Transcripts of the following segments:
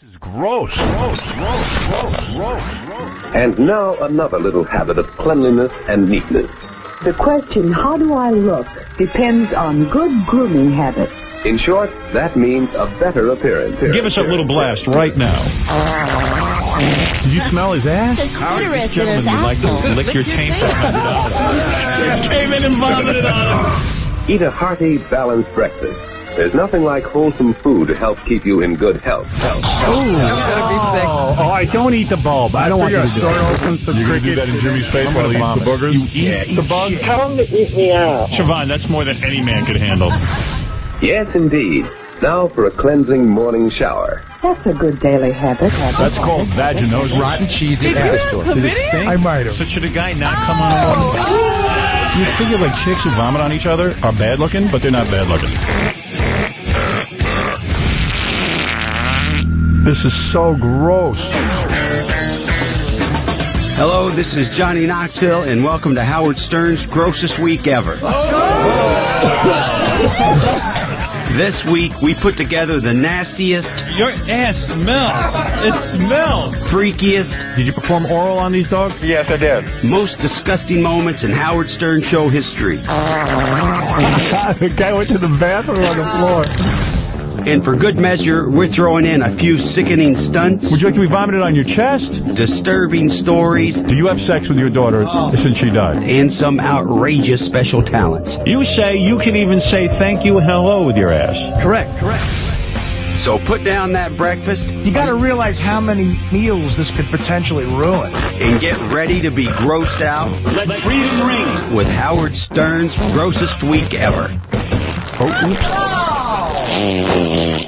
Gross, gross, gross, gross, gross, gross. And now another little habit of cleanliness and neatness. The question, how do I look, depends on good grooming habits. In short, that means a better appearance. Give us a little blast right now. Did you smell his ass? clitoris in his would like to lick your taint for $100. Came in and vomited on him. Eat a hearty, balanced breakfast. There's nothing like wholesome food to help keep you in good health. health, health. Oh, all right, don't eat the bulb. I don't want you to do start it. open some You're going to do that in Jimmy's face while he eats the boogers? You eat the bug? Tell him to eat me out. Siobhan, that's more than any man could handle. Yes, indeed. Now for a cleansing morning shower. That's a good daily habit. That's called vaginosis. Rotten cheesy Did you ass have store. chlamydia? I might have. So should a guy not come on a oh. morning? Oh. You figure like chicks who vomit on each other are bad looking, but they're not bad looking. This is so gross. Hello, this is Johnny Knoxville, and welcome to Howard Stern's grossest week ever. This week, we put together the nastiest, Your ass smells. It smells. freakiest, Did you perform oral on these dogs? Yes, I did. most disgusting moments in Howard Stern show history. the guy went to the bathroom on the floor. And for good measure, we're throwing in a few sickening stunts, Would you like to be vomited on your chest? disturbing stories, Do you have sex with your daughter since she died? and some outrageous special talents. You say you can even say thank you and hello with your ass. Correct, correct. So put down that breakfast You got to realize how many meals this could potentially ruin. and get ready to be grossed out Let freedom ring. with Howard Stern's grossest week ever. Oh,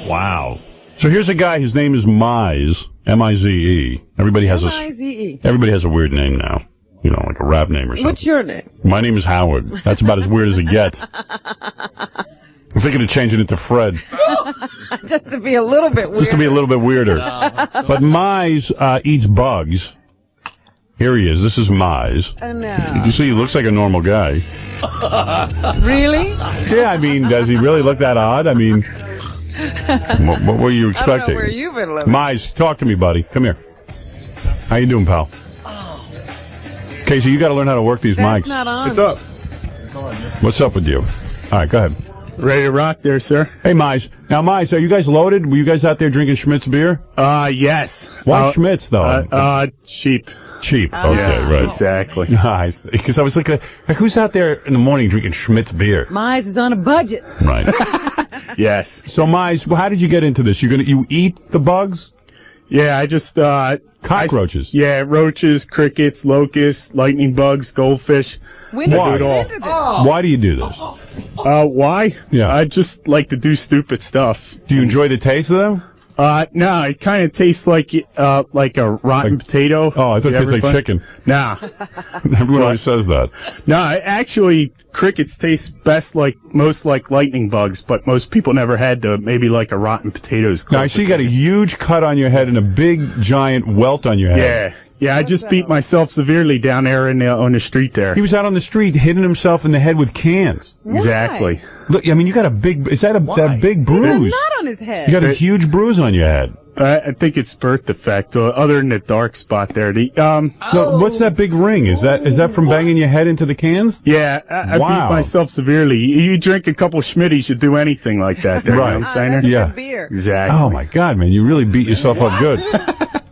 Wow. So here's a guy. His name is Mize. M-I-Z-E. Everybody has a M-I-Z-E. everybody has a weird name now. You know, like a rap name or something. What's your name? My name is Howard. That's about as weird as it gets. I'm thinking of changing it to Fred, Just to be a little bit weird. just to be a little bit weirder. But Mize uh, eats bugs. Here he is. This is Mize. Oh, You no. can see he looks like a normal guy. Really? Yeah, I mean, does he really look that odd? I mean, what, what were you I don't know expecting? where you've been living. Mize, talk to me, buddy. Come here. How you doing, pal? KC, you got to learn how to work these That's mics. not on. What's up? What's up with you? All right, go ahead. Ready to rock there, sir? Hey, Mize. Now, Mize, are you guys loaded? Were you guys out there drinking Schmidt's beer? Uh, yes. Why uh, Schmidt's, though? Uh, uh, cheap. Cheap. Oh, okay, yeah, right. Exactly. Nice. Because I was looking at, like, who's out there in the morning drinking Schmidt's beer? Mize is on a budget. Right. yes. so, Mize, well, how did you get into this? You're gonna, you eat the bugs? Yeah, I just, uh, Cockroaches. I- yeah, roaches, crickets, locusts, lightning bugs, goldfish. When did Why? you get into this? Why do you do this? Uh, why? Yeah. I just like to do stupid stuff. Do you enjoy the taste of them? Uh, no, it kind of tastes like, uh, like a rotten Like- potato. Oh, I thought it tastes like chicken. Nah. Everyone always says that. No, actually, crickets taste best like most like lightning bugs, but most people never had to maybe like a rotten potatoes. Now I see you got a huge cut on your head and a big giant welt on your head. Yeah, yeah. I just beat myself severely down there in the, on the street there. He was out on the street hitting himself in the head with cans. Exactly. Look, I mean, you got a big. Is that a that big bruise? not on his head. You got a huge bruise on your head. I, I think it's birth defect. Uh, other than the dark spot there, the um, No, what's that big ring? Is that is that from banging your head into the cans? yeah, I, I Wow. beat myself severely. You, you drink a couple Schmitties, you do anything like that. There, Right. You know what I'm Oh, saying? that's a Yeah. good beer. Exactly. Oh my God, man! You really beat yourself up good.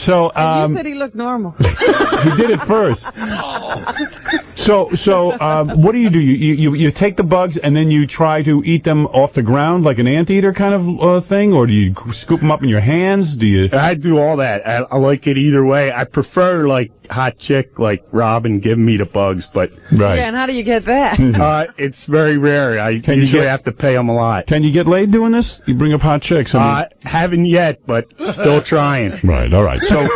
So you um, said he looked normal. he did it first. So so um, what do you do? You, you you you take the bugs and then you try to eat them off the ground like an anteater kind of uh, thing, or do you scoop them up in your hands? Do you? I do all that. I, I like it either way. I prefer like hot chick like Robin giving me the bugs, but Right. Yeah, and how do you get that? uh, it's very rare. I Can you usually get- have to pay them a lot. Can you get laid doing this? You bring up hot chicks. I mean- Uh, haven't yet, but still trying. right. All right. So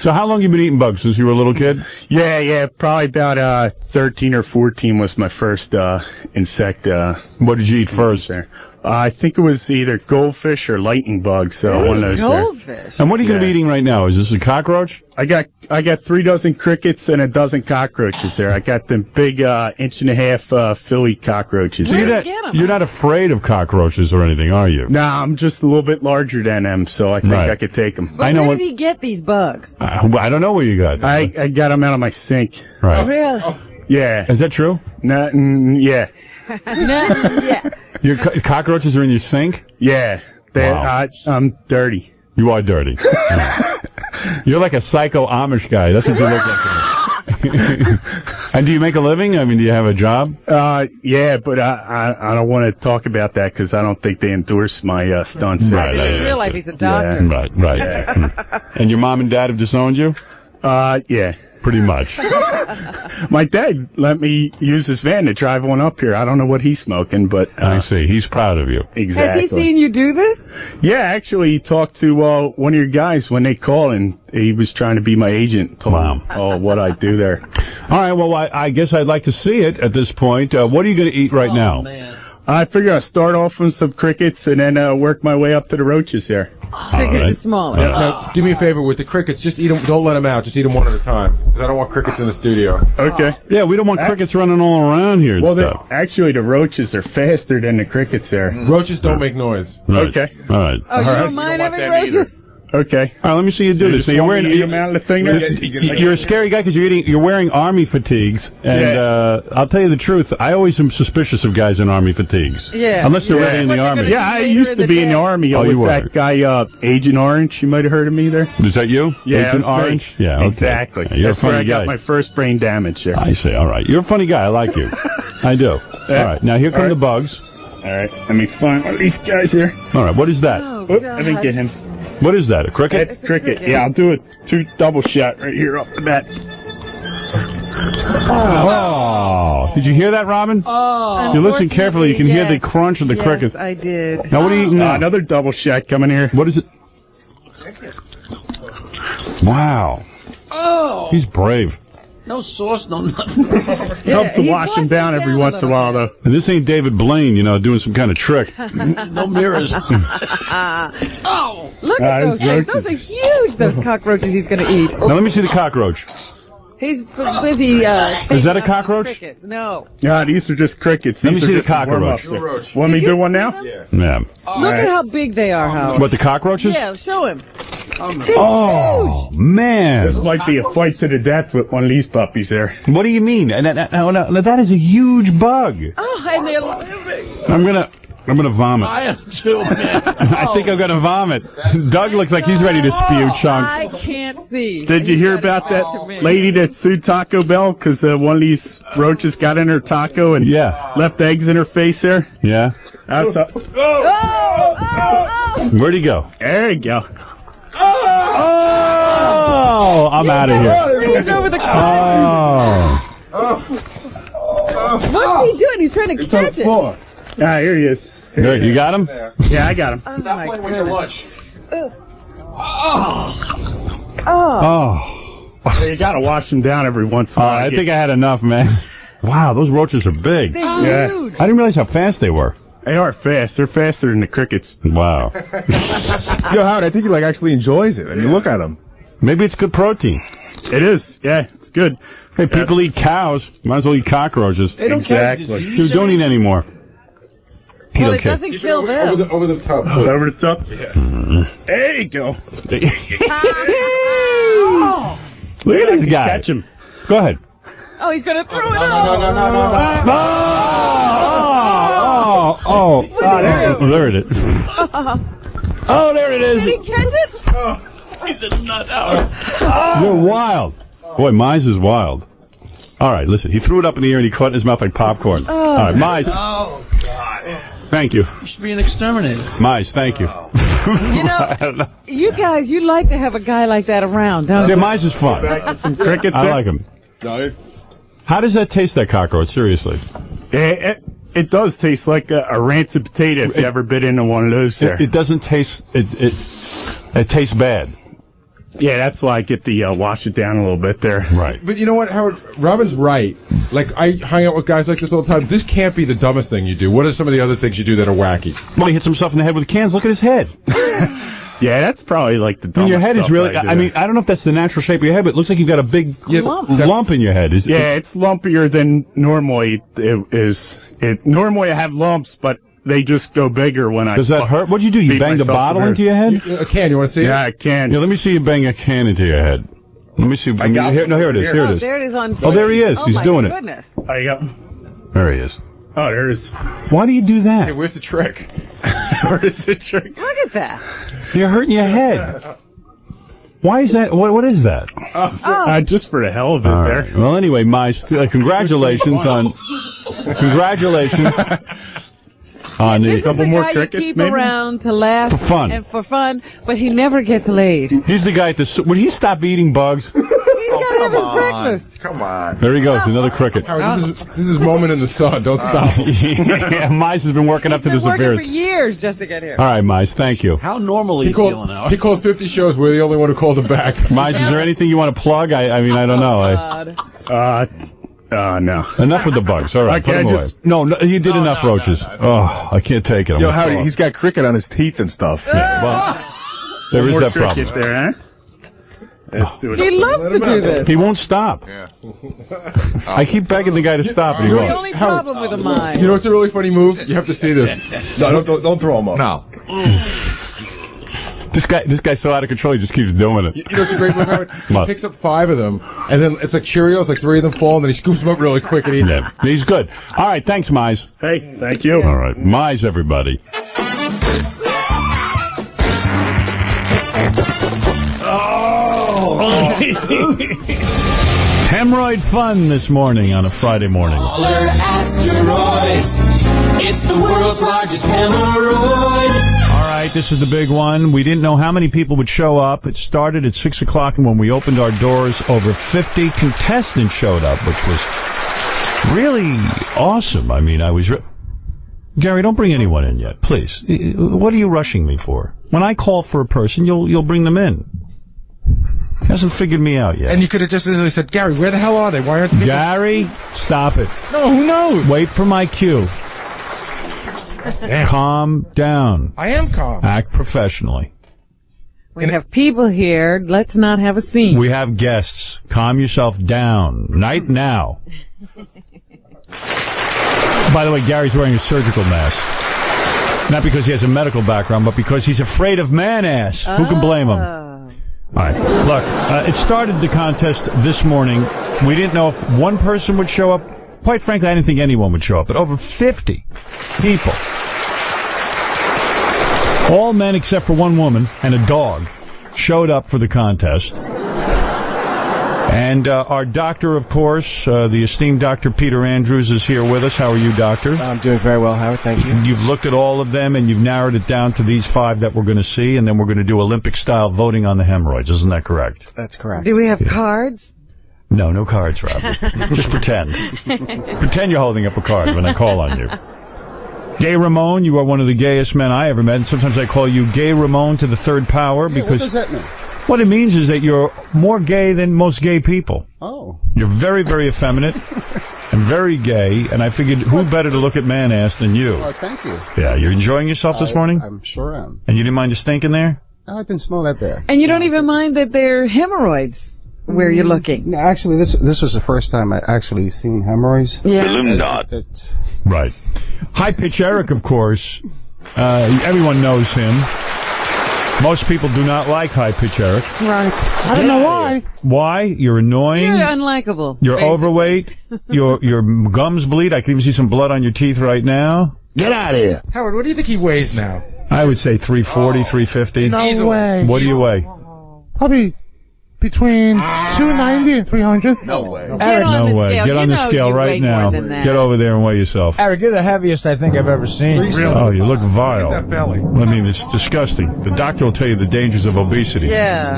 so how long you been eating bugs since you were a little kid? Yeah, yeah, probably about uh, 13 or 14 was my first uh, insect. Uh, What did you eat first? there. I think it was either goldfish or lightning bug. So one of those. there. Goldfish. And what are you going to be eating right now? Is this a cockroach? I got I got three dozen crickets and a dozen cockroaches there. I got them big uh, inch and a half uh, Philly cockroaches. Where You're do you not, get 'em? you're not afraid of cockroaches or anything, are you? Nah, I'm just a little bit larger than them, so I think Right. I could take them. But I know where what- did he get these bugs? Uh, I don't know where you got. them. I, I got them out of my sink. right. Really? Yeah. Is that true? Nah, mm, yeah. no, yeah. Your co- cockroaches are in your sink. Yeah. They, Wow. uh, I'm dirty. You are dirty. Yeah. You're like a psycho Amish guy. That's what you look like. and do you make a living? I mean, do you have a job? Uh, yeah, but I, I, I don't want to talk about that because I don't think they endorse my uh, stunts. Right, In his right, real life, he's a doctor. Right, right. Mm. and your mom and dad have disowned you? Uh, yeah. Pretty much. My dad let me use his van to drive one up here. I don't know what he's smoking, but uh, I see. He's proud of you. exactly. Has he seen you do this? Yeah, actually, he talked to uh, one of your guys when they call, and he was trying to be my agent. Told Wow. him, oh, what I do there. All right. Well, I, I guess I'd like to see it at this point. Uh, what are you going to eat right now? I figure I'll start off with some crickets and then uh, work my way up to the roaches here. Crickets right. is smaller. Now, do me a favor with the crickets. Just eat them. Don't let them out. Just eat them one at a time. Because I don't want crickets in the studio. Okay. Uh, yeah, we don't want crickets running all around here and Well, stuff. actually, the roaches are faster than the crickets there. Mm. Roaches don't make noise. Right. Okay. All right. Oh, you right. don't mind You don't having them either. Roaches? Okay. All right, let me see you do You this. just Now, you're want me wearing to eat 'em out of the thing there? You're a scary guy because you're eating. You're wearing army fatigues, and Yeah. uh, I'll tell you the truth. I always am suspicious of guys in army fatigues. Yeah. unless they're Yeah. really in the army. Yeah, I used to the be in the army. Oh, I you was were. that guy, uh, Agent Orange. You might have heard of me there. Is that you? Yeah, Agent that's me. Orange. Yeah, okay. exactly. You're That's a funny where I guy. got my first brain damage there. I see. All right, you're a funny guy. I like you. I do. All right, now here come All right. the bugs. All right, let me find one of these guys here. All right, what is that? Oh, Oop, I didn't get him. What is that? A cricket? That's a cricket. cricket. Yeah, I'll do a two double shot right here off the bat. Oh, did you hear that, Robin? Oh, you listen carefully. You can hear the crunch of the yes, crickets. I did. Now, what are you eating Uh, another double shot coming here. What is it? Wow. Oh, He's brave. No sauce, no nothing. Helps to wash them down every down once in a while, though. And this ain't David Blaine, you know, doing some kind of trick. no mirrors. oh, Look at those those things. Those are huge, those cockroaches he's going to eat. Now, let me see the cockroach. He's busy. Uh, Is that a taking out the cockroach? Crickets. No. Yeah, these are just crickets. Let me These are see the just some cockroach. warm-ups there. Roach. Want me to do one now? them? Yeah. Look at how big they are, Howard. What, the cockroaches? Yeah, show him. Oh, man. This might be a fight to the death with one of these puppies there. What do you mean? And that, that, now, now, that is a huge bug. Oh, and they're living. I'm gonna, I'm gonna vomit. I am too, man. I think I'm gonna vomit. Doug looks like he's ready to spew chunks. I can't see. Did you He's hear about that all to me. lady that sued Taco Bell because uh, one of these roaches got in her taco and Yeah. left eggs in her face there? Yeah. That's a- Oh, oh, oh. Where'd he go? there you go. Oh, I'm out of here. Moved over the car. Oh. What's he doing? He's trying to catch it. Oh, Ah, here he is. There, you got him? Yeah, I got him. my playing with your goodness. lunch. Oh. Oh. oh. You got to wash them down every once in Uh, a while. I think I had enough, man. Wow, those roaches are big. They're Yeah. huge. I didn't realize how fast they were. They are fast. They're faster than the crickets. Wow. Yo, Howard, I think he like actually enjoys it. I mean, look at him. Maybe it's good protein. It is. Yeah, it's good. Hey, people eat cows. Might as well eat cockroaches. They don't Exactly. carry Dude, don't eat anymore. Eat Well, it okay. doesn't kill Over them. the, over the top. Oh, over the top. There you go. Look at this guy. Catch him. Go ahead. Oh, he's going to throw it No, out. no, no, no, no, no. Oh, oh, oh, oh, there, oh, there it is. Oh, there it is. Did he is. catch it? Oh, He's a nut out. Oh. You're wild. Boy, Mize is wild. All right, listen. He threw it up in the air and he caught it in his mouth like popcorn. Oh. All right, Mize. Oh, God. Thank you. you should be an exterminator. Mize, thank you. You know, you guys, you like to have a guy like that around, don't Yeah, you? Mize is fun. Some crickets I like him. No, it's, How does that taste, that cockroach? Seriously. Yeah, it, it does taste like a, a rancid potato if you ever bit into one of those there. It, it doesn't taste, it, it, it tastes bad. Yeah, that's why I get the uh, wash it down a little bit there. Right. But you know what, Howard? Robin's right. Like, I hang out with guys like this all the time. This can't be the dumbest thing you do. What are some of the other things you do that are wacky? Well, he hits himself in the head with cans. Look at his head. Yeah, that's probably like the I mean, your dumbest head is really. I. I mean, I don't know if that's the natural shape of your head, but it looks like you've got a big Lump. lump in your head. Is yeah, it's lumpier than normally it is. It normally I have lumps, but they just go bigger when I. Does that hurt? What'd you do? You beat banged a bottle into your head? A can, you want to see Yeah, it? I can. Yeah, let me see you bang a can into your head. Let me see. I mean, got here, no, here it is. here. Here Oh, it is. there it is on. Oh, there he is. Oh, He's my doing it. goodness. There you go. There he is. Oh, there it is. Why do you do Hey, that? where's the trick? Where is the trick? Look at that. You're hurting your head. Why is that? What? What is that? Uh, just for the hell of it, All there. right. Well, anyway, my uh, congratulations on congratulations on This the. is the more guy you keep maybe? around to laugh For fun. and for fun, but he never gets laid. He's He's the guy at the. Would he stop eating bugs? Gotta have his breakfast. Come on. There he goes, another cricket. Howard, this is, this is moment in the sun. Don't stop. yeah, Mize has been working up to been this working for appearance. years just to get here. All right, Mize, thank you. How normal are He you feeling, called, Howard? he called 50 shows. We're the only one who called him back. Mize, is there anything you want to plug? I, I mean, I don't know. I, God. Uh, uh, no. enough with the bugs. All right, Okay, put them I away. No, no, you did enough roaches. Oh, I can't take it. I'm Yo, Howdy, throw he's up. got cricket on his teeth and stuff. well, there is that cricket problem. there, huh? Let's do it. He loves to do this. He won't stop. I keep begging the guy to stop, and he The won't. only problem with a oh, mind. You know what's a really funny move? You have to see this. No, don't, don't, don't throw him up. No. This guy, this guy's so out of control. He just keeps doing it. You know what's a great move, Howard? He What? picks up five of them, and then it's like Cheerios, like three of them fall, and then he scoops them up really quick and eats them. Yeah, he's good. All right, thanks, Mize. Hey, thank you. All right, Mize, everybody. Hemorrhoid fun this morning on a Friday morning. Smaller asteroids. It's the world's largest hemorrhoid. All right, this is the big one. We didn't know how many people would show up. It started at 6 o'clock, and when we opened our doors, over 50 contestants showed up, which was really awesome. I mean, I was. Re- Gary, don't bring anyone in yet, please. What are you rushing me for? When I call for a person, you'll you'll bring them in. Hasn't figured me out yet. And you could have just easily said, Gary, where the hell are they? Why aren't they? Gary, stop it. No, who knows? Wait for my cue. Calm down. I am calm. Act professionally. We have people here. Let's not have a scene. We have guests. Calm yourself down. Night now. By the way, Gary's wearing a surgical mask. Not because he has a medical background, but because he's afraid of man ass. Who can blame him? Oh. All right. Look, uh, it started the contest this morning. We didn't know if one person would show up. Quite frankly, I didn't think anyone would show up, but over 50 people. All men except for one woman and a dog showed up for the contest. And uh, our doctor, of course, uh, the esteemed Dr. Peter Andrews is here with us. How are you, doctor? I'm doing very well, Howard. Thank you. You've looked at all of them and you've narrowed it down to these five that we're going to see, and then we're going to do Olympic style voting on the hemorrhoids. Isn't that correct? That's correct. Do we have cards? No, no cards, Robert. Just pretend. pretend you're holding up a card when I call on you. Gay Ramon, you are one of the gayest men I ever met. And sometimes I call you Gay Ramon to the third power because what does that mean? What it means is that you're more gay than most gay people. Oh. You're very, very effeminate and very gay, and I figured who better to look at man ass than you? Well, thank you. Yeah, you're enjoying yourself this I- morning? I'm sure I am. And you didn't mind the stink in there? Oh, it didn't smell that bad. And you don't even mind that they're hemorrhoids where you're looking. No, actually, this this was the first time I actually seen hemorrhoids. Yeah. Balloon It- It's Right. High Pitch Eric, of course. Uh, everyone knows him. Most people do not like High Pitch Eric. Right. I don't know why. Why? You're annoying. You're unlikable. You're basically. overweight. your your gums bleed. I can even see some blood on your teeth right now. Get out of here. Howard, what do you think he weighs now? I would say 340, 350. No way. What do you weigh? Probably between 290 and 300. No way. Get on no the way. scale. Get You on the know scale you right weigh now. than that. Get over there and weigh yourself. Eric, you're the heaviest I think I've ever seen. Oh, you look vile. that belly. I mean, it's disgusting. The doctor will tell you the dangers of obesity. Yeah.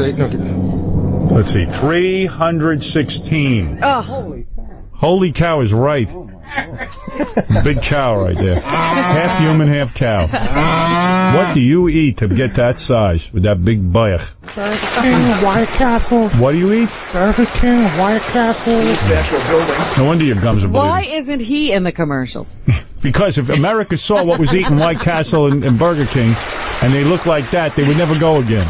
Let's see, 316. Oh, Holy cow is right. Big cow right there. Ah. Half human, half cow. Ah. What do you eat to get that size with that big bike? Burger King, White Castle. What do you eat? Burger King, White Castle. No wonder your gums are bleeding. Why isn't he in the commercials? Because if America saw what was eaten White Castle and, and Burger King, and they looked like that, they would never go again.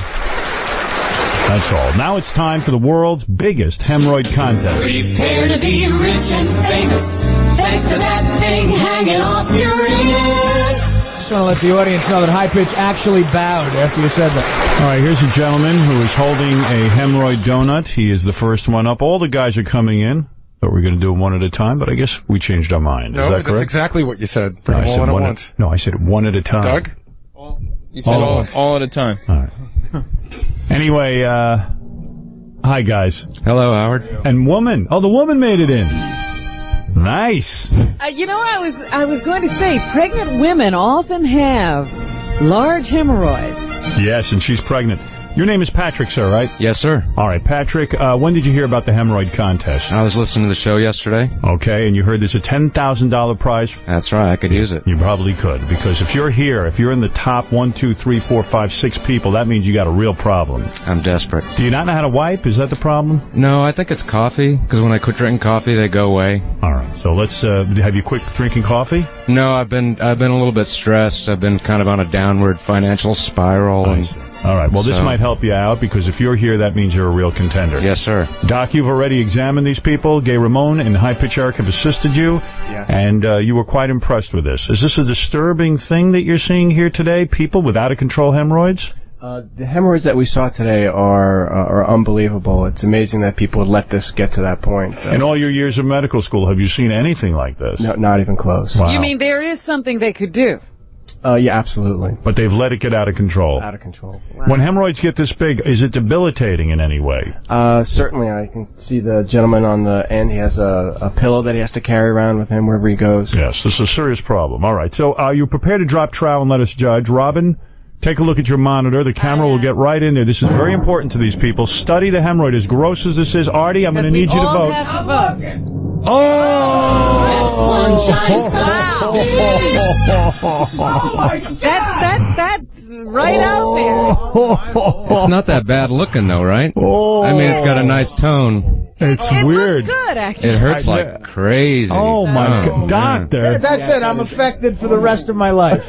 That's all. Now it's time for the world's biggest hemorrhoid contest. Prepare to be rich and famous. Thanks to that thing hanging off your wrist. Just want to let the audience know that High Pitch actually bowed after you said that. All right, here's a gentleman who is holding a hemorrhoid donut. He is the first one up. All the guys are coming in. Thought we were going to do them one at a time, but I guess we changed our mind. No, is that that's exactly what you said. Bring No, I all said one at at- once. no, I said one at a time. Doug? You said All all, all at a time. Anyway, uh, hi guys. Hello, Howard. And woman. Oh, the woman made it in. Nice. Uh, you know, I was I was going to say, pregnant women often have large hemorrhoids. Yes, and she's pregnant. Your name is Patrick, sir, right? Yes, sir. All right, Patrick. Uh, when did you hear about the hemorrhoid contest? I was listening to the show yesterday. Okay, and you heard there's a ten thousand dollar prize. That's right. I could use it. You probably could because if you're here, if you're in the top one, two, three, four, five, six people, that means you got a real problem. I'm desperate. Do you not know how to wipe? Is that the problem? No, I think it's coffee. Because when I quit drinking coffee, they go away. All right. So let's. Uh, have you quit drinking coffee? No, I've been I've been a little bit stressed. I've been kind of on a downward financial spiral. And All right. Well, this So- might help you out because if you're here, that means you're a real contender. yes, sir. Doc, you've already examined these people. Gay Ramon and High Pitch Eric have assisted you, Yeah. and uh, you were quite impressed with this. Is this a disturbing thing that you're seeing here today? People with out of control hemorrhoids? Uh, the hemorrhoids that we saw today are uh, are unbelievable. It's amazing that people would let this get to that point. So, In all your years of medical school, have you seen anything like this? no, not even close. Wow. You mean there is something they could do? Uh, yeah, absolutely. But they've let it get out of control. Out of control. When hemorrhoids get this big, is it debilitating in any way? Uh, certainly, I can see the gentleman on the end. He has a, a pillow that he has to carry around with him wherever he goes. Yes, this is a serious problem. All right. So are you prepared to drop trial and let us judge? Robin, take a look at your monitor. The camera will get right in there. This is very important to these people. Study the hemorrhoid. As gross as this is, Artie, I'm going to need you to vote. have to vote. Oh! That's one giant sour That that that's right out there. It's not that bad looking though, right? I mean, it's got a nice oh. tone. It's It weird. looks good, actually. It hurts I- like crazy. Oh my Oh, God, man. doctor! That's it. I'm affected for the rest of my life.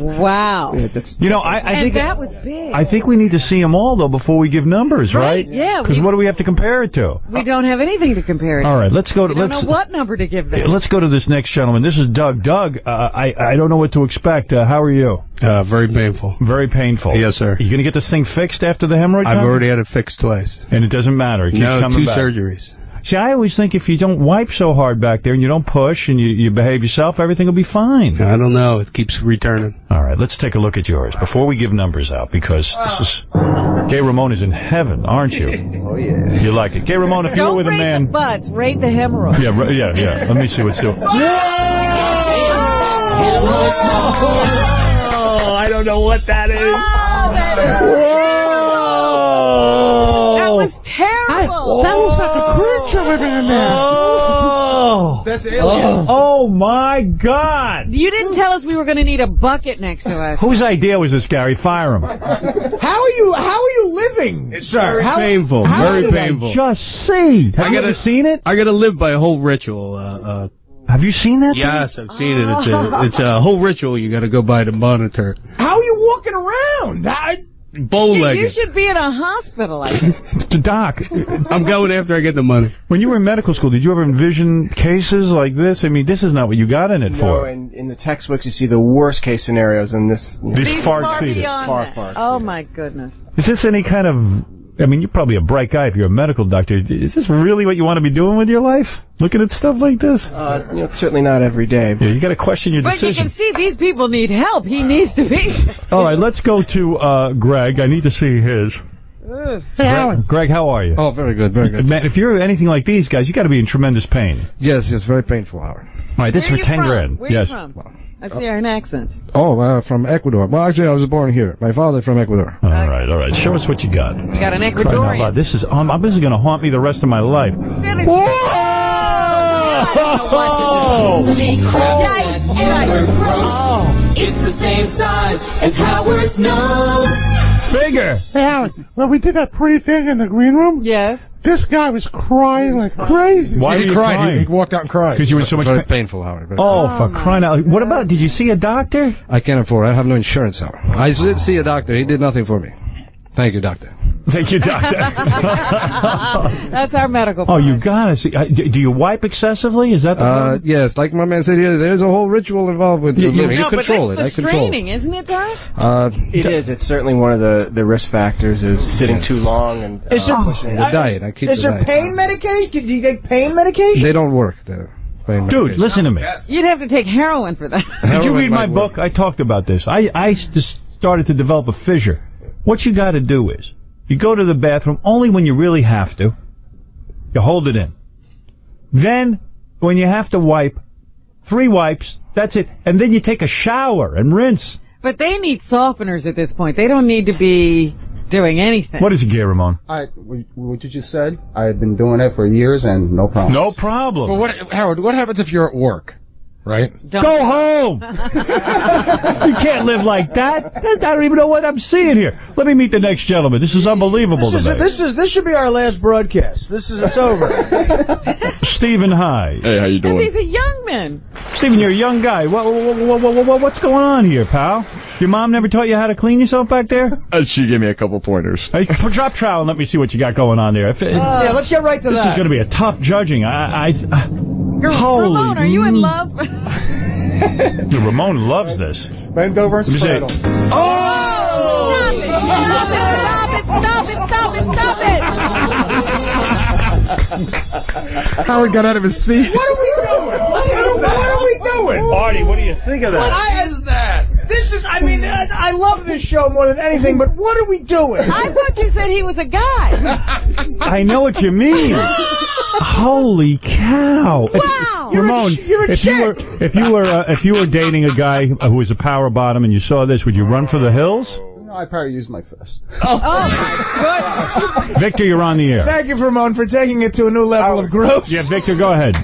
Wow. You know, I, I and think that was big. I think we need to see them all though before we give numbers, right? Right, yeah, Because what do we have to compare it to? we don't have anything to compare it to. All right, let's go to We don't let's know what number to give them. let's go to this next gentleman. This is Doug. Doug, uh, I I don't know what to expect. Uh, how are you? Uh, very painful. Very painful. Yes, sir. Are You going to get this thing fixed after the hemorrhoid? I've time? already had it fixed twice. And it doesn't matter. It keeps No, coming two back. surgeries. See, I always think if you don't wipe so hard back there and you don't push and you, you behave yourself, everything will be fine. I don't know. It keeps returning. All right, let's take a look at yours before we give numbers out because this is Gay Ramon is in heaven, aren't you? oh yeah. You like it, Gay Ramon? If you were with a rate man, the butts, rate the hemorrhoid. yeah, right, yeah, yeah. Let me see what's doing. Oh, I don't know what that is. That was terrible. That looks like a creature living in there. Oh, That's alien. oh my God! You didn't tell us we were going to need a bucket next to us. Whose idea was this, Gary? Fire him. How are you? How are you living, sir? Very how, painful. how very did I painful. Just see. Have I you gotta- ever seen it? I got to live by a whole ritual. Uh, uh, Have you seen that? thing? yes, I've seen it. It's a it's a whole ritual you got to go by to monitor. How are you walking around? How, Bow You, you should be in a hospital. I think. To Doc, I'm going after I get the money. when you were in medical school, did you ever envision cases like this? I mean, this is not what you got in it No, for. in, in the textbooks you see the worst case scenarios, and this. You know, These These far far exceeded. beyond Far, that. far Oh my goodness. Is this any kind of? I mean, you're probably a bright guy if you're a medical doctor. Is this really what you want to be doing with your life? Looking at stuff like this? uh, you know, certainly not every day. Yeah, you got to question your But you can see these people need help. He needs to be. All right, let's go to uh, Greg. I need to see his. Ugh. Hey, Howard. Greg, how are you? Oh, very good, very good. Man, if you're anything like these guys, you got to be in tremendous pain. Yes, yes, very painful, Howard. All right, this Where is for ten from? grand. Where yes. You from? I see an accent. Oh, uh, from Ecuador. Well, actually, I was born here. My father from Ecuador. All right, all right. Show us what you got. You got an Crying out. Ecuadorian. This is um, this is going to haunt me the rest of my life. Finish. Holy crap, that Howard roast. It's the same size as Howard's nose. Bigger. Hey, Howard, when we did that pre thing in the green room, yes, this guy was crying like crazy. Why did he are you crying? He, he walked out and cried. Because you were in so much Very pain. painful, Howard. very- Oh, for crying out! What about? Did you see a doctor? I can't afford. it. I have no insurance, Howard. I did see a doctor. He did nothing for me. Thank you, doctor. Thank you, doctor. That's our medical. oh, you gotta see. Uh, do you wipe excessively? Is that the Uh, problem? yes, like my man said here, there's a whole ritual involved with You- the you- living. no, You but control that's it. the I control straining, isn't it, Doc? Uh, It is. It's certainly one of the, the risk factors is sitting too long and Is there, uh, the diet. I keep is the there diet. pain medication? Do you get pain medication? They don't work. The pain Dude, listen to me. You'd have to take heroin for that. Did you read my might work. book? I talked about this. I, I just started to develop a fissure. What you got to do is you go to the bathroom only when you really have to. You hold it in. Then, when you have to wipe, three wipes, that's it. And then you take a shower and rinse. But they need softeners at this point. They don't need to be doing anything. What is it, Gay Ramon? I, what you just said, I've been doing it for years and no problem. No problem. But what, Howard? What happens if you're at work? Right? Don't Go home. you can't live like that. I don't even know what I'm seeing here. Let me meet the next gentleman. This is unbelievable This is this is this should be our last broadcast. This is it's over. Stephen High. Hey, how you And doing? these are young men. Stephen, you're a young guy. What, what, what, what, what's going on here, pal? Your mom never taught you how to clean yourself back there? Uh, she gave me a couple pointers. Hey, drop trowel and let me see what you got going on there. If, yeah, let's get right to that. this is going to be a tough judging. I, I, You're, Holy Ramon, are you in love? Yeah, Ramon loves this. Bend over and Let me see. straddle. Oh! Stop it! Stop it! Stop it! Stop it! Howard got out of his seat. What are we doing? What is that? What are we doing? Artie, what do you think of What What is that? This is. I mean, I, I love this show more than anything. But what are we doing? I thought you said he was a guy. I know what you mean. Holy cow! Wow. You're Ramon, ch- you're a if you were chick. if you were uh, if you were dating a guy who was a power bottom and you saw this, would you run for the hills? I probably use my fist. Oh my goodness! Victor, you're on the air. Thank you, Ramon, for taking it to a new level of gross. Yeah, Victor, go ahead.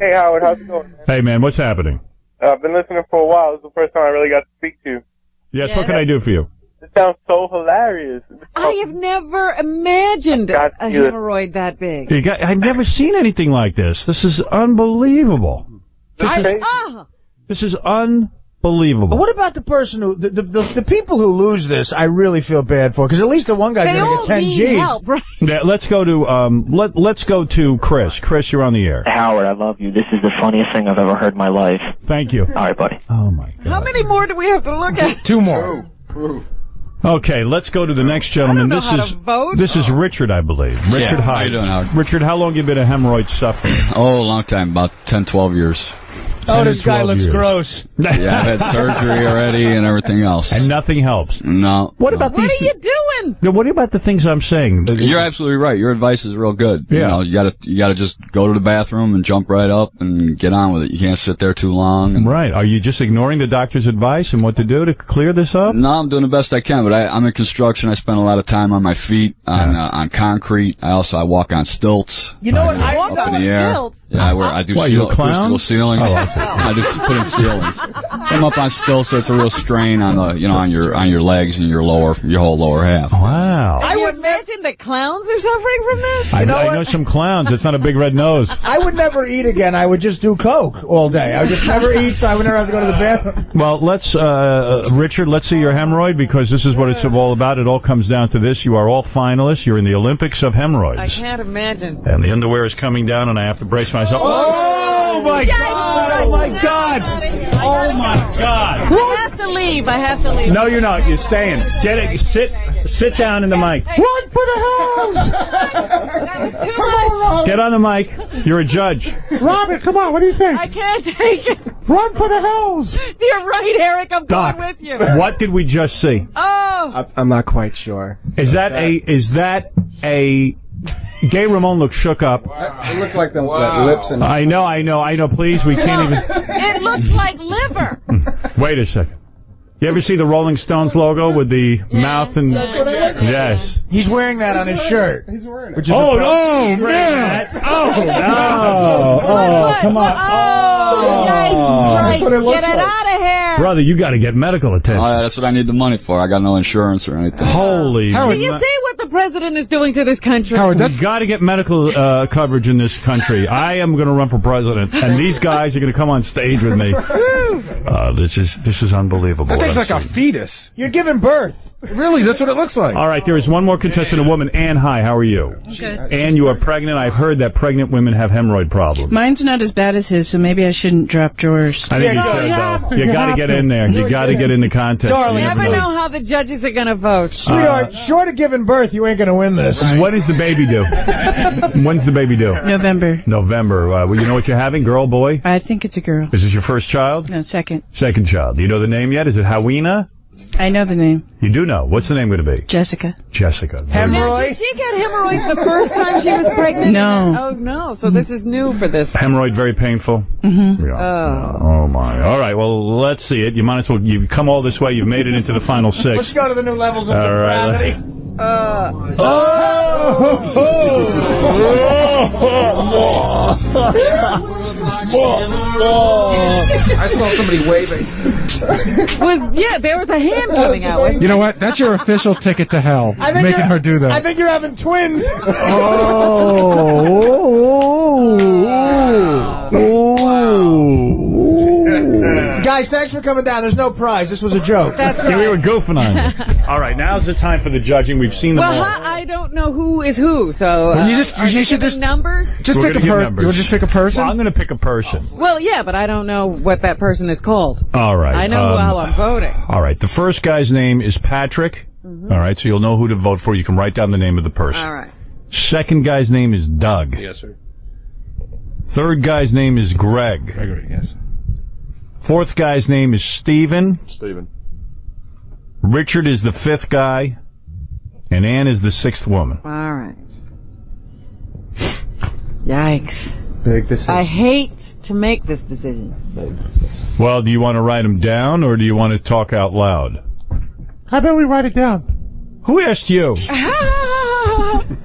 Hey Howard, how's it going? Hey, man, what's happening? Uh, I've been listening for a while. This is the first time I really got to speak to you. Yes, what can I do for you? It sounds so hilarious. I have never imagined a hemorrhoid that big. You got, I've never seen anything like this. This is unbelievable. This is, Ah, this is unbelievable. But what about the person who the, the, the, the people who lose this? I really feel bad for because at least the one guy's they going to get ten G's. help, right? Yeah, let's go to um, let let's go to Chris. Chris, you're on the air. Howard, I love you. This is the funniest thing I've ever heard in my life. Thank you. All right, buddy. Oh my god. How many more do we have to look at? Two more. Okay, let's go to the next gentleman. know this how to is vote. this is Richard, I believe. Richard Yeah, how Hyde. you doing, Howard? Richard, how long you been a hemorrhoid suffering? Oh, a long time, about 10, 12 years. Oh, this guy looks years. gross. Yeah, I've had surgery already and everything else. And nothing helps. no. What about these? What are you doing? No, what about the things I'm saying? You're absolutely right. Your advice is real good. You Yeah. know, you gotta, you gotta just go to the bathroom and jump right up and get on with it. You can't sit there too long. And, Right. Are you just ignoring the doctor's advice and what to do to clear this up? no, I'm doing the best I can, but I, I'm in construction. I spend a lot of time on my feet, on, uh, on concrete. I also, I walk on stilts. You know what? I Walk on in the air. stilts. Yeah, I wear, I do What, you a seal, clown? acoustical ceilings. Oh, I just put in ceilings. I'm up on stilts, so it's a real strain on the, you know, on your, on your legs and your lower, your whole lower half. Wow. I would imagine that clowns are suffering from this. I, know I know some clowns. It's not a big red nose. I would never eat again. I would just do coke all day. I would just never eat, so I would never have to go to the bathroom. Well, let's, uh, uh, Richard, let's see your hemorrhoid because this is what it's all about. It all comes down to this. You are all finalists. You're in the Olympics of hemorrhoids. I can't imagine. And the underwear is coming down and I have to brace myself. Oh my God! Oh my God! Oh my God! I have to leave. I have to leave. No, you're not. You're staying. Get it. Sit. Sit down in the mic. Run for the hills! That was too much. Get on the mic. You're a judge. Robert, come on, what do you think? I can't take it. Run for the hills! You're right, Eric. I'm Doc, going with you. what did we just see? Oh, I- I'm not quite sure. Is that a? Is that a? Gay Ramon looks shook up. It looks like the, the lips and. I know. I know. I know. Please, we can't even. it looks like liver. Wait a second. You ever see the Rolling Stones logo with the mouth and That's what I like. yes? He's wearing that on his shirt. He's wearing it. Which is Oh, a oh, man! Oh, no! Oh, come on! Oh, yikes! That's what it looks Get it like. out of here! Brother, you got to get medical attention. Oh, yeah, that's what I need the money for. I got no insurance or anything. Holy! Can you see what the president is doing to this country? We've got to get medical uh, coverage in this country. I am going to run for president, and these guys are going to come on stage with me. Uh, this is this is unbelievable. That what thing's I'm like a fetus. You're giving birth. Really, that's what it looks like. All right, there is one more contestant, a woman. Ann, hi, how are you? Good. Ann, you are pregnant. I've heard that pregnant women have hemorrhoid problems. Mine's not as bad as his, so maybe I shouldn't drop drawers. I think you should, though. You got to get in there. You got to get in the contest. You You never know. know how the judges are going to vote. Sweetheart, short of giving birth, you ain't gonna win this. What does the baby do? When's the baby due? November. November. Uh, well, you know what you're having? Girl, boy? I think it's a girl. Is this your first child? No, second. Second child. Do you know the name yet? Is it Hawina? I know the name. You do know. What's the name going to be? Jessica. Jessica. Now, did she get hemorrhoids the first time she was pregnant? No. Oh, no. So this is new for this. Hemorrhoid very painful. Mm-hmm. Oh. Oh my! All right. Well, let's see it. You might as well. You've come all this way. You've made it into the final six. Let's go to the new levels of All right. Depravity. I saw somebody waving. Was yeah, there was a hand coming out. Wasn't You know what? That's your official ticket to hell. I think Making you're- her do that. I think you're having twins. Oh. Guys, thanks for coming down. There's no prize. This was a joke. That's Yeah, we were goofing on you. All right. Now's the time for the judging. We've seen them Well, all. ha- I don't know who is who. So uh, you just- are you should just- numbers. Just We're pick a gonna give. You want to just pick a person? Well, I'm going to pick a person. Well, yeah, but I don't know what that person is called. All right. I know um, how I'm voting. All right. The first guy's name is Patrick. All right. So you'll know who to vote for. You can write down the name of the person. All right. Second guy's name is Doug. Yes, sir. Third guy's name is Greg. Gregory, yes. Fourth guy's name is Steven. Stephen. Richard is the fifth guy. And Ann is the sixth woman. All right. Yikes. Big decision. I hate to make this decision. Well, do you want to write them down or do you want to talk out loud? How about we write it down? Who asked you?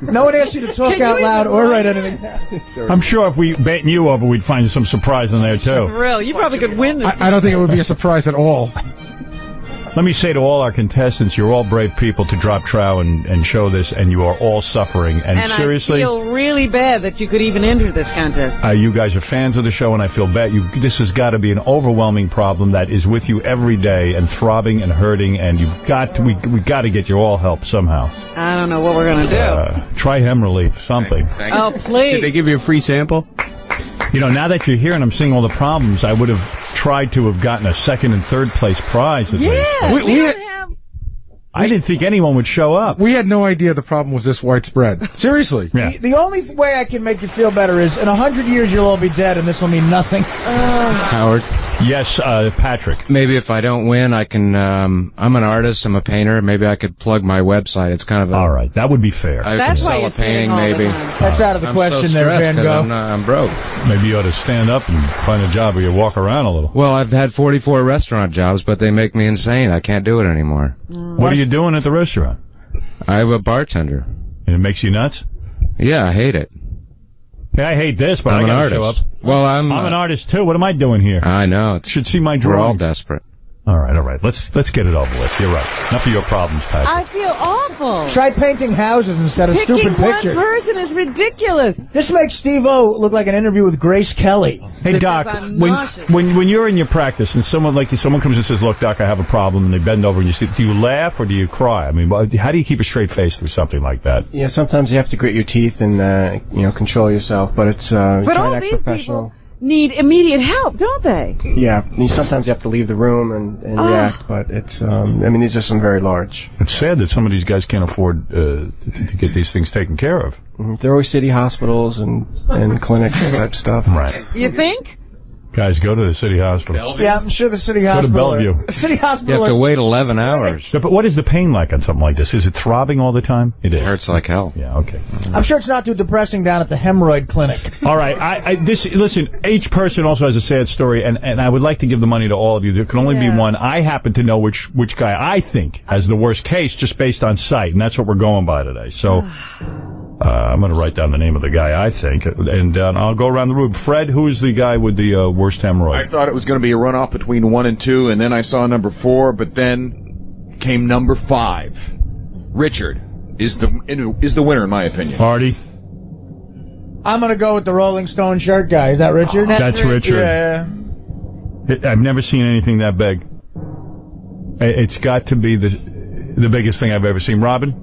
No one asked you to talk Can out loud or write write anything. I'm sure if we baiting you over, we'd find some surprise in there too. Real, you probably could win this. I, I don't think it would be a surprise at all. Let me say to all our contestants, you're all brave people to drop trow and, and show this, and you are all suffering. And, and seriously, I feel really bad that you could even enter this contest. uh, you guys are fans of the show, and I feel bad. You, this has got to be an overwhelming problem that is with you every day and throbbing and hurting, and you've got to, we we got to get you all help somehow. I don't know what we're gonna do. Uh, try hem relief, something. oh, please. Did they give you a free sample? You know, now that you're here and I'm seeing all the problems, I would have tried to have gotten a second and third place prize at least. yeah, We- we, we don't had- have. I didn't think anyone would show up. We had no idea the problem was this widespread. Seriously. Yeah. The, the only way I can make you feel better is in a hundred years you'll all be dead and this will mean nothing. Howard. Yes, uh, Patrick. Maybe if I don't win, I can. Um, I'm an artist. I'm a painter. Maybe I could plug my website. It's kind of a. All right, that would be fair. I That's could why sell you're a sitting painting, maybe. That's out of the I'm question so there, stressed Van 'cause Gogh. I'm, not, I'm broke. Maybe you ought to stand up and find a job where you walk around a little. Well, I've had 44 restaurant jobs, but they make me insane. I can't do it anymore. What are you doing at the restaurant? I'm a bartender. And it makes you nuts? Yeah, I hate it. Hey, I hate this, but I'm I an gotta artist. show up. Well, I'm. I'm an uh, artist too. What am I doing here? I know. Should see my drawings. we're all desperate. All right, all right. Let's let's get it over with. You're right. Enough of your problems, Patrick. I feel awful. Try painting houses instead of Picking stupid one pictures. person is ridiculous. This makes Steve-O look like an interview with Grace Kelly. Hey Doc, when, when when you're in your practice and someone like you, someone comes and says, "Look, Doc, I have a problem," and they bend over and you see, do you laugh or do you cry? I mean, how do you keep a straight face through something like that? Yeah, sometimes you have to grit your teeth and uh, you know control yourself, but it's uh, But try all these people need immediate help, don't they? Yeah, you, sometimes you have to leave the room and, and Ah. react, but it's um, I mean these are some very large. It's sad that some of these guys can't afford uh, to, to get these things taken care of. Mhm. They're always city hospitals and and clinics type stuff. Right. You think? Guys, go to the city hospital. Yeah, I'm sure the city hospital. Go to hospital. or- Bellevue. City hospital. or- wait 11 hours. Yeah, but what is the pain like on something like this? Is it throbbing all the time? It is. hurts like hell. Yeah, okay. I'm sure it's not too depressing down at the hemorrhoid clinic. All right, I, I this listen. Each person also has a sad story, and, and I would like to give the money to all of you. There can only be one. I happen to know which which guy I think has the worst case, just based on sight, and that's what we're going by today. So. Uh, I'm going to write down the name of the guy I think, and uh, I'll go around the room. Fred, who is the guy with the uh, worst hemorrhoid? I thought it was going to be a runoff between one and two, and then I saw number four, but then came number five. Richard is the is the winner in my opinion. Artie. I'm gonna go with the Rolling Stone shirt guy. Is that Richard? That's That's Richard. Yeah. It- I've never seen anything that big. I- It's got to be the the biggest thing I've ever seen. Robin.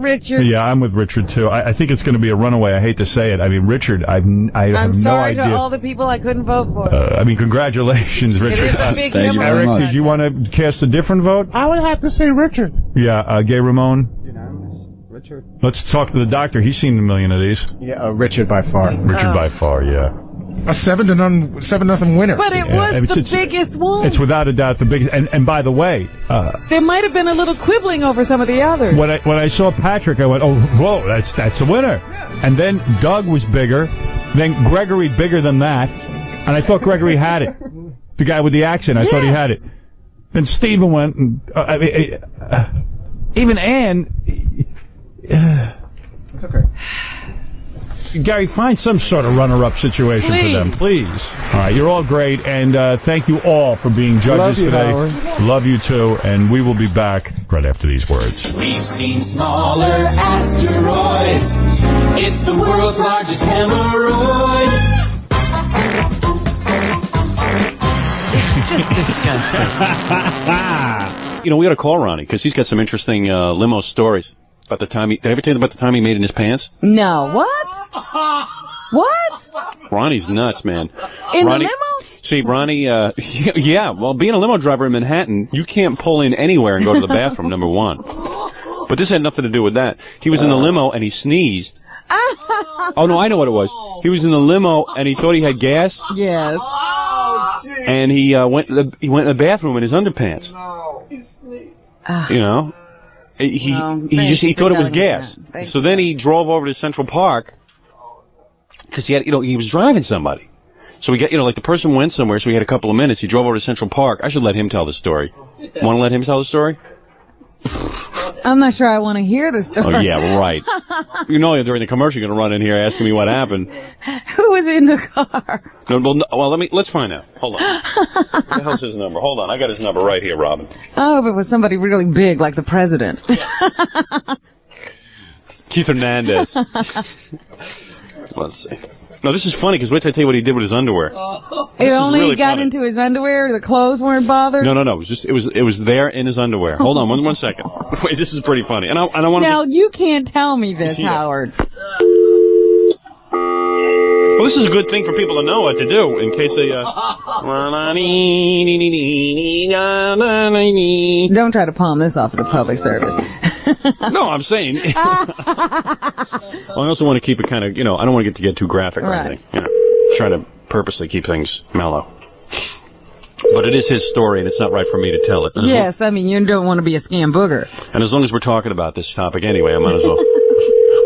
Richard. Yeah, I'm with Richard too. I, I think it's going to be a runaway. I hate to say it. I mean, Richard, I've n- I have I'm no sorry idea. to all the people I couldn't vote for. uh, I mean, congratulations, Richard. is a big Thank you very Eric, much. did you want to cast a different vote? I would have to say Richard. Yeah, uh, Gay Ramon. Richard. Let's talk to the doctor. He's seen a million of these. Yeah, uh, Richard by far. Richard by far, yeah. A seven to none, seven nothing winner. But it Yeah, was it's- the it's- biggest one. It's without a doubt the biggest. And, and by the way, uh, there might have been a little quibbling over some of the others. when I when I saw Patrick, I went, "Oh, whoa, that's that's the winner." And then Doug was bigger, then Gregory bigger than that, and I thought Gregory had it. The guy with the accent, I thought he had it. Then Stephen went, and, uh, I mean, uh, even Anne. Uh, It's okay. Gary, find some sort of runner-up situation for them, please. All right, you're all great, and uh, thank you all for being judges Love you, today. Howard. Love you too, and we will be back right after these words. We've seen smaller asteroids. It's the world's largest hemorrhoid. just disgusting. you know, we got to call Ronnie because he's got some interesting uh, limo stories about the time. He, did I ever tell you about the time he made in his pants? No, what? What? Ronnie's nuts, man. In the limo? See, Ronnie, uh, yeah, well, being a limo driver in Manhattan, you can't pull in anywhere and go to the bathroom, number one. But this had nothing to do with that. He was in the limo and he sneezed. Oh, no, I know what it was. He was in the limo and he thought he had gas Yes. and he uh, went to the, he went in the bathroom in his underpants. No. You know, he he, Well, he just he thought it was gas. So then he drove over to Central Park because he had you know he was driving somebody. So we got you know like the person went somewhere, so we had a couple of minutes. He drove over to Central Park. I should let him tell the story. Want to let him tell the story? I'm not sure I want to hear the story. Oh yeah, right. you know during the commercial you're gonna run in here asking me what happened. Who was in the car? No, well, no, well, let me let's find out. Hold on. what the hell's his number? Hold on, I got his number right here, Robin. Oh, hope it was somebody really big, like the president. Keith Hernandez. Let's see. No, this is funny because wait till I tell you what he did with his underwear. Oh. It only really got funny. into his underwear. The clothes weren't bothered. No, no, no. It was just it was it was there in his underwear. Hold on, one one second. Wait, this is pretty funny, and I and I want to. Now you can't tell me this, Yeah. Howard. Uh, Well, this is a good thing for people to know what to do in case they. Uh... Don't try to palm this off of the public service. no, I'm saying. I also want to keep it kind of, you know, I don't want to get to get too graphic or Right. anything. You know, try to purposely keep things mellow. But it is his story, and it's not right for me to tell it. Yes, I mean you don't want to be a scam booger. And as long as we're talking about this topic anyway, I might as well.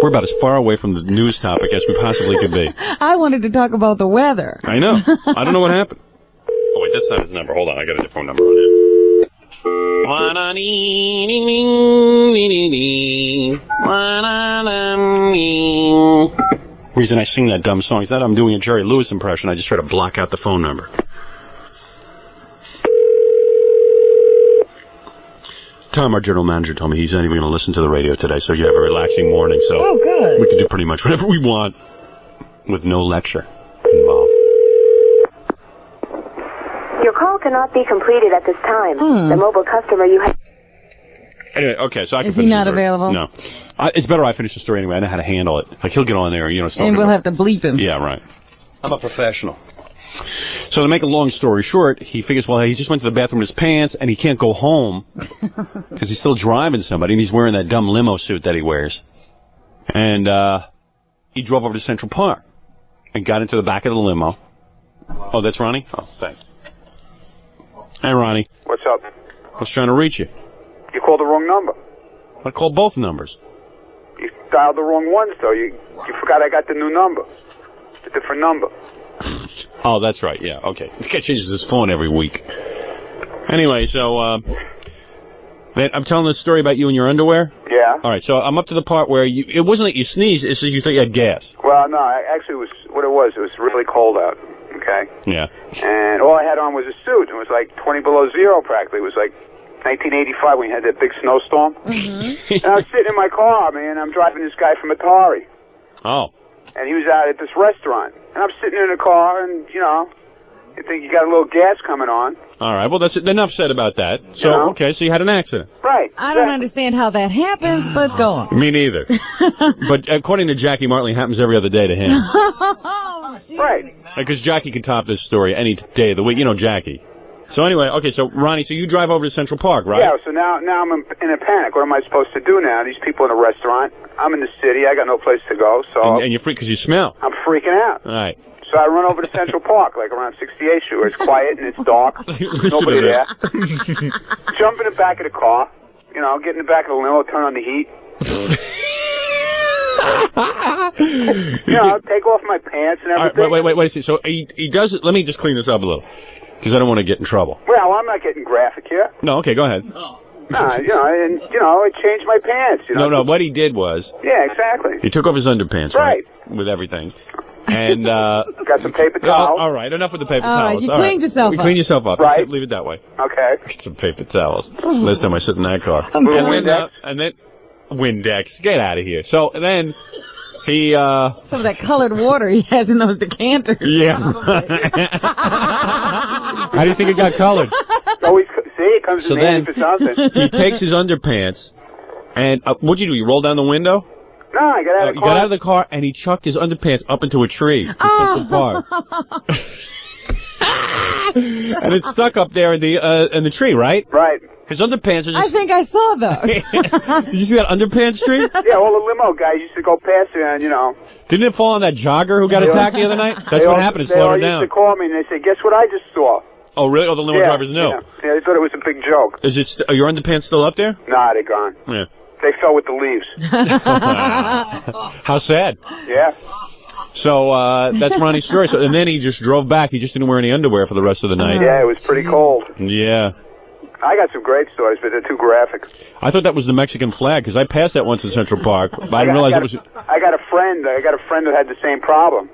We're about as far away from the news topic as we possibly could be. I wanted to talk about the weather. I know. I don't know what happened. Oh wait, that's not his number. Hold on, I got a different number on it. Reason I sing that dumb song is that I'm doing a Jerry Lewis impression. I just try to block out the phone number. Tom, our general manager, told me he's not even going to listen to the radio today, so you have a relaxing morning. So Oh, good. we can do pretty much whatever we want with no lecture. involved. Your call cannot be completed at this time. Hmm. The mobile customer you have. Anyway, okay, so I can Is he not available? No, I, it's better I finish the story anyway. I know how to handle it. Like he'll get on there, you know. And we'll about- have to bleep him. Yeah, right. I'm a professional. So to make a long story short, he figures, well, he just went to the bathroom in his pants, and he can't go home because he's still driving somebody, and he's wearing that dumb limo suit that he wears. And uh, he drove over to Central Park and got into the back of the limo Oh, that's Ronnie? Oh, thanks. Hey, Ronnie. What's up? I was trying to reach you. You called the wrong number. I called both numbers. You dialed the wrong ones, though. You you forgot I got the new number. It's a different number. Oh, that's right. Yeah. Okay. This guy changes his phone every week. Anyway, so uh, I'm telling this story about you and your underwear. Yeah. All right. So I'm up to the part where you. It wasn't that you sneezed. It's that you thought you had gas. Well, no, I, actually, it was what it was. It was really cold out. Okay. Yeah. And all I had on was a suit. It was like 20 below zero practically. It was like 1985 when you had that big snowstorm. and I was sitting in my car, man. I'm driving this guy from Atari. Oh. And he was out at this restaurant. And I'm sitting in the car, and you know, you think you got a little gas coming on, All right. Well, that's enough said about that. So Yeah. okay. So you had an accident. right? I don't understand how that happens, but go on. Me neither. but according to Jackie Martling, it happens every other day to him. Oh, right. Because Jackie can top this story any day of the week. You know Jackie. So anyway, okay. So Ronnie, so you drive over to Central Park, right? Yeah. So now, now I'm in, a panic. What am I supposed to do now? These people in a restaurant. I'm in the city. I got no place to go, so And, and you're free because you smell. I'm freaking out. All right. So I run over to Central Park, like around 68th Street, where it's quiet and it's dark. Nobody there. Jump in the back of the car. You know, get in the back of the limo, turn on the heat. you know, take off my pants and All right, everything. wait, wait, wait, wait. a second. So he he does it. Let me just clean this up a little because I don't want to get in trouble. Well, I'm not getting graphic here. No, okay, go ahead. Nah, you know, and you know, I changed my pants. You know. No, no. What he did was Yeah, exactly. he took off his underpants, right, with everything, and uh, got some paper oh, towels. all right, enough with the paper All right, towels. you All cleaned yourself You up. Clean yourself up. Right. Leave it that way. Okay. Get some paper towels. Last time I sit in that car. Little And then, Windex? uh, and then Windex. Get out of here. So then he. uh Some of that colored water he has in those decanters. Yeah. How do you think it got colored? Always see it comes So in handy then for something. he takes his underpants, and uh, what'd you do? You roll down the window? No, I got out Uh, of you the got car. out of the car and he chucked his underpants up into a tree in Central Park, and it's stuck up there in the uh, in the tree, right? Right. His underpants are just. I think I saw those. Did you see that underpants tree? yeah, all the limo guys used to go past me, and you know. Didn't it fall on that jogger who got They all- attacked the other night? That's what all- happened. It they all slowed her used to call me and they say, "Guess what I just saw?" Oh, really? Oh, the limo yeah, drivers know. Yeah. yeah, they thought it was a big joke. Is it? St- are your underpants still up there? Nah, they're gone. Yeah. They fell with the leaves. How sad. yeah. So uh, that's Ronnie's story. So, and then he just drove back. He just didn't wear any underwear for the rest of the night. Yeah, it was pretty cold. Yeah. I got some great stories, but they're too graphic. I thought that was the Mexican flag because I passed that once in Central Park, but I didn't got- realize I it was. got, I got a friend. I got a friend that had the same problem.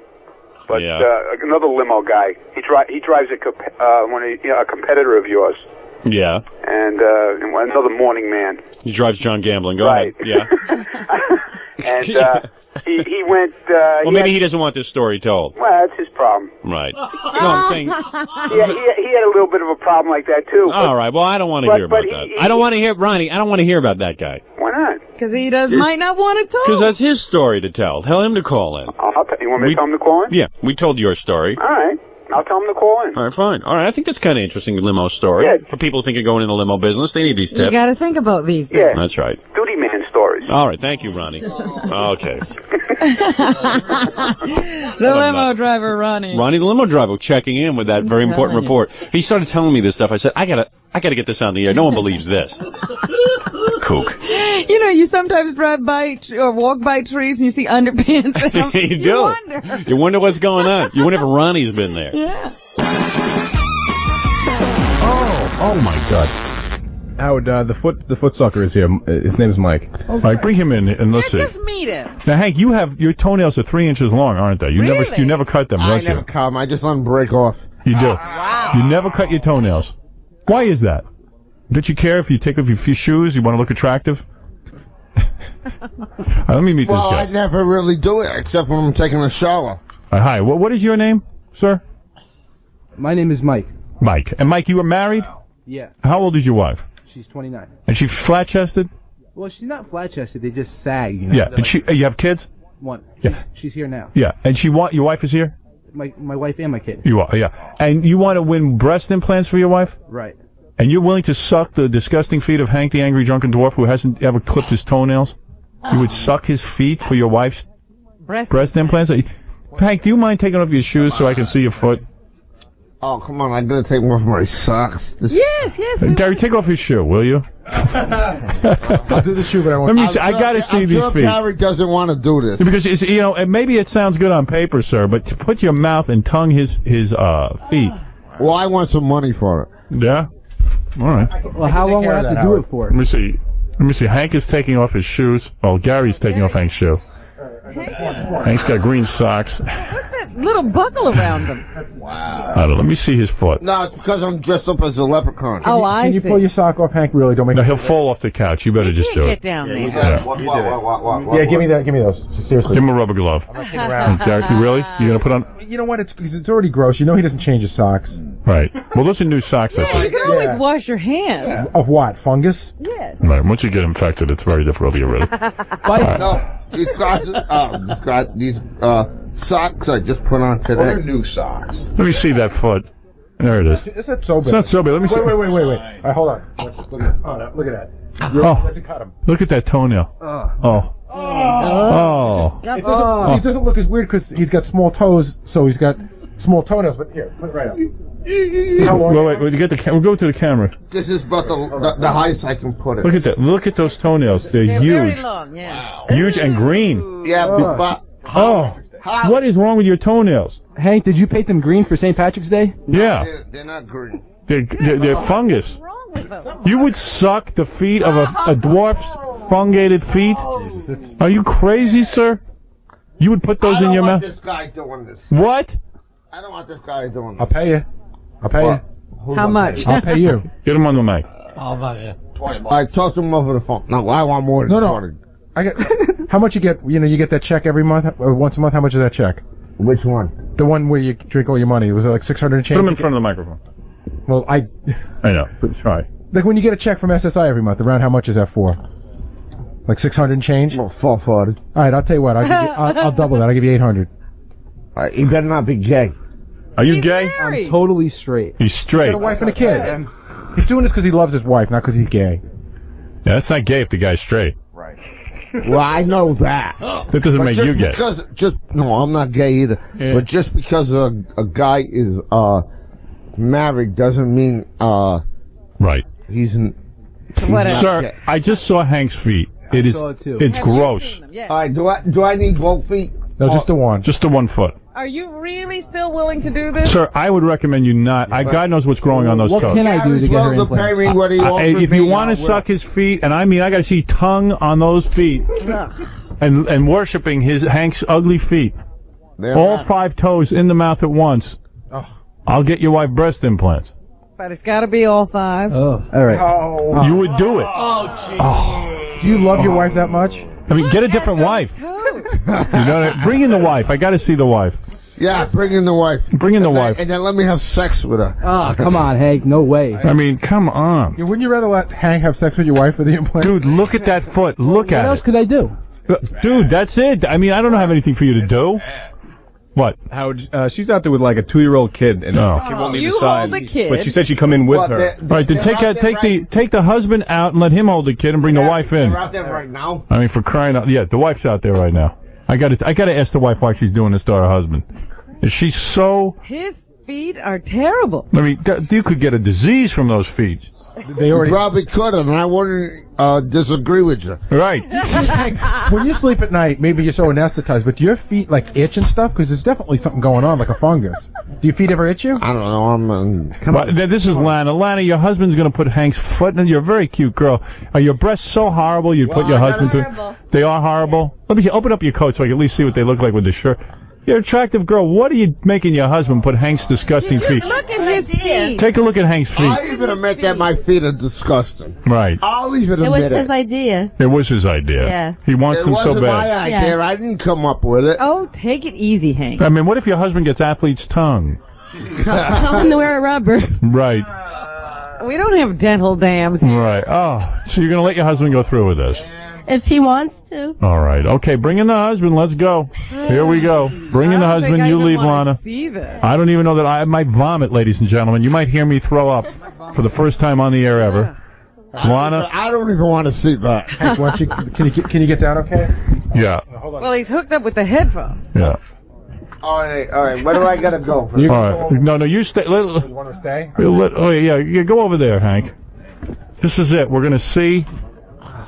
But Yeah. uh, another limo guy. He dri- he drives a comp- uh, one of, you know, a competitor of yours, Yeah. and uh, another morning man. He drives John Gambling. Go Right. ahead. Yeah. And uh, he he went. Uh, well, he maybe had- he doesn't want this story told. Well, that's his problem. Right. No, I'm saying. he, had, he, he had a little bit of a problem like that too. All right. Well, I don't want to hear about but that. he- I don't want to hear Ronnie. I don't want to hear about that guy Why not? Because he does might not want to talk. because that's his story to tell. Tell him to call in. I'll t- you want me We- to tell him to call in? Yeah, we told your story. All right. I'll tell them to call in. All right, fine. All right, I think that's kind of interesting limo story Yeah. for people who think of going in the limo business. They need these you tips. got to think about these. Things. Yeah. That's right. Duty man stories. All right, thank you, Ronnie. Okay, The limo driver, Ronnie. Ronnie, the limo driver, checking in with that very important you. report. He started telling me this stuff. I said, I gotta, I gotta get this on the air. No one believes this. Kook. You know, you sometimes drive by tr- or walk by trees and you see underpants. in 'em. you do. wonder. You wonder what's going on. You wonder if Ronnie's been there. Yeah. Oh, Oh my God! Howard, uh, the foot the foot sucker is here. Uh, His name is Mike. All right, bring him in and let's see. Just meet him. Now, Hank, you have your toenails are three inches long, aren't they? You never Really? you never cut them, I don't never you? cut 'em. I just let them break off. You do. Wow. You never cut your toenails. Why is that? Don't you care if you take off your few shoes? You want to look attractive? Let me meet Well, this I guy. never really do it except when I'm taking a shower. Uh, hi. What, what is your name, sir? My name is Mike. Mike. And Mike, you were married? Yeah, How old is your wife? She's 29. And she flat chested? Well, she's not flat chested. They just sag. You know? Yeah. They're And she, uh, you have kids? one. Yeah. She's, she's here now. Yeah. And she want your wife is here? My my wife and my kid. You are. Yeah. And you want to win breast implants for your wife? Right. And you're willing to suck the disgusting feet of Hank the Angry Drunken Dwarf who hasn't ever clipped his toenails? You would suck his feet for your wife's Breast. breast implants? Hank, do you mind taking off your shoes so I can see your foot? Oh, come on! I gotta take off my socks. This- Yes, yes. we Gary, take off his shoe, will you? I'll do the shoe, but I Let want. me I'm see. I gotta see I'm these sure feet. Gary doesn't want to do this. Because it's, you know, and maybe it sounds good on paper, sir, but to put your mouth and tongue his his uh feet. Well, I want some money for it. Yeah. All right. Well, how long would I have to do it for? Let me see. Let me see. Hank is taking off his shoes. Oh, Gary's taking off Hank's shoe. Hank's got green socks. That little buckle around them. I don't. Let me see his foot. No, it's because I'm dressed up as a leprechaun. Oh, I Can you pull your sock off, Hank? Really? Don't make. No, he'll fall off the couch. You better just do Get it. down there. Yeah. What, what, what, Yeah, give me that. Give me those. Seriously. Give him a rubber glove. around. Gary, you really? You're gonna put on? You know what? It's because it's already gross. You know he doesn't change his socks. Right. Well, those are new socks. I You think. can always Yeah. wash your hands. Of what? Fungus? Yes. Right. Once you get infected, it's very difficult to get rid of. No, these glasses, uh, these, guys, these uh, socks I just put on today. new socks. Let me see that foot. There it is. Is that so bad? It's not so bad. Let me see. Wait, wait, wait, wait, wait. All right, hold on. Watch this. Look at this. Oh, no, look at that. You're, Oh. Cut him. Look at that toenail. Oh. Oh. It doesn't, oh. see, it doesn't look as weird because he's got small toes, so he's got small toenails. But here, put it right up. See how long? Wait, wait, wait. You get the. Ca- we'll go to the camera. This is about the, the, the highest I can put it. Look at that. Look at those toenails. They're They're very huge. long, yeah. Huge and green. Yeah, but, oh. but Oh. What is wrong with your toenails? Hank, did you paint them green for St. Patrick's Day? Yeah. they're, they're not green. They're, they're, they're fungus. You would suck the feet of a, a dwarf's fungated feet? Are you crazy, sir? You would put those in your mouth? I in don't your want mouth? this guy doing this. What? I don't want this guy doing this. I'll pay you. I'll pay What? you. How much? I'll pay you. Get him on the mic. I talked to him over the phone. No, I want more than No, no. 20. I get. How much you get? You know, you get that check every month or once a month. How much is that check? Which one? The one where you drink all your money. Was it like six hundred and Put him in front of the microphone. Well, I I know. But try. like when you get a check from SSI every month. Around how much is that for? Like six hundred and change. Well, 440. All right, I'll tell you what. I'll, give you, I'll, I'll double that. I'll give you eight hundred. All right, he better not be gay. Are you gay? I'm totally straight. He's straight. Got a wife and a kid. He's doing this because he loves his wife, not because he's gay. Yeah, that's not gay if the guy's straight. Right. Well, I know that. That doesn't But make just you gay. Because, just no, I'm not gay either. Yeah. But just because a, a guy is uh married doesn't mean uh Right. he's n- he's Whatever. not Sir, gay. I just saw Hank's feet. It is. saw it too. It's Have you gross. seen them? Yeah. All right, do I do I need both feet? No, just the one. Just the one foot. Are you really still willing to do this? Sir, I would recommend you not. I, God knows what's growing on those What toes. can I do to Gary's get her willing pay implants? me what he I- offered if you me, want I'll to will. suck his feet, and I mean, I got to see tongue on those feet, and and worshiping his Hank's ugly feet, They're all not- five toes in the mouth at once. I'll get your wife breast implants. But it's got to be all five. Oh, all right. Oh. You would do it. Oh, oh. Do you love your oh. wife that much? I mean, get a different wife. You know, what? bring in the wife. I got to see the wife. Yeah, bring in the wife. Bring in the And then- wife. and then let me have sex with her. Oh, come on, Hank. No way. I mean, come on, Yeah, wouldn't you rather let Hank have sex with your wife with the implant? dude. Look at that foot. Look at. What else could I do? dude. That's it. I mean, I don't have anything for you to do. What? How uh, she's out there with like a two-year-old kid, and Oh. she won't leave You the side. hold the kid. But she said she'd come in with What, her. they're- Right, then they're take out that, there take the take the husband out and let him hold the kid and bring the wife in. They're out there right now. I mean, for crying out, yeah, the wife's out there right now. I got to, I got to ask the wife why she's doing this to her husband. Is she so? His feet are terrible. I mean, th- you could get a disease from those feet. They You probably could, and I wouldn't uh, disagree with you. Right. When you sleep at night, maybe you're so anesthetized, but do your feet like itch and stuff? Because there's definitely something going on, like a fungus. Do your feet ever itch you? I don't know. I'm. Um, come But th- this is Lana. Lana, your husband's going to put Hank's foot in. You're a very cute girl. Are your breasts so horrible you'd put Well, your they're husband through? horrible. They are horrible. Let me see, open up your coat so I can at least see what they look like with the shirt. You're an attractive girl. What are you making your husband put Hank's disgusting feet? Look at his feet. Take a look at Hank's feet. I even admit that my feet are disgusting. Right. I'll even It admit was it. Was his idea. It was his idea. Yeah. He wants it them wasn't so my bad. idea. Yes. I didn't come up with it. Oh, take it easy, Hank. I mean, what if your husband gets athlete's tongue? Tell him to wear a rubber. Right. We don't have dental dams. Right. Oh, so you're going to let your husband go through with this? If he wants to. All right. Okay, bring in the husband. Let's go. Here we go. Bring in the I don't think husband. You leave, wanna Lana. I don't even know that I might vomit, ladies and gentlemen. You might hear me throw up for the first time on the air ever. Lana? I don't even want to see that. Hank, why don't you, can you get, can you get down okay? Yeah. Well, he's hooked up with the headphones. Yeah. All right, all right. Where do I gotta go? For All right. No, no, you stay. Let, You want to stay? let- oh yeah, yeah, go over there, Hank. This is it. We're gonna see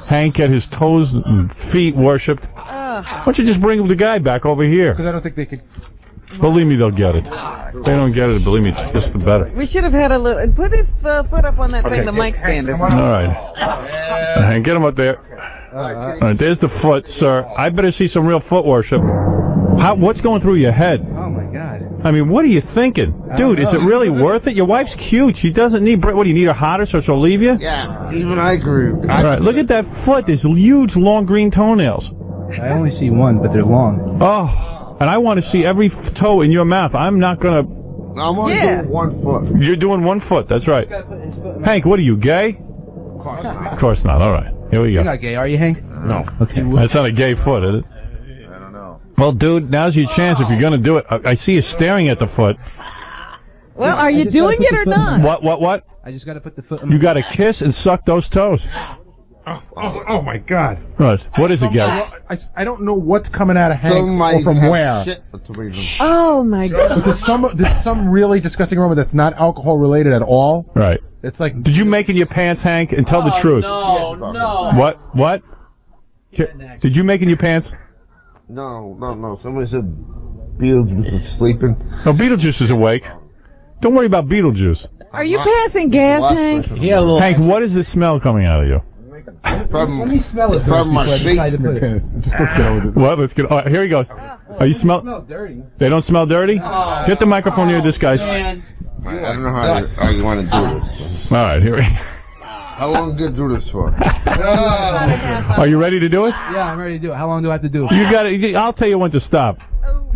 Hank get his toes and feet worshipped. Why don't you just bring the guy back over here? Because I don't think they could. Believe me, they'll get it. If they don't get it, believe me, it's just the better. We should have had a little. Put his uh, foot up on that thing. The mic stand is. All right. Hank, get him up there. All right, there's the foot, sir. I better see some real foot worship. How, what's going through your head? Oh my god. I mean, what are you thinking? Dude, is it really worth it? Your wife's cute. She doesn't need, Brit- what do you need her hotter so she'll leave you? Yeah, even I agree. All right, look at that foot. There's huge, long green toenails. I only see one, but they're long. Oh, and I want to see every f- toe in your mouth. I'm not going to. I'm only Yeah. doing one foot. You're doing one foot. That's right. Hank, what are you, gay? Of course not. Of course not. All right. Here we go. You're not gay, are you, Hank? No. Okay. That's not a gay foot, is it? I don't know. Well, dude, now's your chance if you're going to do it. I, I see you staring at the foot. Well, are you doing it or not? What, what, what? I just got to put the foot. In You got to kiss and suck those toes. Oh, oh, oh my God. Right. What is it, guy? I, I don't know what's coming out of Hank Some or from where. shit. Oh my But god. there's some there's some really disgusting aroma that's not alcohol related at all. Right. It's like Did you make in your pants, Hank? And tell the oh, truth. No, no. What? What? Did you make in your pants? No, no, no. Somebody said Beetlejuice was sleeping. No, Beetlejuice is awake. Don't worry about Beetlejuice. Are you passing gas, Hank? Yeah, a little. Hank, what is the smell coming out of you? From, Let me smell it from my first before I decide to put it. just let's get over this. Well, Let's get. Oh, here he goes. Are you smell? Smell dirty. They don't smell dirty. Get the microphone near this guy. Oh, I don't know how, you- how you want to do this. All right, here we. How long did you do this for? Are you ready to do it? Yeah, I'm ready to do it. How long do I have to do? it? You got it. I'll tell you when to stop.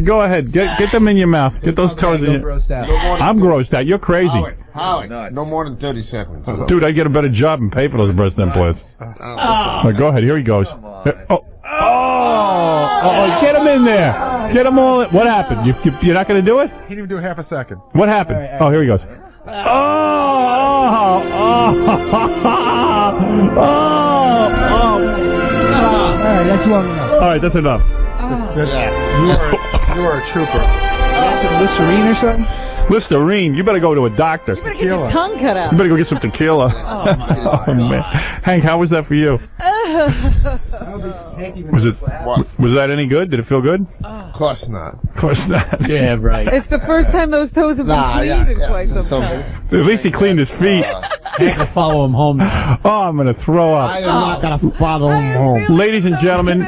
Go ahead. Get get them in your mouth. Get those toes in Go your. grossed out. I'm grossed out. You're crazy, Howie, no more than 30 seconds. Uh, dude. I'd get a better job and pay for those breast implants. Oh, go ahead. Here he goes. Oh. Oh, oh, get him in there. Get them all in. What happened? You, you, you're not going to do it? He didn't even do half a second. What happened? Oh, here he goes. Oh, oh, oh, oh, All right, that's long enough. All right, that's enough. You are you are a trooper. That's some Listerine or something? Listerine, you better go to a doctor. You better get your tongue cut out. You better go get some tequila. Oh, oh man. Hank, how was that for you? Was it? Was that any good? Did it feel good? Oh. Of course not. Of course not. Yeah, right. It's the first time those toes have been Nah, cleaned yeah, in yeah, quite some so- time. At least he cleaned his feet. Hank will follow him home. now. Oh, I'm gonna throw up. I up. am not going to follow oh. him home. Ladies and gentlemen,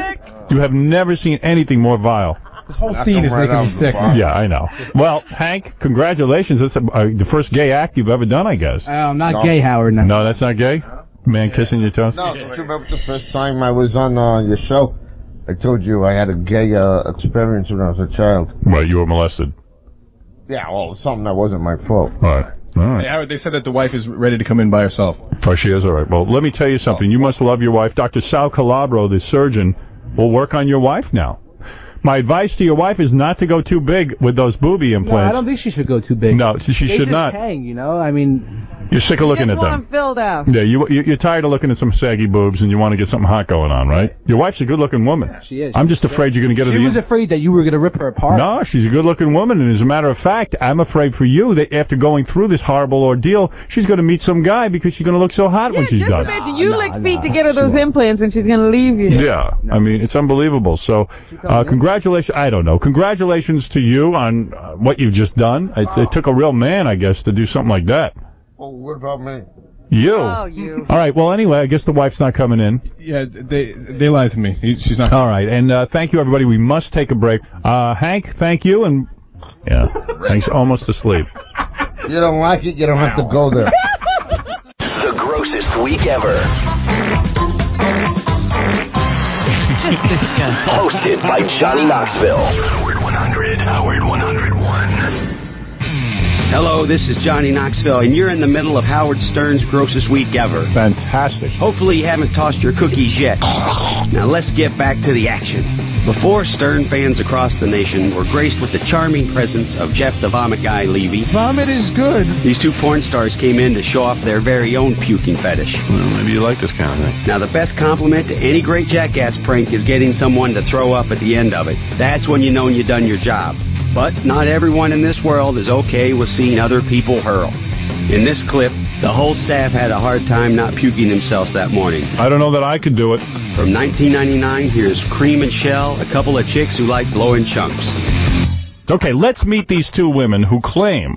you have never seen anything more vile. This whole scene is making me sick. Yeah, I know. Well, Hank, congratulations. That's uh, the first gay act you've ever done, I guess. Uh, I'm not gay, Howard. No. No, that's not gay. Man kissing your toes. No, don't you remember the first time I was on uh, your show? I told you I had a gay uh, experience when I was a child. Well, you were molested. Yeah, well, something that wasn't my fault. All right. All right. Hey, Howard, they said that the wife is ready to come in by herself. Oh, she is all right. Well, let me tell you something. You must love your wife. Dr. Sal Calabro, the surgeon, will work on your wife now. My advice to your wife is not to go too big with those booby implants. No, I don't think she should go too big. No, she They should just not. hang, you know. I mean, You're sick of looking Just at want them. them filled out. Yeah, you, you you're tired of looking at some saggy boobs, and you want to get something hot going on, right? Your wife's a good-looking woman. she is. I'm just afraid you're going to get her she the. was afraid that you were going to rip her apart. no, she's a good-looking woman, and as a matter of fact, I'm afraid for you that after going through this horrible ordeal, she's going to meet some guy because she's going to look so hot when she's Just done. imagine you lick feet to get her those implants, and she's gonna leave you. Yeah, I mean it's unbelievable. So, uh, congratulations. I don't know. Congratulations to you on uh, what you've just done. It, it took a real man, I guess, to do something like that. Well, what about me? You. Oh, you. All right. Well, anyway, I guess the wife's not coming in. Yeah, they they lied to me. She's not. All right, and uh, thank you, everybody. We must take a break. Uh, Hank, thank you, and yeah, Hank's almost asleep. You don't like it, you don't have to go there. The grossest week ever. Just disgusting. Hosted by Johnny Knoxville. Howard 100. Howard 101. Hello, this is Johnny Knoxville, and you're in the middle of Howard Stern's grossest week ever. Fantastic. Hopefully, you haven't tossed your cookies yet. Now, let's get back to the action. Before Stern fans across the nation were graced with the charming presence of Jeff the Vomit Guy Levy, Vomit is good. these two porn stars came in to show off their very own puking fetish. Well, maybe you like this kind of thing. Now, the best compliment to any great jackass prank is getting someone to throw up at the end of it. That's when you know you've done your job. But not everyone in this world is okay with seeing other people hurl. In this clip, the whole staff had a hard time not puking themselves that morning. I don't know that I could do it. From 1999, here's Cream and Shell, a couple of chicks who like blowing chunks. Okay, let's meet these two women who claim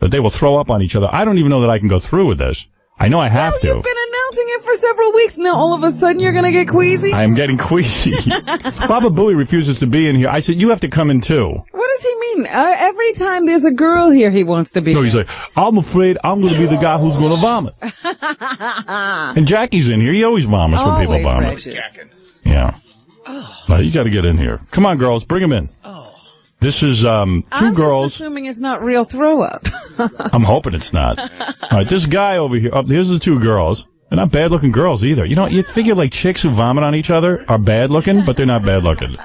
that they will throw up on each other. I don't even know that I can go through with this. I know I have to. You've been announcing it for several weeks. Now all of a sudden you're going to get queasy. I am getting queasy. Baba Booey refuses to be in here. I said, you have to come in too. What does he mean? Uh, every time there's a girl here, he wants to be. No, he's like, I'm afraid I'm going to be the guy who's going to vomit. And Jackie's in here. He always vomits when people vomit. precious. Yeah. No, you got to get in here. Come on, girls, bring him in. Oh. This is um two I'm girls. just assuming it's not real throw up. I'm hoping it's not. All right, this guy over here. Oh, here's the two girls. They're not bad looking girls either. You know, you figure like chicks who vomit on each other are bad looking, but they're not bad looking.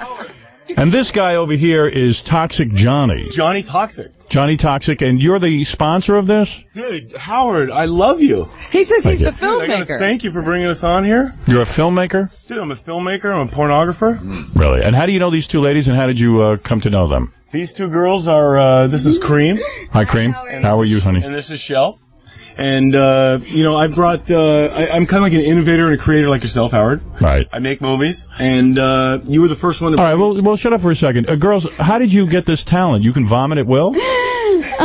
And this guy over here is Toxic Johnny. Johnny Toxic. Johnny Toxic, and you're the sponsor of this? Dude, Howard, I love you. He says he's he's the the Dude, filmmaker. thank you for bringing us on here. You're a filmmaker? Dude, I'm a filmmaker. I'm a pornographer. Really? And how do you know these two ladies, and how did you uh, come to know them? These two girls are, uh, this is Cream. Hi, Cream. How are you, honey? And this is Shell. And, uh, you know, I've brought, uh, I, I'm kind of like an innovator and a creator like yourself, Howard. Right. I make movies. And, uh, you were the first one to. All right, well, well, shut up for a second. Uh, girls, how did you get this talent? You can vomit at will?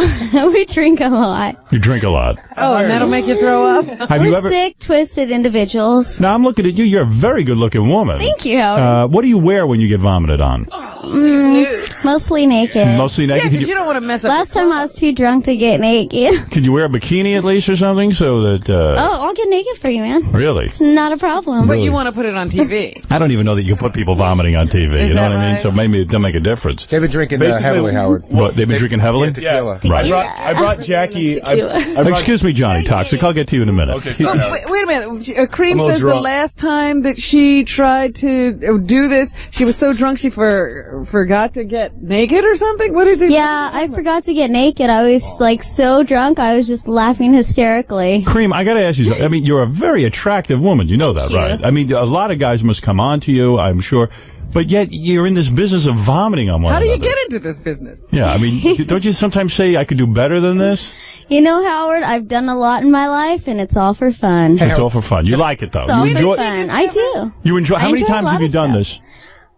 we drink a lot. You drink a lot. Oh, and that'll make you throw up? Have We're you ever- sick, twisted individuals. Now, I'm looking at you. You're a very good looking woman. Thank you, Howard. Uh, what do you wear when you get vomited on? Mm, mostly naked. Mostly naked? Yeah, Could because you- you don't want to mess up. Last time I was too drunk to get naked. Could you wear a bikini at least or something so that, uh, Oh, I'll get naked for you, man. really? It's not a problem. But you want to put it on TV. I don't even know that you put people vomiting on TV. Is you know that what I mean? right? So maybe it doesn't make a difference. They've been drinking uh, Basically- heavily, Howard. What, they've been drinking heavily? Yeah. Right. I brought, I brought Jackie. I, I brought, Excuse me, Johnny Toxic. I'll get to you in a minute. Okay, Oh, sorry. wait, wait a minute. Uh, Cream I'm a little says the last time that she tried to uh, do this, she was so drunk she for, forgot to get naked or something. What did it? Yeah, I forgot to get naked. I was like so drunk, I was just laughing hysterically. Cream, I got to ask you. something. I mean, you're a very attractive woman. You know that, right? I mean, a lot of guys must come on to you. I'm sure, but yet you're in this business of vomiting on one How do you another. get into this business? Yeah, I mean, don't you sometimes say I could do better than this? You know, Howard, I've done a lot in my life, and it's all for fun. It's all for fun. You like it though. It's all you for enjoy. fun. I do. You enjoy. How I many enjoy times have you done stuff. this,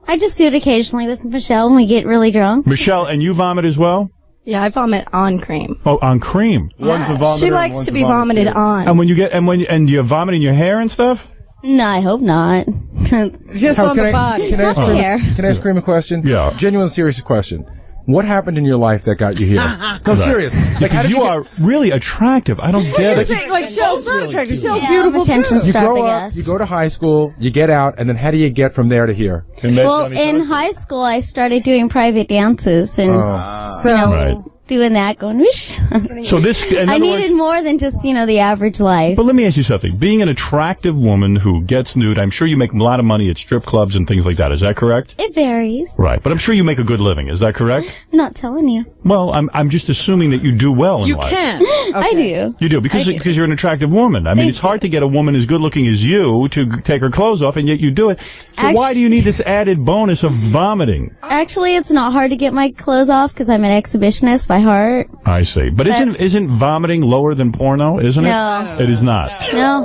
I just do it occasionally with Michelle when we get really drunk. Michelle? And you vomit as well? Yeah, I vomit on cream. Oh, on cream. One's a vomiter. She likes one's to be vomiter, vomited too. on. And when you get and when and you vomit in your hair and stuff? No, I hope not. Just Howard, on can the I, body. Can I, ask Not Cream, hair. can I ask Cream a question? Yeah. Genuine, serious question. What happened in your life that got you here? no, serious. Like, how Because did you, you, are really attractive. I don't get it. saying, like, Shell's not attractive. Shell's Yeah, beautiful, attention too. you grow up, guess. you go to high school, you get out, and then how do you get from there to here? Well, in high school, I started doing private dances and Oh. So, Right. Doing that, going whoosh. So this, I needed words, more than just you know the average life. but let me ask you something. Being an attractive woman who gets nude, I'm sure you make a lot of money at strip clubs and things like that. Is that correct? It varies. Right. But I'm sure you make a good living. Is that correct? I'm not telling you. Well, I'm I'm just assuming that you do well in you life. can. I do. You do because do. because you're an attractive woman. I mean, Thank it's hard to get a woman as good looking as you to take her clothes off, and yet you do it. So Actu- why do you need this added bonus of vomiting? Actually, it's not hard to get my clothes off because I'm an exhibitionist by heart. I see. But isn't isn't vomiting lower than porno? Isn't it? No. It is not. No,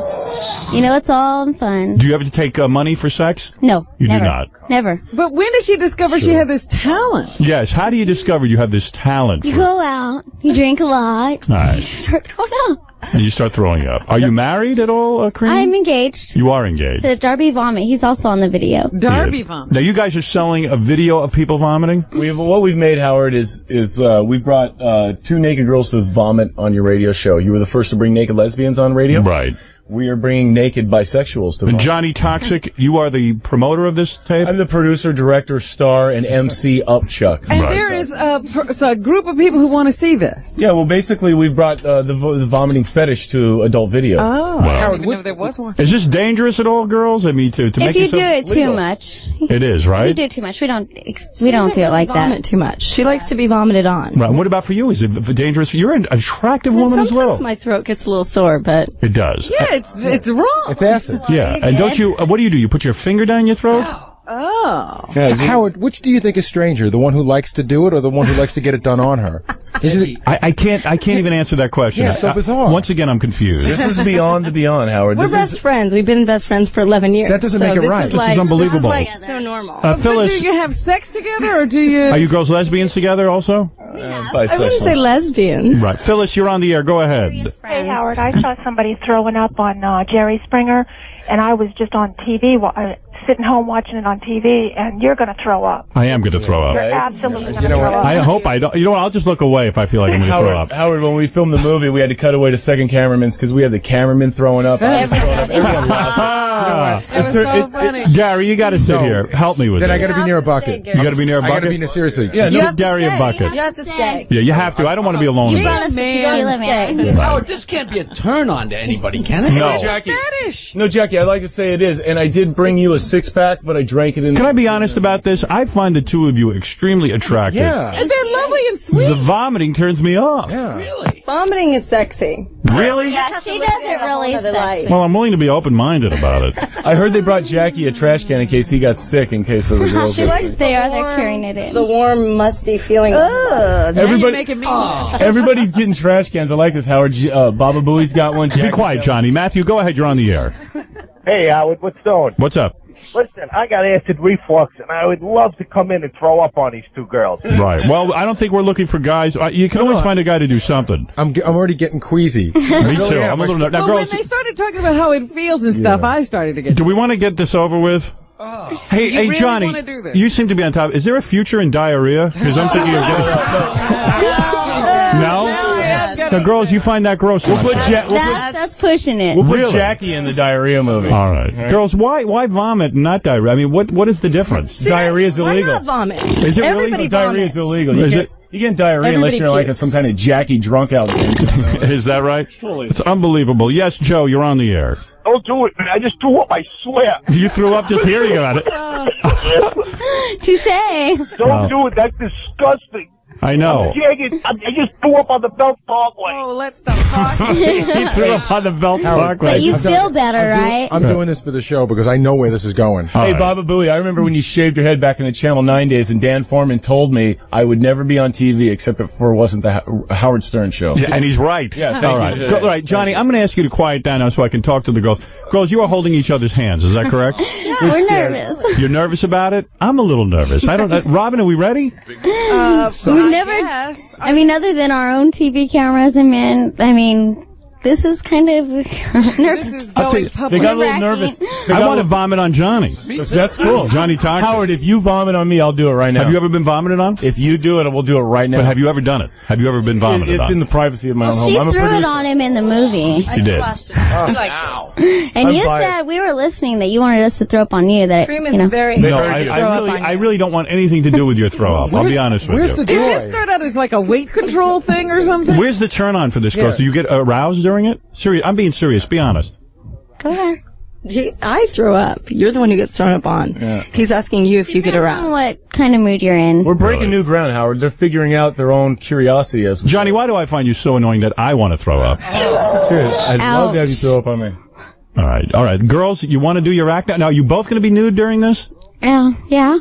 you know it's all in fun. Do you have to take uh, money for sex? No, You do not. Never. But when did she discover she had this talent? Yes. How do you discover you have this talent? You for- go out, you drink a lot, All right. you start throwing up. And you start throwing up. Are you married at all, uh, Cream? I'm engaged you are engaged. to Darby Vomit. He's also on the video. Darby Yes. vomit. Now you guys are selling a video of people vomiting. We've what we've made, Howard, is is uh, we brought uh, two naked girls to vomit on your radio show. You were the first to bring naked lesbians on radio. Right. We are bringing naked bisexuals to And vomit. Johnny Toxic, you are the promoter of this tape. I'm the producer, director, star, and MC Upchuck. And there is a, so a group of people who want to see this. Yeah, well, basically, we've brought uh, the, vo- the vomiting fetish to adult video. Oh, I didn't even know there was one. Is this dangerous at all, girls? I mean, to, to If make you do yourself it too much, It is if you right. do it too much, we don't ex- we don't do it like that. Too much. She likes to be vomited on. Right. What about for you? Is it dangerous? You're an attractive woman as well. Sometimes well. my throat gets a little sore, but it does. Yeah, it's it's wrong. It's acid. Yeah. And don't you? Uh, what do you do? You put your finger down your throat? Oh. Howard, which do you think is stranger, the one who likes to do it or the one who likes to get it done on her? Is it, I, I can't. I can't even answer that question. Yeah, it's so I- bizarre. once again, I'm confused. This is beyond the beyond, Howard. We're This best is friends. We've been best friends for 11 years. That doesn't so make it this right. Is This is like, unbelievable. This is like so normal. Uh, But Phyllis, do you have sex together, or do you? are you girls lesbians together also? I wouldn't say lesbians. Right, Phyllis, you're on the air. Go ahead. Hey Howard, I saw somebody throwing up on uh, Jerry Springer, and I was just on TV, wa- uh, sitting home watching it on TV, and you're going to throw up. I am going to throw You're up. absolutely going to throw up. I hope I don't. You know what? I'll just look away if I feel like I'm going to throw up. Howard, when we filmed the movie, we had to cut away to second cameramen because we had the cameraman throwing up. I was throwing up. Everyone laughed. It was so funny. Gary, you got to sit here. Help me with then this. I got to be near a bucket. You got to be near a bucket. got to be near, seriously. Yeah, You no, have to Gary a bucket. You have to stay. Yeah, you have to. I don't want to be alone. You in this. brought us Man. to stay. Howard, this can't be a turn on to anybody, can it? No, Jackie. No, Jackie. I'd like to say it is, and I did bring you a six pack, but I drank it in. Can I be honest about this? I find the two of you extremely attractive. Yeah. And they're lovely and sweet. The vomiting turns me off. Yeah. Really? Vomiting is sexy. Really? Yeah, she does it really sexy. Well, I'm willing to be open-minded about it. I heard they brought Jackie a trash can in case he got sick. In case of the girls. She likes They the are, they're carrying it in. The warm, musty feeling. Ugh, now Everybody- you're making me. Everybody's getting trash cans. I like this. Howard, J- uh, Baba Booey's got one. Be Jackie's quiet, got Johnny. Matthew, go ahead. You're on the air. Hey, Howard, what's doing? What's up? Listen, I got acid reflux, and I would love to come in and throw up on these two girls. Right. Well, I don't think we're looking for guys. Uh, You can always find a guy to do something. I'm, ge- I'm already getting queasy. Me too. I'm a little. Now, Well, girls, when they started talking about how it feels and stuff, I started to get. do we want to get this over with? Hey, You hey, really Johnny, wanna do this? you seem to be on top. Is there a future in diarrhea? Because I'm thinking of getting. No. Now, girls, you find that gross. We'll put, ja- we'll put, That's, that's pushing it. we'll put Really? Jackie in the diarrhea movie. All right, girls, why why vomit and not diarrhea? I mean, what what is the difference? Diarrhea is illegal. Why illegal. not vomit? Is it really? Everybody Diarrhea is illegal. You Is can't, it? you can't diarrhea unless Everybody you're like pukes. some kind of Jackie drunk out. is that right? Fully. It's unbelievable. Yes, Joe, you're on the air. Don't do it, man. I just threw up. I swear. You threw up just hearing about it. Touche. Don't Wow. do it. That's disgusting. I know. Jagged. I, I just threw up on the belt parkway. Oh, let's stop talking. he threw up on the belt parkway. But you I'm doing- feel better, I'm doing- right? I'm doing this for the show because I know where this is going. All hey, right. Baba Booey, I remember when you shaved your head back in the Channel 9 days, and Dan Foreman told me I would never be on TV except if it wasn't the Ho- Howard Stern show. Yeah, and he's right. Yeah, thank All right. you. All right, Johnny, I'm going to ask you to quiet down now so I can talk to the girls. Girls, you are holding each other's hands. Is that correct? yeah, We're nervous. You're nervous about it? I'm a little nervous. I don't. Uh, Robin, are we ready? Uh, We've never. yes. I mean, other than our own TV cameras, I mean, I mean, this is kind of This nervous. is I'll going you- They got a little nervous. I want to vomit on Johnny. That's cool. Johnny Toxic. Howard, if you vomit on me, I'll do it right now. have you ever been vomited on? If you do it, we'll do it right now. But have you ever done it? Have you ever been vomited It- it's on? in the privacy of my Well, own she home. I'm a threw it on him in the movie. you did. Oh. And I'm you biased. said we were listening that you wanted us to throw up on you. That Cream you is know. very. No, very I, I really. I really don't want anything to do with your throw up. I'll be honest with you. Where's you. the Did this start out as like a weight control thing or something? Where's the turn on for this, girls? Yeah. Do you get aroused during it? Serious? I'm being serious. Be honest. Go ahead. He, I throw up. You're the one who gets thrown up on. Yeah. He's asking you if you get Depends on aroused. what kind of mood you're in. We're breaking Really? new ground, Howard. They're figuring out their own curiosity as we Johnny, why do I find you so annoying that I want to throw up? I'd love to have you throw up on me. All right, all right, girls, you want to do your act now? Now, are you both going to be nude during this? Yeah, yeah. All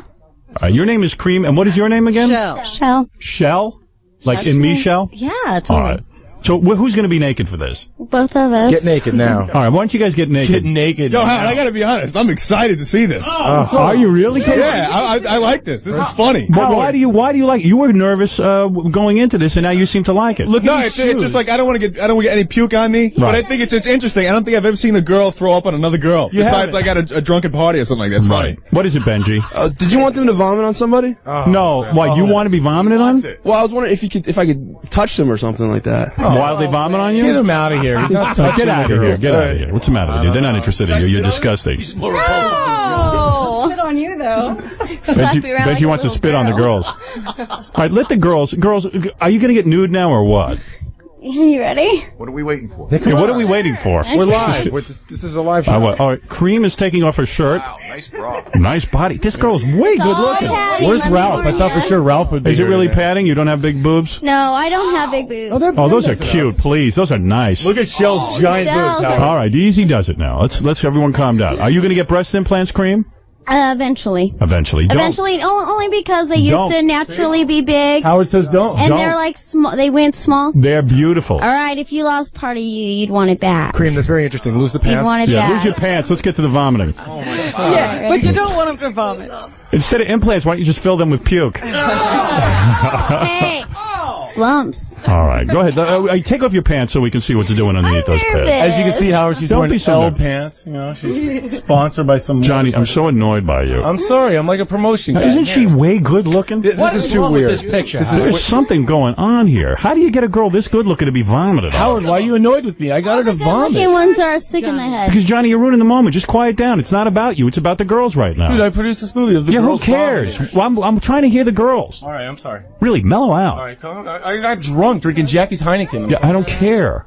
right, your name is Cream, and what is your name again? Shell. Shell. Shell, like in Michelle. Yeah, All totally. right. So wh- who's going to be naked for this? Both of us. Get naked now. All right, why don't you guys get naked? Get naked. Yo, Howard, I gotta be honest. I'm excited to see this. are you really? yeah, I, I, I like this. This is funny. But why do you? Why do you like? You were nervous uh, going into this, and now you seem to like it. Look, no, it's, it's just like I don't want to get I don't want to get any puke on me. But I think it's it's interesting. I don't think I've ever seen a girl throw up on another girl. You besides, haven't. like at a, a drunken party or something like that. That's Right. funny. What is it, Benji? Uh, did you want them to vomit on somebody? no. Why? You want to be vomited on? Well, I was wondering if you could, if I could touch them or something like that. While they vomit on you? Get him out of here. He's not touching get out of here. Get out of here. What's the matter with you? They're not interested in you. You're disgusting. Oh. Spit on you though. Slap Benji, you around Benji like wants to little spit on the girls. All right, let the girls. Girls, are you going to get nude now or what? You ready? What are we waiting for? Yeah, what are we waiting for? We're live. We're- this, this is a live show. what? All right, Cream is taking off her shirt. Wow, nice bra. Nice body. This girl's way good looking. Patty, Where's let Ralph? I thought for sure Ralph would be Is it really today. padding? You don't have big boobs? No, I don't have big boobs. Oh, those are cute. Please, those are nice. Look at Shell's giant Shell's boobs, are- All right, easy does it now. Let's let's everyone calm down. Are you going to get breast implants, Cream? Uh, eventually. Eventually. Don't- Eventually, only because they used Don't. to naturally be big. Howard says don't. and Don't. they're like small. They went small. They're beautiful. All right, if you lost part of you, you'd want it back. Cream, that's very interesting. Lose the pants. You'd pants. want it Yeah, back. lose your pants. Let's get to the vomiting. Oh Yeah, but you don't want them to vomit. Instead of implants, why don't you just fill them with puke? hey, lumps. All right, go ahead. Uh, uh, take off your pants so we can see what they're doing underneath those nervous. pants. As you can see, Howard, she's Don't wearing be so L nervous. pants. You know, she's sponsored by some. Johnny, I'm so annoyed by you. I'm sorry. I'm like a promotion guy. Isn't she way good looking? This What is is too wrong weird. with this picture? This is There's something going on here. How do you get a girl this good looking to be vomited on? Howard, why are you annoyed with me? I got her to vomit. Looking vomit. ones are sick in the head. Because Johnny, you're ruining the moment. Just quiet down. It's not about you. It's about the girls right now. Dude, I produced this movie of the yeah, who cares? Well, I'm, I'm trying to hear the girls. All right, I'm sorry. Really, mellow out. All right, come on. I, I got drunk drinking Jackie's Heineken. Yeah, I don't care.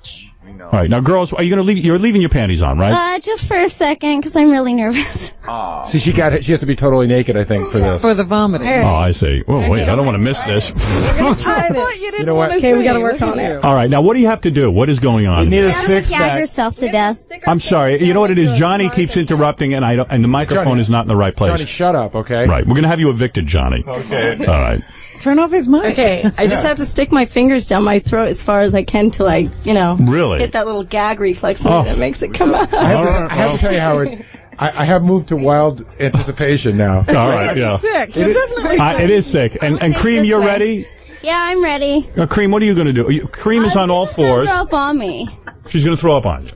All right, now, girls, are you going to leave? You're leaving your panties on, right? Uh, just for a second, because I'm really nervous. Oh. See, she got it. She has to be totally naked, I think, for this. For the vomiting. oh, I see. Oh, wait, I don't want to miss this. I thought you didn't know what? want to Okay, we gotta work on it. All right, now, what do you have to do? What is going on? You need a Don't six gag pack. yourself to death. I'm sorry. You know what it is? Johnny keeps interrupting, and I don't, and the microphone Johnny. is not in the right place. Johnny, shut up, okay? Right, we're going to have you evicted, Johnny. Okay. All right. Turn off his mic. Okay, I just have to stick my fingers down my throat as far as I can to like, you know, Really? hit that little gag reflex in Oh. that makes it come out. I have, to, I have to tell you, Howard, I, I have moved to wild anticipation now. All right, yeah. Sick. You're definitely Uh, it is sick. And, and Cream, this you're way. ready? Yeah, I'm ready. Uh, Cream, what are you going to do? Are you- Cream is on all fours. Throw up on me. She's going to throw up on you.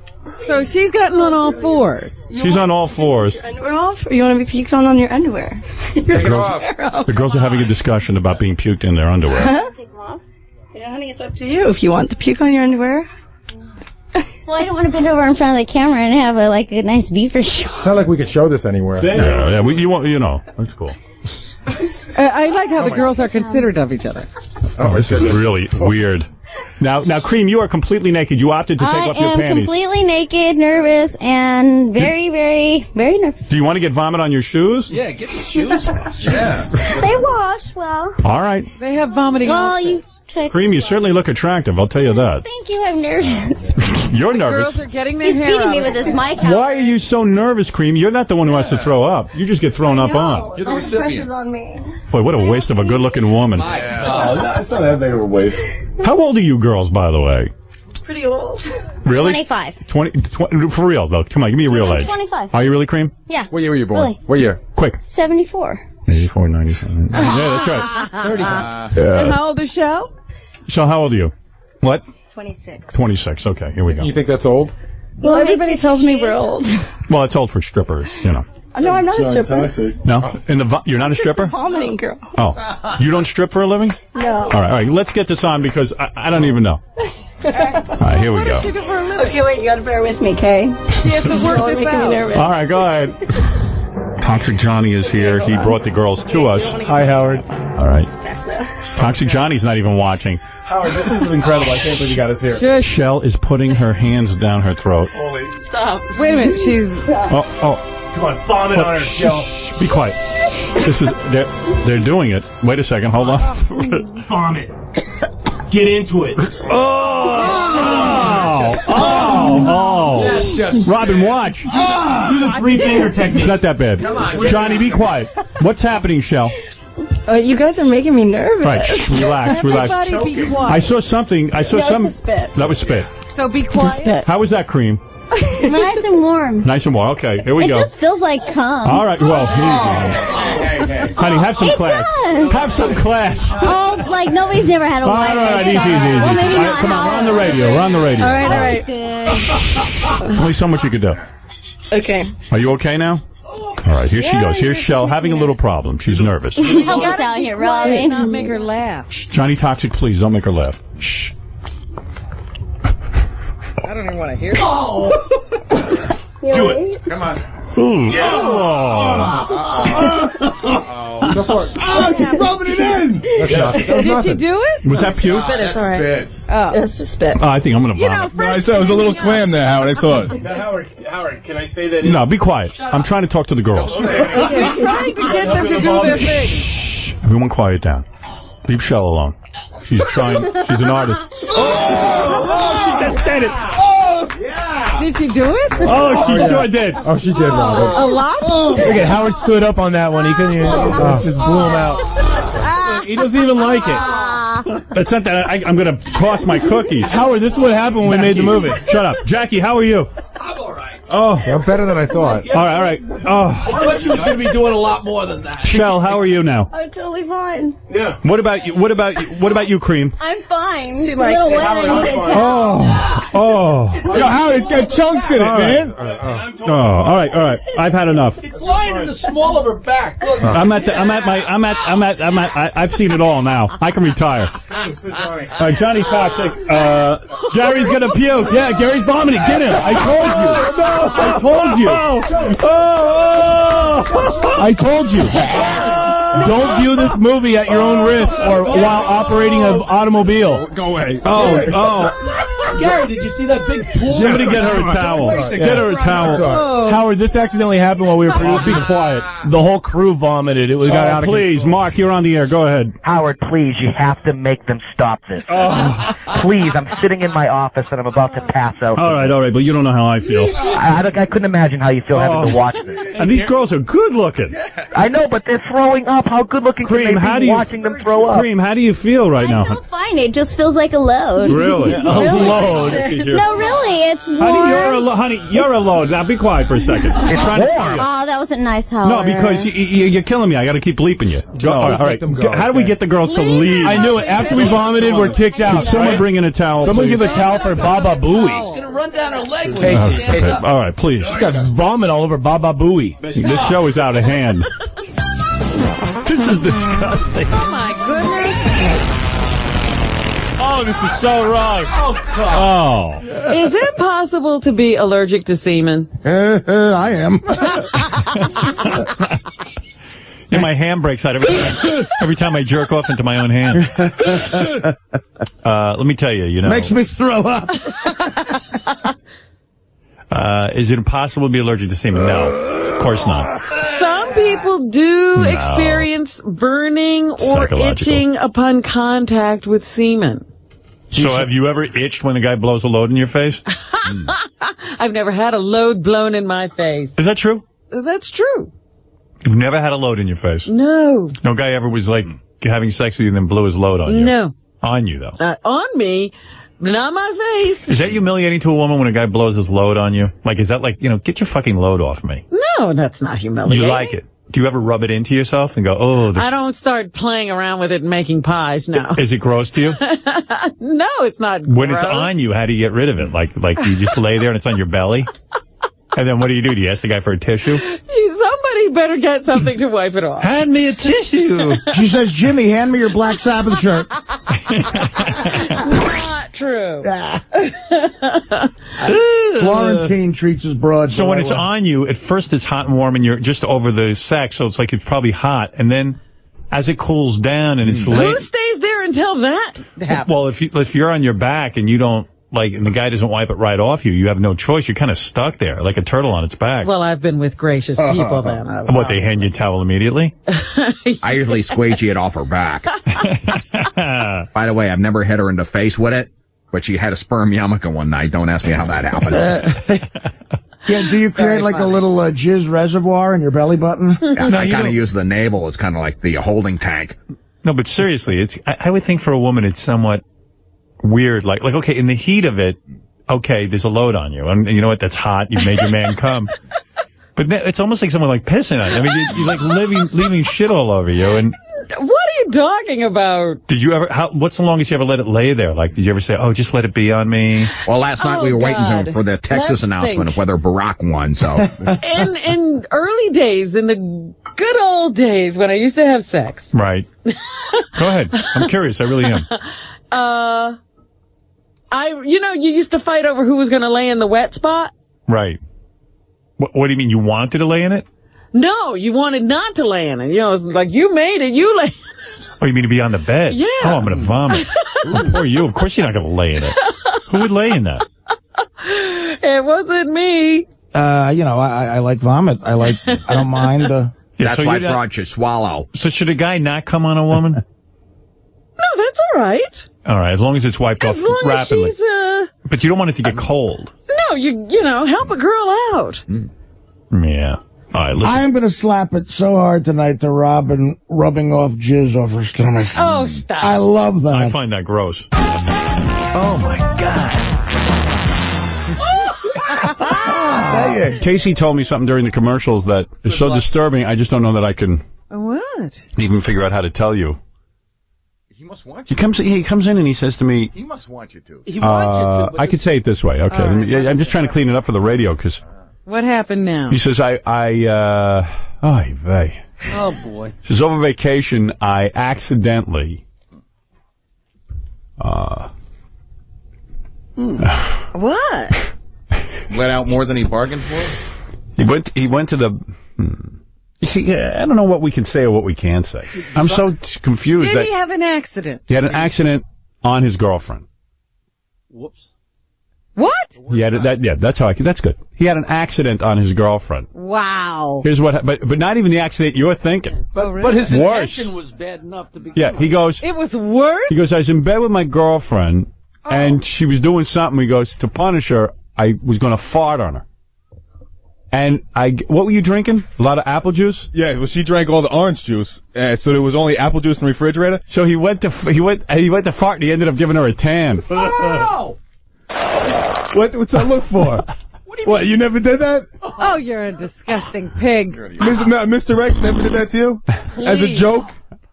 So she's gotten on all fours. She's on all fours. Underwear off, or you want to be puked on on your underwear? The girls, the girls are having a discussion about being puked in their underwear. Take them off. Yeah, honey, it's up to you. If you want to puke on your underwear, Well, I don't want to bend over in front of the camera and have a, like a nice beaver shot. Not like we could show this anywhere. Yeah, yeah. We, you want, you know, that's cool. Uh, I like how the girls are considerate of each other. Oh, this is really weird. Now, now, Cream, you are completely naked. You opted to take I off your panties. I am completely naked, nervous, and very, very, very nervous. Do you want to get vomit on your shoes? Yeah, get the shoes. Yeah. They wash well. All right. They have vomiting. Well, outfits. you check. Cream, you certainly look attractive. I'll tell you that. Thank you. I'm nervous. You're nervous. Girls nervous. are getting their He's hair beating out. me with his mic. Why are you so nervous, Cream? You're not the one who has to throw up. You just get thrown up on. You're the pressure's recipient. on me. Boy, what a waste of a good-looking woman. Oh, no, it's not that big of a waste. How old are you girls, by the way? Pretty old. Really? 25. 20, 20 for real, though. Come on, give me a real I'm age. 25. Are you really, Cream? Yeah. What year were you born? Really? What year? Quick. 74. 84, 97. yeah, that's right. 35. And how old is Shell? So how old are you? What? 26. 26. Okay, here we go. You think that's old? Well, everybody tells me we're old. Well, it's old for strippers, you know. No, I'm not a John stripper. Toxic. No? In the vo- you're not a stripper? Vomiting girl. Oh. You don't strip for a living? No. All right, all right. Let's get this on because I, I don't even know. All right, here we What go. does she do for a living? Okay, wait, you gotta bear with me, okay? She has to work Really this making me out. nervous. All right, go ahead. Toxic Johnny is here. He brought the girls to us. Hi, Howard. All right. Toxic Johnny's not even watching. Howard, this is incredible. I can't believe you got us here. Shush. Shell is putting her hands down her throat. Holy. Stop. Wait a minute. She's. Oh, oh. Come on, vomit on her, Shell. Shh, be quiet. This is they're they're doing it. Wait a second. Hold on. Vomit. Get into it. Oh, oh, oh. Robin, watch. Do the three finger technique. It's not that bad. Come on. Johnny, be quiet. What's happening, Shell? Oh, you guys are making me nervous. Right, shh, relax, relax. Everybody be quiet. I saw something. I saw No, it's some. just spit. That was spit. So be Just quiet. spit. How was that cream? nice and warm. Nice and warm. Okay, here we It go. It just feels like cum. All right. Well, oh. easy. honey, have some It class. does. Have some class. Oh, like nobody's never had a All wife. right, all right, easy, easy, easy. Well, maybe All right, not come on, we're on the radio. We're on the radio. All right, all right. Good. There's only so much you could do. Okay. Are you okay now? All right, here she goes. Here's Shell having a little problem. She's nervous. Help us out here, Quiet, Robin. not make her laugh. Johnny Toxic, please don't make her laugh. Shh. I don't even want to hear. Do it. Come on. Ooh. Go for it. Oh, she's rubbing it in. That's nothing. That was Did she nothing. do it? Was that puke? Spit, it's all right. Spit. Oh. It's just spit. Oh, I think I'm gonna You know, vomit. No, I saw it was a little clam there, Howard. I saw it. Now, Howard, Howard, can I say that? No, be quiet. I'm trying to talk to the girls. We're trying to get them to do their thing. Everyone quiet down. Leave Shell alone. She's trying. She's an artist. Oh, oh, she just did it. Oh! Did she do it? Oh, she oh, yeah. sure did. Oh, she did, Robert. Oh, a lot? Look at Howard stood up on that one. He couldn't even. Oh. It just blew him out. Ah. He doesn't even like it. Ah. That's not that. I, I'm going to toss my cookies. Howard, this is what happened when we made the movie. Shut up. Jackie, how are you? I'm. Oh. Yeah, better than I thought. All right, all right. Oh. I thought she was going to be doing a lot more than that. Shell, how are you now? I'm totally fine. Yeah. What about you? What about you? what about you, Cream? I'm fine. She A likes little it. wet, I need a. Oh, oh, Yo, Howard, it's got chunks in it, All man. oh. All right, all right. I've had enough. It's lying in the small of her back. Look. I'm at the, I'm at my I'm at I'm at I'm at I, I've seen it all now. I can retire. All right, Johnny Toxic. Uh, Jerry's gonna puke. Yeah, Gary's vomiting. Get him. I told you. No, I told you. I told you. Don't view this movie at your own risk or while operating an automobile. Go away. Oh, oh. Gary, did you see that big pool? Somebody get her a towel. Get her a towel. Oh. Howard, this accidentally happened while we were producing. Be quiet. The whole crew vomited. It got Oh, out of please, Mark, you're on the air. Go ahead. Howard, please, you have to make them stop this. Oh. Please, I'm sitting in my office and I'm about to pass out. All right, all right, but you don't know how I feel. I, I, I couldn't imagine how you feel having to Oh. watch this. And these girls are good looking. I know, but they're throwing up. How good looking can Cream, they how be do you watching them throw up? Cream, how do you feel right now? I feel Fine, it just feels like a load. Really? Really? Load. No, really, it's warm. Honey, you're a lo- honey, you're a load. Now be quiet for a second. I'm trying to tell you. Oh, that wasn't nice, Howard. No, because you, you, you're killing me. I got to keep bleeping you. Go, all right, all right. go, How do we get the girls to leave? I knew it. After we vomited, we're kicked out. Can someone right? bring in a towel? Someone please? give a towel for Baba She's Booey. going to run down her leg when Hey, she hey, up. All right, please. She's got vomit all over Baba Booey. This show is out of hand. this is disgusting. Oh my goodness. Oh, this is so wrong. Oh, God. Oh. Is it possible to be allergic to semen? Uh, uh, I am. Yeah, my hand breaks out every time, every time I jerk off into my own hand. Uh, let me tell you, you know. Makes me throw up. Uh, is it impossible to be allergic to semen? No, of course not. Some people do No. experience burning or itching upon contact with semen. So have you ever itched when a guy blows a load in your face? I've never had a load blown in my face. Is that true? That's true. You've never had a load in your face? No. No guy ever was like having sex with you and then blew his load on you? No. On you, though. Uh, on me, not my face. Is that humiliating to a woman when a guy blows his load on you? Like, is that like, you know, get your fucking load off me? No, that's not humiliating. You like it? Do you ever rub it into yourself and go, oh, this, I don't start playing around with it and making pies now. is it gross to you? no, it's not. when it's on you, how do you get rid of it? Like, like you just lay there and it's on your belly? And then what do you do? Do you ask the guy for a tissue? You- Somebody better get something to wipe it off. Hand me a tissue. She says, Jimmy, hand me your Black Sabbath shirt. not true. Florentine treats his broad. So when it's on you, at first it's hot and warm and you're just over the sex, so it's like it's probably hot. And then as it cools down and it's late. Who stays there until that happens? Well, if, you, if you're on your back and you don't, like, and the guy doesn't wipe it right off you, you have no choice. You're kind of stuck there, like a turtle on its back. Well, I've been with gracious people then. I- And what, they hand you a towel immediately? I usually squeegee it off her back. By the way, I've never hit her in the face with it, but she had a sperm yarmulke one night. Don't ask me how that happened. Yeah, do you create like a little uh, jizz reservoir in your belly button? Yeah, I kind of use the navel as kind of like the holding tank. No, but seriously, it's, I, I would think for a woman it's somewhat weird. Like, like, okay, in the heat of it, okay, there's a load on you. And, and you know what? That's hot. You made your man come. But then it's almost like someone like pissing on you. I mean, you, you're like living, leaving shit all over you. And What are you talking about? did you ever, how, what's the longest you ever let it lay there? Like, did you ever say, oh, just let it be on me? Well, last night we Oh, were waiting God. for, for the Texas Let's announcement think. of whether Barack won. So In in early days, in the good old days when I used to have sex, Right. Go ahead. I'm curious. I really am. uh, I you know you used to fight over who was going to lay in the wet spot. Right. What, what do you mean? You wanted to lay in it? No, you wanted not to lay in it. You know, it's like you made it, you lay. Oh, you mean to be on the bed? Yeah. Oh, I'm going to vomit. oh, poor you. Of course you're not going to lay in it. Who would lay in that? It wasn't me. Uh, you know, I, I like vomit. I like. I don't mind the. Yeah, that's so why I brought you swallow. So should a guy not come on a woman? No, that's all right. All right, as long as it's wiped As off long rapidly. as she's uh, But you don't want it to get cold. No, you you know, help a girl out. Yeah. All right, listen. I am going to slap it so hard tonight to Robin rubbing off jizz off her stomach. Oh, stop. I love that. I find that gross. Oh my god. KC told me something during the commercials that is so disturbing. I just don't know that I can What? even figure out how to tell you. He must want He comes. He comes in and he says to me, He must want you to. He wants uh, "I could say it this way." Okay, All let me- I'm just trying to clean it up for the radio because What happened now? he says, "I, I, uh, oh, vey." Oh boy. He says over vacation, I accidentally, uh, What? Let out more than he bargained for? He went. He went to the. Hmm. You see, I don't know what we can say or what we can't say. I'm so confused Did that he have an accident? he had an accident on his girlfriend. Whoops. What? He had a, that. Yeah, that's how I. Can, that's good. He had an accident on his girlfriend. Wow. Here's what. But but not even the accident you're thinking. But, oh, but his Worse. intention was bad enough to be. Yeah, he goes. It was worse. He goes. I was in bed with my girlfriend, and oh. she was doing something. He goes to punish her. I was going to fart on her. And I, what were you drinking? A lot of apple juice. Yeah, well, she drank all the orange juice, uh, so there was only apple juice in the refrigerator. So he went to he went he went to fart and he ended up giving her a tan. Oh! What, what's that look for? what, you never did that? Oh, you're a disgusting pig. Mr. Ma- Mr. X never did that to you? As a Please. joke?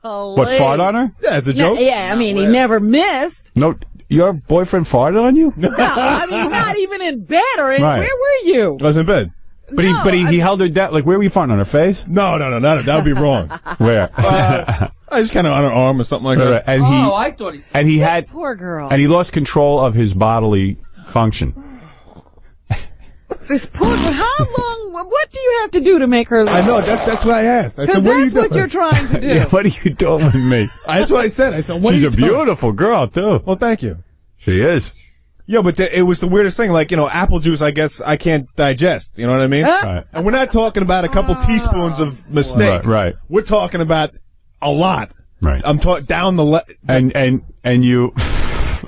What fart on her? Yeah, as a No, joke. yeah, I mean, he never missed. No, your boyfriend farted on you? No, I mean, not even in bed or in, Right. where were you? I was in bed. But he but he, he held her down. Like where were you farting on her face? No, no, no, no, that would be wrong. Where? Uh, I just kind of on her arm or something like Right, that. and he Oh, I thought he. and he had Poor girl. and he lost control of his bodily function. This poor girl. How long? What do you have to do to make her? Laugh? I know, that's, that's what I asked. Because said, what are you that's what you're trying to do. Yeah, what are you doing with me? That's what I said. I said, what She's are a doing? beautiful girl too. Well, thank you. She is. Yeah, but th- it was the weirdest thing. Like, you know, apple juice, I guess I can't digest. You know what I mean? Right. And we're not talking about a couple ah. teaspoons of mistake. Right, right. We're talking about a lot. Right. I'm talking down the le- And and and you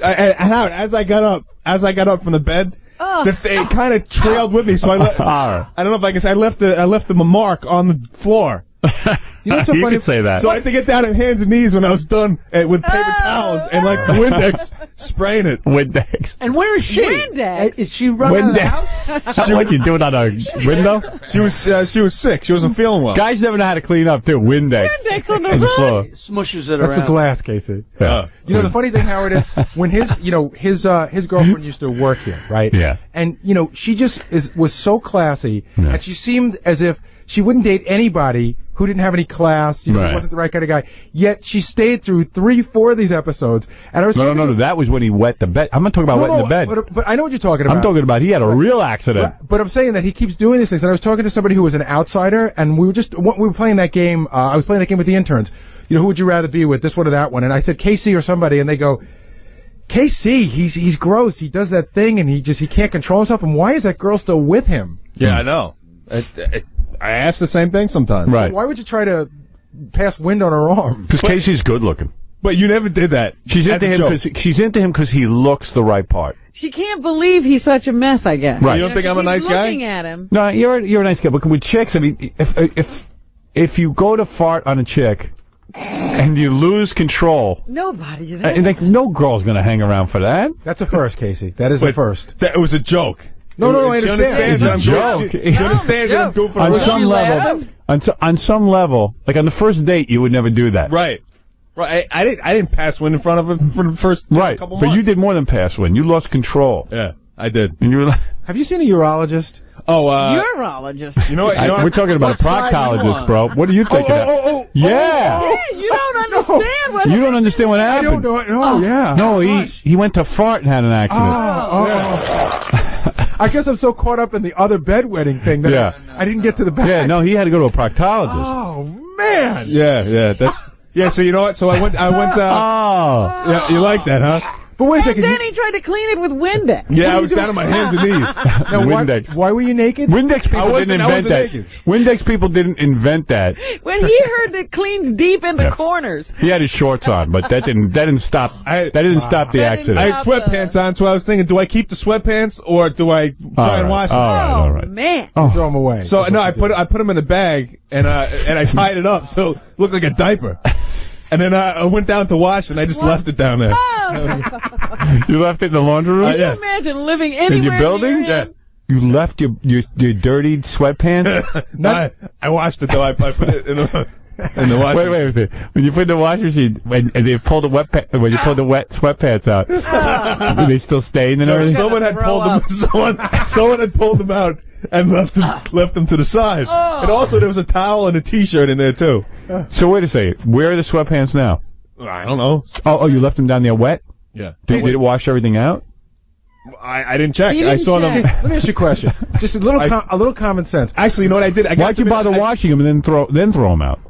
I- and Howard, as I got up, as I got up from the bed, the, it kind of trailed with me. So I, le- I don't know if I can say I left a, I left a mark on the floor. You know what's so You funny? could say that. So I had to get down on hands and knees when I was done uh, with paper towels and like the Windex spraying it. Windex. And where is she? Windex. Is she running out of the Windex. house? what you doing on a window? She was uh, she was sick. She wasn't feeling well. Guys never know how to clean up too. Windex. Windex on the And the rug. floor. Smushes it That's around. for glass, KC. Yeah. You know, the funny thing, Howard, is when his, you know, his, uh, his girlfriend used to work here, right? Yeah. And, you know, she just is, was so classy, and she seemed as if she wouldn't date anybody who didn't have any class, you know, Right. wasn't the right kind of guy. Yet she stayed through three, four of these episodes, and I was No, no, no, no. That was when he wet the bed. I'm not talking about No, wetting no, the bed. But, but I know what you're talking about. I'm talking about he had a real accident. But I'm saying that he keeps doing these things. And I was talking to somebody who was an outsider, and we were just we were playing that game. Uh, I was playing that game with the interns. You know, who would you rather be with, this one or that one? And I said KC or somebody, and they go, KC, he's he's gross. He does that thing, and he just he can't control himself. And why is that girl still with him? Yeah, I know. I, I, I ask the same thing sometimes. Right. Why would you try to pass wind on her arm? Because KC's good looking. But you never did that. She's into him because she's into him because he looks the right part. She can't believe he's such a mess. I guess. Right. You don't know, think I'm a keeps nice guy? Looking at him. No, you're you're a nice guy, but with chicks, I mean, if if if you go to fart on a chick and you lose control, Nobody. I, like no girl's gonna hang around for that. That's a first, KC. That is a first. That was a joke. No, no, no, I She understand. It's that a I'm joke. goofy. She, she that I'm goofing On around. some level, on, so, on some level, like on the first date, you would never do that. Right. Right. I, I didn't. I didn't pass wind in front of her for the first Right. couple But you did more than pass win. You lost control. Yeah, I did. And you were like, Have you seen a urologist? Oh, uh, Urologist. you know what? You know I- what? we're talking about a proctologist, bro. What are you Oh, thinking? oh, of? oh, oh, yeah. Yeah, you don't understand what. You don't understand what I happened. don't know. No, yeah. No, he he went to fart and had an accident. Oh, I guess I'm so caught up in the other bedwetting thing that Yeah. I, I didn't get to the back. Yeah, no, he had to go to a proctologist. Oh man. Yeah, yeah. That's yeah. So you know what? So I went. I went. Uh, Oh. yeah, you like that, huh? But wait a and second. then he tried to clean it with Windex. Yeah, I was down on my hands and knees. Now, Windex. why were you naked? Windex people didn't invent that. naked. Windex people didn't invent that. When he heard that cleans deep in the Yeah. corners. He had his shorts on, but that didn't that didn't stop that didn't stop the That didn't accident. I had sweatpants on, so I was thinking, do I keep the sweatpants or do I try All and wash them? all right, all right. Man. Oh. Throw them away. So That's no, I you put. I put them in a bag and uh, and I tied it up so it looked like a diaper. And then uh, I went down to wash and I just left it down there. You left it in the laundry room? Uh, yeah. Imagine living anywhere In your building? near him. You left your your, your dirty sweatpants? No, I, I washed it though. I, I put it in the in the washing. wait, wait, wait. When you put in the washing machine, when and they pull the wet pa- when you pull the wet sweatpants out, do they still stain and No, everything? someone had throw pulled them. Someone, someone had pulled them out and left them, ah. left them to the side. Oh. And also, there was a towel and a T-shirt in there too. So wait a second. Where are the sweatpants now? I don't know. Oh, oh, you left them down there wet? Yeah, Did, did it wash everything out? I, I didn't check. You I didn't saw check. them. Let me ask you a question. Just a little, com- a little common sense. Actually, you know what I did? I Why'd you them in- bother I- washing them and then throw then throw them out?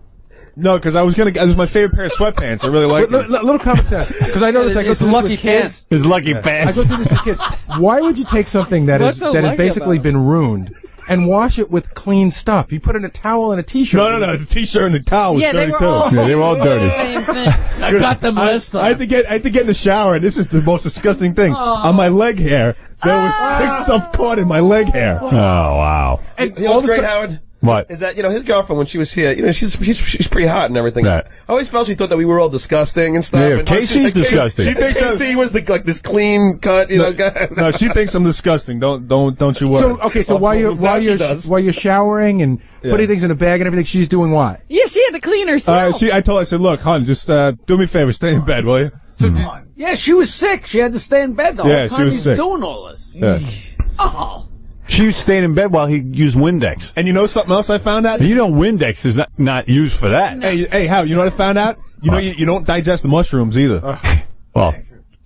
No, because I was gonna. It was my favorite pair of sweatpants. I really like. A little common sense, because I know this. I go It's through this lucky with kids. pants. His lucky I pants. go through this with kids. Why would you take something that What's is so that has lucky basically about been ruined and wash it with clean stuff? You put in a towel and a t-shirt. No, no, no. The T-shirt and the towel was Yeah, they dirty were too. all Yeah, they were all dirty. Same thing. I got them last I had time. to get. I had to get in the shower, and this is the most disgusting thing. On my leg hair, there was sick stuff caught in my leg hair. Oh wow! And You know all what's this great, stuff- Howard? What? Is that, you know, his girlfriend, when she was here, you know, she's she's, she's pretty hot and everything. Right. I always felt she thought that we were all disgusting and stuff. Yeah, and KC's she, like, disgusting. She thinks KC was the, like this clean cut, you know, guy. No, she thinks I'm disgusting. Don't don't don't you worry. So okay, so Oh, while you're while she you're does. while you're showering and putting things in a bag and everything, she's doing what? Yeah, she had to clean Uh, herself. she, I told her, I said, look, hon, just uh, do me a favor, stay in bed, will you? So Yeah, she was sick. She had to stay in bed the Yeah, whole she time was he's sick. doing all this. Yeah. Oh. She was staying in bed while he used Windex. And you know something else I found out? You know Windex is not, not used for that. Hey, hey, how? You know what I found out? You know you, you don't digest the mushrooms either. Well,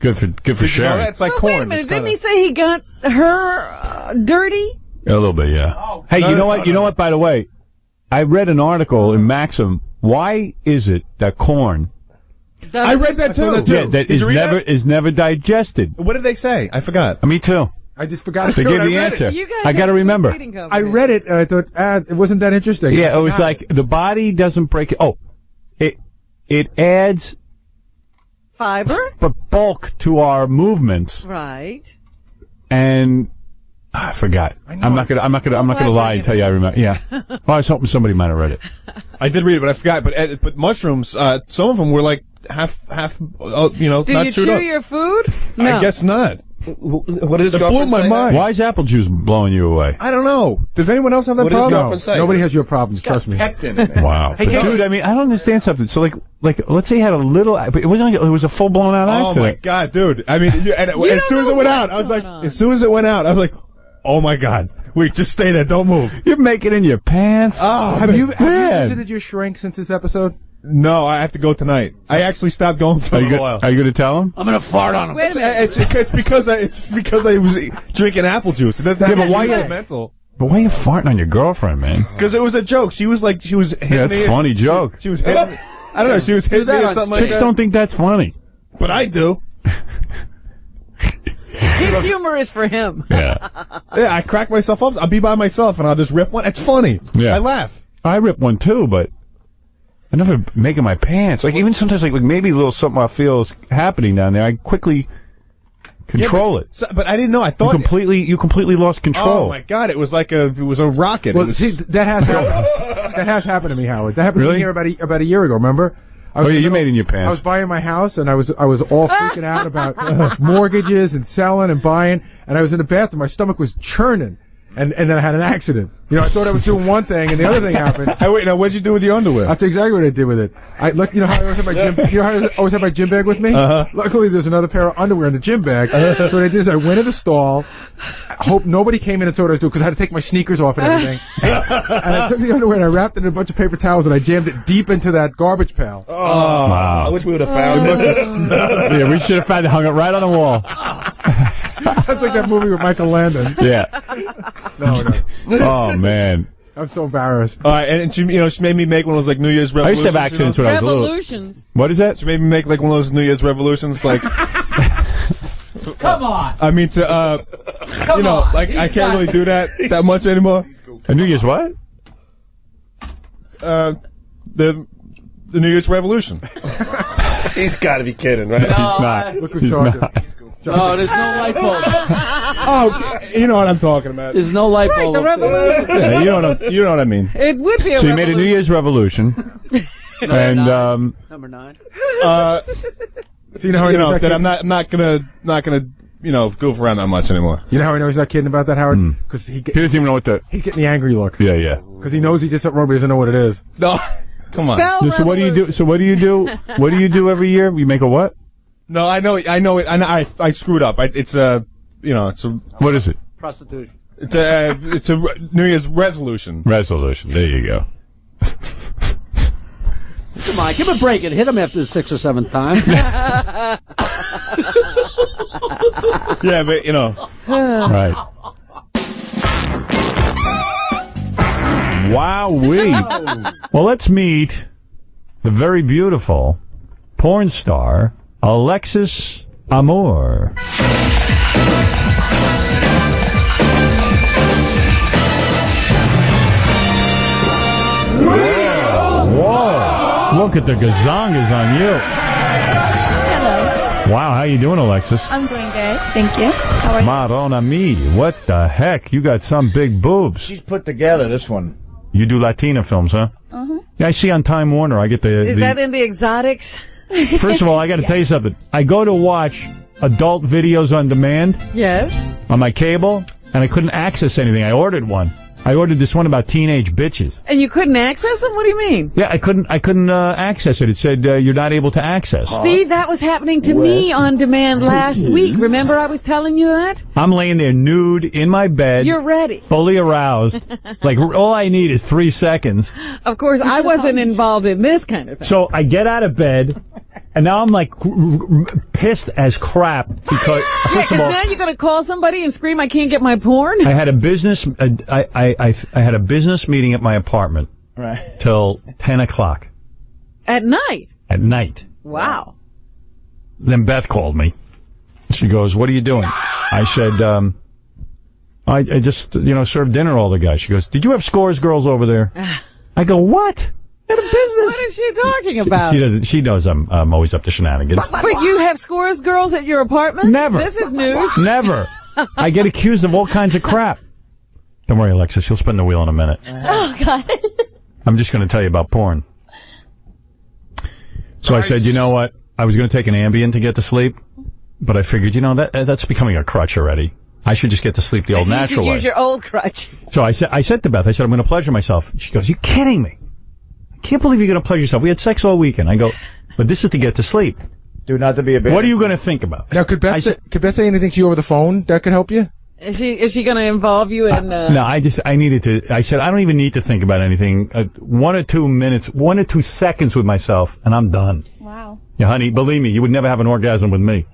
good for good for Did you sharing. It's like oh, corn. wait a minute. Didn't he say he got her uh, dirty? A little bit, yeah. hey, No, you know no, what? You no. know what? By the way, I read an article in Maxim. Why is it that corn I read that too. yeah, that Did is you read never that? is never digested? What did they say? I forgot. Me too. I just forgot. They to gave I the answer. You guys I got to remember. I read it and I thought ah, it wasn't that interesting. Yeah, it was like the body doesn't break it. Oh, it it adds Fiber? the bulk to our movements, Right. and ah, I forgot. I'm not gonna. I'm not gonna. I'm not gonna lie and tell you I remember. Yeah. well, I was hoping somebody might have read it. I did read it, but I forgot. But uh, but mushrooms, uh, some of them were like half half. Uh, you know, Do not you chewed chew up. your food? No. I guess not. What did It blew my say? mind. Why is apple juice blowing you away? I don't know. Does anyone else have that What does problem? girlfriend say? Nobody has your problems. Trust me. Pectin in it. Wow, Hey, But dude. I mean, I don't understand something. So like, like, let's say he had a little. but It wasn't. Like, it was a full blown out Oh my accident. god, dude! I mean, you, and, You as soon as it went out, I was like, on. as soon as it went out, I was like, oh my god, wait, just stay there, don't move. You're making in your pants. Oh, Have you have you Man. visited your shrink since this episode? No, I have to go tonight. I actually stopped going for Are a you, little while. are you going to tell him? I'm gonna fart on him. Wait a It's, minute. it's, it's because I, it's because I was drinking apple juice. It doesn't have Yeah, to but why you- mental. But why are you farting on your girlfriend, man? Because it was a joke. She was like, she was hitting Yeah, that's me. a funny joke. She was hitting me. I don't know. She was hitting me that or on something like that. Chicks that. don't think that's funny. But I do. His humor is for him. Yeah. Yeah, I crack myself up. I'll be by myself and I'll just rip one. It's funny. Yeah. I laugh. I rip one too, but I never make it my pants. Like even sometimes, like, like maybe a little something I feel is happening down there. I quickly control it. So, but I didn't know. I You thought. completely, you completely lost control. Oh my god! It was like a. It was a rocket. Well, was, see, that has happened. that has happened to me, Howard. That happened to me here about a, about a year ago. Remember? I Oh, yeah, you made it in your pants. I was buying my house, and I was I was all freaking out about mortgages and selling and buying. And I was in the bathroom. My stomach was churning, and and then I had an accident. You know, I thought I was doing one thing, and the other thing happened. Hey, wait. Now, what'd you do with your underwear? That's exactly what I did with it. I look, you know how I always have my gym, you know how I always have my gym bag with me. Uh-huh. Luckily, there's another pair of underwear in the gym bag. So what I did is I went to the stall. I hope nobody came in and saw what I was doing because I had to take my sneakers off and everything. and I took the underwear and I wrapped it in a bunch of paper towels and I jammed it deep into that garbage pail. Oh, I wish we would have found it. yeah, we should have found it, hung it right on the wall. That's like that movie with Michael Landon. Yeah. No, no. Oh man. I'm so embarrassed. All right, and, and she, you know, she made me make one of those like New Year's I used revolutions. to have accidents you when? I was little. Revolutions. What is that? She made me make like one of those New Year's revolutions, like Come on. I mean, to uh, you know, on. like I He's can't got- really do that that much anymore. A New Year's what? Uh, the the New Year's Revolution. He's got to be kidding, right? He's not. Look who's He's talking. not. No, there's no light bulb. Oh, you know what I'm talking about. There's no light Right, bulb. the up there. revolution. Yeah, you know what I, you know what I mean. It would be a So you made a New revolution. Year's revolution, and um, Number nine. Uh, So you know how he you knows know that that kid- I'm not not gonna not gonna you know goof around that much anymore. You know how he knows he's not kidding about that, Howard? Because he he doesn't even know what the. he's getting the angry look. Yeah, yeah. Because he knows he did something wrong, but he doesn't know what it is. No, come on. Spell So what do you do? So what do you do? What do you do every year? You make a what? No, I know I know it. I know, I, I screwed up. I, it's a you know it's a What is it? Prostitution. it's a uh, it's a re- New Year's resolution. Resolution. There you go. Come on, give him a break and hit him after the sixth or seventh time. Yeah, but you know Right. Wow, we. Well, let's meet the very beautiful porn star Alexis Amore. Whoa! Look at the gazongas on you. Hello. Wow, how you doing, Alexis? I'm doing good. Thank you. How are you? Madonna me, what the heck? You got some big boobs. She's put together this one. You do Latina films, huh? Uh-huh. Yeah, I see on Time Warner. I get the. Is the that in the exotics? first of all, I got to tell you something. I go to watch adult videos on demand Yes. on my cable, and I couldn't access anything. I ordered one. I ordered this one about teenage bitches. And you couldn't access them? What do you mean? Yeah, I couldn't. I couldn't uh, access it. It said uh, you're not able to access. See, that was happening to me on demand last week. Remember I was telling you that? I'm laying there nude in my bed, You're ready. fully aroused. like all I need is three seconds. Of course, I wasn't involved in this kind of thing. So I get out of bed, and now I'm like r- r- pissed as crap because Yeah, first of all, now you're going to call somebody and scream, I can't get my porn? I had a business. I, I I I had a business meeting at my apartment Right. till ten o'clock At night. at night. Wow. Then Beth called me. She goes, "What are you doing?" I said, um, I, "I just you know served dinner all the guys." She goes, "Did you have scores girls over there?" I go, "What?" At a business. What is she talking She, about? she doesn't. She knows I'm I'm always up to shenanigans. but you have scores girls at your apartment? Never. This is news. Never. I get accused of all kinds of crap. Don't worry, Alexis. You'll spin the wheel in a minute. Uh-huh. Oh God. I'm just going to tell you about porn. So I said, you know what? I was going to take an Ambien to get to sleep, but I figured, you know, that that's becoming a crutch already. I should just get to sleep the old you should natural way. use your old crutch. So I said, I said to Beth, I said, I'm going to pleasure myself. She goes, you kidding me? I can't believe you're going to pleasure yourself. We had sex all weekend. I go, but this is to get to sleep. Do not to be a bitch. What are you going to think about? Now, could Beth, I say, could Beth say anything to you over the phone that could help you? Is she is she going to involve you in? Uh, No, I just I needed to. I said I don't even need to think about anything. Uh, one or two minutes, one or two seconds with myself, and I'm done. Wow. Yeah, honey, believe me, you would never have an orgasm with me.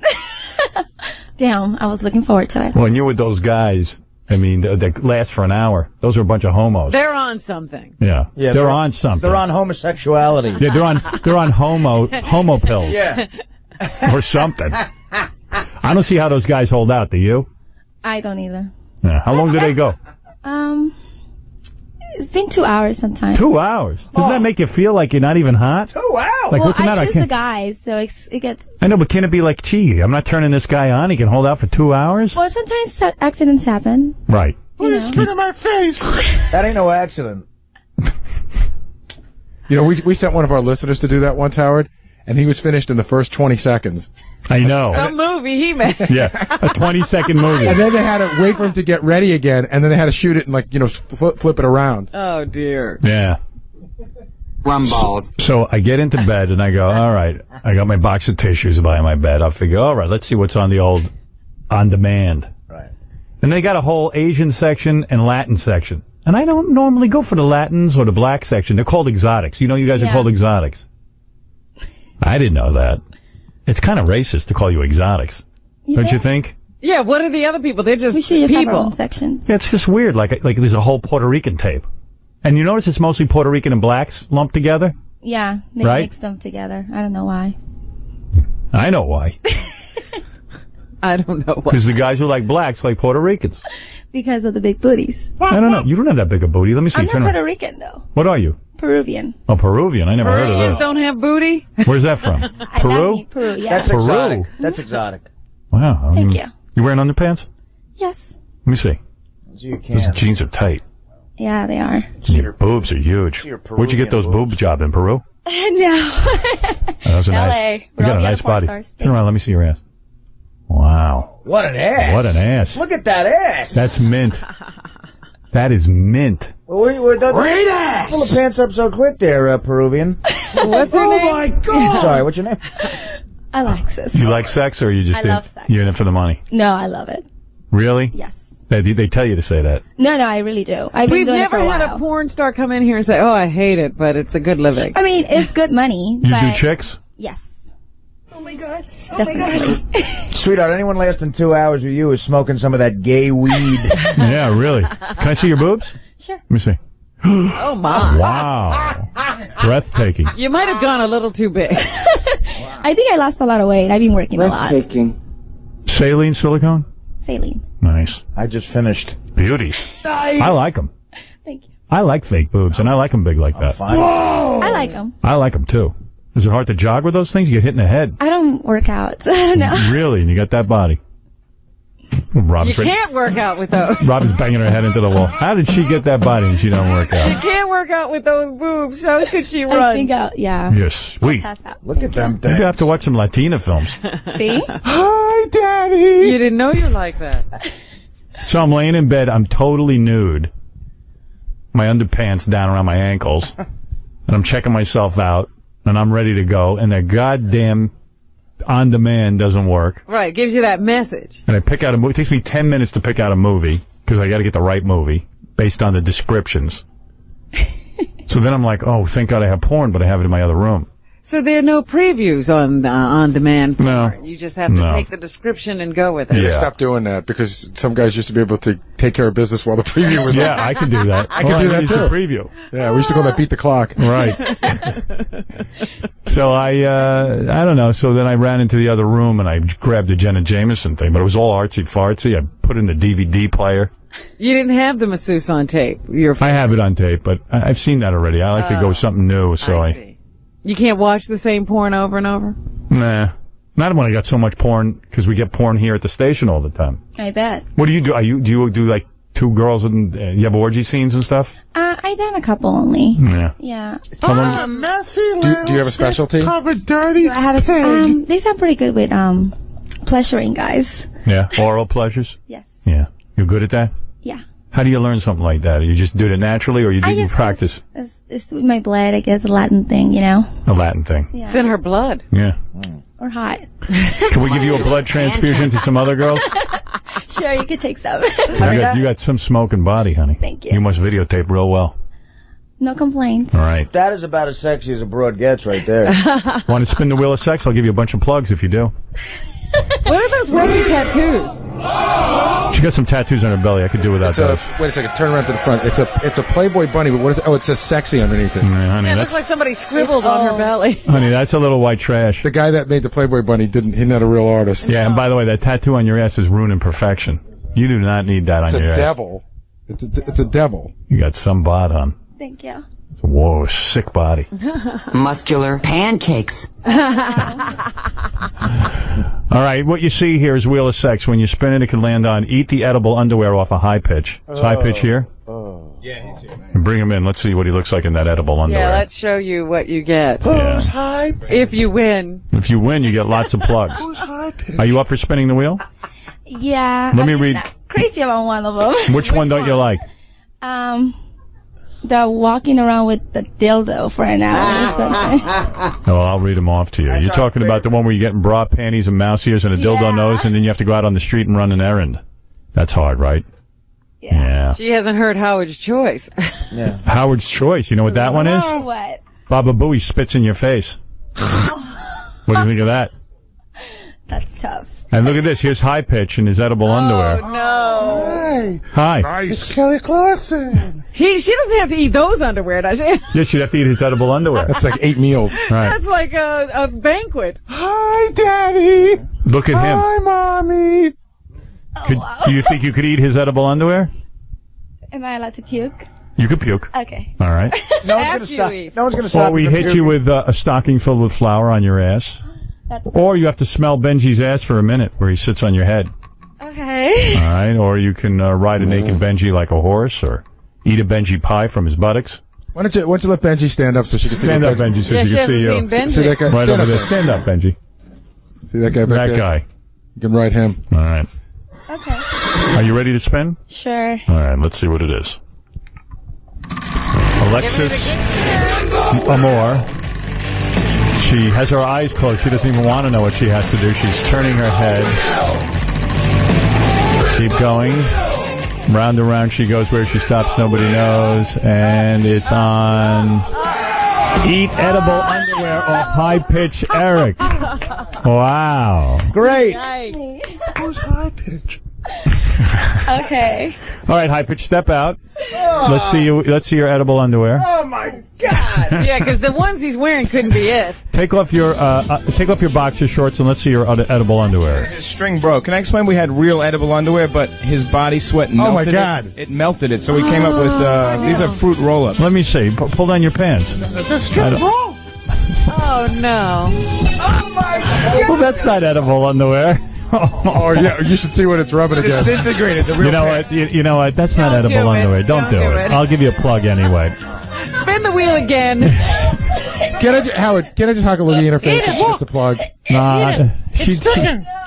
Damn, I was looking forward to it. When you're with those guys, I mean, that that last for an hour. Those are a bunch of homos. They're on something. Yeah, Yeah, they're, they're- on something. They're on homosexuality. Yeah, they're on they're on homo homo pills Yeah. or something. I don't see how those guys hold out. Do you? I don't either. Yeah. How long do they go? Um, it's been two hours sometimes. Two hours. Doesn't that make you feel like you're not even hot? Two hours. Like well, what's the I matter? I choose the guys, so it's, it gets. I know, but can it be like, gee, I'm not turning this guy on. He can hold out for two hours. Well, sometimes accidents happen. Right. You spit in my face. That ain't no accident. You know, we, we sent one of our listeners to do that once, Howard, and he was finished in the first 20 seconds. I know. Some movie he made. yeah, a 20 second movie. And then they had to wait for him to get ready again, and then they had to shoot it and, like, you know, flip, flip it around. Oh dear. Yeah. Rumballs. So I get into bed and I go, all right, I got my box of tissues by my bed. I figure, all right, let's see what's on the old on demand. Right. And they got a whole Asian section and Latin section. And I don't normally go for the Latins or the black section. They're called exotics. You know, you guys are called exotics. I didn't know that. It's kind of racist to call you exotics. don't you think? Yeah. What are the other people? They're just We should just have our people. own sections. Yeah, it's just weird. Like, like there's a whole Puerto Rican tape. And you notice it's mostly Puerto Rican and blacks lumped together? Yeah, they Right? mix them together. I don't know why. I know why. I don't know what. Because the guys who like blacks like Puerto Ricans. Because of the big booties. I don't know. You don't have that big a booty. Let me see. I'm not Turn Puerto around. Rican though. What are you? Peruvian. Oh, Peruvian. I never heard Peruvians of that. don't have booty. Where's that from? Peru? Peru, yeah. That's Peru. exotic. That's exotic. Wow. I Thank mean, you. You wearing underpants? Yes. Let me see. So you Those can't. jeans are tight. Yeah, they are. Your boobs are huge. your Where'd you get those boob job in Peru? no. Oh, those are LA. nice. We're You all got a the nice other porn body. stars. Turn around. Let me see your ass. Wow. What an ass. What an ass. Look at that ass. That's mint. That is mint. Well, we, we, don't, Great ass! Pull the pants up so quick there, uh, Peruvian. What's her Oh name? my god! Sorry, what's your name? Alexis. You like sex, or you just I in, love sex. you're in it for the money? No, I love it. Really? Yes. They, they tell you to say that. No, no, I really do. I've We've doing never a had a porn star come in here and say, "Oh, I hate it, but it's a good living." I mean, it's good money. You but do chicks? Yes. Oh my god. Definitely. Sweetheart, anyone lasting two hours with you is smoking some of that gay weed. yeah, really. Can I see your boobs? Sure. Let me see. oh my! Wow. Breathtaking. You might have gone a little too big. I think I lost a lot of weight. I've been working a lot. Breathtaking. Saline silicone? Saline. Nice. I just finished. Beauties. Nice. I like them. Thank you. I like fake boobs, and I like them big like that. Whoa! I like them. I like them too. Is it hard to jog with those things? You get hit in the head. I don't work out, so I don't know. Really? And you got that body. You can't work out with those. Robin's banging her head into the wall. How did she get that body and she don't work out? You can't work out with those boobs. How could she run? I think I'll, yeah. You're sweet. Pass out. Look at them Maybe I have to watch some Latina films. See? Hi, Daddy. You didn't know you're like that. So I'm laying in bed. I'm totally nude. My underpants down around my ankles. and I'm checking myself out. And I'm ready to go. And that goddamn on demand doesn't work. Right, gives you that message. And I pick out a movie. It takes me 10 minutes to pick out a movie because I got to get the right movie based on the descriptions. so then I'm like, oh, thank God I have porn, but I have it in my other room. So there are no previews on uh, on demand. No. You just have to No. take the description and go with it. Yeah. Stop doing that because some guys used to be able to take care of business while the preview was Yeah, on. I can do that. I can All do I that too. preview. Yeah, we used to call that beat the clock. Right. so I, uh, I don't know. So then I ran into the other room and I grabbed the Jenna Jameson thing, but it was all artsy fartsy. I put in the DVD player. You didn't have the masseuse on tape. You're, I have it on tape, but I- I've seen that already. I like to go with something new, so I, you can't watch the same porn over and over. nah. Not when I got so much porn because we get porn here at the station all the time. I bet. What do you do? Are you do you do like two girls and uh, you have orgy scenes and stuff? Uh, I done a couple only. Yeah. Yeah. How long- Do, do you have a specialty? Do I have a, um, they sound pretty good with um, pleasuring guys. yeah. Oral pleasures. Yes. Yeah. You're good at that. Yeah. How do you learn something like that? You just do it naturally, or you, I do, you guess practice It's, it's with my blood, I guess, a Latin thing, you know? a Latin thing? Yeah. It's in her blood. Yeah. Mm. Or hot. Can we give you a blood transfusion to some other girls? sure, you could take some. You got, you got some smoking body, honey. Thank you. You must videotape real well. no complaints. All right. That is about as sexy as a broad gets right there. Want to spin the wheel of sex? I'll give you a bunch of plugs if you do. What are those wavy tattoos? She got some tattoos on her belly. I could do without It's a, those. wait a second. Turn around to the front. It's a it's a Playboy bunny, but what is it? Oh, it says sexy underneath it. Yeah, honey, It looks like somebody scribbled on her belly. honey, that's a little white trash. The guy that made the Playboy bunny didn't. He's not a real artist. Yeah, and by the way, that tattoo on your ass is ruining perfection. You do not need that It's on your ass. devil. It's a it's a devil. You got some bod on. Thank you. It's whoa, sick body. Muscular pancakes. All right, what you see here is Wheel of Sex. When you spin it, it can land on Eat the Edible Underwear off a high pitch. It's high pitch here. Oh. Yeah, he's here. And bring him in. Let's see what he looks like in that edible underwear. Yeah, let's show you what you get. Yeah. high? If you win. If you win, you get lots of plugs. Who's high? Are you up for spinning the wheel? Yeah. Let I'm me read- crazy about one of them. Which, one don't you like? Um, the walking around with the dildo for an hour or something. Oh, I'll read them off to you. You're talking about the one where you're getting bra panties and mouse ears and a dildo Yeah. nose, and then you have to go out on the street and run an errand. That's hard, right? Yeah. She hasn't heard Howard's choice. Yeah. Howard's Choice. You know what that one is? Oh, what? Baba Booey spits in your face. what do you think of that? That's tough. And look at this. Here's high pitch in his edible underwear. no. Hi. Nice. It's Kelly Clarkson. She, she doesn't have to eat those underwear, does she? Yes, she'd have to eat his edible underwear. That's like eight meals. Right. That's like a, a banquet. Hi, Hi, Daddy. Look at him. Hi, Mommy. Could, do you think you could eat his edible underwear? Am I allowed to puke? You could puke. Okay. All right. No one's gonna stop. No one's gonna stop. Or we you from hit you with uh, a stocking filled with flour on your ass. Or you have to smell Benji's ass for a minute where he sits on your head. Okay. All right. Or you can uh, ride a naked Benji like a horse or eat a Benji pie from his buttocks. Why don't you why don't you let Benji stand up so she can see Stand what up, Benji, so Yeah, she she can see you. hasn't seen Benji. See that guy? Right Stand over up there. there. Stand up, Benji. See that guy back That there? guy. You can ride him. All right. Okay. Are you ready to spin? Sure. All right. Let's see what it is. Alexis Amore. She has her eyes closed. She doesn't even want to know what she has to do. She's turning her head. Keep going. Round and round she goes where she stops, nobody knows. And it's on Eat Edible Underwear off High Pitch Eric. Wow. Great. Who's high pitch? Okay. All right, High Pitch, step out. Let's see you. Let's see your edible underwear. Oh my God. yeah, because the ones he's wearing couldn't be it. Take off your uh, uh, take off your boxer shorts and let's see your ed- edible underwear. His string broke. Can I explain? We had real edible underwear, but his body sweat Oh, my God. It. It melted it, so we came up with uh, these are fruit roll-ups. Let me see. P- pull down your pants. I don't- Oh no. Oh my god! well, that's not edible underwear. Oh yeah, you should see what it's rubbing against. Disintegrated. The real You know what? You, you know what? That's not Don't edible do it. underwear. Don't, Don't do, it. it. I'll give you a plug anyway. Spin the wheel again. Can I, ju- Howard? Can I just talk a little in her face? Eat it, and she gets a plug. Nah, she,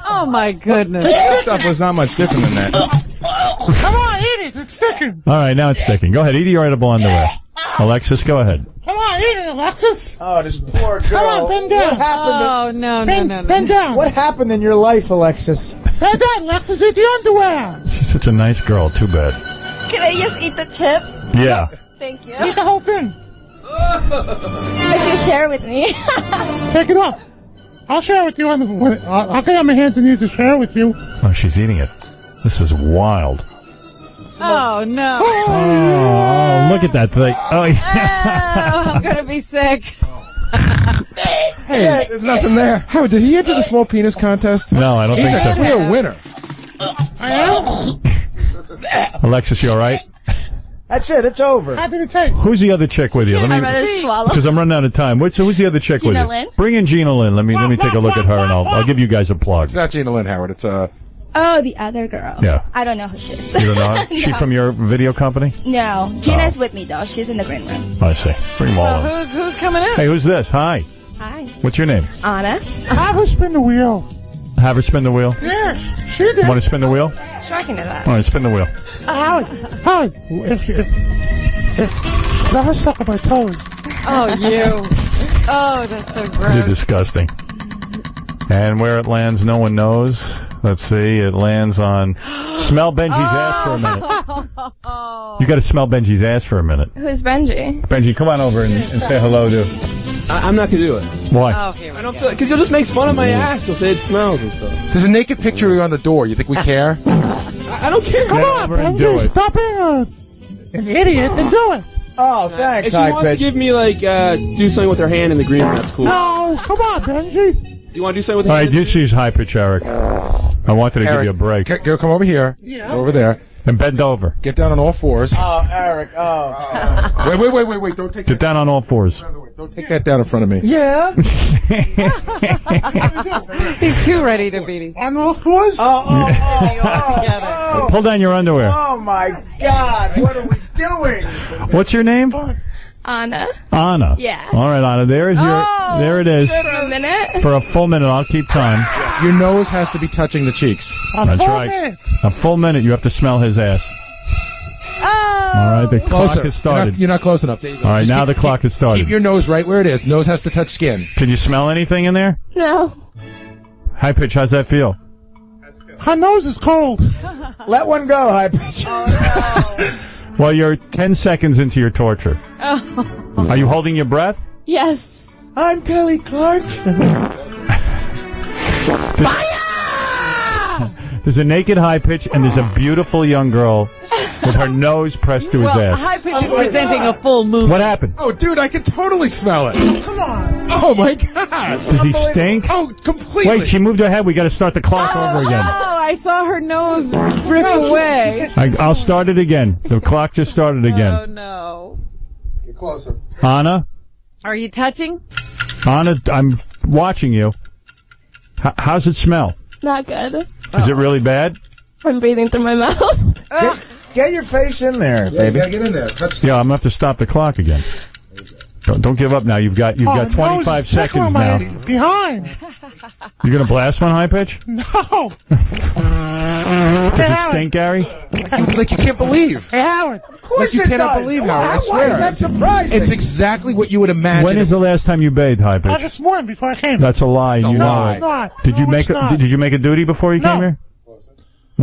oh my goodness. This stuff was not much different than that. Come on, eat it. It's sticking. all right, now it's sticking. Go ahead, eat your edible underwear. Alexis, go ahead. Come on, eat it, Alexis. Oh, this poor girl. Come on, bend down. What happened? Oh no no Bend, no no. bend down. What happened in your life, Alexis? Bend down, Alexis. Eat the underwear. She's such a nice girl. Too bad. Can I just eat the tip? Yeah. Thank you. Eat the whole thing. If you share with me. Take it off. I'll share with you on the. I'll, I'll get on my hands and knees to share with you. Oh, she's eating it. This is wild. Oh no. Oh, look at that thing. Oh, yeah. Oh, I'm gonna be sick. Hey, there's nothing there. Howard, did he enter the small penis contest? No, I don't He's think a so. clear winner. I am. Alexis, you all right? That's it. It's over. How did it taste? Who's the other chick with you? Let I'd me, rather swallow. because I'm running out of time. What's, who's the other chick with you? Lynn. Bring in Gina Lynn. Let me let me take a look at her, and I'll I'll give you guys a plug. It's not Gina Lynn, Howard. It's uh. Oh, the other girl. Yeah. I don't know who she is. You don't know? her? She from your video company? No. Gina's oh. with me though. She's in the green room. I see. Bring them all in. Who's who's coming in? Hey, who's this? Hi. Hi. What's your name? Anna. Have her spin the wheel. Have her spin the wheel. Yeah, she did. Want to spin the wheel? Sure, I can do that. All right, spin the wheel. Uh, Howard, Howard, if, if, if, let her suck on my toes. Oh you. Oh, that's so gross. You're disgusting. And where it lands, no one knows. Let's see. It lands on. Smell Benji's ass for a minute. You got to smell Benji's ass for a minute. Who's Benji? Benji, come on over and, and say hello to. I, I'm not gonna do it. Why? Oh, here we I don't go. feel because you'll just make fun of my ass. You'll say it smells and stuff. There's a naked picture of you on the door. You think we care? I, I don't care. Come Get on, over do Benji, it. stop being a, an idiot and do it. Oh, thanks, If she high wants to give me like uh, do something with her hand in the green that's cool. No, come on, Benji. You want to do something with All her right, hand? this is high pitch, Eric. I wanted to give you a break. c- Go come over here. Yeah. Go over there. And bend over. Get down on all fours. Oh, Eric. Oh. Wait, wait, wait, wait, wait! Don't take Get down on all fours. don't take that down in front of me. Yeah. He's too ready to beat him. On all fours? Oh, oh, oh, oh, Pull down your underwear. oh, my God! What are we doing? What's your name? Anna. Anna. Yeah. All right, Anna. There's your. Oh, there it is. For a minute. For a full minute, I'll keep time. Your nose has to be touching the cheeks. A That's full right. minute. A full minute. You have to smell his ass. Oh. All right, the clock Closer. has started. You're not, you're not close enough. There you go. All right, Just now keep- the clock has started. Keep your nose right where it is. Nose has to touch skin. Can you smell anything in there? No. High pitch. How's that feel? Her nose is cold. Let one go, high pitch. Oh, Well, you're 10 seconds into your torture. Oh. Are you holding your breath? Yes. I'm Kelly Clark. Fire! There's a naked high pitch, and there's a beautiful young girl with her nose pressed to his Well, ass. High Pitch is presenting a full moon. What happened? Oh, dude, I can totally smell it. Come on. Oh my God. Does he stink? Oh, completely. Wait, she moved her head. We got to start the clock oh, over again. Oh, I saw her nose drift away. I, I'll start it again. The clock just started again. Oh no. Get closer. Anna, Are you touching? Anna, I'm watching you. H- how's it smell? Not good. Is it really bad? I'm breathing through my mouth. Get, get your face in there, Yeah, baby. gotta get in there. Touch Yeah, I'm gonna have to stop the clock again. Don't, don't give up now. You've got you've got 25 seconds now. Behind. You're gonna blast one high pitch? No. Does it stink, Gary? like you can't believe. Hey, Howard. Like you cannot believe, Howard. I swear. Is that surprising? It's exactly what you would imagine. When is the last time you bathed high Uh, pitch? this morning before I came. That's a lie. It's you know lie. it. It's not. Did you No, make a, not. did, did you make a duty before you No. came here?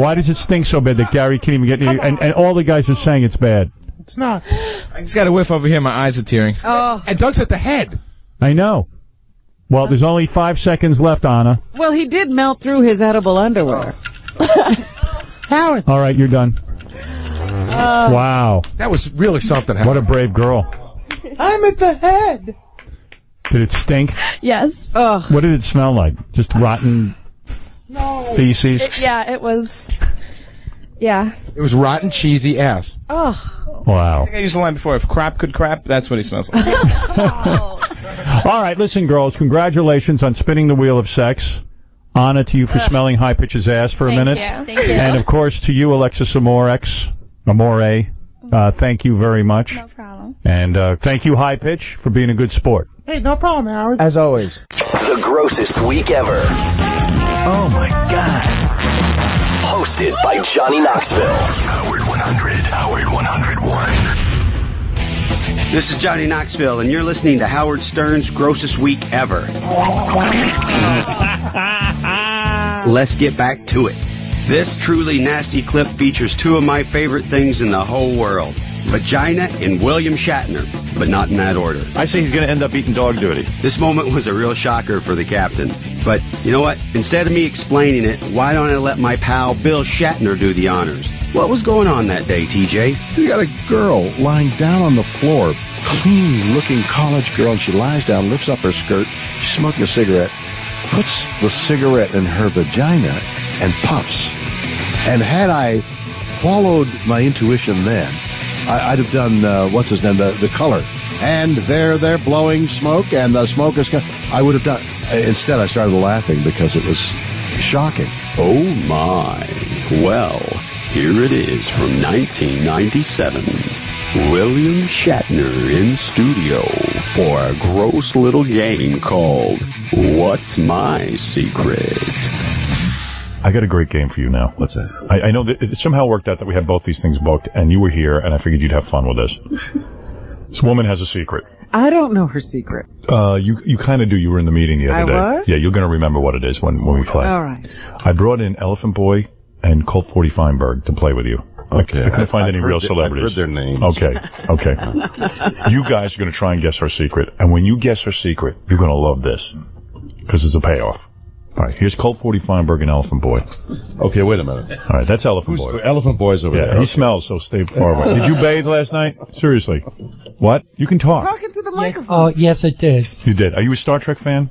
Why does it stink so bad that Gary can't even get near you? And, and all the guys are saying it's bad. It's not. I just got a whiff over here. My eyes are tearing. Oh. And Doug's at the head. I know. Well, there's only five seconds left, Anna. Well, he did melt through his edible underwear. Howard. All right, you're done. Uh, wow. That was really something. What a brave girl. I'm at the head. Did it stink? yes. What did it smell like? Just rotten feces? It- yeah, it was. Yeah. It was rotten, cheesy ass. Oh. Wow. I think I used the line before. If crap could crap, that's what he smells like. All right, listen, girls. Congratulations on spinning the wheel of sex. Anna, to you for smelling High Pitch's ass for a Thank minute. you. Thank you. And of course, to you, Alexis Amorex, Amore. Uh, thank you very much. No problem. And uh, thank you, High Pitch, for being a good sport. Hey, no problem, Howard. As always. The grossest week ever. Oh my God. Hosted by Johnny Knoxville. Howard 100. Howard 101. This is Johnny Knoxville, and you're listening to Howard Stern's Grossest Week Ever. Let's get back to it. This truly nasty clip features two of my favorite things in the whole world vagina and William Shatner, but not in that order. I say he's going to end up eating dog duty. This moment was a real shocker for the captain. But you know what? Instead of me explaining it, why don't I let my pal Bill Shatner do the honors? What was going on that day, TJ? You got a girl lying down on the floor, clean looking college girl, and she lies down, lifts up her skirt, she's smoking a cigarette, puts the cigarette in her vagina, and puffs. And had I followed my intuition then, I, I'd have done, uh, what's his name, the, the color. And there they're blowing smoke, and the smoke is coming. I would have done. Instead, I started laughing because it was shocking. Oh my. Well, here it is from 1997. William Shatner in studio for a gross little game called What's My Secret? I got a great game for you now. What's that? I, I know that it somehow worked out that we had both these things booked, and you were here, and I figured you'd have fun with this. This woman has a secret. I don't know her secret. Uh, you you kind of do. You were in the meeting the other I day. was? Yeah, you're going to remember what it is when, when we play. All right. I brought in Elephant Boy and Colt 40 Feinberg to play with you. Okay, I, I couldn't find I've any heard real the- I've celebrities. heard their names. Okay, okay. you guys are going to try and guess her secret, and when you guess her secret, you're going to love this because it's a payoff. All right, here's Colt 40 Feinberg and Elephant Boy. Okay, wait a minute. All right, that's Elephant Boy. Elephant Boy's over Yeah, there. he Okay. smells, so stay far away. Did you bathe last night? Seriously. What? You can talk. Talking to the microphone. Oh, yes, I did. You did. Are you a Star Trek fan?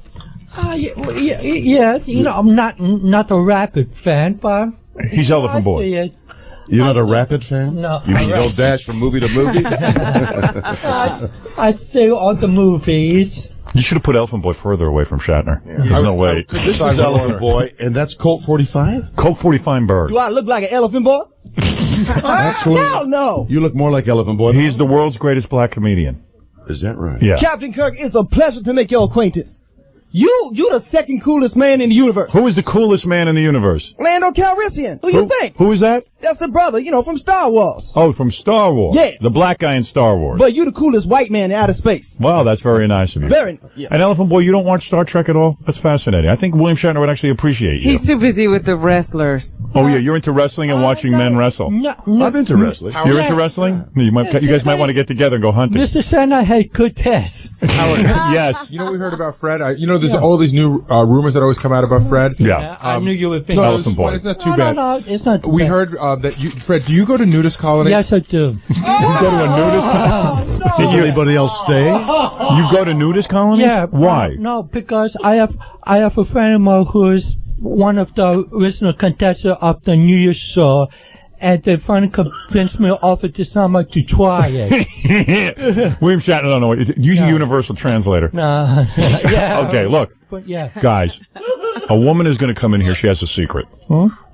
Uh, yeah, well, yeah, yeah, you know, I'm not not a rapid fan, but He's Elephant I Boy. see it. You're not a rapid fan? No. You, you don't dash from movie to movie? I, I stay on the movies. You should have put Elephant Boy further away from Shatner. There's I no way. This is Elephant Boy, and that's Colt 45? Colt 40 Feinberg. Do I look like an elephant boy? Actually, Hell no. you look more like Elephant Boy. He's the world's greatest black comedian. Is that right? Yeah. Captain Kirk, it's a pleasure to make your acquaintance. You, you the second coolest man in the universe. Who is the coolest man in the universe? Lando Calrissian. Who, you think? Who is that? That's the brother, you know, from Star Wars. Oh, from Star Wars. Yeah. The black guy in Star Wars. But you're the coolest white man in outer space. Wow, that's very nice of you. Very. Yeah. And Elephant Boy, you don't watch Star Trek at all? That's fascinating. I think William Shatner would actually appreciate you. He's too busy with the wrestlers. oh yeah, you're into wrestling and watching men wrestle. No, no, I'm into wrestling. You're into wrestling? You might, you guys might want to get together and go hunting. Mr. Shatner I had good tests. yes. You know what we heard about Fred? I, you know, there's all these new uh, rumors that always come out about Fred. Yeah. I knew you would think. No, Elephant this is Boy. boy. It's not too no, bad. No, no, it's not. We bad. heard uh, that you, Fred. Do you go to nudist colonies? Yes, I do. You go to a nudist colony? Does anybody else stay? You go to nudist colonies? Yeah. Why? uh, no, because I have I have a friend of mine who is one of the original contestants of the New Year's show, and they finally convinced me to offer to summer to try it. William Shatner, don't know what you Use a universal translator. no, yeah. Okay, look. But yeah. Guys, a woman is going to come in here. She has a secret.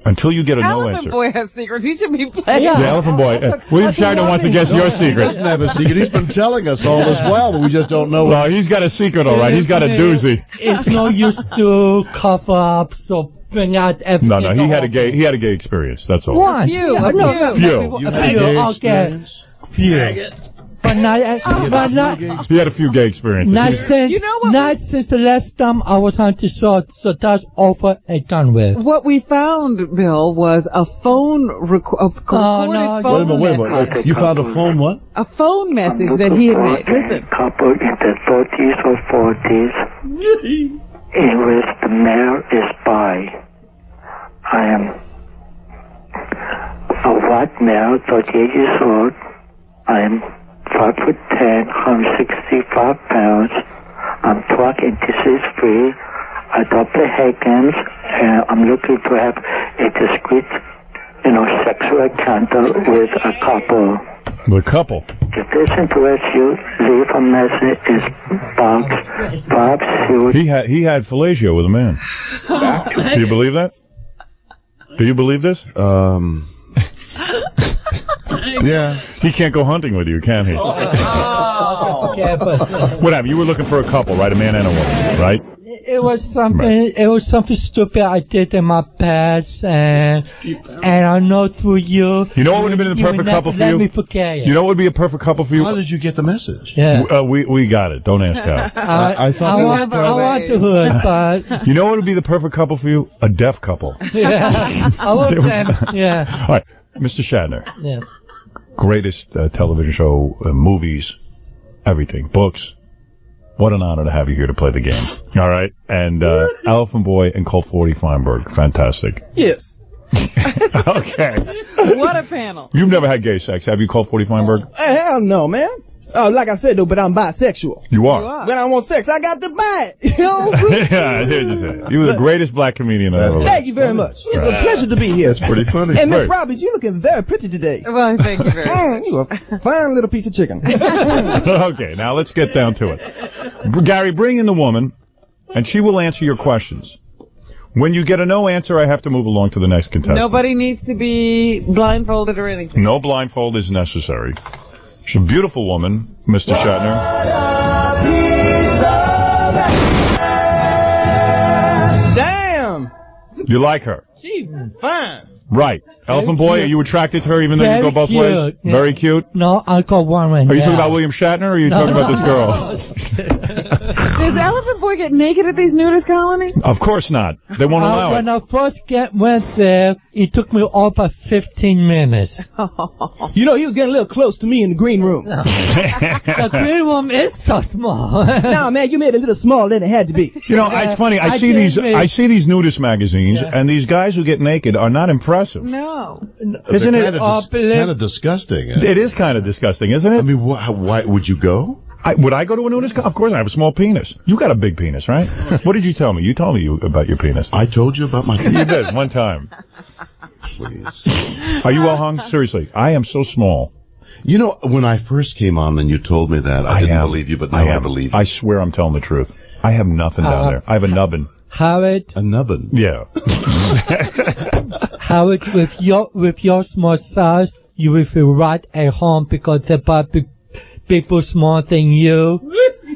Until you get a no answer. Elephant answer. Boy has secrets. He should be playing. Yeah, The elephant boy. Uh, William Shatner wants to guess your secret. He secret. doesn't have a secret. He's been telling us all this while, but we just don't know. Well, he's got a secret, all right. He's got a doozy. It's no use to cover up, so bring out everything. No, no, he had a gay. He had a gay experience. That's all. One. few, Yeah, a no, few. no, Few. A You had few, gay okay. experience? Few. But not, uh, but not, He had a few gay experiences. not He- since, You know what not since the last time I was on the show, so that's over and done with. What we found, Bill, was a phone rec- a oh, recorded Oh, no, phone Wait a minute, wait a message. minute. You found a phone, what? A phone message that he had made. Listen. couple in the 30s or 40s which the male is by. I am a white male, 38 years old. I am 5 foot 10, 165 pounds. I'm 12 inches free. I double Higgins, and I'm looking to have a discreet, you know, sexual encounter with a couple. The couple. If this interests you, leave a message. It's Bob, Bob Stewart. He had he had fellatio with a man. Do you believe that? Do you believe this? Um. yeah. He can't go hunting with you, can he? Yeah, but What happened? You were looking for a couple, right? A man and a woman, right? It was something, it was something stupid I did in my past, and, and I know through you. You know what would have been the perfect couple for let you? me forget it. You know what would be a perfect couple for you? How did you get the message? Yeah. Uh, we we got it. Don't ask how. I, I thought I that want, was I want to hood, but You know what would be the perfect couple for you? A deaf couple. yeah, I want them. Yeah, All right, Mr. Shatner, yeah. greatest uh, television show, uh, movies, everything, books. What an honor to have you here to play the game. All right, and uh, Elephant Boy and Colt Forty Feinberg, fantastic. Yes. okay, What a panel. you've never had gay sex, have you, Colt Forty Feinberg? Eh, hell no, man. Oh, like I said though, but I'm bisexual. You are. When I want sex, I got to buy it. You know? yeah, here's just it. You were the greatest black comedian I've ever Thank met. you very much. It's a pleasure to be here. That's pretty funny. And Miss Right. Robbins, you looking very pretty today. Well, thank you very much. Mm, you a fine little piece of chicken. okay, now let's get down to it. B- Gary, bring in the woman, and she will answer your questions. When you get a no answer, I have to move along to the next contestant. Nobody needs to be blindfolded or anything. No blindfold is necessary. She's a beautiful woman, Mr. Shatner. Damn. You like her? She's fine. Right. Elephant Boy, are you attracted to her even though you go both ways? cute, yeah. Very cute. No, I got one right Are you now. talking about William Shatner or are you talking about this girl? Does Elephant Boy get naked at these nudist colonies? Of course not. They won't Uh, allow when it. I first get, went there, it took me all but 15 minutes. You know, he was getting a little close to me in the green room. the green room is so small. nah, man, you made it a little smaller than it had to be. You know, it's funny. I, I see did these. make- I see these nudist magazines, and these guys who get naked are not impressive. No. Isn't They're it? Kind of, dis- believe- kind disgusting. It is kind of disgusting, isn't it? I mean, wh- why would you go? I, would I go to a nudist? co- Of course, I have a small penis. You got a big penis, right? what did you tell me? You told me you, about your penis. I told you about my. penis. you did one time. Please. Are you well hung? Seriously, I am so small. You know, when I first came on and you told me that, I, didn't am. believe you, but now I I, am. believe I swear I'm telling the truth. I have nothing down Uh, there. I have a nubbin. Howard, A nubbin. Yeah. Howard, with your, with your small size, you will feel right at home because there are big people smaller than you.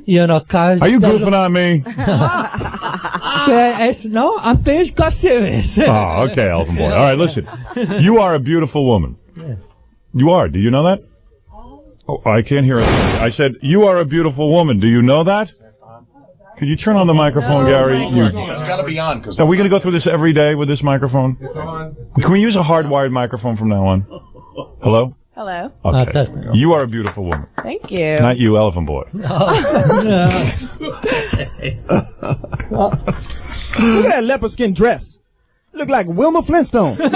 You know, cause. Are you goofing on me? It's, no, I'm being got serious. Oh, okay, Elfin Boy. All right, listen. You are a beautiful woman. You are. Do you know that? Oh, oh I can't hear it. I said, you are a beautiful woman. Do you know that? Could you turn on the microphone, Gary? You, It's got to be on because are we going to go through this every day with this microphone? It's on. Can we use a hardwired microphone from now on? Hello? Hello. Okay. You are a beautiful woman. Thank you. Not you, Elephant Boy. Look at that leopard skin dress. Look like Wilma Flintstone. All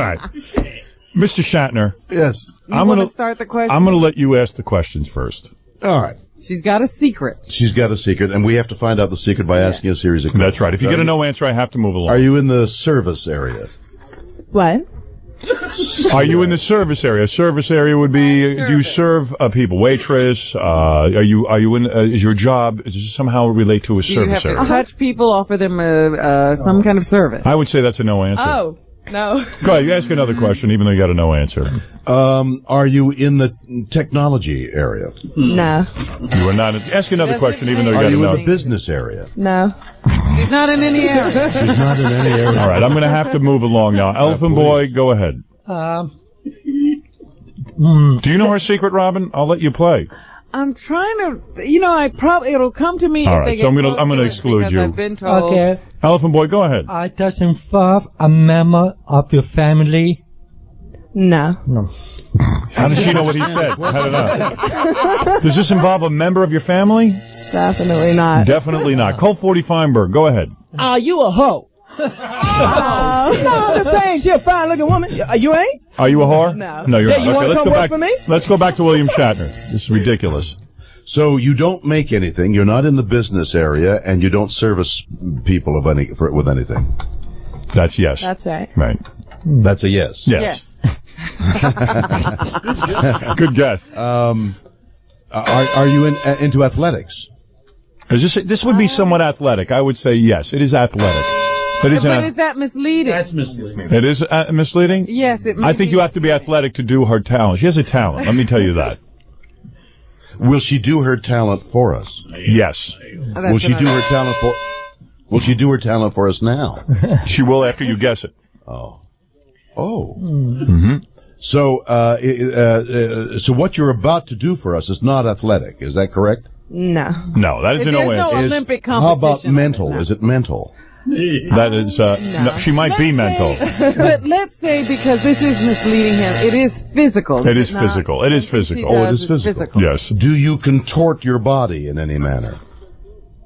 right. Mr. Shatner. Yes. You I'm gonna start the question? I'm gonna let you ask the questions first. All right. She's got a secret. She's got a secret, and we have to find out the secret by asking a series of questions. That's right. If you get a no answer, I have to move along. Are you in the service area? What? Are you in the service area? Service area would be. Do you serve uh, people? Waitress? Uh, are you? Are you in? Uh, is your job? Does it somehow relate to a Do you have service to area? touch people, offer them uh, uh, some kind of service? I would say that's a no answer. Oh, no. Go ahead. You ask another question, even though you got a no answer. Um, are you in the technology area? No. You are not. Ask another question, even though you Are got a you no. in the business area? No. She's not in any area. She's not in any area. All right. I'm going to have to move along now. Elephant Boy, go ahead. Um, Do you know her secret, Robin? I'll let you play. I'm trying to, you know, I probably it'll come to me. All if right, they so get I'm gonna- I'm gonna to exclude you. I've been told. okay. Elephant Boy, go ahead. Uh, does involve a member of your family? No. No. How does she know what he said? How did I? Does this involve a member of your family? Definitely not. Definitely not. Colt 40 Feinberg, go ahead. Are you a hoe? Oh, no, I'm just saying, she a fine looking woman. You, you ain't? Are you a whore? No. No, you're Yeah, not. you okay, wanna let's come go work back. for me? Let's go back to William Shatner. This is ridiculous. So you don't make anything. You're not in the business area, and you don't service people of any for, with anything. That's yes. That's right. Right. That's a yes. Yes. Good guess. Um, are are you in, uh, into athletics? Is this this would be somewhat athletic? I would say yes. It is athletic. It is. but an is that misleading? That's misleading. It is uh, misleading. Yes, it. I think you have to be athletic to do her talent. She has a talent. Let me tell you that. Will she do her talent for us? Yes. Will she do her talent for? Will she do her talent for us now? she will after you guess it. Oh. Oh. Mm-hmm. So, uh, uh, uh, so what you're about to do for us is not athletic. Is that correct? No. No, that is a no There's no answer. Olympic How about mental? Is it mental? That is. Uh, no, she might be mental. but let's say because this is misleading him, it is physical. It is is not? physical. It is physical. does is physical. Yes. Do you contort your body in any manner?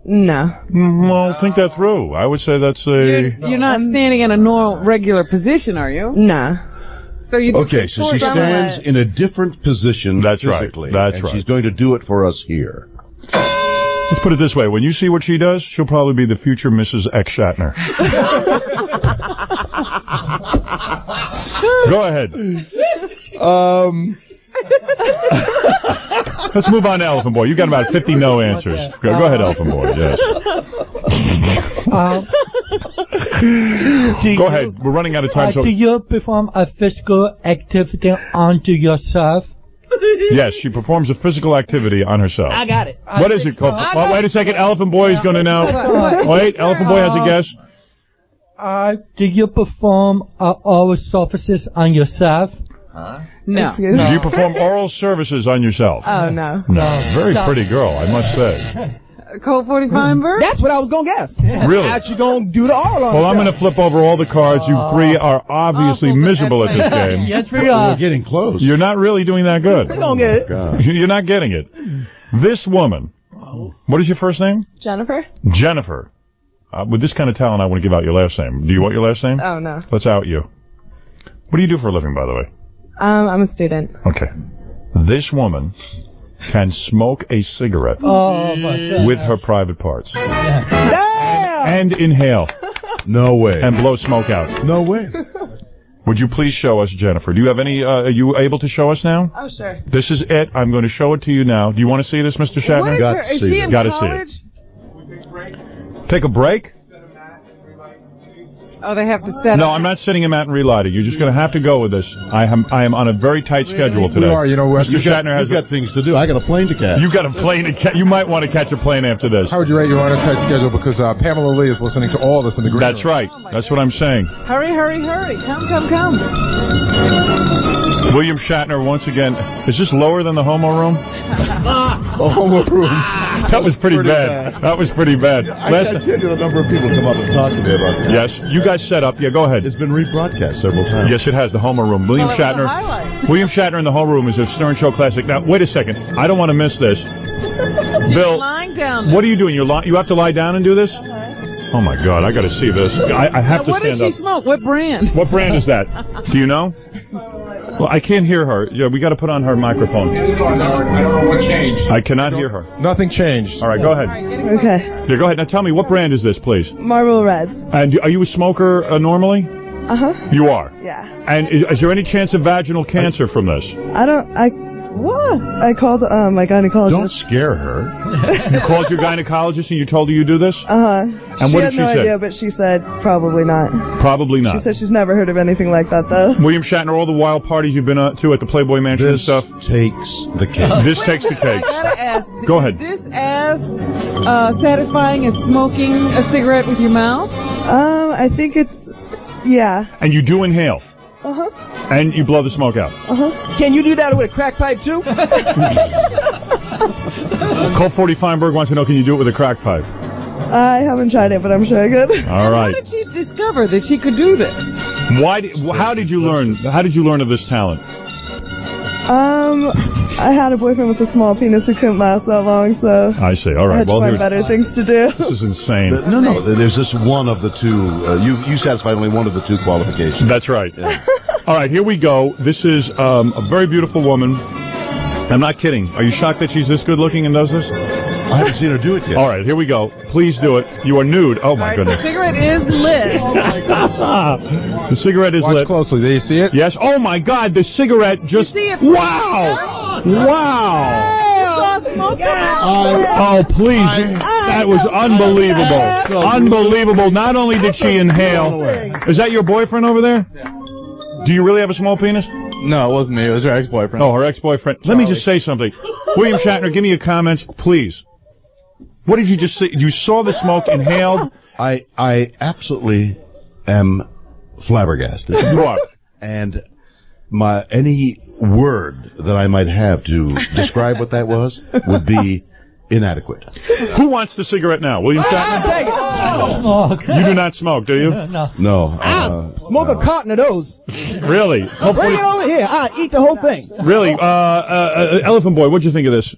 No. Mm, Well, think that through. I would say that's a. You're, you're not standing in a normal, regular position, are you? No. So you just Okay, so she stands in a different position That's right. That's and right. She's going to do it for us here. Let's put it this way: when you see what she does, she'll probably be the future Mrs. X Shatner. Go ahead. Um. Let's move on to Elephant Boy. You've got about 50 no answers. Go, go ahead, Elephant Boy. Yes. Um, Go ahead. We're running out of time. uh, So do you perform a physical activity onto yourself? yes, she performs a physical activity on herself. I got it. What is it called? I Oh, wait a second. Elephant Boy is going to know. Wait, Elephant Boy has a guess. Uh, do you perform uh, all surfaces on yourself? No. Excuse Do you perform oral services on yourself? Oh, no. No. Very pretty girl, I must say. Code 45 verse? That's what I was gonna guess. Really? How you gonna do the all on Well, I'm going to flip over all the cards. You three are obviously miserable at this game. Yes, we We're getting close. You're not really doing that good. We gonna get it. God. You're not getting it. This woman, what is your first name? Jennifer? Jennifer. Uh, with this kind of talent, I want to give out your last name. Do you want your last name? Oh, no. Let's out you. What do you do for a living, by the way? Um, I'm a student. Okay. This woman can smoke a cigarette Oh my with her private parts Damn! and inhale No way. and blow smoke out. no way. Would you please show us, Jennifer? Do you have any? Uh, are you able to show us now? Oh, sure. This is it. I'm going to show it to you now. Do you want to see this, Mr. Shatner? What is Got her? to Is see she it. in Gotta see it. college? Take a break? Oh, they have to set No, up. I'm not sitting him out and relighting. You're just going to have to go with this. I am. I am on a very tight schedule today. We are. You know what? Mr. You've got, Shatner has. you've got things to do. I got a plane to catch. you got a plane to catch. You might want to catch a plane after this. How would you rate your on a tight schedule? Because uh, Pamela Lee is listening to all this in the green That's room. right. That's what I'm saying. Hurry, hurry, hurry. Come, come, come. William Shatner once again. Is this lower than the homo room? the homo room. That was pretty, Pretty bad. bad. That was pretty bad. I Last- can't tell you the number of people come up and talk to me about that. yes, you guys set up. Yeah, go ahead. It's been rebroadcast several times. Yes, it has the Homo Room. William Well, it was a Shatner. William Shatner in the Homo Room is a Stern Show classic. Now, wait a second. I don't want to miss this. Bill, lying down what are you doing? You're li- you have to lie down and do this. Oh my God, I got to see this. I, I have to stand up. what does she up. smoke? What brand? What brand is that? Do you know? Well, I can't hear her. Yeah, we got to put on her microphone. I don't know what changed. I cannot hear her. Nothing changed. All right, go ahead. Okay. Yeah, go ahead. Now tell me, what brand is this, please? Marlboro Reds. And are you a smoker uh, normally? Uh huh. You are. Yeah. And is, is there any chance of vaginal cancer from this? I don't. I. What? I called um, my gynecologist. Don't scare her. you called your gynecologist and you told her you do this? Uh huh. And she what had did she no say? idea, but she said probably not. Probably not. She said she's never heard of anything like that, though. William Shatner, all the wild parties you've been uh, to at the Playboy Mansion and stuff. takes the cake. this takes the cake. I gotta ask. Go ahead. Is this as uh, satisfying as smoking a cigarette with your mouth? Um, I think it's. Yeah. And you do inhale. Uh huh. And you blow the smoke out. Uh huh. Can you do that with a crack pipe too? Colt 40 Feinberg wants to know, can you do it with a crack pipe? I haven't tried it, but I'm sure I could. All right. How right. did she discover that she could do this? Why? Did, how did you learn? How did you learn of this talent? Um, I had a boyfriend with a small penis who couldn't last that long, so I see. All right, I right. had to Well, find better things to do. this is insane. No, no. There's just one of the two. Uh, you you satisfied only one of the two qualifications. That's right. All right, here we go. This is um, a very beautiful woman. I'm not kidding. Are you shocked that she's this good looking and does this? I haven't seen her do it yet. All right, here we go. Please do it. You are nude. Oh my The goodness. cigarette is lit. oh the cigarette is Watch lit. closely. Do you see it? Yes. Oh my God, the cigarette just. see it? Wow. Wow. You oh, oh, please. That was unbelievable. Unbelievable. Not only did she inhale. Is that your boyfriend over there? Do you really have a small penis? No, it wasn't me. It was her ex-boyfriend. Oh, her ex-boyfriend. Let me just say something. William Shatner, give me your comments, please. What did you just say? You saw the smoke inhaled? I I absolutely am flabbergasted. You are. And my any word that I might have to describe what that was would be inadequate. Who wants the cigarette now? William Shatner? You do not smoke, do you? No. No. Uh, Smoke a carton of those. Really? Bring it over here. I eat the whole thing. Really? Uh, uh, uh, Elephant Boy, what'd you think of this?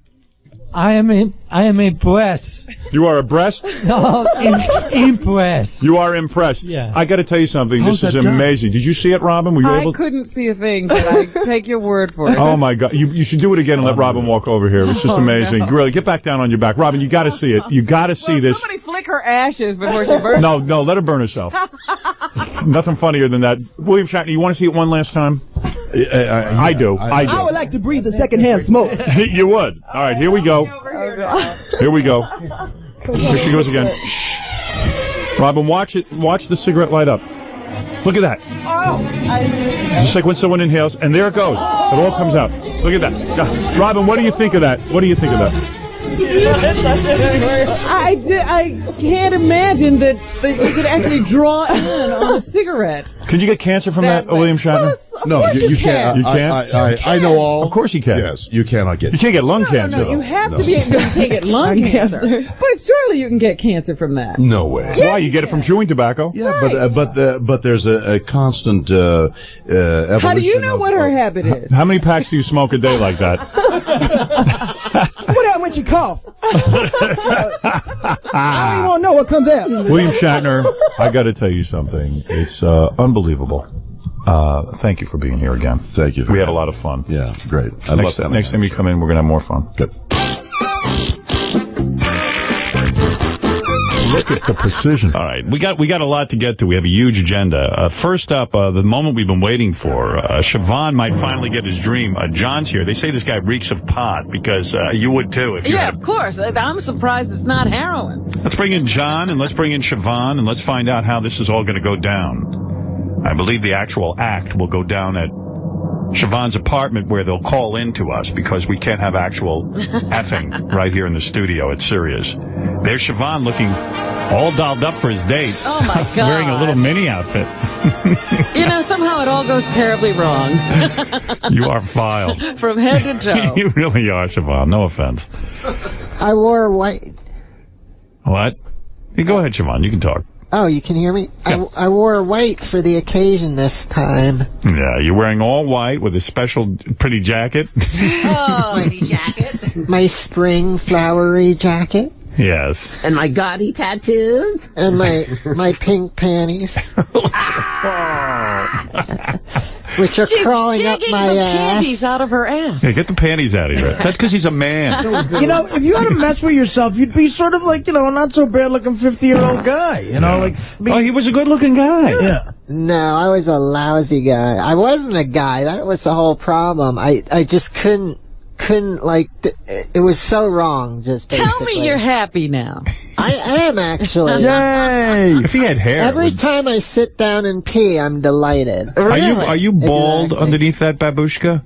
I am a, I I am impressed. You are abreast? No, im- impressed. You are impressed. Yeah. I got to tell you something. How's this is that done? amazing. Did you see it, Robin? Were you I able? couldn't see a thing, but I take your word for it. Oh my God! You you should do it again and let oh, Robin walk over here. It's just Oh, amazing. no. Really, get back down on your back, Robin. You got to see it. You got to see this. Somebody flick her ashes before she burns. No, no, let her burn herself. Nothing funnier than that. William Shatner, you want to see it one last time? I do. I do. I would like to breathe the secondhand smoke. you would. All right, here we go. Here we go. Here she goes again. Shh. Robin, watch it. Watch the cigarette light up. Look at that. Oh, I Just like when someone inhales, and there it goes. It all comes out. Look at that. Robin, what do you think of that? What do you think of that? I, di- I can't imagine that, that you could actually draw in on a cigarette. Could you get cancer from that, That. William Shatner? Well, of no, course you, you you can't. You can't? I, I, I know all. Of course you can. Yes, you cannot get. You can't get lung cancer. No, you have No. to be. No, you can't get lung cancer, but surely you can get cancer from that. No way. Why? You get it from chewing tobacco? Yeah, but uh, but the, but there's a, a constant uh, uh, evolution. How do you know of- what her of- habit is? How many packs do you smoke a day like that? What happened when she cough? I don't even want to know what comes out. William Shatner, I got to tell you something. It's uh, unbelievable. Uh, thank you for being here again. Thank you. We had a lot of fun. Yeah, great. I next, love that. next time you come in, we're gonna have more fun. Good. Look at the precision. All right, we got we got a lot to get to. We have a huge agenda. Uh, first up, uh, the moment we've been waiting for. Uh, Siobhan might finally get his dream. Uh, John's here. They say this guy reeks of pot because uh, you would too if you Yeah, had. of course. I'm surprised it's not heroin. Let's bring in John and let's bring in Siobhan and let's find out how this is all going to go down. I believe the actual act will go down at Siobhan's apartment where they'll call in to us because we can't have actual effing right here in the studio. It's serious. There's Siobhan looking all dolled up for his date. Oh my god! Wearing a little mini outfit. You know, somehow it all goes terribly wrong you are filed. from head to toe. you really are, Siobhan. No offense. I wore white. What? You go ahead, Siobhan. You can talk. Oh, you can hear me? Yeah. I, I wore white for the occasion this time. Yeah, you're wearing all white with a special pretty jacket. Oh, pretty jacket. My spring flowery jacket. Yes. And my gaudy tattoos. And my my pink panties. Which are She's crawling up digging my the ass. panties out of her ass. Yeah, get the panties out of here. That's because he's a man. You know, if you had to mess with yourself, you'd be sort of like, you know, a not so bad looking 50 year old guy. You know, like. oh, he was a good looking guy. Yeah. No, I was a lousy guy. I wasn't a guy. That was the whole problem. I, I just couldn't, couldn't, like, th- it was so wrong, just Tell basically. me you're happy now. I am, actually. Yay! If he had hair. Every would- time I sit down and pee, I'm delighted. Are you are you bald Exactly. underneath that babushka?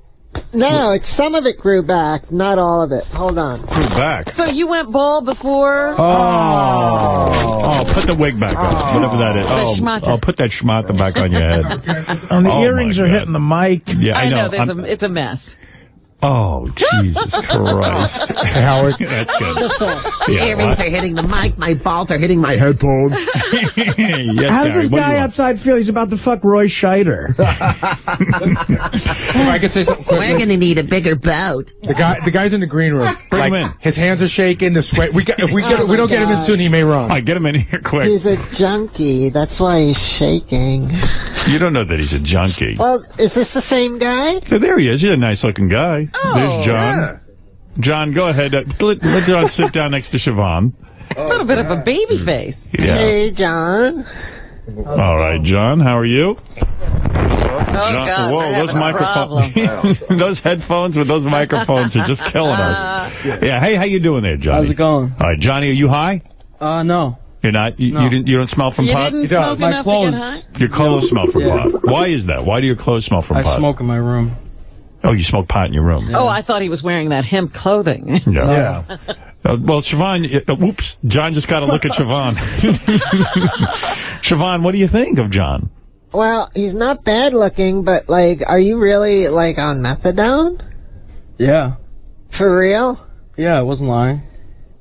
No, it's some of it grew back, not all of it. Hold on. Grew back. So you went bald before? Oh, oh, oh put the wig back on, oh. whatever that is. The Oh, schmata. oh, put that schmata back on your head. And the Oh, earrings are hitting the mic. Yeah, I, I know, know. I'm- a, it's a mess. Oh, Jesus Christ, Howard, that's good. The Yeah, earrings what? are hitting the mic, my balls are hitting my headphones. yes, How does Gary, this guy outside feel? He's about to fuck Roy Scheider. I could say something quick. We're gonna need a bigger boat. The guy, the guy's in the green room. Bring like, him in. His hands are shaking. The sweat. We got, if we get, Oh we don't my get him in oh, soon, he may run. All right, get him in here quick. He's a junkie. That's why he's shaking. You don't know that he's a junkie. Well, is this the same guy? Yeah, there he is. He's a nice looking guy. There's John. John, go ahead. Uh, let, let John sit down next to Siobhan. A little bit of a baby face. Yeah. Hey, John. All right, John. How are you? Oh, John- God, whoa, those microphones, those headphones with those microphones are just killing us. Yeah. Hey, how you doing there, Johnny? How's it going? All right, Johnny. Are you high? Uh, no. You're not. You, No. you didn't. You don't smell from You pot. didn't smoke My clothes. to get high? Your clothes smell from Yeah. pot. Why is that? Why do your clothes smell from I pot? I smoke in my room. Oh, you smoke pot in your room. Oh, I thought he was wearing that hemp clothing. Yeah. Uh, well, Siobhan, uh, whoops, John just got to look at Siobhan. Siobhan, what do you think of John? Well, he's not bad looking, but like, are you really like on methadone? Yeah. For real? Yeah, I wasn't lying.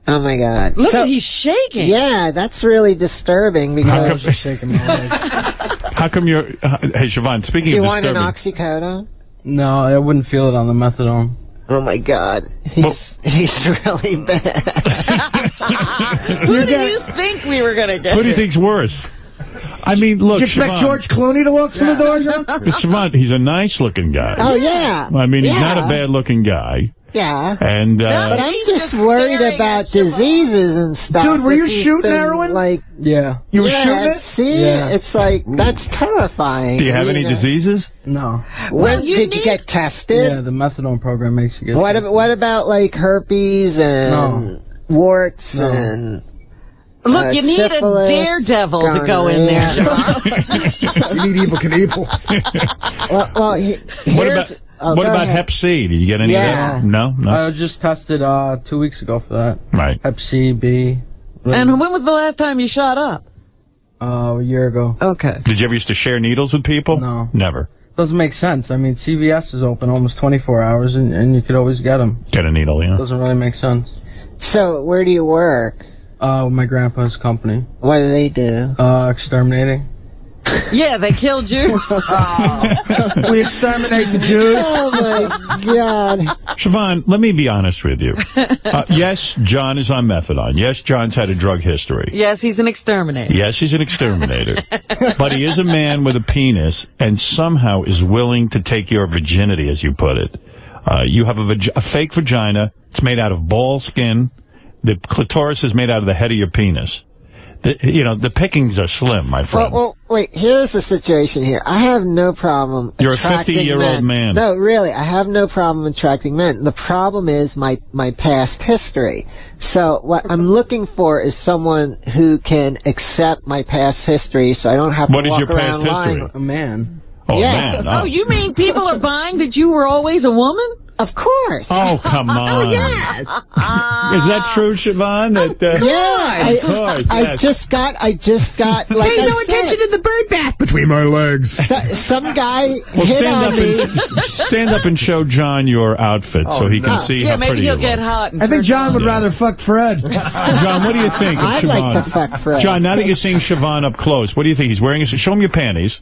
Oh my god. Look So- at he's shaking. Yeah, that's really disturbing How because. come, Shaking my how come you're... Uh, hey, Siobhan, speaking of. Do you of want an oxycodone? No, I wouldn't feel it on the methadone. Oh my god. He's he's really bad. Who do you think we were going to get? Who do you think's worse? I mean, look, Do you expect Siobhan, George Clooney to walk through the door, John? Siobhan, he's a nice-looking guy. Oh yeah. I mean, he's not a bad-looking guy. Yeah. And, But uh, I'm just just worried about diseases and stuff. Dude, were you shooting been, heroin? Like, Yeah. You were yeah, shooting it? See, Yeah. it's like that's terrifying. do you have any know. diseases? No. When you did you get tested? Yeah, the methadone program makes you get. What ab- what about like herpes and No. warts No. and Look, uh, you need syphilis, a daredevil to go in there. You need Evel Knievel. well, well, he, What here's- about... oh, what about ahead. Hep C? Did you get any Yeah. of that? No, no. I was just tested uh two weeks ago for that. right. Hep C, B. and when was the last time you shot up? Uh, a year ago. Okay. Did you ever used to share needles with people? No. Never. Doesn't make sense. I mean, CVS is open almost 24 hours, and, and you could always get them. Get a needle, yeah. Doesn't really make sense. So, where do you work? Uh, my grandpa's company, What do they do? uh, exterminating. Yeah, they killed Jews. we exterminate the Jews. Oh my god! Siobhan, let me be honest with you. Uh, yes, John is on methadone. Yes, John's had a drug history. yes, he's an exterminator. Yes, he's an exterminator. but he is a man with a penis and somehow is willing to take your virginity, as you put it. Uh, you have a, vag- a fake vagina. It's made out of ball skin. The clitoris is made out of the head of your penis. The, you know, the pickings are slim, my friend. well, wait. Here's the situation here. I have no problem. You're a attracting 50-year-old man. No, really, I have no problem attracting men. The problem is my my past history. So what I'm looking for is someone who can accept my past history, so I don't have What to is walk your past around lying. history? A man. oh, yeah. man. Oh, you mean people are buying that you were always a woman? Of course. Oh, come on. Is that true, Siobhan? That, uh, Yeah, I, Of course, I yes. just got, I just got, like Pay I no said, attention to the bird bath between my legs. so, some guy Well, hit stand on up me. and stand up and show John your outfit so he can see Yeah, how maybe pretty he'll get hot. And I think John would on. rather fuck Fred. John, what do you think of I'd Siobhan? like to fuck Fred. John, now that you're seeing Siobhan up close, what do you think? He's wearing a show him your panties.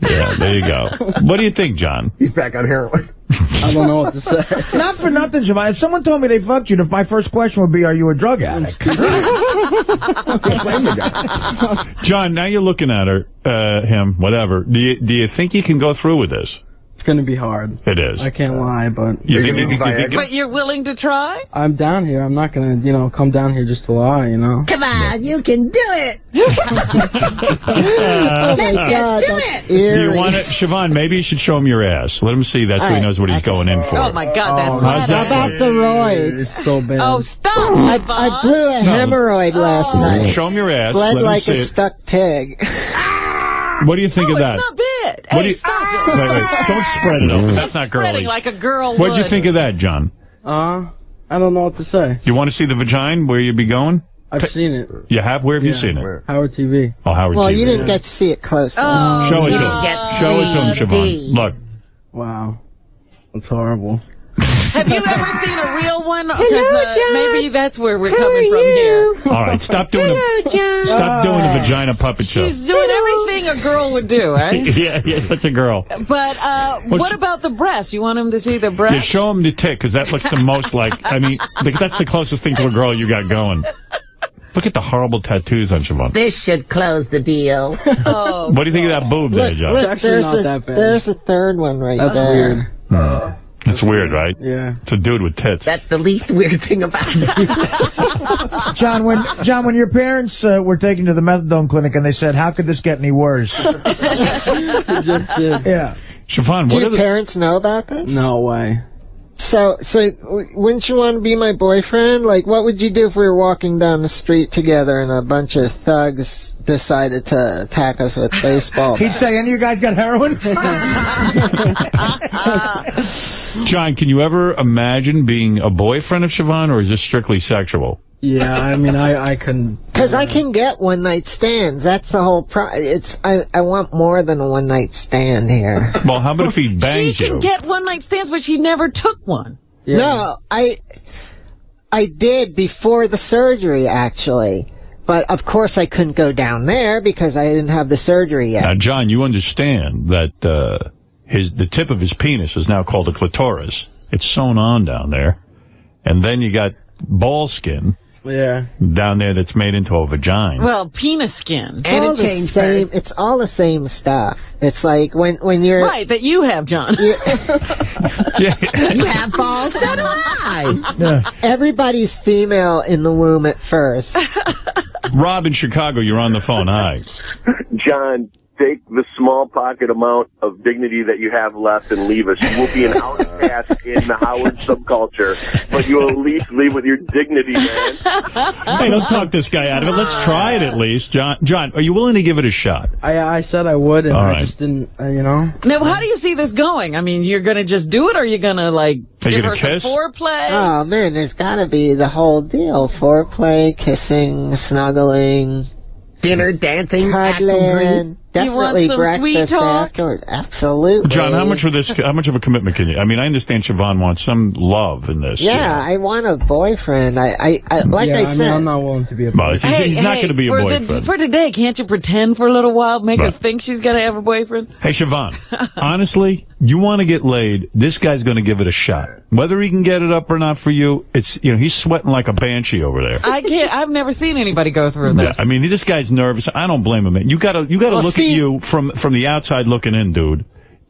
Yeah, there you go. What do you think, John? He's back on heroin. I don't know what to say. Not for nothing, Siobhan. If someone told me they fucked you, if my first question would be, "Are you a drug addict?" John, now you're looking at her, uh, him, whatever. Do you do you think you can go through with this? It's going to be hard. It is. I can't lie, but You think you, you think But you're willing to try? I'm down here. I'm not going to, you know, come down here just to lie, you know. Come on, you can do it. oh my God, that's Do you want it, Siobhan? Maybe you should show him your ass. Let him see that so he knows what he's going in for. Oh my God, that's How's How that? about the roids? It's so bad. Oh, stop! I, I blew a No. hemorrhoid last oh. night. Show him your ass. Bled Let him like see a it. stuck pig. Ah! What do you think Oh, of that? it's not bad. What Hey, do you- stop it. Wait, wait. Don't spread it open. That's not girly. Spreading like a girl What'd you think of that, John? Uh, I don't know what to say. You want to see the vagina where you'd be going? I've seen it. You have? Where have you seen it? Howard TV. Oh, Howard well, TV. you didn't get to see it close. enough. Show it You to didn't him. Show it to him, 3D. Siobhan. Look. Wow. That's horrible. Have you ever seen a real one? Hello, uh, John. Maybe that's where we're How coming from you? here. All right, stop doing Hello, John. a stop doing a vagina puppet show. She's doing everything a girl would do, right? yeah, yeah, such a girl. But uh, What's- what about the breast? You want him to see the Yeah, breast? show him the tit because that looks the most like. I mean, that's the closest thing to a girl you got going. Look at the horrible tattoos on Siobhan. This should close the deal. Oh, What do you think of that boob there, Look, John? look, actually there's not a, that bad. There's a third one right That's there. weird. Hmm. It's weird, right? Yeah. It's a dude with tits. That's the least weird thing about it. John, when John, when your parents uh, were taken to the methadone clinic and they said, "How could this get any worse?" Just did. yeah. Siobhan, Do what are your the, parents know about this? No way. So, so wouldn't you want to be my boyfriend? Like, what would you do if we were walking down the street together and a bunch of thugs decided to attack us with baseball? He'd say, "Any of you guys got heroin?" John? Can you ever imagine being a boyfriend of Siobhan, or is this strictly sexual? Yeah, I mean, I, I couldn't. Because I can get one night stands. That's the whole pro. It's I, I want more than a one night stand here. Well, how about if he she bangs can you? get one night stands, but she never took one. Yeah. No, I I did before the surgery actually, but of course I couldn't go down there because I didn't have the surgery yet. Now, John, you understand that uh, his the tip of his penis is now called a clitoris. It's sewn on down there, and then you got ball skin Yeah. down there that's made into a vagina. Well, penis skin. It's all the same. It's all the same stuff. It's like when when you're Right, that you have, John. you have balls. So do I. Everybody's female in the womb at first. Rob in Chicago, you're on the phone. Hi. John, take the small pocket amount of dignity that you have left and leave us. You will be an outcast in the Howard subculture, but you will at least leave with your dignity, man. Hey, don't talk this guy out of it. Let's try it at least. John, John, are you willing to give it a shot? I I said I would, and All I right. just didn't. Uh, you know. Now, how do you see this going? I mean, you're going to just do it, or you're going to like Are you give gonna her some kiss? foreplay? Oh man, there's gotta be the whole deal: foreplay, kissing, snuggling, Dinner, dancing, cuddling. Definitely some breakfast sweet talk? afterward. Absolutely. John, how much of this? How much of a commitment can you? I mean, I understand Siobhan wants some love in this. Yeah, I want a boyfriend. I, I, I like yeah, I mean, said. I'm not willing to be a. Well, he's, he's not going to be a for the- boyfriend. for today, can't you pretend for a little while? Make her think she's going to have a boyfriend? Hey, Siobhan, honestly, you want to get laid, this guy's going to give it a shot. Whether he can get it up or not for you, it's, you know, he's sweating like a banshee over there. I can't. I've never seen anybody go through Yeah, this. I mean, this guy's nervous. I don't blame him. man. You gotta, you gotta Well, look see- at you from, from the outside looking in, dude.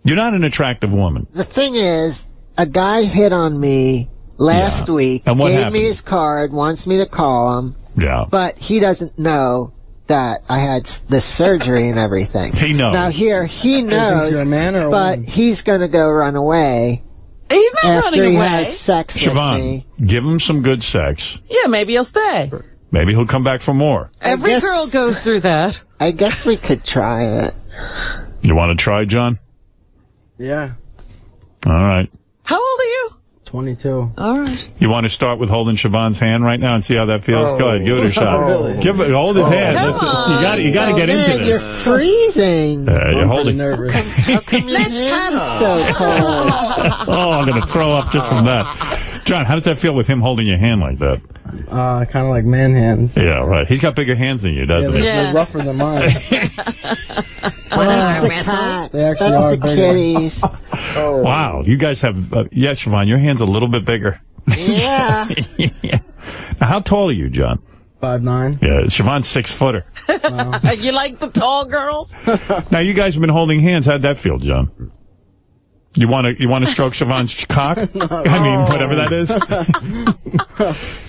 You're not an attractive woman. the thing is, a guy hit on me last week. And what gave happened? me his card, wants me to call him, Yeah. but he doesn't know that I had s- the surgery and everything. He knows. Now here, he knows, you're a man or a but woman? he's gonna go run away He's not after running he away. has sex with me. give him some good sex. Yeah, maybe he'll stay. Maybe he'll come back for more. Every guess- girl goes through that. I guess we could try it. You want to try, John? Yeah. All right. How old are you? 22. All right. You want to start with holding Siobhan's hand right now and see how that feels? Go ahead, give it a shot. Really? Give it, hold his hand. Come Let's- you got, you got to oh, get man, into you're this. freezing. Uh, you're I'm holding. nervous. How come your hand's so cold? Oh, I'm going to throw up just from that. John, how does that feel with him holding your hand like that? Uh, kind of like man hands. Yeah, right. He's got bigger hands than you, doesn't they're, he? Yeah. they're rougher than mine. That's the Menthol? cats. They actually That's are the bigger. kitties. Wow, you guys have. Uh, yeah, Siobhan, your hand's a little bit bigger. Yeah. Now, how tall are you, John? Five nine. Yeah, Siobhan's six footer. you like the tall girls? Now, you guys have been holding hands. How'd that feel, John? You want to you want to stroke Siobhan's cock? I mean, whatever that is.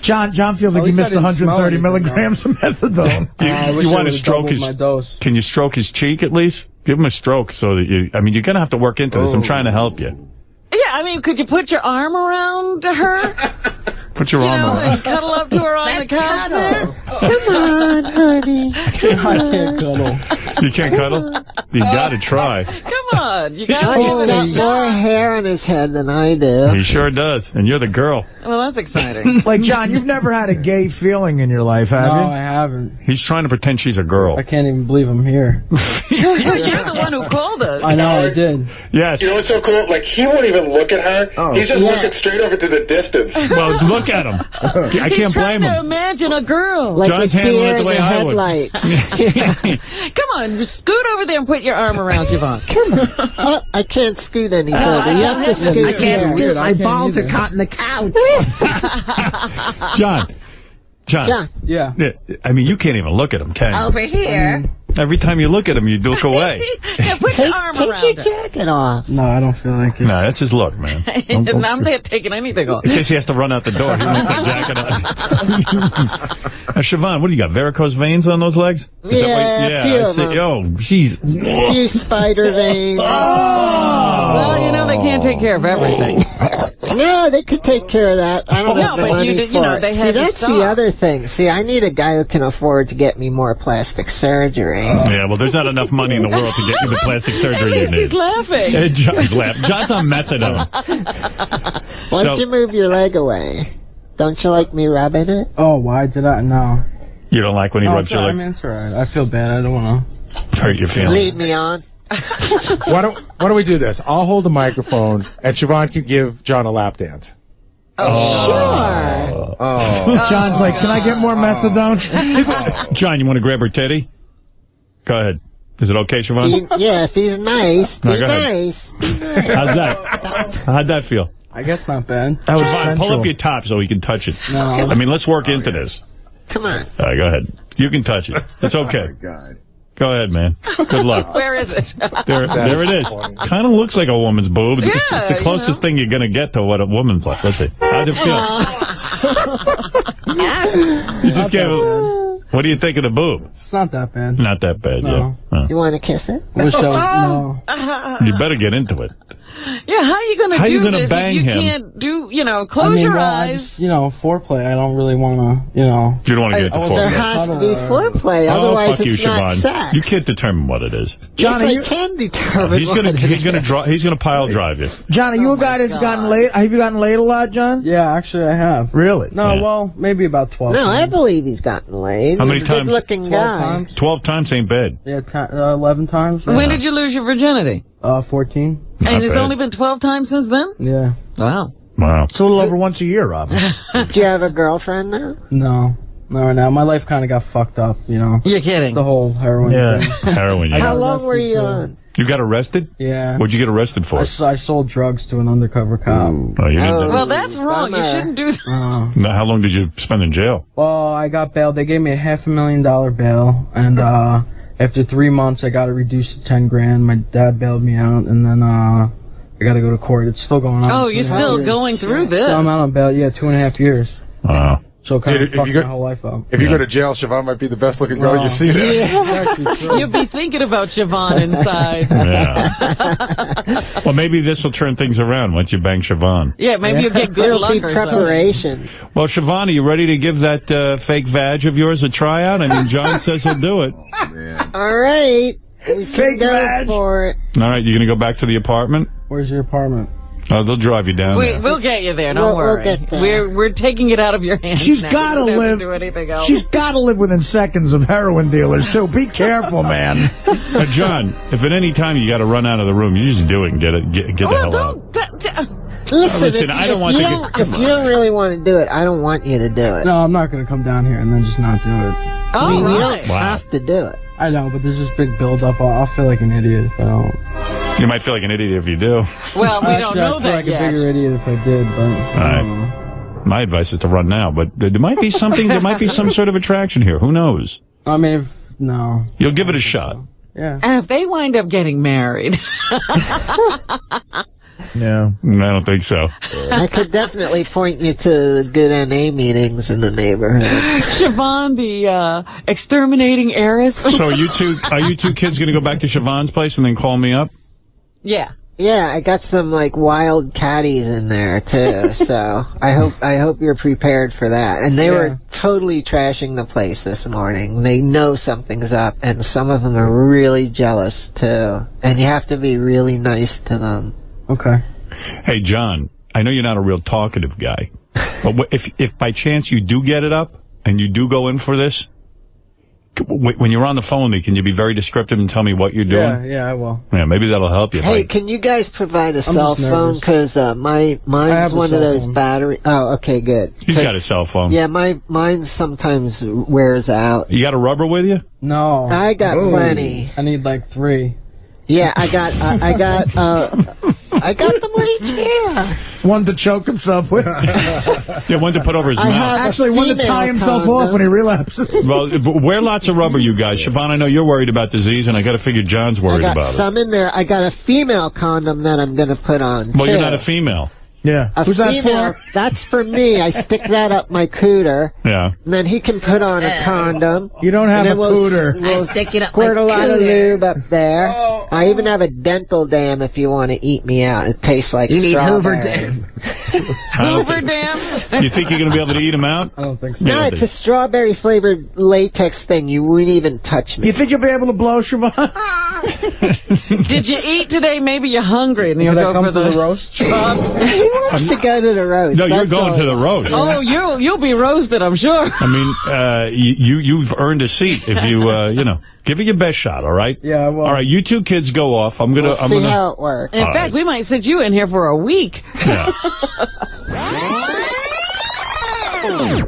John John feels like he least I missed didn't 130 anything, milligrams of methadone. You, I wish you I want to would've stroke doubled his? my dose. Can you stroke his cheek at least? Give him a stroke so that you. I mean, you're gonna have to work into this. I'm oh. trying to help you. Yeah, I mean, could you put your arm around her? Put your You arm know, around. and cuddle up to her on the couch there? Come on, honey. I can't cuddle. You can't cuddle. You got to try. Come on, you got Oh, he's to got more hair on his head than I do. He sure does, and you're the girl. Well, that's exciting. Like John, you've never had a gay feeling in your life, have No, you? No, I haven't. He's trying to pretend she's a girl. I can't even believe I'm here. You're the one who called us. I know I did. Yes. You know what's so cool? Like he won't even look at her. Oh. He's just Yeah. looking straight over to the distance. Well, look at him. I can't trying blame to him. imagine a girl. Like John's a handling deer the in way the headlights. Come on, just scoot over there and put your arm around Siobhan. oh, I can't scoot any further. you have to scoot I can't here. scoot. My balls either. are caught in the couch. John. John. John. Yeah. Yeah, I mean, you can't even look at him, can you? Over here. Every time you look at him, you look away. yeah, put Take, your arm take around your her. jacket off. No, I don't feel like it. no, that's his look, man. Don't- don't- I'm not taking anything off. in case he has to run out the door, he wants that jacket on. now, Siobhan, what do you got? Varicose veins on those legs? Is that Yeah, what- a few I of see. them. Oh, jeez. A few spider veins. Oh! Well, you know they can't take care of everything. No, they could take care of that. I don't No, but you did- for you know, it. they See, had to that's the other thing. See, I need a guy who can afford to get me more plastic surgery. Yeah, well, there's not enough money in the world to get you the plastic surgery you need. He's need. laughing. Hey, John's laughing. John's on methadone. Why don't So- you move your leg away? Don't you like me rubbing it? Oh, why did I? No. You don't like when he Oh, rubs your all- I leg? mean, it's all right. I feel bad. I don't want to Hurt your feelings. Lead me on. Why don't Why don't we do this? I'll hold the microphone, and Siobhan can give John a lap dance. Oh, oh. sure. Oh. John's like, can I get more methadone? John, you want to grab her titty? Go ahead. Is it okay, Siobhan? Be- yeah, if he's nice, No, be nice. Be nice. How's that? How'd that feel? I guess not bad. That was Siobhan, pull up your top so we can touch it. No. I mean, let's work into this. Come on. All right, go ahead. You can touch it. It's okay. God. Go ahead, man. Good luck. Where is it? There, there it is. Kind of looks like a woman's boob. It's, it's Yeah, the you closest thing you're going to get to what a woman's like. Let's see. How'd it feel? you just gave a, What do you think of the boob? It's not that bad. Not that bad, No. yeah. Huh. You want to kiss it? Wish I was, no. You better get into it. Yeah, how are you going How to you do gonna this bang if you him? can't do, you know, close I mean, your well, I eyes? just, you know, foreplay. I don't really want to, you know. You don't want to get I- into I foreplay. There has to be foreplay, Oh, otherwise fuck you, it's not Siobhan. sex. You can't determine what it is. Johnny, yes, you, I can determine. He's gonna what he's it gonna is. draw he's gonna pile drive you. John, are you Oh a guy that's gotten laid? Have you gotten laid a lot, John? Yeah, actually, I have. Really? No, Yeah. well, maybe about 12 No, I believe he's gotten laid. How many he's a times? good-looking 12 guy. times. Twelve times ain't bad. Yeah, uh, 11 times. When did you lose your virginity? Uh, 14. Not and it's bad. only been 12 times since then? Yeah. Wow. Wow. It's a little over once a year, Rob. Do you have a girlfriend now? No. No, right now. My life kind of got fucked up, you know. You're kidding. The whole heroin Yeah. thing. Heroin. Yeah. How long were you on? You got arrested? Yeah. What'd you get arrested for? I sold drugs to an undercover cop. Oh, you didn't. Well, that's wrong. You shouldn't do that. Uh, No, how long did you spend in jail? well, I got bailed. They gave me a half a million dollar bail, and uh, after three months, I got it reduced to ten grand. My dad bailed me out, and then uh, I got to go to court. It's still going on. Oh, you're and a half still years. going through this. I'm out on bail. Yeah, two and a half years. Wow. So kind If- of fucked you go- my whole life up. If you Yeah. go to jail, Siobhan might be the best looking girl No. you see there. You'll be thinking about Siobhan inside. Yeah. well, maybe this will turn things around once you bang Siobhan. Yeah, maybe you'll get good It'll luck be or something. preparation. Well, Siobhan, are you ready to give that uh, fake vag of yours a tryout? I mean, John says he'll do it. All right. We can Fake go badge. for it. All right, you're going to go back to the apartment? Where's your apartment? Oh, they'll drive you down We, there. we'll get you there. Don't We'll- we'll worry. get there. We're we're taking it out of your hands. She's now. got to You don't have live. do anything else. She's got to live within seconds of heroin dealers too. Be careful, man. Uh, John, if at any time you got to run out of the room, you just do it and get it, get, get the well, hell out. don't. That, that- Listen, Listen, if, I don't if want you to don't, get- if you don't really want to do it, I don't want you to do it. No, I'm not gonna come down here and then just not do it. I all mean, you don't Wow. have to do it. I know, but there's this big build up. I'll, I'll feel like an idiot if I don't. You might feel like an idiot if you do. Well, we Actually, don't know I feel that like yet. a bigger idiot if I did, but. All right. My advice is to run now, but there might be something. There might be some sort of attraction here. Who knows? I mean, if, no. You'll give it a shot. Yeah. And if they wind up getting married, Yeah. I don't think so. I could definitely point you to the good NA meetings in the neighborhood. Siobhan, the uh, exterminating heiress. So are you two are you two kids going to go back to Siobhan's place and then call me up? yeah. Yeah, I got some like wild caddies in there too, so I hope I hope you're prepared for that. And they Yeah. were totally trashing the place this morning. They know something's up, and some of them are really jealous too. And you have to be really nice to them. Okay. Hey, John, I know you're not a real talkative guy, but if if by chance you do get it up and you do go in for this, when you're on the phone with me, can you be very descriptive and tell me what you're doing? yeah, yeah, I will. Yeah, maybe that'll help you. Hey, Like, can you guys provide a just cell phone? Because uh, my mine's one of those phone. battery. Oh, okay, good. He's got a cell phone. Yeah, my mine sometimes wears out. You got a rubber with you? No. I got plenty. I need like three. Yeah, I got, uh, I got, uh, I got them right here. One to choke himself with. Yeah, one to put over his I mouth. Actually, one to tie himself condom. off when he relapses. Well, b- wear lots of rubber, you guys. Siobhan, I know you're worried about disease, and I got to figure John's I worried got about it. some in there. I got a female condom that I'm gonna put on. Well, you're not a female. Yeah. A Who's that for? That's for me. I stick that up my cooter, Yeah. and then he can put on a uh, condom. You don't have a we'll, cooter. We'll stick it up squirt my a lot of cooter. lube up there. Oh. I even have a dental dam if you want to eat me out. It tastes like You need Hoover. Dam. Hoover Dam. You think you're going to be able to eat him out? I don't think so. No, don't it's a strawberry flavored latex thing. You wouldn't even touch me. You think you'll be able to blow Siobhan? Did you eat today? Maybe you're hungry and you'll Did I go come for to the, the roast? He wants to go to the roast. No, you're going all to the roast. Oh, you'll you'll be roasted, I'm sure. I mean, uh, you you've earned a seat if you uh, you know give it your best shot. All right. Yeah, well. All right, you two kids go off. I'm gonna. We'll I'm see gonna. how it works. In All fact, right. we might sit you in here for a week. Yeah,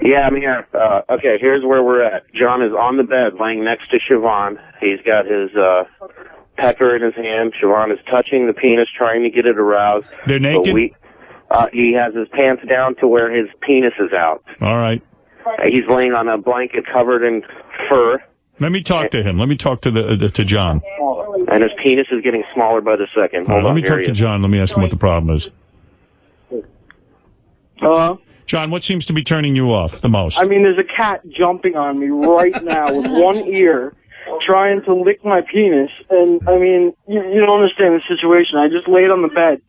Yeah, I'm here. Uh, okay, here's where we're at. John is on the bed, laying next to Siobhan. He's got his uh, pecker in his hand. Siobhan is touching the penis, trying to get it aroused. They're But naked. we, uh, he has his pants down to where his penis is out. All right. Uh, He's laying on a blanket covered in fur, Let me talk to him. Let me talk to the uh, to John. and his penis is getting smaller by the second. All right, Hold let on, me talk to. John. Let me ask him what the problem is. Hello? John, what seems to be turning you off the most? I mean, there's a cat jumping on me right now with one ear, trying to lick my penis. And, I mean, you, you don't understand the situation. I just laid on the bed,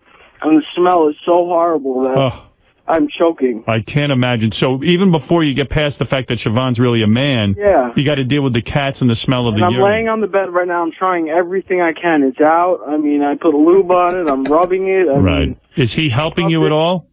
and the smell is so horrible that Oh. I'm choking. I can't imagine. So even before you get past the fact that Siobhan's really a man, Yeah. you got to deal with the cats and the smell of And the I'm urine. laying on the bed right now. I'm trying everything I can. It's out. I mean, I put a lube on it. I'm rubbing it. I right. Mean, Is he helping you at all?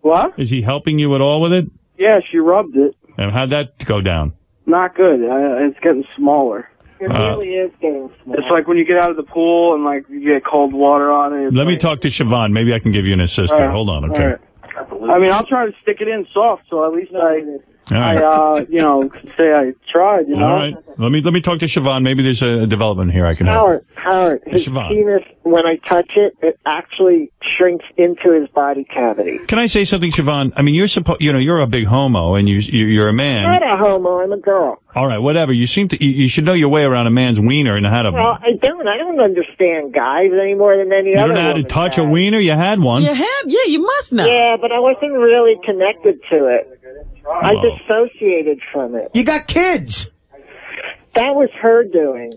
what? Is he helping you at all with it? Yeah, she rubbed it. And how'd that go down? Not good. I, it's getting smaller. It Uh, really is getting smaller. It's like when you get out of the pool and like you get cold water on it. it's Let me talk to Siobhan. Maybe I can give you an assist here. right. Hold on, okay? right. I mean, I'll try to stick it in soft, so at least I, All right. I, uh, you know, say I tried. You know. All right. Let me let me talk to Siobhan. Maybe there's a, a development here I can help. Howard, Howard, his Siobhan. penis, when I touch it, it actually shrinks into his body cavity. Can I say something, Siobhan? I mean, you're supposed, you know, you're a big homo and you you- you're a man. I'm not a homo, I'm a girl. All right, whatever. You seem to you, you should know your way around a man's wiener and how to. Well, I don't. I don't understand guys any more than any you other don't know how to touch does. a wiener. You had one. You have? Yeah, you must know. Yeah, but I wasn't really connected to it. I dissociated from it. You got kids. That was her doing.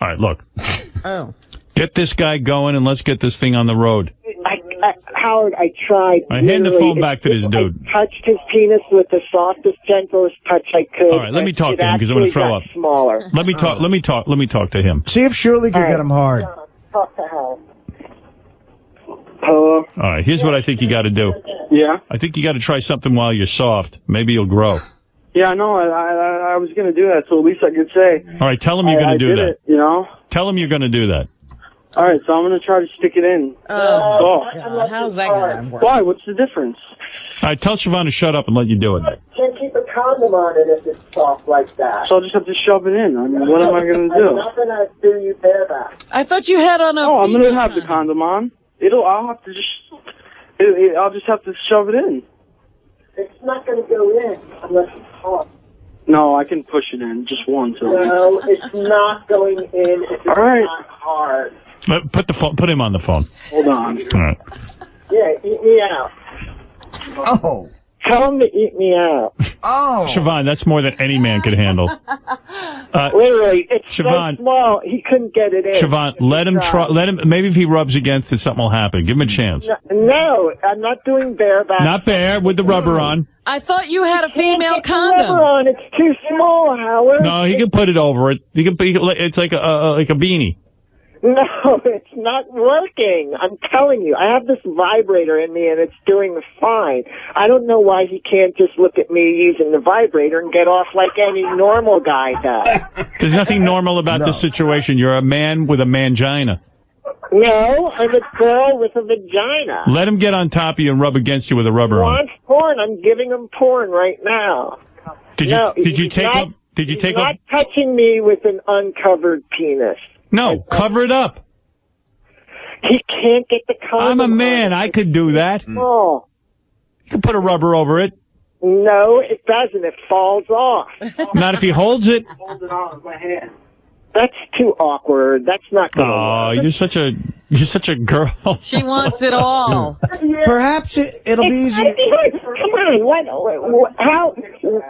All right, look. Oh. Get this guy going and let's get this thing on the road. I, I, Howard, I tried. I hand the phone back to this dude. I touched his penis with the softest, gentlest touch I could. All right, let me talk to him because I'm going to throw got up. Smaller. Let me talk. Let me talk. Let me talk to him. See if Shirley can get him hard. Talk to her. Hello. All right, here's what I think you got to do. Yeah. I think you got to try something while you're soft. Maybe you'll grow. Yeah, I know. I, I, I was gonna do that, so at least I could say. All right, tell him you're going to do did that. It, you know. Tell him you're going to do that. All right, so I'm gonna try to stick it in. Oh, oh. God. how's that gonna work? Why? What's the difference? All right, tell Siobhan to shut up and let you do it. Can't keep a condom on it if it's soft like that. So I'll just have to shove it in. I mean, what am I gonna I'm do? not gonna do you bareback. I thought you had on a. Oh, I'm gonna have the condom. condom on. It'll. I'll have to just. It, it, I'll just have to shove it in. It's not gonna go in unless it's hot. No, I can push it in just once. at. No, it's not going in if it's All right. not hard. But Put the phone. Put him on the phone. Hold on. All right. Yeah, eat me out. Oh. Tell him to eat me out. Oh. Siobhan, that's more than any man could handle. Uh, Literally, it's Siobhan. so small, he couldn't get it in. Siobhan, let him try. Let him. Maybe if he rubs against it, something will happen. Give him a chance. No, no, I'm not doing bareback. Not bare with the rubber on. I thought you had a female Get the condom. rubber on. It's too small, Howard. No, he can put it over it. He can. He can it's like a uh, like a beanie. No, it's not working. I'm telling you. I have this vibrator in me and it's doing fine. I don't know why he can't just look at me using the vibrator and get off like any normal guy does. There's nothing normal about this situation. You're a man with a mangina. No, I'm a girl with a vagina. Let him get on top of you and rub against you with a rubber on. Wants porn. I'm giving him porn right now. Did you No, did you take not- off? Did you take not off? touching me with an uncovered penis. No, cover it up. He can't get the condom. I'm a man. I could do that. Oh. You can put a rubber over it. No, it doesn't. It falls off. Not if he holds it. Hold it on with my hand. That's too awkward. That's not going to Oh, you're such a you're such a girl. She wants it all. Perhaps it, it'll be It's- easier. Come on, what, what, how,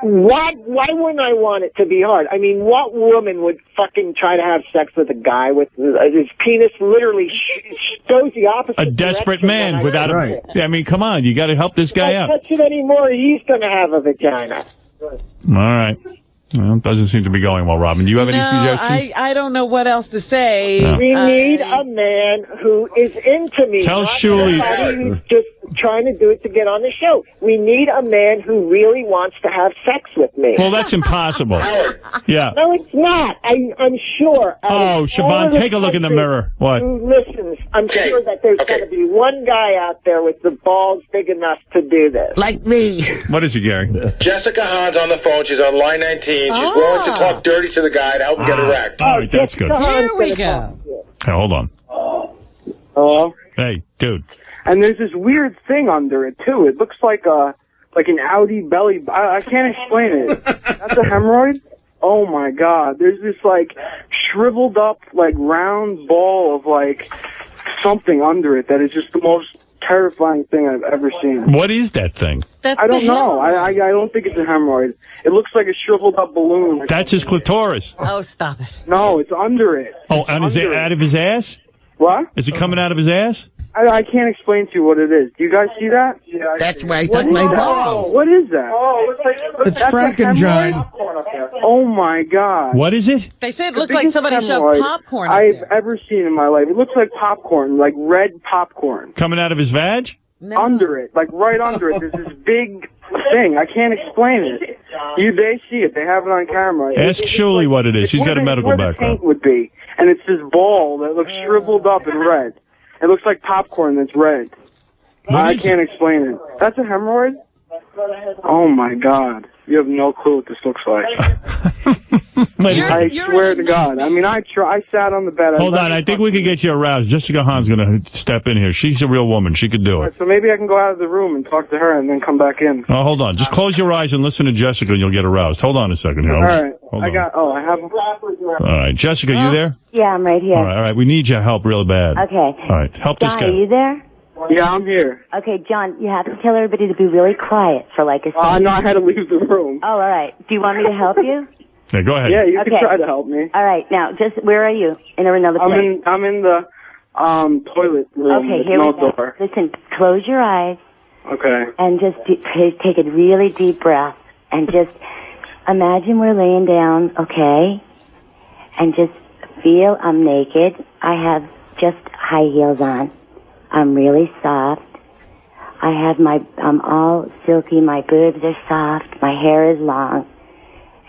why, why wouldn't I want it to be hard? I mean, what woman would fucking try to have sex with a guy with uh, his penis literally sh- sh- goes the opposite A desperate man without touch a. it? Yeah, I mean, come on. You got to help this guy If I out. touch it anymore, he's gonna have a vagina. All right. Well, it doesn't seem to be going well, Robin. Do you have any no, suggestions? I, I don't know what else to say. No. We I- need a man who is into me. Tell not Shuli- just trying to do it to get on the show. We need a man who really wants to have sex with me. Well, that's impossible. Yeah. No, it's not. I, I'm sure. Oh, all Siobhan, take a look in the mirror. What? Who listens? I'm sure that there's going to be one guy out there with the balls big enough to do this. Like me. What is it, Gary? Jessica Hahn's on the phone. She's on line 19. She's willing to talk ah. dirty to the guy to help him get ah. erect. All right, that's good. Here we go. Hey, hold on. Hello. Hey, dude. And there's this weird thing under it too. It looks like a like an Audi belly. I, I can't explain it. That's a hemorrhoid. Oh my god! There's this like shriveled up like round ball of like something under it that is just the most terrifying thing I've ever seen. What is that thing? That's I don't know. I, I. I don't think it's a hemorrhoid. It looks like a shriveled up balloon. That's his clitoris. Oh, stop it. No, it's under it. Oh, It's and is it under out of his ass? What? Is it coming out of his ass? I, I can't explain to you what it is. Do you guys see that? Yeah, I That's see. where I What took my that? balls. What is that? Oh, it's like It's Frankenstein. Oh my god. What is it? They say it The looks like somebody shoved popcorn I've there. ever seen in my life. It looks like popcorn, like red popcorn. Coming out of his vag? No. Under it, like right under it, there's this big thing. I can't explain it. You, they see it. They have it on camera. Ask It- it's Shuli like- what it is. it's She's where got a the- medical where the background. taint would be, and it's this ball that looks shriveled up and red. It looks like popcorn that's red. What I can't explain it. That's a hemorrhoid. Oh my god! You have no clue what this looks like. Wait a I second. swear to God. I mean, I try. I sat on the bed. Hold on. I think we could get you aroused. Jessica Hahn's going to step in here. She's a real woman. She could do it. So maybe I can go out of the room and talk to her, and then come back in. Oh, hold on. Just close your eyes and listen to Jessica, and you'll get aroused. Hold on a second here. All right. Hold I on. got. Oh, I have. All right. Jessica, you there? Yeah, I'm right here. All right. All right. We need your help real bad. Okay. All right. Help this John, guy. are you there? Yeah, I'm here. Okay, John, you have to tell everybody to be really quiet for like a Oh, I second. know I had to leave the room. Oh, all right. Do you want me to help you? Yeah, go ahead. Yeah, you Okay. can try to help me. All right. Now, just where are you? In another place? I'm in. I'm in the um toilet room. okay, here no we go. door. Listen, close your eyes Okay. and just d- t- take a really deep breath and just imagine we're laying down, okay? And just feel I'm naked. I have just high heels on. I'm really soft. I have my, I'm all silky. My boobs are soft. My hair is long.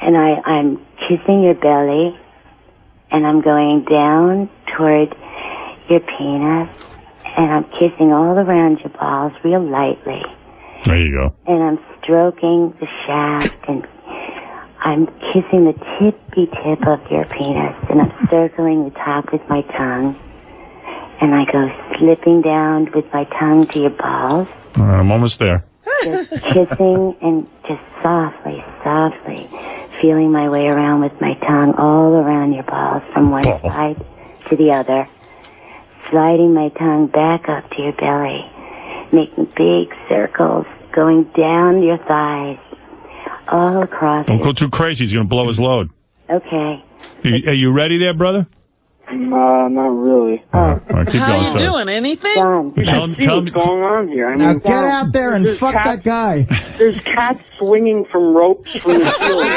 And I, I'm kissing your belly. And I'm going down toward your penis, and I'm kissing all around your balls real lightly, There you go. and I'm stroking the shaft, and I'm kissing the tippy tip of your penis, and I'm circling the top with my tongue, and I go slipping down with my tongue to your balls, All right, I'm almost there. just kissing and just softly, softly feeling my way around with my tongue all around your balls from one side to the other, sliding my tongue back up to your belly, making big circles going down your thighs, all across. Don't go too crazy. He's going to blow his load. Okay. Are you, are you ready there, brother? Uh, not really. All right, keep going. sorry. Anything? Tell him, See tell him, what's going on here. I Now mean, get out there and there's fuck cats- that guy. There's cats swinging from ropes from the ceiling.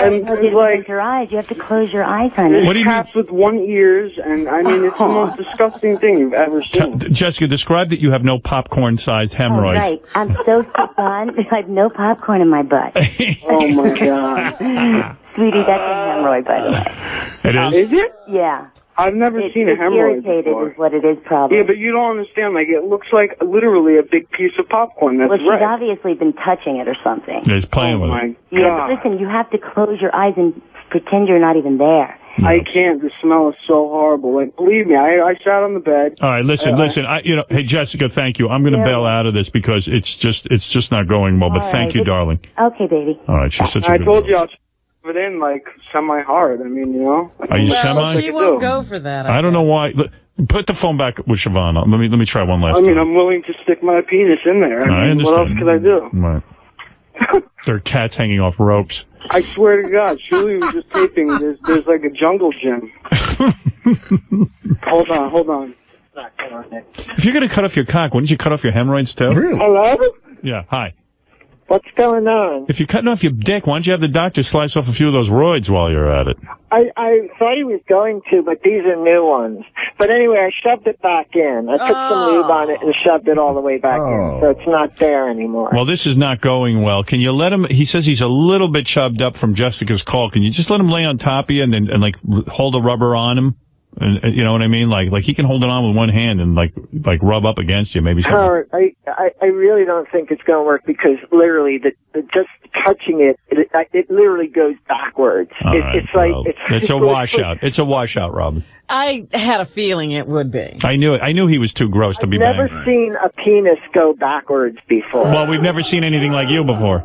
and Close there's like your eyes. You have to close your eyes, honey. there's What do you cats with one ears, and I mean it's the most disgusting thing you've ever seen. Jessica, describe that you have no popcorn-sized Oh, hemorrhoids. right. I'm so fun. I have no popcorn in my butt. oh my god. Sweetie, that's a hemorrhoid, by the way. It is? Is it? Yeah. I've never It's, seen a it's hemorrhoid irritated before. is what it is, probably. Yeah, but you don't understand. Like it looks like literally a big piece of popcorn that's well, she's red. obviously been touching it or something. Yeah, he's playing oh with my it. Yeah, but listen, you have to close your eyes and pretend you're not even there. I can't. The smell is so horrible. Like, believe me, I, I sat on the bed. All right, listen, Uh, listen. I, you know, hey Jessica, thank you. I'm going to Yeah. bail out of this because it's just, it's just not going well. But All thank you, darling. Okay, baby. All right, she's such a I good. told girl. you I'll put it in like semi hard. I mean, you know. Are you That's semi? I She won't go for that. I don't know why. Put the phone back with Siobhan. Let me let me try one last I mean, time. I'm willing to stick my penis in there. I, I mean, what else understand. could I do? Right. there are cats hanging off ropes. I swear to God, Shuli was just taping. There's there's like a jungle gym. hold on, hold on. If you're going to cut off your cock, wouldn't you cut off your hemorrhoids too? Really? Hello? Yeah. Hi. What's going on? If you're cutting off your dick, why don't you have the doctor slice off a few of those roids while you're at it? I, I thought he was going to, but these are new ones. But anyway, I shoved it back in. I put some lube on it and shoved it all the way back in, oh. so it's not there anymore. Well, this is not going well. Can you let him? He says he's a little bit chubbed up from Jessica's call. Can you just let him lay on top of you and then and like hold a rubber on him? And, and you know what I mean? Like like he can hold it on with one hand and like like rub up against you. Maybe something. Howard, I, I, I really don't think it's going to work because literally, the, the just touching it, it, it literally goes backwards. All It, right, it's like well, it's, it's a washout. It's a washout, Robin. I had a feeling it would be. I knew it. I knew he was too gross to be Never banged. seen a penis go backwards before. Well, we've never seen anything like you before.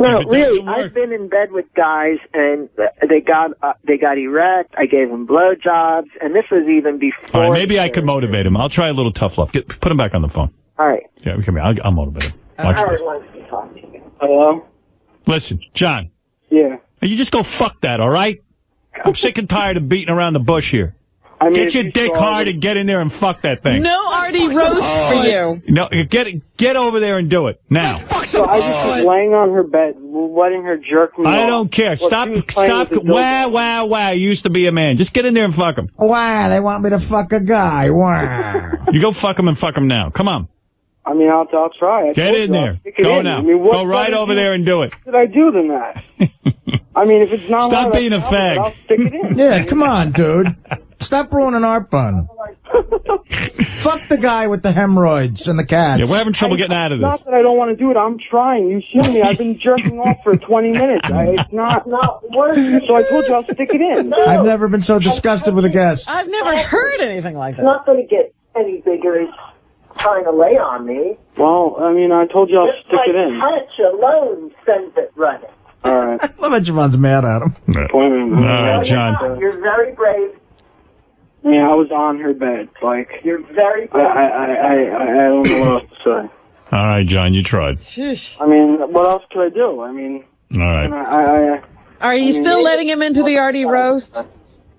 No, really, work- I've been in bed with guys and they got uh, they got erect. I gave them blowjobs, and this was even before. All right, maybe I could motivate him. I'll try a little tough love. Get, put him back on the phone. All right. Yeah, come here. I'll, I'll motivate him. Watch Howard this. wants to talk to you. Hello. Listen, John. Yeah. You just go fuck that, all right? I'm sick and tired of beating around the bush here. I mean, get your dick saw hard and get in there and fuck that thing. No Artie roast for you. No, get get over there and do it now. So I just was laying on her bed, letting her jerk me I off. don't care. Well, Stop, she was playing stop. with the dildo. Wow, wow, wow. You used to be a man. Just get in there and fuck him. Wow, they want me to fuck a guy. Wow. You go fuck him and fuck him now. Come on. I mean, I'll, I'll try. I Get in you, there. stick it Go in. now. I mean, Go right over there and do it. What Did I do than that? I mean, if it's not Stop allowed, being a I'll- I'll fag. stick it in. yeah, come on, dude. Stop ruining our fun. Fuck the guy with the hemorrhoids and the cats. Yeah, we're having trouble getting out of this. Not this. that I don't want to do it. I'm trying. You see me. I've been jerking off for 20 minutes. I, it's not. not working. so I told you I'll stick it in. I've never been so disgusted with a guest. I've never heard anything like that. It's not going to get any bigger. He's trying to lay on me. Well, I mean, I told you I'll Just stick like it in. touch alone sends it running. All right. I love that Siobhan's mad at him. All right, uh, John. You're very brave. I mean, I was on her bed. Like, You're very I. I, I, I, I don't know what else to say. All right, John. You tried. I mean, what else could I do? I mean, All I. I, I Are you still letting him into the Artie roast?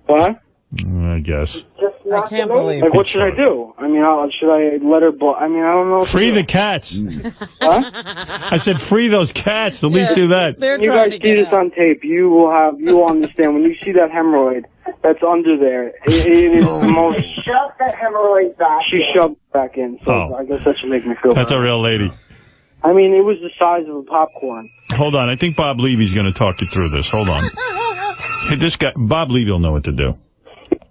what? I guess. I can't believe Like, it. what should I do? I mean, I'll, should I let her? Blow? I mean, I don't know. Free the cats. What? I said free those cats. At least do that. They're you trying guys to see get this on tape, you will have you will understand when you see that hemorrhoid that's under there. It, it is oh. the most. Shove the hemorrhoid back. She shoved it back in, so Oh. I guess that should make me feel. That's a better. real lady. I mean, it was the size of a popcorn. Hold on. I think Bob Levy's going to talk you through this. Hold on. Hey, this guy, Bob Levy will know what to do.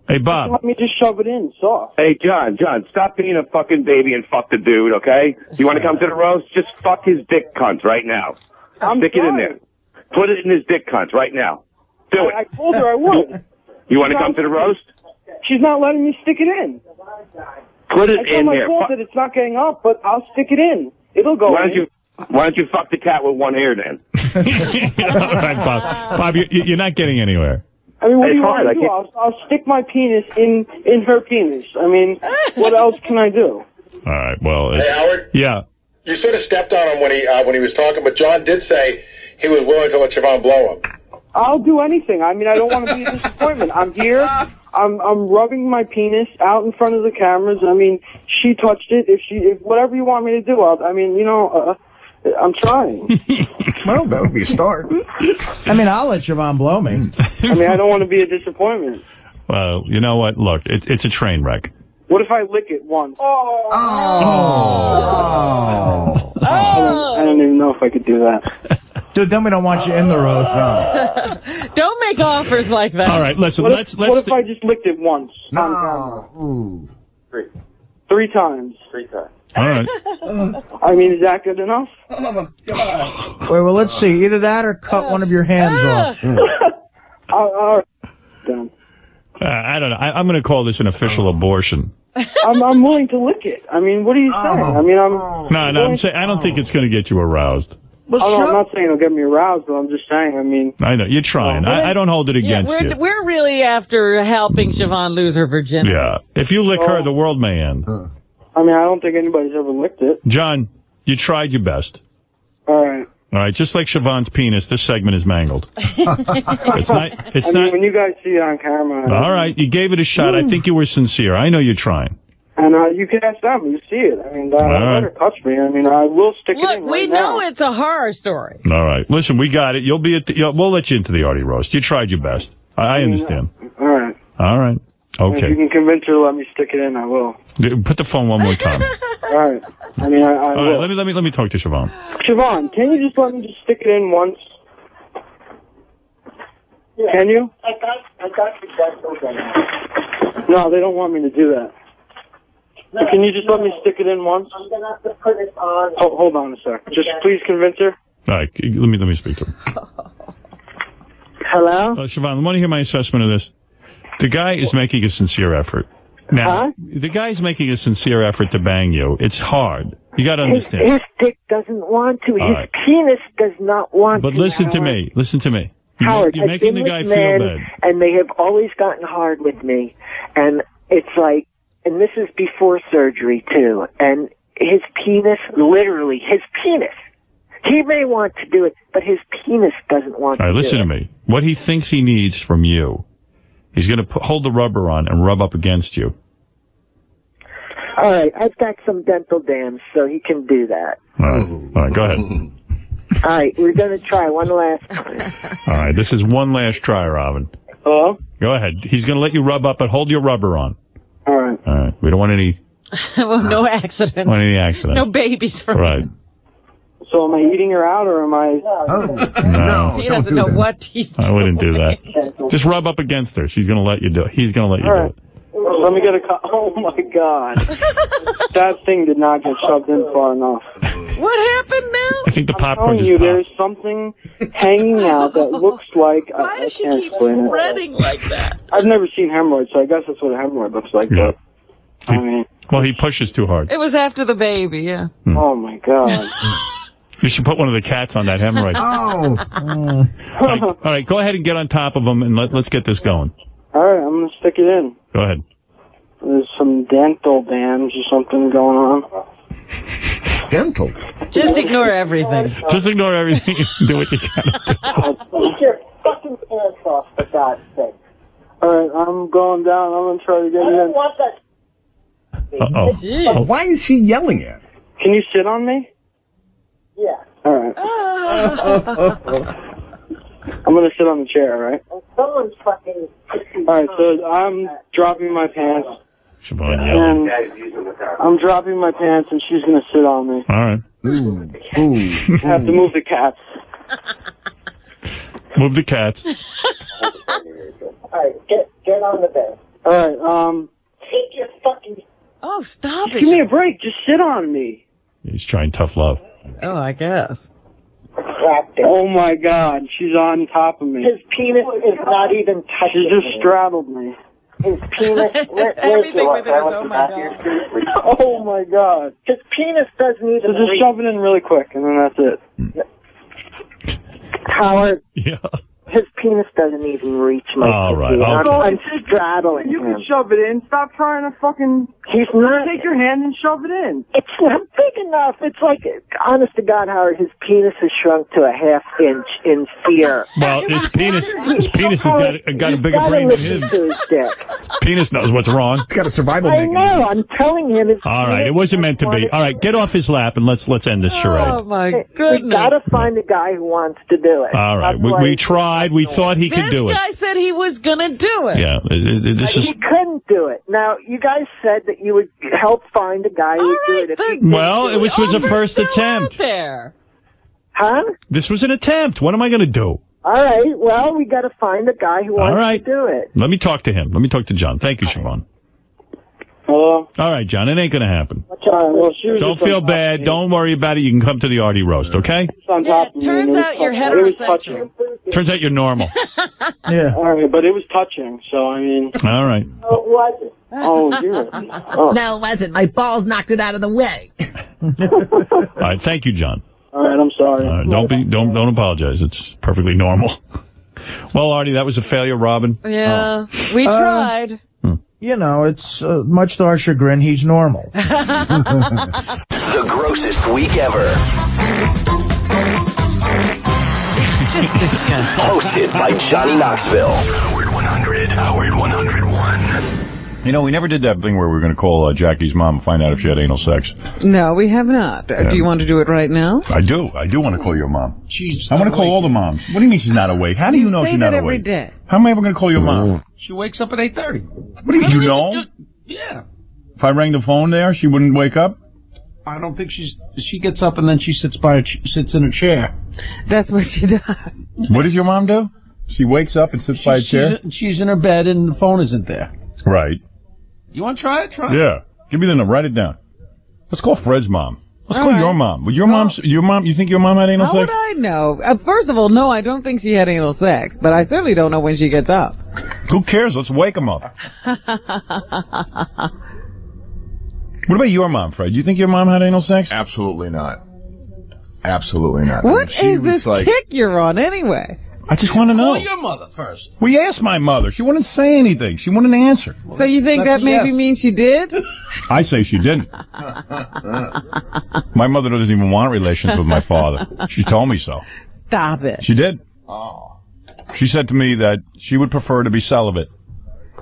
Hey, Bob. Let me just shove it in, soft. Hey, John, John, stop being a fucking baby and fuck the dude, okay? You want to come to the roast? Just fuck his dick cunt right now. Stick it in there. Put it in his dick cunt right now. Do it. I told her I would. You want to come to the roast? She's not letting me stick it in. Put it I told in my there. fault that it's not getting up, but I'll stick it in. It'll go Why in. don't you Why don't you fuck the cat with one ear then? All right, Bob. Bob, you, you're not getting anywhere. I mean, what do you want hard, me I to do? I'll, I'll stick my penis in in her penis. I mean, what else can I do? All right. Well, Hey, Howard. yeah. You sort of stepped on him when he uh, when he was talking, but John did say he was willing to let Siobhan blow him. I'll do anything. I mean, I don't want to be a disappointment. I'm here. I'm I'm rubbing my penis out in front of the cameras. I mean, she touched it. If she, if whatever you want me to do, I'll, I mean, you know, uh, I'm trying. Well, that would be a start. I mean, I'll let Siobhan blow me. I mean, I don't want to be a disappointment. Well, you know what? Look, it, it's a train wreck. What if I lick it once? Oh. I, don't, I don't even know if I could do that. Dude, then we don't want you in the roast. Don't make offers like that. All right, listen. What let's if, let's. what if I just licked it once on camera? Three. Three times. Three times. All right. I mean, is that good enough? Wait, well, let's see. Either that or cut one of your hands off. All right. Done. Uh, I don't know. I, I'm going to call this an official abortion. I'm I'm willing to lick it. I mean, what are you saying? I mean, I'm. No, no. I'm saying I don't think it's going to get you aroused. Oh, no, I'm not saying it'll get me aroused, but I'm just saying. I mean, I know you're trying. I, I don't hold it Yeah, against we're, you. we're really after helping Siobhan lose her virginity. Yeah. If you lick her, the world may end. I mean, I don't think anybody's ever licked it. John, you tried your best. All right. All right. Just like Siobhan's penis, this segment is mangled. It's not. It's I mean, not. when you guys see it on camera. All right. You gave it a shot. I hmm. think you were sincere. I know you're trying. And uh, you can ask them. You see it. I mean, uh, All right. let her touch me. I mean, I will stick it in Look, in we know now. it's a horror story. All right. Listen, we got it. You'll be at. The, you'll- we'll let you into the Artie roast. You tried your best. I, I understand. All right. All right. Okay. If you can convince her to let me stick it in, I will. Put the phone one more time. All right. I mean, I, I All will. Let me let me let me talk to Siobhan. Siobhan, can you just let me just stick it in once? Can you? I got, I got the dental dam. No, they don't want me to do that. Can you just let me stick it in once? I'm gonna have to put it on. Hold, hold on a sec. Just please convince her. All right. Let me let me speak to him. Hello. Uh, Siobhan, I want to hear my assessment of this. The guy is making a sincere effort. Now, the guy's making a sincere effort to bang you. It's hard. You got to understand. his dick doesn't want to. All his right. penis does not want But to. But listen to me. Listen to me. You- Howard, You're I've making been the guy with feel men, bad. and they have always gotten hard with me, and it's like, and this is before surgery too, and his penis, literally, his penis. He may want to do it, but his penis doesn't want to. All right, to listen do to it. me. What he thinks he needs from you, he's going to hold the rubber on and rub up against you. All right, I've got some dental dams, so he can do that. All right. All right, go ahead. All right, we're going to try one last time. All right, this is one last try, Robin. Hello? Go ahead. He's going to let you rub up, but hold your rubber on. All right. All right. We don't want any, well, no accidents. want any accidents. No babies from Right. So am I eating her out, or am I? No. He doesn't know what he's I wouldn't do that. Just rub up against her. She's going to let you do it. He's going to let you All do right. it. Let me get a. Co- oh my god, that thing did not get shoved in far enough. What happened now? I think the I'm popcorn telling just you, popped. there's something hanging out that looks like. I, Why I does she can't keep explain it. spreading like that? I've never seen hemorrhoids, so I guess that's what a hemorrhoid looks like. Yeah. But, I mean, Well, he pushes too hard. It was after the baby, yeah. Hmm. oh my god. You should put one of the cats on that hemorrhoid. Oh. All right, all right, go ahead and get on top of him, and let, let's get this going. All right, I'm gonna stick it in. Go ahead. There's some dental dams or something going on. Dental. Just ignore everything. Just ignore everything and do what you gotta. Take your fucking pants off, for God's sake. All right, I'm going down. I'm gonna try to get I don't in. want that. Uh-oh. Why is she yelling at? Can you sit on me? Yeah. All right. Ah. I'm gonna sit on the chair, all right? And someone's fucking. All right, so I'm dropping my pants, Siobhan yelling. and I'm dropping my pants, and she's gonna sit on me. All right. Ooh. Ooh. I have to move the cats. Move the cats. All right, get get on the bed. All right. Um. Take your fucking. Oh, stop Just give me a break. Just sit on me. He's trying tough love. Oh, I guess. Oh my God, she's on top of me. His penis is not even touching She just me. straddled me. His penis. Where, Everything with it is, oh my god. Oh my God. His penis doesn't even. So just reach- shove it in really quick, and then that's it. Hmm. Howard. Yeah. His penis doesn't even reach my. All right, pussy. I'm- okay. I'm straddling You him. can shove it in. Stop trying to fucking. He's not. Take your hand and shove it in. It's not big enough. It's like, honest to God, Howard, his penis has shrunk to a half inch in fear. Well, his penis, his penis has got, got a bigger brain than listen him. his dick. Penis knows what's wrong. He's got a survival I know. I'm telling him. His All right, it wasn't meant to be. All right, get off his lap and let's let's end this charade. Oh charade. my We goodness. gotta find a guy who wants to do it. All right, That's we, why- we tried. We thought he could do it. This guy said he was gonna do it. Yeah, it- it- this is he couldn't do it. Now, you guys said that you would help find a guy who would do it. If he well. It was was a oh, first attempt. there. Huh? This was an attempt. What am I going to do? All right. Well, we got to find a guy who wants All right. to do it. Let me talk to him. Let me talk to John. Thank you, Siobhan. Hello. All right, John. It ain't going to happen. All right. Well, Don't feel bad. Don't worry about it. You can come to the Artie roast. Okay? Just on top of me, turns and it was out you're touching. It was heterosexual. Turns out you're normal. Yeah. All right, but it was touching. So I mean. All right. Oh, wasn't. Oh, dear. Oh. No, it wasn't. My balls knocked it out of the way. All right. Thank you, John. All right. I'm sorry. All right, don't be don't don't apologize. It's perfectly normal. Well, Artie, that was a failure, Robin. Yeah, we Uh, tried. You know, it's uh, much to our chagrin. He's normal. The grossest week ever. It's just disgusting. Hosted by Johnny Knoxville. Howard 100. Howard 101. You know, we never did that thing where we were going to call uh, Jackie's mom and find out if she had anal sex. No, we have not. Uh, Do you want to do it right now? I do. I do want to call your mom. She's I want to call all the moms. What do you mean she's not awake? How do you, know say she's that not every awake? day. How am I ever going to call your mom? She wakes up at 8.30. What do you, you know? Yeah. If I rang the phone there, she wouldn't wake up? I don't think she's, she gets up and then she sits by, a ch- sits in a chair. That's what she does. What does your mom do? She wakes up and sits by a chair? she's, she's in her bed and the phone isn't there. Right. You want to try it? Try it. Yeah. Give me the number. Write it down. Let's call Fred's mom. Let's All call right. your mom. Would your mom's, your mom, you think your mom had anal How would sex? I know? Uh, first of all, no, I don't think she had anal sex, but I certainly don't know when she gets up. Who cares? Let's wake him up. What about your mom, Fred? Do you think your mom had anal sex? Absolutely not. Absolutely not. What She is this like- kick you're on anyway? I just want to know. Call your mother first. We asked my mother. She wouldn't say anything. She wouldn't answer. So you think That's that maybe yes. means she did? I say she didn't. my mother doesn't even want relations with my father. She told me so. Stop it. She did. Oh. She said to me that she would prefer to be celibate,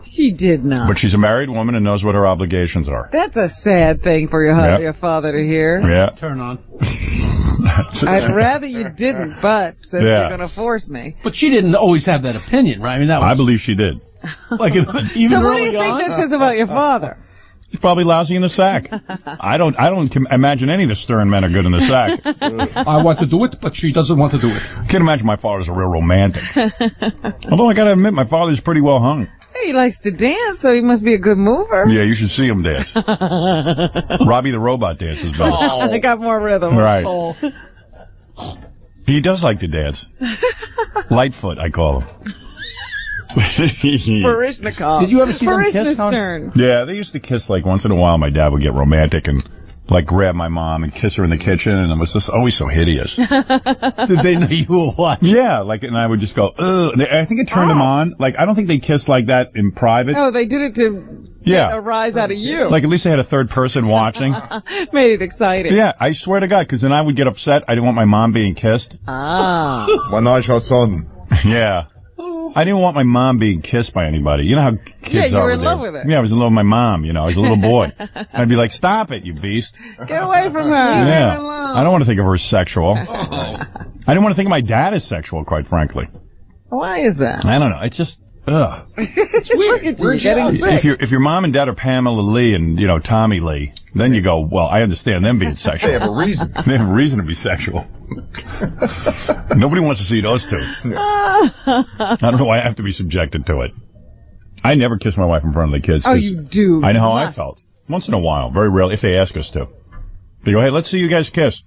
She did not. but she's a married woman and knows what her obligations are. That's a sad thing for your, hu- Yep. your father to hear. Yeah. Turn on. I'd rather you didn't, but since Yeah. you're going to force me. But she didn't always have that opinion, right? I mean, that was I believe she did. like even so what do you early think on. this is about your father? He's probably lousy in the sack. I don't. I don't imagine any of the stern men are good in the sack. I want to do it, but she doesn't want to do it. I can't imagine my father's a real romantic. Although I gotta admit, my father's pretty well hung. Hey, he likes to dance, so he must be a good mover. Yeah, you should see him dance. Robbie the robot dances better. Oh. I got more rhythm. Right. Oh. He does like to dance. Lightfoot, I call him. Baryshnikov. Did you ever see them kiss, Howard? Parishnikstern. Yeah, they used to kiss like once in a while. My dad would get romantic and like grab my mom and kiss her in the kitchen, and it was just always so hideous. Did they know you were what? yeah, like, and I would just go, ugh. I think it turned them on. Like, I don't think they kiss like that in private. Oh, they did it to Yeah. get a rise out of you. Like, at least they had a third person watching. Made it exciting. yeah, I swear to God, because then I would get upset. I didn't want my mom being kissed. Ah. Manage her son. Yeah. I didn't want my mom being kissed by anybody. You know how kids Yeah, you are were in love with her. Yeah, I was in love with my mom. You know, I was a little boy. I'd be like, "Stop it, you beast!" Get away from her Yeah. I don't want to think of her as sexual. I didn't want to think of my dad as sexual, quite frankly. Why is that? I don't know. It's just ugh. It's weird. Look at you, We're getting sick. If your if your mom and dad are Pamela Lee and you know Tommy Lee, then you go, well, I understand them being sexual. They have a reason. they have a reason to be sexual. Nobody wants to see those two. I don't know why I have to be subjected to it. I never kiss my wife in front of the kids. Oh, 'cause you do. I know how I Must. felt. Once in a while, very rarely, if they ask us to. They go, hey, let's see you guys kiss.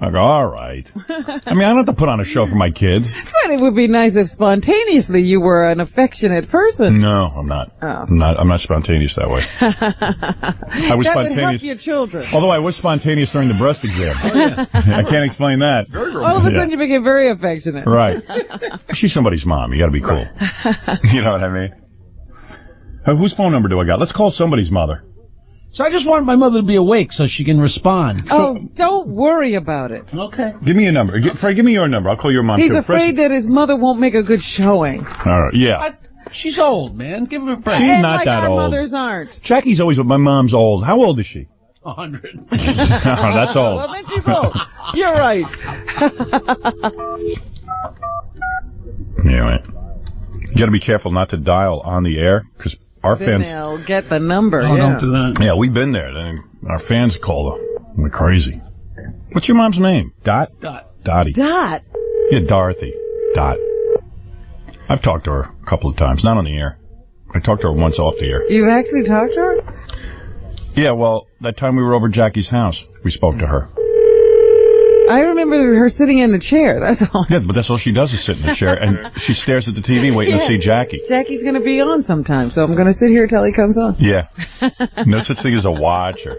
I go, all right. I mean, I don't have to put on a show for my kids. But it would be nice if spontaneously you were an affectionate person. No, I'm not. Oh. I'm not. I'm not spontaneous that way. I was that would help spontaneous. your children. Although I was spontaneous during the breast exam. I can't explain that. All of a sudden you became very affectionate. Right. She's somebody's mom. You got to be cool. you know what I mean? Uh, whose phone number do I got? Let's call somebody's mother. So I just want my mother to be awake so she can respond. Oh, don't worry about it. Okay. Give me a number. Gi- Fred, give me your number. I'll call your mom. He's too. afraid that his mother won't make a good showing. All right. Yeah. She's old, man. Give her a break. She's and not like that our old. mothers aren't. Jackie's always with my mom's old. How old is she? A hundred. oh, that's old. Well, then she's old. You're right. Yeah, right. You got to be careful not to dial on the air because our Then fans. they'll get the number. Oh, yeah. don't do that. Yeah, we've been there. Our fans call them. We're crazy. What's your mom's name? Dot. Dot. Dottie. Dot. Yeah, Dorothy. Dot. I've talked to her a couple of times, not on the air. I talked to her once off the air. You've actually talked to her? Yeah, well, that time we were over Jackie's house, we spoke to her. I remember her sitting in the chair. That's all. Yeah, but that's all she does is sit in the chair, and she stares at the TV waiting to see Jackie. Jackie's going to be on sometime, so I'm going to sit here till he comes on. Yeah. No such thing as a watch or.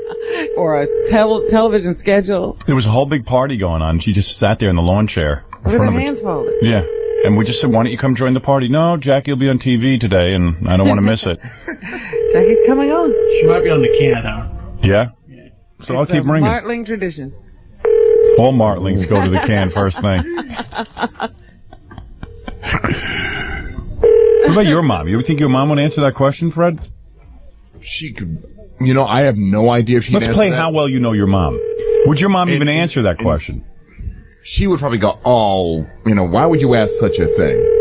Or a tel- television schedule. There was a whole big party going on. She just sat there in the lawn chair. in With her front of a- hands folded. Yeah. And we just said, why don't you come join the party? No, Jackie will be on TV today, and I don't want to miss it. Jackie's coming on. She might be on the can now. Yeah? So I'll keep a ringing. Martling tradition. All Martlings go to the can first thing. What about your mom? You ever think your mom would answer that question, Fred? She could. You know, I have no idea if she'd Let's play that. how well you know your mom. Would your mom And- even answer that question? She would probably go, "Oh, you know, why would you ask such a thing?"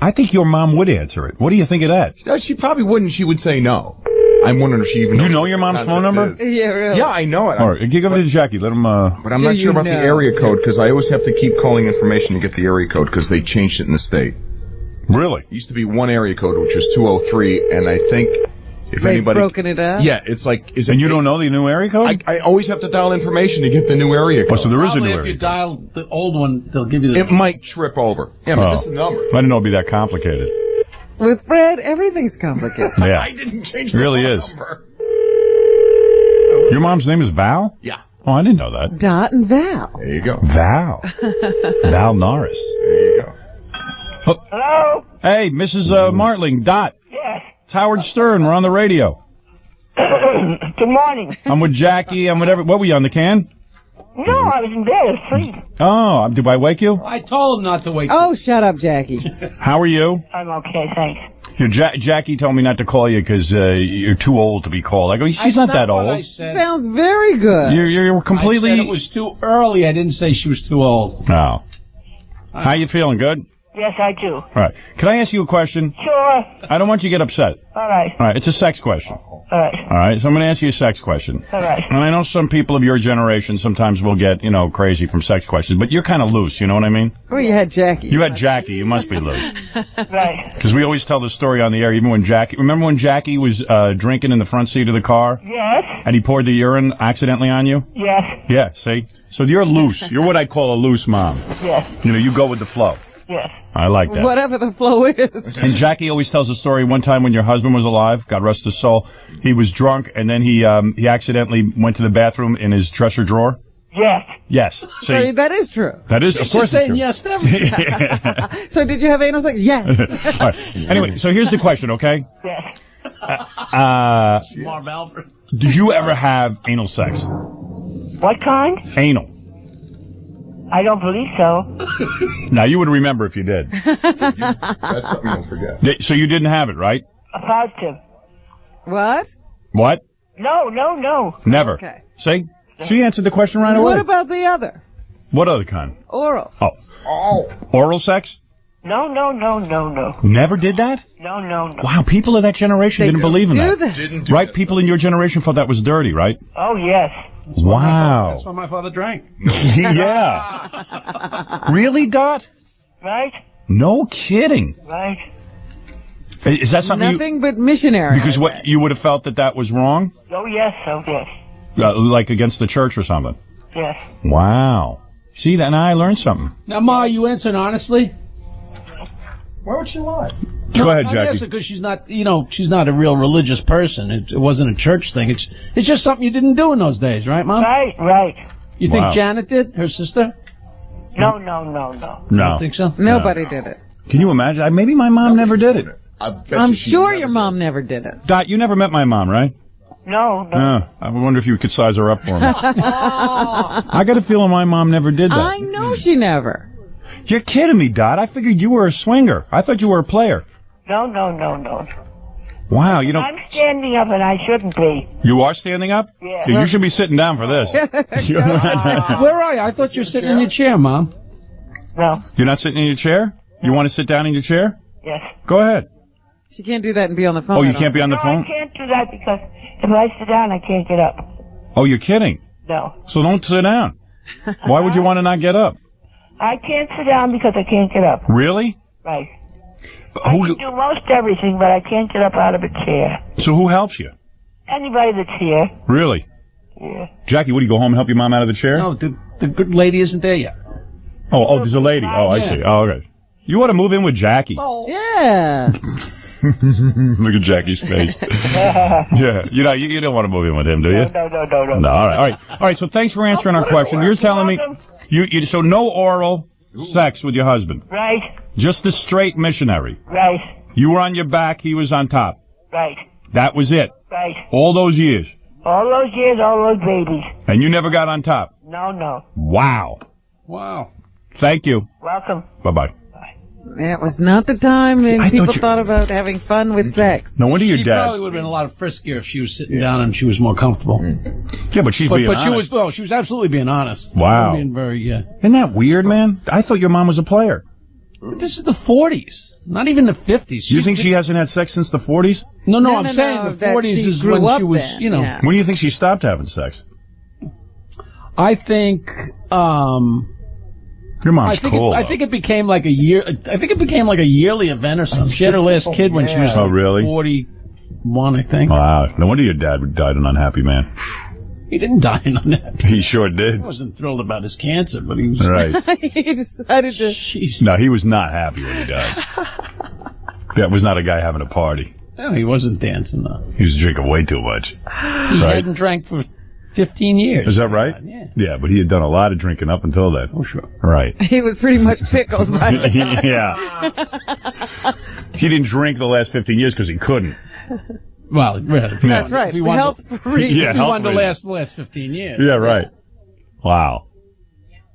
I think your mom would answer it. What do you think of that? She probably wouldn't. She would say no. I'm wondering if she even. You know your mom's phone concept number? is. Yeah, really. Yeah, I know it. All right, give it to Jackie. Let him. Uh, But I'm not sure about know? the area code because I always have to keep calling information to get the area code because they changed it in the state. really? It used to be one area code, which was 203, and I think if They've anybody, broken it up? yeah, it's like is it? And you don't know the new area code? I, I always have to dial information to get the new area oh, code. so there is a Probably new if you area. code. dial the old one, they'll give you the. it might trip over. Yeah, but Oh. this is the number. I didn't know it'd be that complicated. With Fred, everything's complicated. Yeah, I didn't change It really is. number. Your mom's name is Val? Yeah, Oh, I didn't know that. Dot and Val. there you go. Val. Val Norris. There you go. Hello? Hey, Mrs. Uh, Martling, Dot. Yes. It's Howard Stern. We're on the radio. Good morning. I'm with Jackie. I'm with every. What were you on the can? No, I was in bed asleep. Oh, did I wake you? I told him not to wake. You. Oh, shut up, Jackie. How are you? I'm okay, thanks. Your ja- Jackie told me not to call you because uh, you're too old to be called. I go, she's not that what I old. said. Sounds very good. You're, you're completely. I said it was too early. I didn't say she was too old. No. How you feeling? Good. Yes, I do. All right. Can I ask you a question? Sure. I don't want you to get upset. All right. All right. It's a sex question. All right. All right. So I'm going to ask you a sex question. All right. And I know some people of your generation sometimes will get, you know, crazy from sex questions, but you're kind of loose. You know what I mean? Well, you had Jackie. You had Jackie. You must be loose. Right. Because we always tell the story on the air, even when Jackie. Remember when Jackie was uh, drinking in the front seat of the car Yes. and he poured the urine accidentally on you? Yes. Yeah. See. So you're loose. You're what I call a loose mom. Yes. You know, you go with the flow. Yes. I like that. Whatever the flow is. And Jackie always tells a story. One time when your husband was alive, God rest his soul, he was drunk and then he um, he accidentally went to the bathroom in his dresser drawer. Yes. Yes. So See, that is true. that is of She's course it's saying true. yes to everything. So did you have anal sex? Yes. All right. Anyway, so here's the question, okay? Yes. Uh, Marv Albert. did you ever have anal sex? What kind? Anal. I don't believe so. Now you would remember if you did. That's something you'll forget. So you didn't have it, right? Positive. what? What? No, no, no. Never. Okay. See? She answered the question right away. What about the other? what other kind? Oral. Oh. Oh, Oral sex? No, no, no, no, no. Never did that? No, no, no. Wow, people of that generation They didn't believe in that. that. didn't do Right? that. People in your generation thought that was dirty, right? Oh, yes. Wow. That's why my father drank. yeah. really, Dot? Right? No kidding. Right? Is that something you, Nothing but missionary. because what you would have felt that that was wrong, Oh, yes, oh, yes, uh, like against the church or something? yes. Wow. See, that now I learned something. Now, Ma, you answering honestly? Why would she lie? Go ahead, I'm Jackie. because she's not, you know, she's not a real religious person. It, it wasn't a church thing. It's it's just something you didn't do in those days, right, Mom? Right, right. You think Wow. Janet did, her sister? No, no, no, no. No. don't think so? Nobody did it. Can you imagine? I- Maybe my mom never did it. I'm sure your mom never did it. Dot, you never met my mom, right? No, no. Uh, I wonder if you could size her up for me. I got a feeling my mom never did that. I know she never. You're kidding me, Dot. I figured you were a swinger. I thought you were a player. No, no, no, no. Wow, you know, I'm standing up and I shouldn't be. you are standing up? Yeah. you should be sitting down for this. You're not, Where are you? I thought you were sitting in your chair, Mom. No. you're not sitting in your chair? You want to sit down in your chair? Yes. Go ahead. She can't do that and be on the phone. Oh, you can't be on the no, phone? I can't do that because if I sit down, I can't get up. Oh, you're kidding. No. So don't sit down. Why would you want to not get up? I can't sit down because I can't get up. Really? Right. I can do most everything, but I can't get up out of a chair. So who helps you? Anybody that's here. Really? Yeah. Jackie, what do you go home and help your mom out of the chair? No, the, the good lady isn't there yet. Oh, oh, there's a lady. Oh, I Yeah. see. Oh, okay. You ought to move in with Jackie. Oh, Yeah. Look at Jackie's face. yeah, you know, you, you don't want to move in with him, do you? No, no, no, no. No, all right, all right, all right. So thanks for answering our question. You're telling me you, you so no oral sex with your husband, Right, just the straight missionary. right, You were on your back, he was on top. right, That was it. right. All those years, All those years, all those babies. and you never got on top. No, no. Wow. Wow. Thank you. Welcome. Bye bye. It was not the time when I people thought you- thought about having fun with sex. No wonder your she dad. probably would have been a lot friskier if she was sitting down and she was more comfortable. Yeah, but she's but being but she was well, she was absolutely being honest. Wow. Being very yeah. Isn't that weird, man? I thought your mom was a player. But this is the 40s, not even the 50s. You think she hasn't had sex since the 40s? No, no, No, I'm no, saying no, the 40s she is grew when up she was, then, you know. yeah. When do you think she stopped having sex? I think um Your mom's I think cool. It, I think it became like a year. I think it became like a yearly event or something. She had her last oh, kid when she was Oh, really? forty-one, I think. Wow. No wonder your dad died an unhappy man. He didn't die on that. He sure did. He wasn't thrilled about his cancer, but he was Right. he decided to. Jeez. No, he was not happy when he died. That was not a guy having a party. No, he wasn't dancing though. He was drinking way too much. He Right. hadn't drank for fifteen years. Is that right? Yeah. Yeah, but he had done a lot of drinking up until then. Oh sure. Right. He was pretty much pickles by the time. yeah. He didn't drink the last 15 years because he couldn't. Well, yeah, if That's wanted- right. If he wanted, Health reasons. Yeah, if he health wanted to last the last fifteen years. Yeah, right. Wow.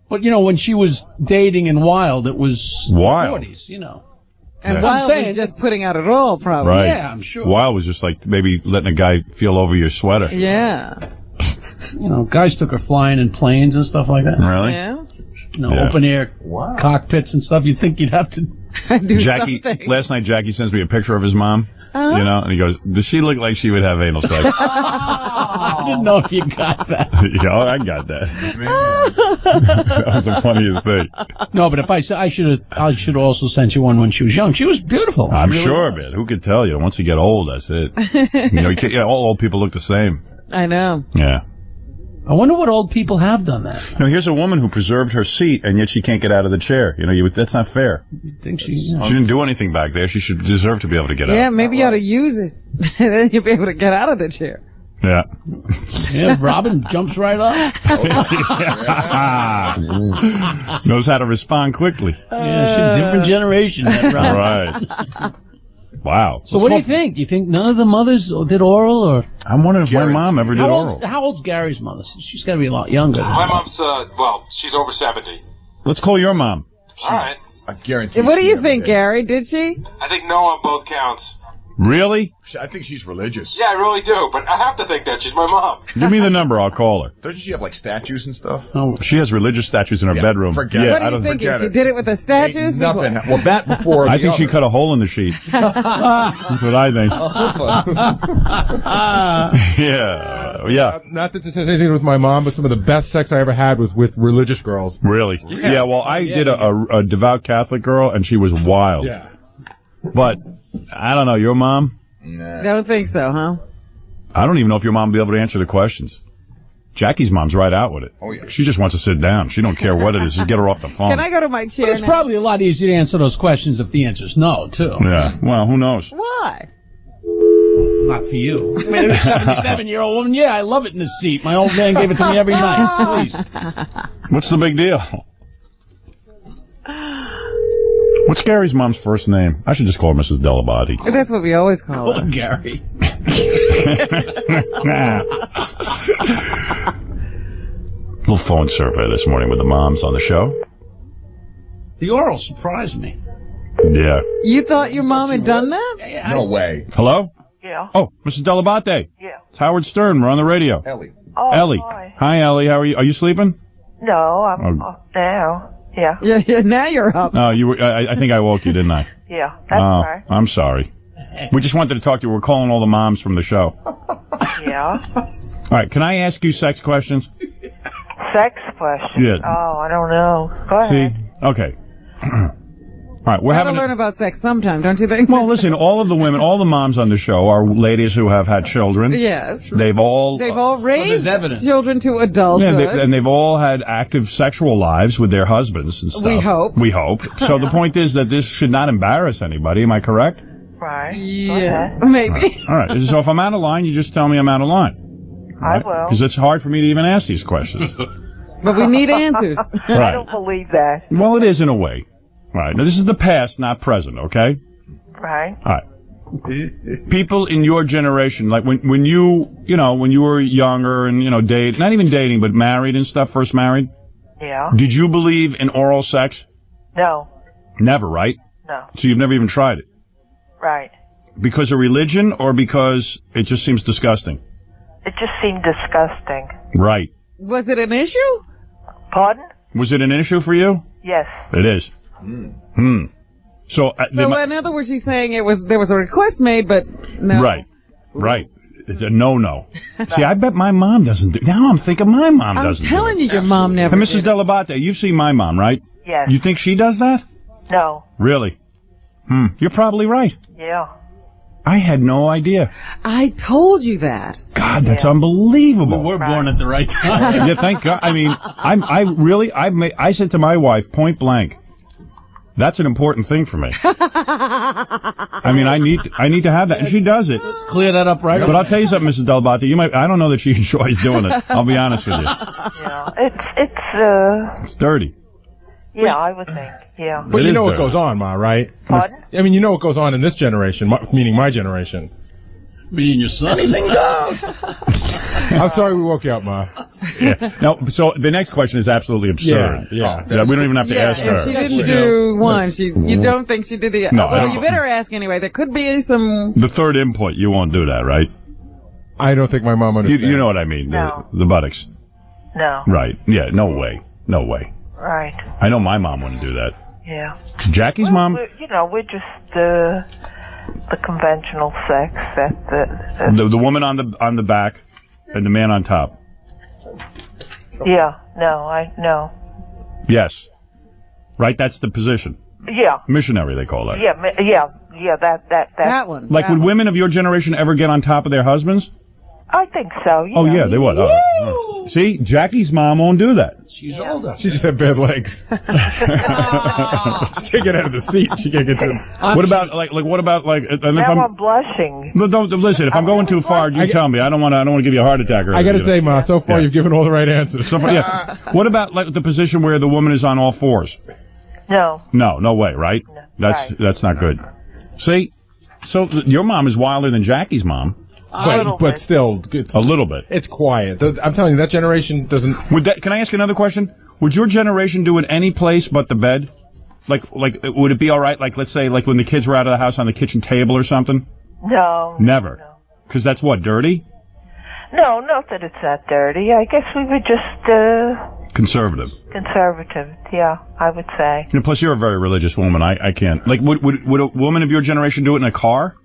But you know, when she was dating and wild, it was Wild. forties. You know. And Yeah. Wild I'm saying- was just putting out a roll, probably. Right. Yeah, I'm sure. Wild was just like maybe letting a guy feel over your sweater. Yeah. You know, guys took her flying in planes and stuff like that. Really? Yeah. You know, Yeah. open air cockpits and stuff. You'd think you'd have to. Do Jackie, something. last night Jackie sends me a picture of his mom. Uh-huh. You know, and he goes, "Does she look like she would have anal sex?" I didn't know if you got that. yeah, I got that. that was the funniest thing. No, but if I said I should have, I should also sent you one when she was young. She was beautiful. I'm She really sure, was. man. Who could tell you? Once you get old, that's it. you know, you can't, yeah, all old people look the same. I know. Yeah. I wonder what old people have done that. You know, here's a woman who preserved her seat, and yet she can't get out of the chair. You know, you, that's not fair. You'd think she. She didn't do anything back there. She should deserve to be able to get Yeah, out. Yeah, maybe you ought to use it. then you'll be able to get out of the chair. Yeah. Yeah, Robin jumps right up. Knows how to respond quickly. Yeah, she's a different generation. That Robin. Right. Wow. So what do you think? You think none of the mothers did oral, or I'm wondering if my mom ever did how oral. old's, how old's Gary's mother? She's got to be a lot younger. Than My her. mom's, uh, well, she's over 70. Let's call your mom. All right. I guarantee. What do you think, did. Gary? Did she? I think no on both counts. Really? I think she's religious. Yeah, I really do, but I have to think that. She's my mom. Give me the number. I'll call her. Doesn't she have like statues and stuff? Oh, She has religious statues in her Yeah, bedroom. forget yeah, it. what I are you don't thinking? forget She it. did it with the statues? Ain't nothing. before? Well, that before. I the think she other. cut a hole in the sheet. That's what I think. yeah. Yeah. Not that this has anything to do with my mom, but some of the best sex I ever had was with religious girls. Really? Yeah. well, I did a, a, a devout Catholic girl, and she was wild. Yeah. But I don't know. Your mom? Don't think so, huh? I don't even know if your mom will be able to answer the questions. Jackie's mom's right out with it. Oh yeah. She just wants to sit down. She don't care what it is. Just get her off the phone. Can I go to my chair But it's now? probably a lot easier to answer those questions if the answer's no, too. Yeah. Well, who knows? Why? Not for you. I mean, a 77 year old woman, yeah, I love it in the seat. My old man gave it to me every night. Please. What's the big deal? What's Gary's mom's first name? I should just call her Mrs. Dell'Abate. That's what we always call Oh, her. Gary. Little phone survey this morning with the moms on the show. The oral surprised me. Yeah. You thought your mom had done that? No way. Hello? Yeah. Oh, Mrs. Dell'Abate. Yeah. It's Howard Stern. We're on the radio. Ellie. Oh, Ellie. hi. Hi, Ellie. How are you? Are you sleeping? No, I'm Oh. up now. Yeah. Yeah, yeah, now you're up. Oh, you were, I, I think I woke you, didn't I? Yeah, that's oh, right. I'm sorry. We just wanted to talk to you. We're calling all the moms from the show. Yeah. All right. Can I ask you sex questions? Sex questions. Yeah. Oh, I don't know. Go ahead. See? Okay. all right. We're We're having to learn about sex sometime, don't you think? Well, listen, all of the women, all the moms on the show are ladies who have had children. Yes. They've all. They've all raised evidence. children to yeah, adulthood. they, and they've all had active sexual lives with their husbands and stuff. We hope. We hope. So the point is that this should not embarrass anybody. Am I correct? Right. yeah, maybe. All right. So if I'm out of line, you just tell me I'm out of line. I will. Because it's hard for me to even ask these questions. But we need answers. I don't believe that. Well, it is in a way. All right. Now, this is the past, not present, okay? Right. All right. People in your generation, like when, when you, you know, when you were younger and, you know, date, not even dating, but married and stuff, first married, Yeah. did you believe in oral sex? No. Never, right? No. So you've never even tried it? Right. Because of religion or because it just seems disgusting? It just seemed disgusting. Right. Was it an issue? Pardon? Was it an issue for you? Yes. It is. Hmm. So, uh, So the- in other words, she's saying it was there was a request made, but no. right, right. It's a no-no. See, I bet my mom doesn't do. Now I'm thinking my mom I'm doesn't. do telling it. you, your mom never. And Mrs. did. Dell'Abate, you've seen my mom, right? Yes. You think she does that? No. Really? Hmm. You're probably right. Yeah. I had no idea. I told you that. God, that's unbelievable. We were born at the right time. yeah, thank God. I mean, I'm, I really, I, ma- I said to my wife, point blank, that's an important thing for me. I mean, I need, I need to have that, and she does it. Let's clear that up right But I'll tell you something, Mrs. Dell'Abate, you might, I don't know that she enjoys doing it. I'll be honest with you. Yeah. It's it's uh It's dirty. yeah, I would think. Yeah. But you is know what goes on, Ma, right? Pardon? I mean, you know what goes on in this generation, meaning my generation. Me and your son. Anything goes. I'm sorry we woke you up, Ma. Yeah. No, so the next question is absolutely absurd. Yeah, yeah. we don't even have to Yeah, ask if she didn't do one, she you don't think she did the. No, well, you better ask anyway. There could be some. The third input, you won't do that, right? I don't think my mom You, understands. you know what I mean? No. The, the buttocks. No. Right. Yeah, no way. No way. Right. I know my mom wouldn't do that. Yeah. Jackie's Well, mom, we're- you know, we're just uh, the conventional sex that the, that the, the woman on the on the back and the man on top. yeah. No, I no. Yes. Right, that's the position. Yeah. Missionary, they call that. Yeah. ma- Yeah. Yeah. That that that. That one. Like, would women of your generation ever get on top of their husbands? I think so. Oh, yeah. Oh, yeah, they would. All right, all right. See, Jackie's mom won't do that. She's older. She just had bad legs. she can't get out of the seat. She can't get to. What about, like, like what about, like, and if Now I'm, I'm blushing. no, don't, listen, if I'm going too far, you tell me. I don't want to, I don't want to give you a heart attack or I got to anything, say, Ma, so far Yeah. you've given all the right answers. So far- yeah. What about, like, the position where the woman is on all fours? No. No, no way, right? That's, right. that's not good. See? So, th- your mom is wilder than Jackie's mom. But, but still, it's, A little bit. it's quiet. The- I'm telling you, that generation doesn't. Would that? Can I ask another question? Would your generation do it any place but the bed? Like, like, would it be all right? Like, let's say, like when the kids were out of the house on the kitchen table or something. No. Never, because that's what dirty, No, not that it's that dirty. I guess we were just uh, conservative. conservative. Yeah, I would say. And plus, you're a very religious woman. I, I can't. Like, would, would would a woman of your generation do it in a car?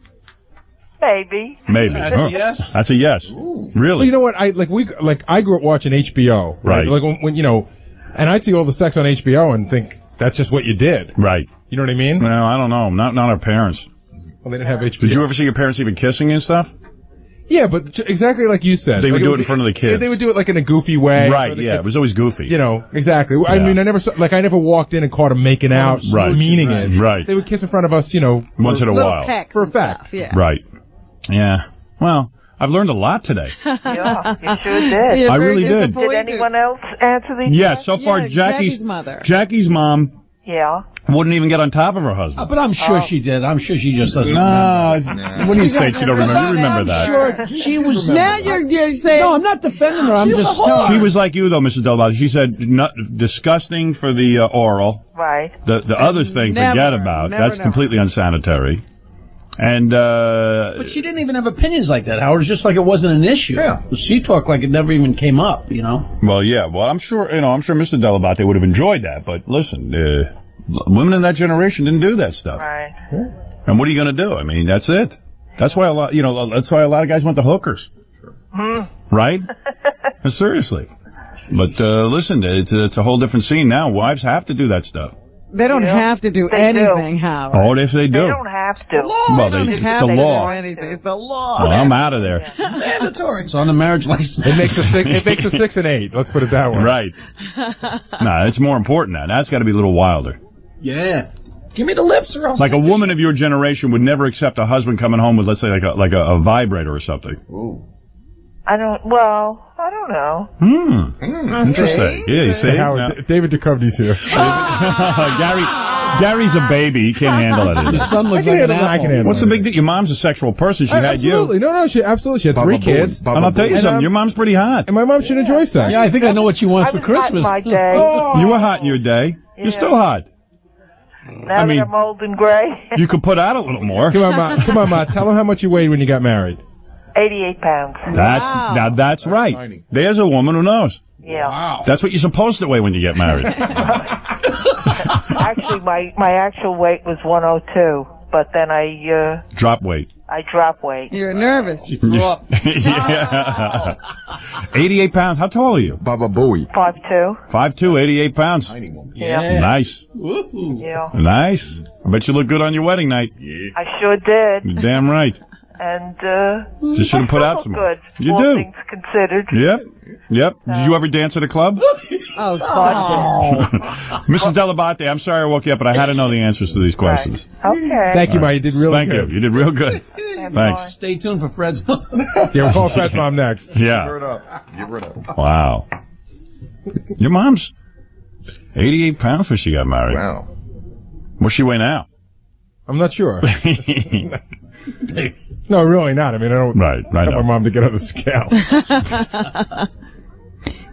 Maybe. Maybe. That's a yes. That's a yes. Well, Really? you know what? I like we like I grew up watching HBO, right? Right. Like when, when you know, and I'd see all the sex on HBO and think that's just what you did. right. You know what I mean? Well, I don't know. Not not our parents. Well, they didn't have HBO. Did you ever see your parents even kissing and stuff? Yeah, but exactly like you said. They would Like, do it in front of the kids. They would do it like in a goofy way. Right, yeah, kids- it was always goofy. You know, exactly. I mean, I never saw, like I never walked in and caught them making out, Right. meaning Right. it. Right. They would kiss in front of us, you know, Once for- in a while. pecks For a fact. stuff, Yeah. Right. Yeah. Well, I've learned a lot today. Yeah, you sure did. You're I really did. Did anyone else answer these? Yeah, so far Yeah, Jackie's, Jackie's mother. Jackie's mom Yeah. wouldn't even get on top of her husband. But I'm sure she did. I'm sure she just doesn't. No, remember. what do you say? She don't remember. You remember I'm that? Sure, she was. Now you're, you're saying. No, I'm not defending her. I'm just telling. She was like you though, Mrs. Dell'Abate. She said not, disgusting for the uh, oral. Right. The the other thing, Never, forget about. never, That's never. completely unsanitary. And uh, But she didn't even have opinions like that, Howard. It's just like it wasn't an issue. Yeah. She talked like it never even came up, you know? well, yeah. Well, I'm sure you know. I'm sure Mr. Dell'Abate would have enjoyed that. But listen, uh, women in that generation didn't do that stuff. Right. And what are you going to do? I mean, that's it. That's why a lot. You know, that's why a lot of guys went to hookers. Right? Seriously. But uh, listen, it's, it's a whole different scene now. Wives have to do that stuff. They don't have to do They do. anything, Howard. Oh, if they do. They don't have to. well, they, They it's have the to law. do anything. It's the law. Well, I'm out of there. Mandatory. It's on the marriage license. It makes a six. It makes a six and eight. Let's put it that way. Right. nah, it's more important now. That's got to be a little wilder. Yeah. Give me the lips or else. Like a woman of your generation would never accept a husband coming home with, let's say, like a like a, a vibrator or something. Ooh. I don't. Well, I don't know. Hmm. Interesting. Yeah, you see. Hey, Howard, Now- D- David Duchovny's here. Gary, Gary's a baby. He can't handle it. The son looks can like an handle. it, I can apple. handle. What's it. the big deal? Your mom's a sexual person. She Uh, had absolutely. you. Absolutely. No, no, she absolutely. She had three Baba kids, Booey. And I'll tell you And, something. um, Your mom's pretty hot. and my mom should enjoy sex. Yeah, I think I know what she wants I for was hot in Christmas. my day. You were hot in your day. You're still hot. Now I mean- that I'm old and gray. You could put out a little more. Come on, ma. Come on, ma. Tell them how much you weighed when you got married. 88 pounds. That's now that's right. There's a woman who knows. Yeah. Wow. That's what you're supposed to weigh when you get married. Actually, my my actual weight was 102, but then I uh Drop weight. I drop weight. You're nervous. Throw up. yeah. 88 pounds. How tall are you? Baba Booey. Five two. 5'2", 88 pounds. Yeah. Nice. Woo-hoo. Yeah. Nice. I bet you look good on your wedding night. Yeah. I sure did, You're damn right. And uh Just should have put out some good. You all do. Things considered. Yep. Yep. Did you ever dance at a club? Oh, stop Mrs. Dell'Abate, I'm sorry I woke you up, but I had to know the answers to these questions. Okay. Thank you, ma. You did really Thank good. you. You did real good. Thanks. Stay tuned for Fred's. Mom. yeah, we'll call Fred's mom next. Yeah. Give Yeah. it up. Give it up. Wow. Your mom's 88 pounds when she got married. Wow. What's she weigh now? I'm not sure. No, really not. I mean, I don't. Right, I tell my mom to get on the scale.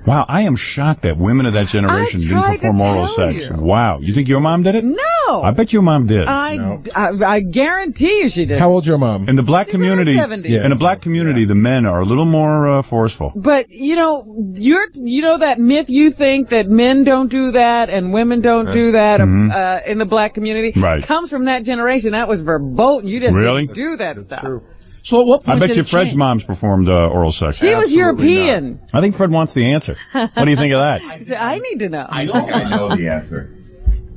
Wow, I am shocked that women of that generation didn't perform oral sex. you. Wow. You think your mom did it? No. I bet your mom did. I, I, I guarantee you she did. How old's your mom? in the black She's community, 70s. Yeah. in the black community, the men are a little more uh, forceful. But you know, you're you know that myth you think that men don't do that and women don't do that Mhm. uh, in the black community Right. comes from that generation. That was verboten. You just Really? didn't do that stuff. So at what point I bet did you Fred's change? mom's performed uh, oral sex. She was European. I think Fred wants the answer. What do you think of that? I need to know. I think I know the answer.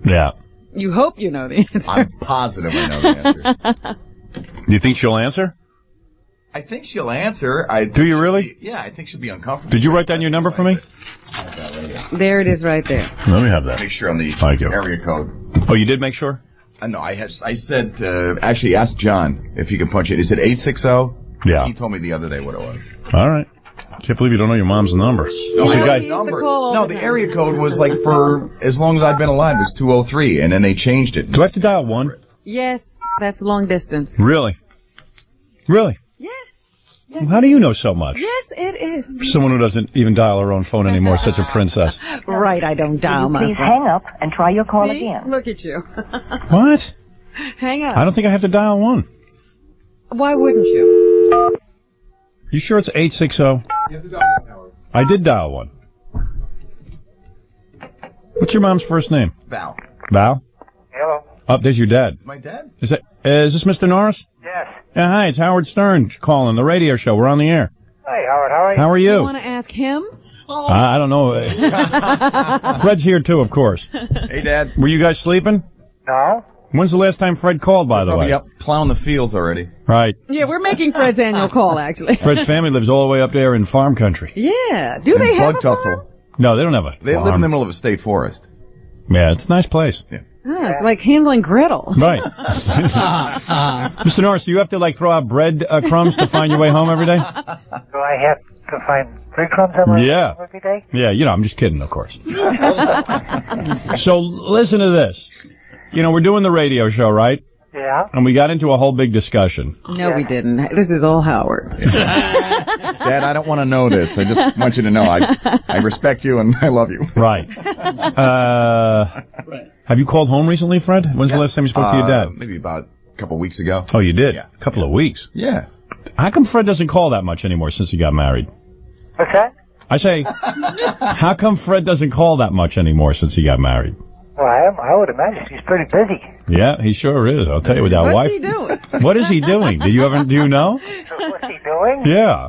Yeah. You hope you know the answer. I'm positive I know the answer. Do you think she'll answer? I think she'll answer. I Do you really? yeah, I think she'll be uncomfortable. Did you write down your number for me? There it is, right there. Let me have that. Make sure on the Thank you. area code. Oh, you did make sure? Uh, no, I had. I said uh, actually asked John if he could punch it. Is it. He said eight six zero. Yeah. He told me the other day what it was. All right. Can't believe you don't know your mom's number. No, See, I know guy- the number. no, the area code was like for as long as I've been alive was two oh three, and then they changed it. Do I have to dial one? Yes, that's long distance. Really? Really? Yes. How do you know so much? Yes, it is. Someone who doesn't even dial her own phone anymore, such a princess. Right, I don't dial my Please phone. hang up and try your call See? again. Look at you. What? hang up. I don't think I have to dial one. Why wouldn't you? You sure it's 860? I did dial one. What's your mom's first name? Val. Val? Hello. Oh, there's your dad. My dad? Is that, uh, is this Mr. Norris? Yes. Yeah, hi, it's Howard Stern calling, the radio show. We're on the air. Hey, Howard. How are you? How are You you? want to ask him? Uh, I don't know. Fred's here too, of course. Hey, Dad. Were you guys sleeping? No. When's the last time Fred called, by the Probably way? up plowing the fields already. Right. Yeah, we're making Fred's annual call, actually. Fred's family lives all the way up there in farm country. Yeah. Do they have a tussle. No, they don't have a They farm. live in the middle of a state forest. Yeah, it's a nice place. Yeah. It's like Hansel and Gretel. Right. Mr. Norris, do you have to like throw out bread uh, crumbs to find your way home every day? Do I have to find breadcrumbs on my Yeah. every day? Yeah, you know, I'm just kidding, of course. so listen to this. You know, we're doing the radio show, right? Yeah. And we got into a whole big discussion. No, we didn't. This is all Howard. Dad, I don't want to know this. I just want you to know I I respect you and I love you. Right. Uh, have you called home recently, Fred? When's the last time you spoke to your Uh, dad? Maybe about a couple weeks ago. Oh, you did? Yeah. A couple of weeks. Yeah. How come Fred doesn't call that much anymore since he got married? What's that? I say, how come Fred doesn't call that much anymore since he got married? Well, I, am, I would imagine he's pretty busy. Yeah, he sure is. I'll tell you with that What's wife. he doing? What is he doing? Do you ever do you know? What's he doing? Yeah,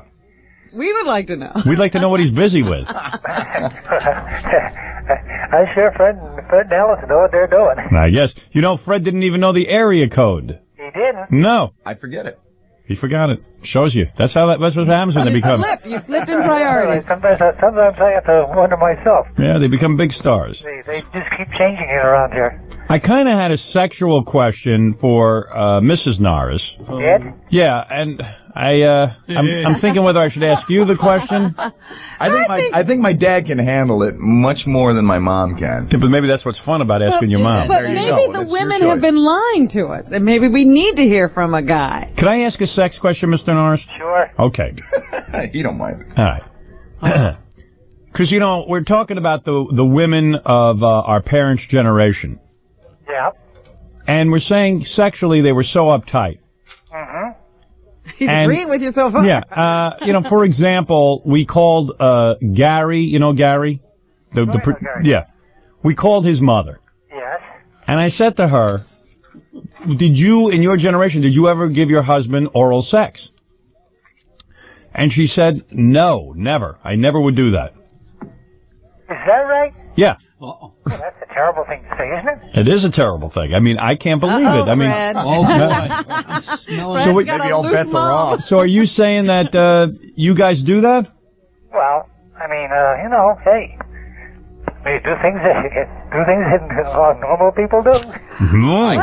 We would like to know. we'd like to know what he's busy with. I'm sure Fred, and Fred and Alice know what they're doing. I guess you know Fred didn't even know the area code. He didn't. No, I forget it. he forgot it. Shows you. That's how that. That's what happens when they You become. slipped. You slipped in priority. Sometimes, I- sometimes I have to wonder myself. Yeah, they become big stars. They, they just keep changing it around here. I kind of had a sexual question for uh, Mrs. Norris. Did? Yeah, and I, uh, I'm, I'm thinking whether I should ask you the question. I think my I think my dad can handle it much more than my mom can. Yeah, but maybe that's what's fun about asking your mom. But maybe the women have been lying to us, and maybe we need to hear from a guy. Could I ask a sex question, Mr. Norris? Sure. Okay. you don't mind. All right. Because you know we're talking about the the women of uh, our parents' generation, Yeah. and we're saying sexually they were so uptight. He's And- agreeing with you so far. Yeah. Uh, you know, for example, we called uh, Gary. You know Gary, the the pr- yeah. We called his mother, Yes. and I said to her, "Did you, in your generation, did you ever give your husband oral sex?" And she said, "No, never. I never would do that." Is that right? Yeah. Well, that's a terrible thing to say, isn't it? It is a terrible thing. I mean, I can't believe it. I mean, Fred. Oh, so we- Maybe all bets are off. So are you saying that uh, you guys do that? Well, I mean, uh, you know, hey, we do things that do things that normal people do. I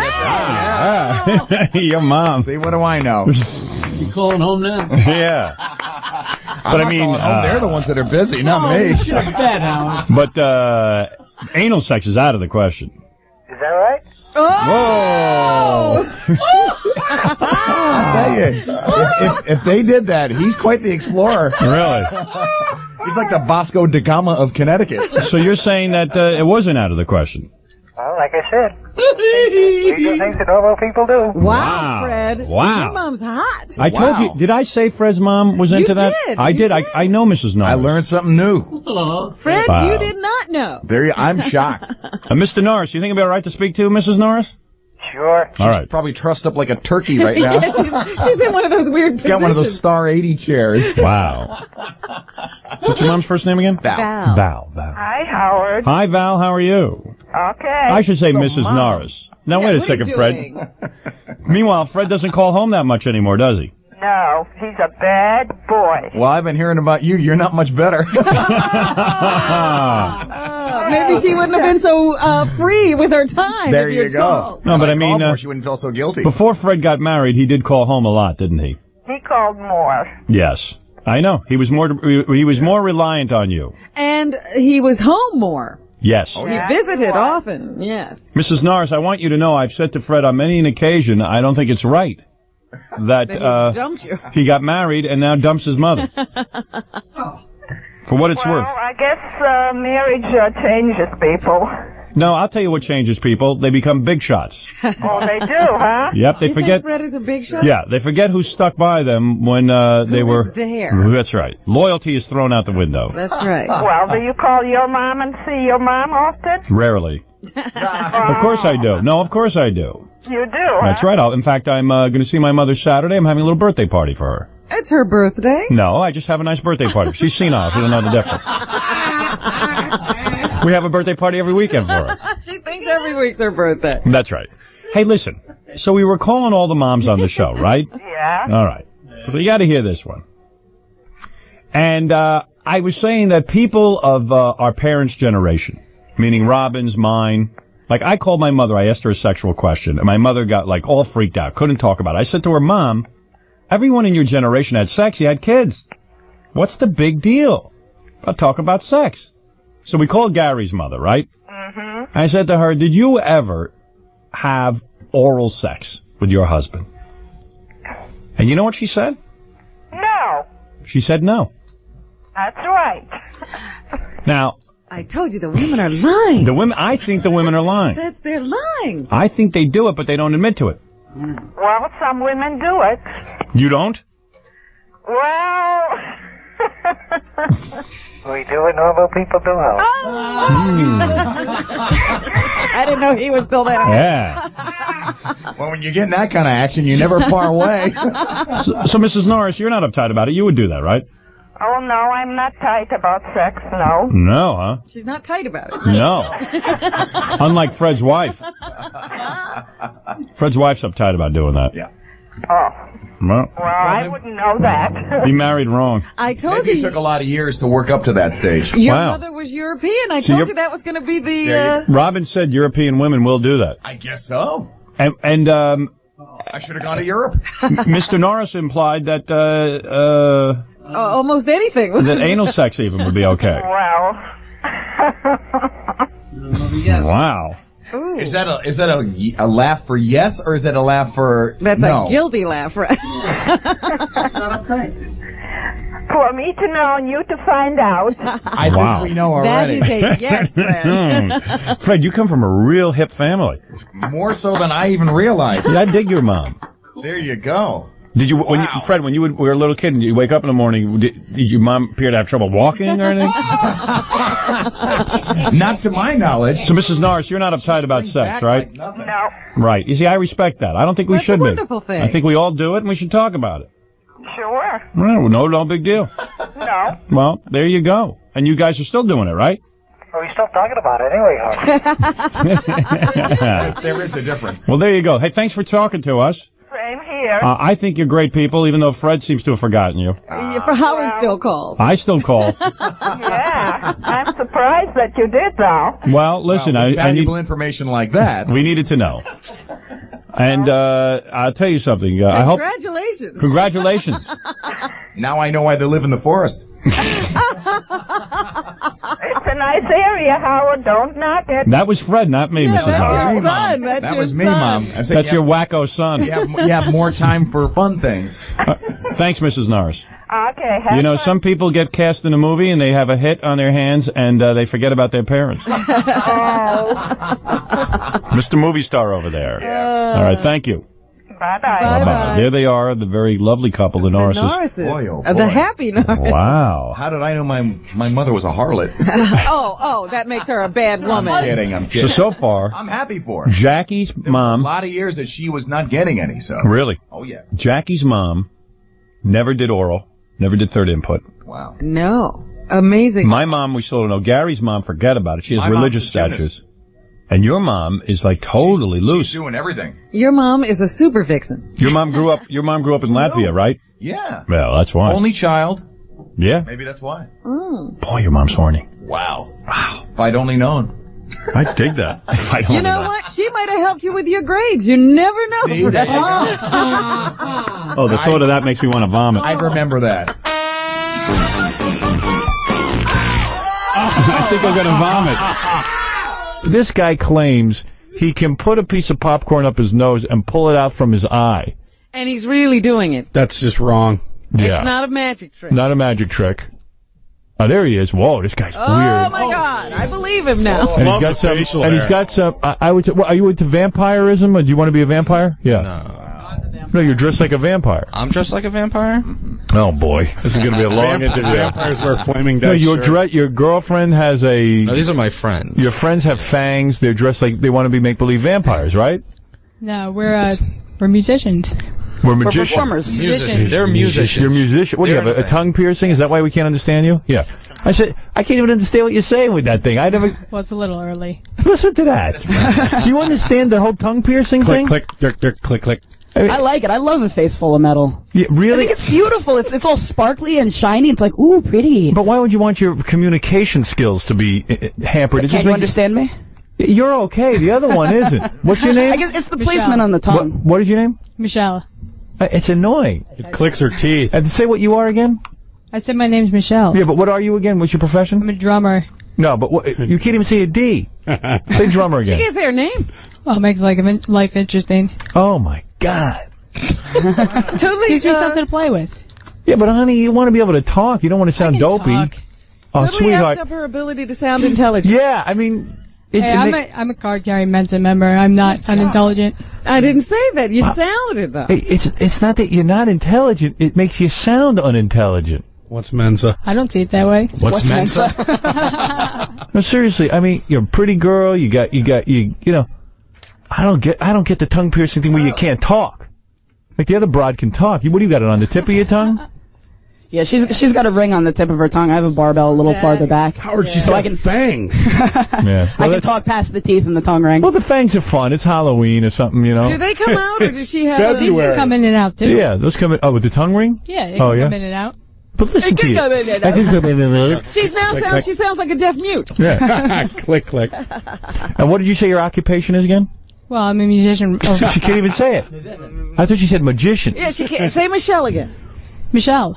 guess Your mom. See, what do I know? You calling home now? yeah. But I mean, uh, they're the ones that are busy, not Oh, me. you should have bet, Howard. But uh, anal sex is out of the question. Is that right? Oh! I'll tell you, if, if, if they did that, he's quite the explorer. Really? He's like the Vasco da Gama of Connecticut. So you're saying that uh, it wasn't out of the question? Well, like I said, we do things that normal people do. Wow, Wow. Fred. Wow. Your mom's hot. I told you. Did I say Fred's mom was You into that? did, I you did. I, I know Mrs. Norris. I learned something new. Hello. Fred, Wow. you did not know. There, you, I'm shocked. Uh, Mr. Norris, you think it'd be all right to speak to Mrs. Norris? Sure. All right. Probably trussed up like a turkey right now. yeah, she's, she's in one of those weird He's got one of those positions. Star 80 chairs. Wow. What's your mom's first name again? Val. Val. Val. Hi, Howard. Hi, Val. How are you? Okay. I should say So, Mrs. Mom. Norris. Now, Yeah, wait a what are you second, Fred. Meanwhile, Fred doesn't call home that much anymore, does he? No, he's a bad boy. Well, I've been hearing about you. You're not much better. Uh, maybe she wouldn't have been so uh, free with her time. there you go. called. No, but I mean, uh, she wouldn't feel so guilty. Before Fred got married, he did call home a lot, didn't he? He called more. Yes. I know. He was more he was more reliant on you. And he was home more. Yes. he visited often. Yes. Mrs. Norris, I want you to know I've said to Fred on many an occasion I don't think it's right that That he uh, dumped you. he got married and now dumps his mother. For what it's well, worth. I guess uh, marriage uh, changes people. No, I'll tell you what changes people. They become big shots. oh, they do, huh? Yep, they you forget. Think Fred is a big shot. Yeah, they forget who stuck by them when uh, they were was there. That's right. Loyalty is thrown out the window. That's right. Well, do you call your mom and see your mom often? Rarely. Of course I do. No, of course I do. You do, That's huh? right. I'll, in fact, I'm uh, going to see my mother Saturday. I'm having a little birthday party for her. It's her birthday. No, I just have a nice birthday party. She's senile. She don't know the difference. We have a birthday party every weekend for her. she thinks every week's her birthday. That's right. Hey, listen. So we were calling all the moms on the show, right? Yeah. All right. So you got to hear this one. And uh, I was saying that people of uh, our parents' generation, meaning Robin's, mine, like I called my mother, I asked her a sexual question, and my mother got like all freaked out, couldn't talk about it. I said to her, Mom, everyone in your generation had sex, you had kids. What's the big deal? I'll talk about sex. So we called Gary's mother, right? Mm-hmm. I said to her, Did you ever have oral sex with your husband? And you know what she said? No, She said no. that's right. Now, I told you the women are lying. the women, I think the women are lying. That's they're lying. I think they do it, but they don't admit to it. Well, some women do it. You don't? Well, We do what normal people do. Howard. Hmm. I didn't know he was still there. Yeah. Well, when you're getting that kind of action, you're never far away. So, so, Mrs. Norris, you're not uptight about it. You would do that, right? oh no, I'm not tight about sex. No. No, huh? She's not tight about it. No. Unlike Fred's wife. Fred's wife's uptight about doing that. Yeah. Oh, Well, well, I wouldn't know that. you married wrong. I told Maybe it you. took a lot of years to work up to that stage. Your Wow. mother was European. I So told you're- that was going to be the. There Uh, Robin said European women will do that. I guess so. And, and um, I should have gone to Europe. Mr. Norris implied that uh, uh, uh, almost anything. was- that anal sex even would be okay. well, Wow. Is that a is that a, y- a laugh for yes or is that a laugh for That's no? a guilty laugh, right? for me to know and you to find out. I Wow. think we know already. is a yes, Fred. Hmm. Fred, you come from a real hip family. More so than I even realized. See, I dig your mom. There you go. Did you, when you, Fred, when you would, were a little kid and you wake up in the morning, did, did your mom appear to have trouble walking or anything? Not to my knowledge. so, Mrs. Norris, you're not uptight about sex, right? like. No. Right. You see, I respect that. I don't think we That's a should be. wonderful thing. I think we all do it and we should talk about it. Sure. Well, no, no big deal. No. Well, there you go. And you guys are still doing it, right? Are we still talking about it anyway, Howard? There is a difference. well, there you go. Hey, thanks for talking to us. Same here. Uh, I think you're great people, even though Fred seems to have forgotten you. Yeah, For Howard still calls. I still call. yeah. I'm surprised that you did, though. Well, listen, Well, with I, I need, valuable information like that. we needed to know. And uh, I'll tell you something. Uh, I hope. Congratulations. Congratulations. Now I know why they live in the forest. It's a nice area, Howard. Don't knock it. That was Fred, not me, Yeah, Mrs. that's Howard. your son. That's that your was me, son. Mom. I'm saying That's you your wacko son. you, have, you have more time for fun things. Uh, thanks, Mrs. Norris. Okay. Have You know, fun. some people get cast in a movie and they have a hit on their hands and uh, they forget about their parents. Oh. Mr. Movie Star over there. Yeah. All right, thank you. Bye-bye. Bye-bye. There they are, the very lovely couple, the The Norrises. Norrises. Boy, oh Uh, the happy Norrises. Wow. How did I know my my mother was a harlot? oh, oh, that makes her a bad woman. I'm kidding. I'm So, kidding. so so far, I'm happy for her. Jackie's mom. a lot of years that she was not getting any. So really, Oh yeah. Jackie's mom never did oral, never did third input. Wow. No. Amazing. My mom, we still don't know. Gary's mom, forget about it. She has My religious a Judas. statutes. And your mom is like totally loose. She's doing everything. Your mom is a super vixen. Your mom grew up. Your mom grew up in Latvia, right? Yeah. Well, that's why. Only child. yeah. Maybe that's why. Mm. Boy, your mom's horny. Wow. Wow. If I'd only known. I dig that. If I don't You know what? She might have helped you with your grades. You never know. See, there you go. Oh, the thought of that makes me want to vomit. I'd remember that. I think I'm going to vomit. This guy claims he can put a piece of popcorn up his nose and pull it out from his eye. and he's really doing it. That's just wrong. Yeah. It's not a magic trick. Not a magic trick. Oh, there he is. Whoa, this guy's oh weird. Oh my God! I believe him now. And he's got some. facial And he's hair. got some. I, I would. Say, well, are you into vampirism? Or do you want to be a vampire? Yeah. No. No, you're dressed like a vampire. I'm dressed like a vampire. Oh boy, this is going to be a long interview. Vampires wear flaming No, your dre- your girlfriend has a. No, these are my friends. your friends have fangs. They're dressed like they want to be make believe vampires, right? No, we're uh, we're musicians. We're magicians. performers. Musicians. They're musicians. You're musician. What do you have? A, a tongue piercing? Is that why we can't understand you? Yeah. I said I can't even understand what you're saying with that thing. I never Well, it's a little early. listen to that. do you understand the whole tongue piercing Click, thing? click, click, click, click, click. I like it. I love a face full of metal. Yeah, really? I really? think it's beautiful. It's it's all sparkly and shiny. It's like ooh, pretty. But why would you want your communication skills to be uh, hampered? It Can't you makes- understand me? You're okay. The other one isn't. What's your name? I guess it's the placement on the tongue. What, what is your name? Michelle. Uh, It's annoying. It clicks her teeth. And say what you are again? I said my name's Michelle. Yeah, but what are you again? What's your profession? I'm a drummer. No, but what, you can't even say a D. say drummer again. She can't say her name. Well, it makes like in- life interesting. Oh my God. Totally. Gives me uh, something to play with. Yeah, but honey, you want to be able to talk. You don't want to sound can dopey. talk. Oh, totally sweetheart. effed up her ability to sound intelligent. Yeah, I mean, it, Hey, it I'm ma- a I'm a card carrying Mensa member. I'm not unintelligent. I didn't say that. You sounded though. Hey, it's it's not that you're not intelligent. It makes you sound unintelligent. What's Mensa? I don't see it that way. What's, Mensa? No, seriously. I mean, you're a pretty girl. You got you got you you know. I don't get I don't get the tongue piercing thing where you oh. can't talk. Like the other broad can talk. You what do you got it on the tip of your tongue? Yeah, she's she's got a ring on the tip of her tongue. I have a barbell a little farther back. Howard, she's so got I can fangs. Yeah. I can talk past the teeth and the tongue ring. Well, the fangs are fun. It's Halloween or something, you know. Do they come out, or does she have? These A, should come in and out too. Yeah, those come in. Oh, with the tongue ring. Yeah, they Oh, yeah? come in and out. But listen to can you. come in and I can come in and out. She's now Click, sounds. click. She sounds like a deaf mute. Yeah. click, click. And what did you say your occupation is again? Well, I'm a musician. Oh, She, she can't even say it. I thought she said magician. Yeah, she can't say Michelle again. Michelle.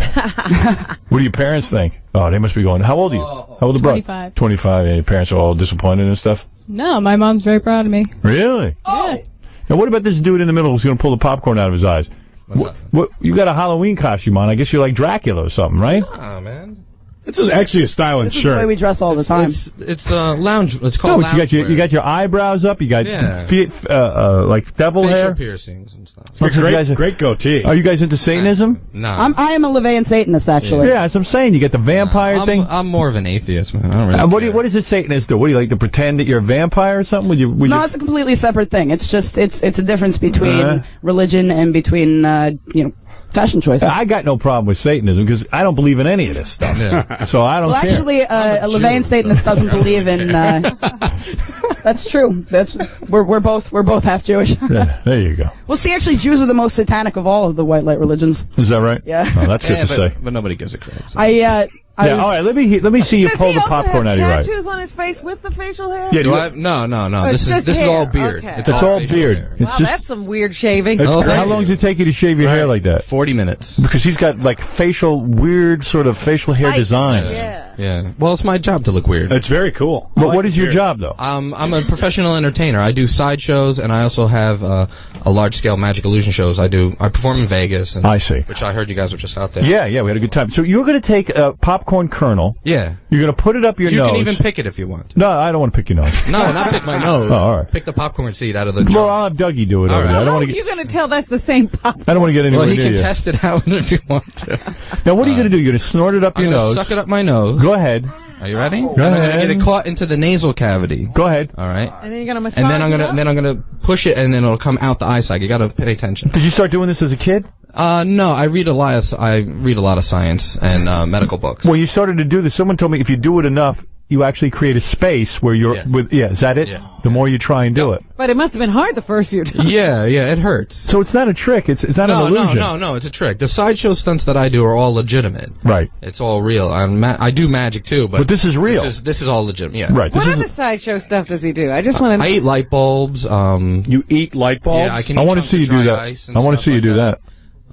What do your parents think? Oh, they must be going. How old are you? Oh. How old are the brother? 25. Twenty-five. Yeah, your parents are all disappointed and stuff. No, my mom's very proud of me. Really? Yeah. Oh. Now, what about this dude in the middle who's going to pull the popcorn out of his eyes? What, what? You got a Halloween costume on? I guess you're like Dracula or something, right? Oh man. This is actually a styling This is the way shirt. we dress all the time. It's it's uh, lounge. It's No, called but you got your you got your eyebrows up. You got Yeah. feet, uh, uh, like devil facial hair. piercings and stuff. Looks like you guys Great, are- great goatee. Are you guys into Satanism? No, I'm I am a LaVeyan Satanist actually. Yeah, that's what I'm saying. You get the vampire I'm, thing. I'm more of an atheist, man. I don't really. And what do you, care. what does a Satanist do? What do you like to pretend that you're a vampire or something? Would you? Would No, you it's a completely separate thing. It's just it's it's a difference between Uh. religion and between uh, you know fashion choices. I got no problem with Satanism because I don't believe in any of this stuff. Yeah. So I don't well, care. actually, uh, a LaVeyan Satanist doesn't believe in. Uh, that's true. That's we're we're both we're both half Jewish. Yeah, there you go. well, see, actually, Jews are the most satanic of all of the white light religions. Is that right? Yeah. Oh, that's good Yeah, to but, say. but nobody gives a crap. so. I uh, I Yeah. was, All right. Let me he- let me see you pull the popcorn out of your eyes. tattoos on his face with the facial hair? Yeah. Do you- I? No, no, no. This is just this is all beard. Okay. It's, It's all facial beard. hair. It's wow, just. that's some weird shaving. Oh, How long does it take you to shave your hair like that? Forty minutes. Because he's got like facial, weird sort of facial hair Lights. designs. Yeah. Yeah. Well, it's my job to look weird. It's very cool. But what is your job though? Um, I'm a professional entertainer. I do sideshows, and I also have uh, a large-scale magic illusion shows. I do. I perform in Vegas. And, I see. Which I heard you guys were just out there. Yeah, yeah, we had a good time. So you're going to take a popcorn kernel. Yeah. You're going to put it up your nose. You nose. can even pick it if you want. No, I don't want to pick your nose. No, not pick my nose. Oh, all right. Pick the popcorn seed out of the Well, jar. I'll have Dougie do it All over right. there. I don't How want are to you get. going to tell that's the same pop? I don't want to get anywhere Well, he near can you. test it out if you want to. Now, what are you going to do? You're going to snort it up I'm your gonna nose. suck it up my nose. Go ahead. Are you ready? Go I'm ahead. gonna get it caught into the nasal cavity. Go ahead. All right. And then you're going to massage And then I'm gonna up? then I'm gonna push it, and then it'll come out the eye socket. You gotta pay attention. Did you start doing this as a kid? Uh, no, I read a lot. Of, I read a lot of science and uh, medical books. Well, you started to do this. Someone told me if you do it enough, you actually create a space where you're Yeah. with. Yeah, is that it? Yeah. The more you try and do it. But it must have been hard the first few times. Yeah, yeah, it hurts. So it's not a trick. It's it's not No, an no, illusion. no, no. no It's a trick. The sideshow stunts that I do are all legitimate. Right. It's all real. I'm ma- I do magic too, but But this is real. This is, this is all legitimate. Yeah. Right. This What is. other sideshow stuff does he do? I just want to. I eat light bulbs. Um, You eat light bulbs? yeah, I can. I want to see you do that. I want to stuff see you like do that.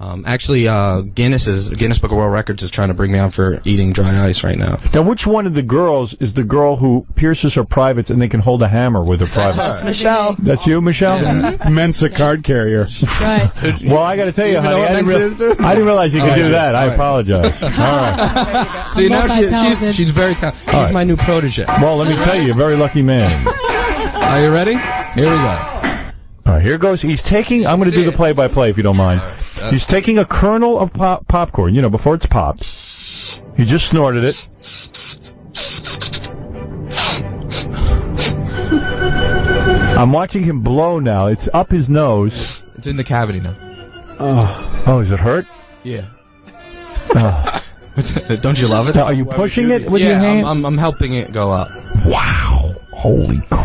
Um, actually, uh, Guinness is Guinness Book of World Records is trying to bring me out for eating dry ice right now. Now, which one of the girls is the girl who pierces her privates and they can hold a hammer with her privates? that's Michelle. That's you, Michelle. Mensa card carrier. Right. Well, I got to tell you, You honey, I didn't, real- I didn't realize you could Oh, do yeah. that. I apologize. All right. See now she, she's she's very talented. She's All right. my new protege. Well, let me tell you, a very lucky man. Are you ready? Here we go. All right, here goes. He's taking. I'm going to do the play-by-play if you don't mind. Uh, He's taking a kernel of pop- popcorn. You know, before it's popped. He just snorted it. I'm watching him blow now. It's up his nose. It's in the cavity now. Oh, oh, does it hurt? Yeah. Oh. Don't you love it? Now, are you pushing it with yeah, your hand? I'm, I'm, I'm helping it go up. Wow. Holy Christ.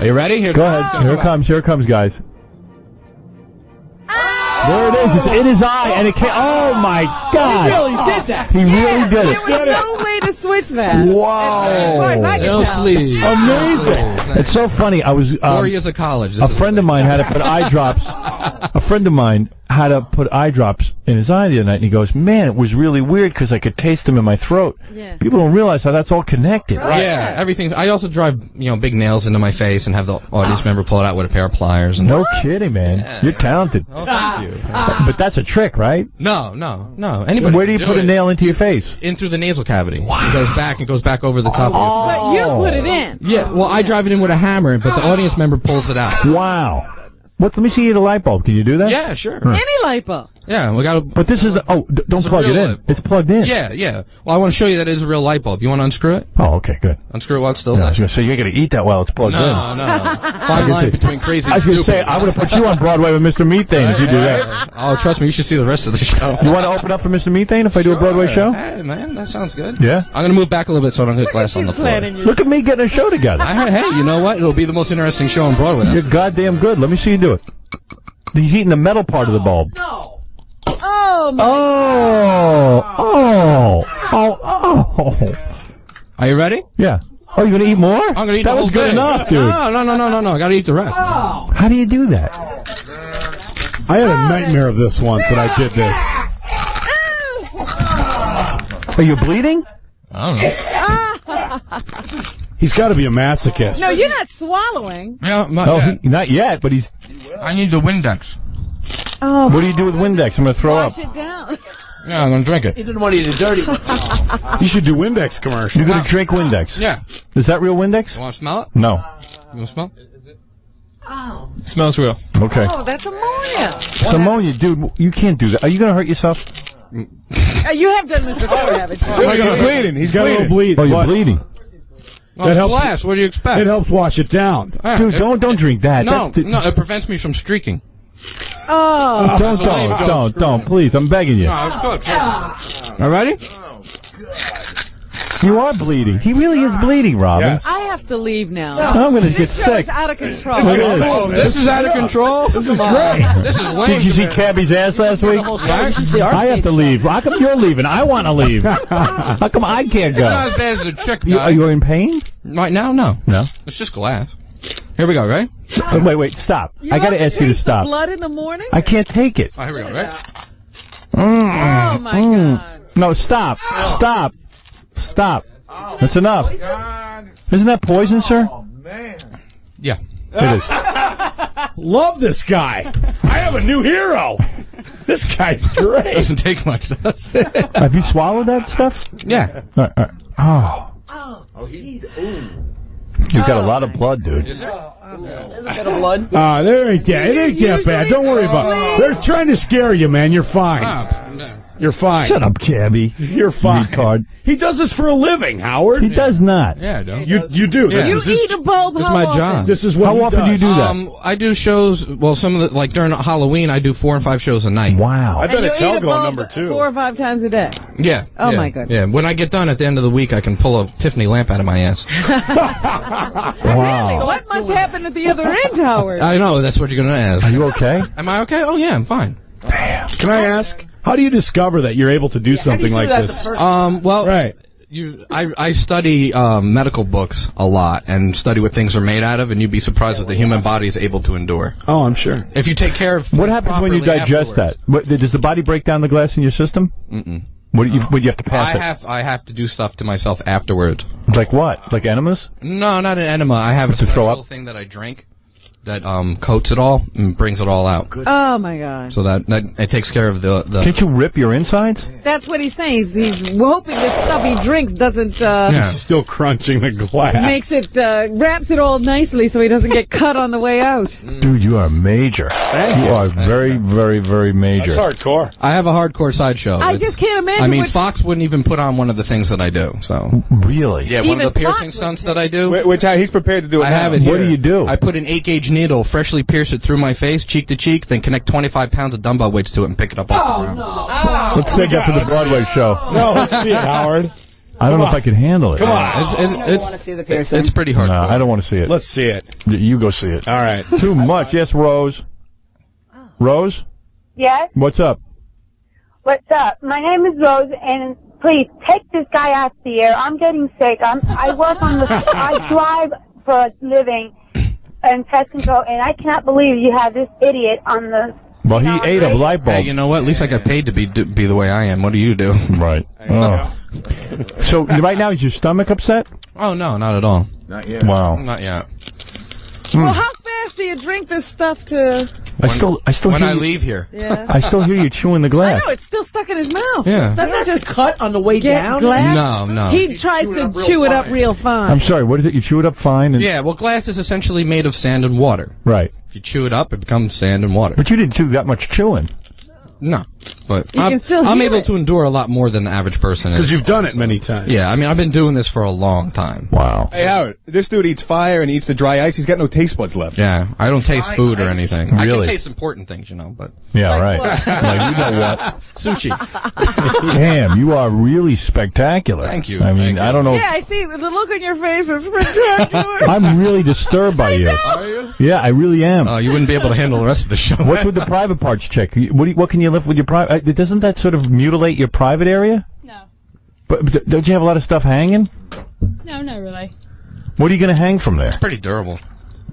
Are you ready? Here, Go ahead. Here it comes. Here it comes, guys. There it is. It's in his eye, and it came. Oh my God! He really did that. He really did it. There was no way to switch that. Wow. As far as I can No tell. sleeve. Amazing. It's so funny. I was Four um, years of college. a friend of mine had to put eye drops. A friend of mine had to put eye drops in his eye the other night, and he goes, "Man, it was really weird because I could taste them in my throat." Yeah. People don't realize how that's all connected. Yeah, everything's. I also drive, you know, big nails into my face and have the audience member pull it out with a pair of pliers. And No kidding, man. You're talented. Oh, thank you. But that's a trick, right? No, no, no. Anybody Where do you can put a nail into your face? In through the nasal cavity. It goes back and goes back over the top Oh. of your oh, throat. But you put it in. Yeah, well, I drive it in with a hammer, but the audience member pulls it out. Wow. What? Let me see you the light bulb. Can you do that? Yeah, sure. Huh. Any light bulb. Yeah, we got to. But this is oh, d- don't plug it in. It's plugged in. Yeah, yeah. Well, I want to show you that it is a real light bulb. You want to unscrew it? Oh, okay, good. Unscrew it while it's still Yeah, I was gonna say you're gonna eat that while it's plugged in. No, no. I Fine was line between crazy I was gonna say I'm gonna put you on Broadway with Mr. Methane if you do that. Oh, trust me, you should see the rest of the show. You want to open up for Mr. Methane if I do a Broadway show? Hey, man, that sounds good. Yeah. I'm gonna move back a little bit so I don't get glass on the floor. Look at me getting a show together. I, hey, you know what? It'll be the most interesting show on Broadway. You're goddamn good. Let me see you do it. He's eating the metal part of the bulb. No. Oh, my Oh, oh, oh, oh. Are you ready? Yeah. Oh, you're gonna eat more? I'm gonna eat that the was good thing. enough, dude. No, no, no, no, no, no. I gotta eat the rest. Oh. How do you do that? I had a nightmare of this once, and I did this. Are you bleeding? I don't know. He's got to be a masochist. No, you're not swallowing. Yeah, not No, yet. he, not yet, but he's. I need the Windex. Oh, What do you do with Windex? I'm gonna throw up. wash it down. Yeah, I'm gonna drink it. He didn't want to eat a dirty one. You should do Windex commercial. You're gonna drink Windex. Yeah. Is that real Windex? You want to smell it? No. You want to smell? Oh, smells real. Okay. oh, that's ammonia. Ammonia, dude, you can't do that. Are you gonna hurt yourself? Uh, you have done this before, haven't you? Look, he's bleeding. He's got a little bleed. Oh, you're What? bleeding. Oh, it's glass. What do you expect? It helps wash it down. Yeah, Dude, it- don't don't drink that. No, the- no, it prevents me from streaking. Oh. Don't That's a don't don't don't please. I'm begging you. No, it's good. All ready? Oh, You are bleeding. He really is bleeding, Robin. Yes. I have to leave now. I'm gonna this get show sick. is out of control. It is. Oh, this is out of control. This is great. This is lame. Did you see Cabby's ass last week? You should see our I have to leave. How come you're leaving? I want to leave. How come I can't It's not as bad as the chick You, are you in pain? Right now, no. No. It's just glass. Here we go, right? Wait, wait, stop. I got to ask you to stop. The blood in the morning? I can't take it. Oh, here we go, right? Oh my mm, mm. god. No, stop. Oh. Stop. Stop. That's enough. Isn't that poison, sir? Yeah. It is. Love this guy. I have a new hero. This guy's great. Doesn't take much, does it? Have you swallowed that stuff? Yeah. All right, all right. Oh. He's. You've got a lot of blood, dude. There's a bit of blood. Ah, there ain't that. It ain't that bad. Don't worry about it. They're trying to scare you, man. You're fine. No. You're fine. Shut up, Cabby. You're fine. Retard. He does this for a living, Howard. He does not. Yeah, I don't. You you do. This You is his, eat a bulb It's how my often? job. this is what I do. How he often do you do that? Um, I do shows. Well, some of the like during Halloween, I do four and five shows a night. Wow. I bet And it's you hell going number two. Four or five times a day. Yeah. Oh, yeah, my goodness. Yeah. When I get done at the end of the week, I can pull a Tiffany lamp out of my ass. Wow. What must happen at the other end, Howard? I know that's what you're gonna ask. Are you okay? Am I okay? Oh yeah, I'm fine. Damn. Can I ask? How do you discover that you're able to do something like this? Um. Well. Right. You, I, I study um, medical books a lot and study what things are made out of, and you'd be surprised what the human body is able to endure. Oh, I'm sure. If you take care of What happens when you digest afterwards. that? What, does the body break down the glass in your system? Mm-mm. What do you, what do you have to I pass it? have I have to do stuff to myself afterwards. Like what? Like enemas? No, not an enema. I have a To throw up? thing that I drink that um, coats it all and brings it all out. Oh my god. So that, that it takes care of the the. Can't you rip your insides? That's what he's saying. He's, he's hoping this stuff he drinks doesn't uh, Yeah. He's still crunching the glass. makes it uh, wraps it all nicely so he doesn't get cut on the way out. Dude, you are major. Thank you you are very, very, very major. That's hardcore. I have a hardcore sideshow. I It's- just can't imagine I mean, what- Fox wouldn't even put on one of the things that I do. So Really? yeah, one Even of the piercing Fox stunts that I do. Which he's prepared to do it I now. have it Here. What do you do? I put an eight gauge needle, freshly pierce it through my face, cheek to cheek, then connect 25 pounds of dumbbell weights to it and pick it up off the oh, ground. Let's oh, save that for the Broadway show. No, let's see it, Howard. I don't know if I can handle it. Come on. It's, it's, I it's, want to see the piercing. it's pretty hard. No, I don't want to see it. Let's see it. Y- You go see it. All right. Too much. Yes, Rose. Rose, Yes, what's up? what's up? My name is Rose, and please take this guy off the air. I'm getting sick. I'm, I work on the, I drive for a living in pest control, and I cannot believe you have this idiot on the. Well, he ate a light bulb. Hey, bulb. you know what? At least I got paid to be do, be the way I am. What do you do? Right. Oh. So right now is your stomach upset? Oh no, not at all. Not yet. Wow. Not yet. Hmm. Well, how fast do you drink this stuff to? I still, I still When hear I you- leave here. Yeah. I still hear you chewing the glass. I glass. know it's still stuck in his mouth. Yeah. Doesn't it just cut on the way get down? glass? No, no. He tries to chew it up real fine. I'm sorry. What is it? You chew it up fine? And, Yeah, well, glass is essentially made of sand and water. Right. If you chew it up, it becomes sand and water. But you didn't chew that much chewing. No, but You I'm, can still I'm able it. to endure a lot more than the average person. Because you've done it many times. Yeah, I mean, I've been doing this for a long time. Wow. Hey, Howard, this dude eats fire and eats the dry ice. He's got no taste buds left. Yeah, I don't taste food or anything. Really? I Really? can taste important things, you know, but Yeah, right. like, you know what? sushi. Damn, you are really spectacular. Thank you, I mean. I don't know. Yeah, I see the look on your face is spectacular. I'm really disturbed by you. Are you? Yeah, I really am. Oh, you wouldn't be able to handle the rest of the show. What's with the private parts check? What, do you, what can you lift with your private? Uh, doesn't that sort of mutilate your private area? No. But, but don't you have a lot of stuff hanging? No, not really. What are you going to hang from there? It's pretty durable.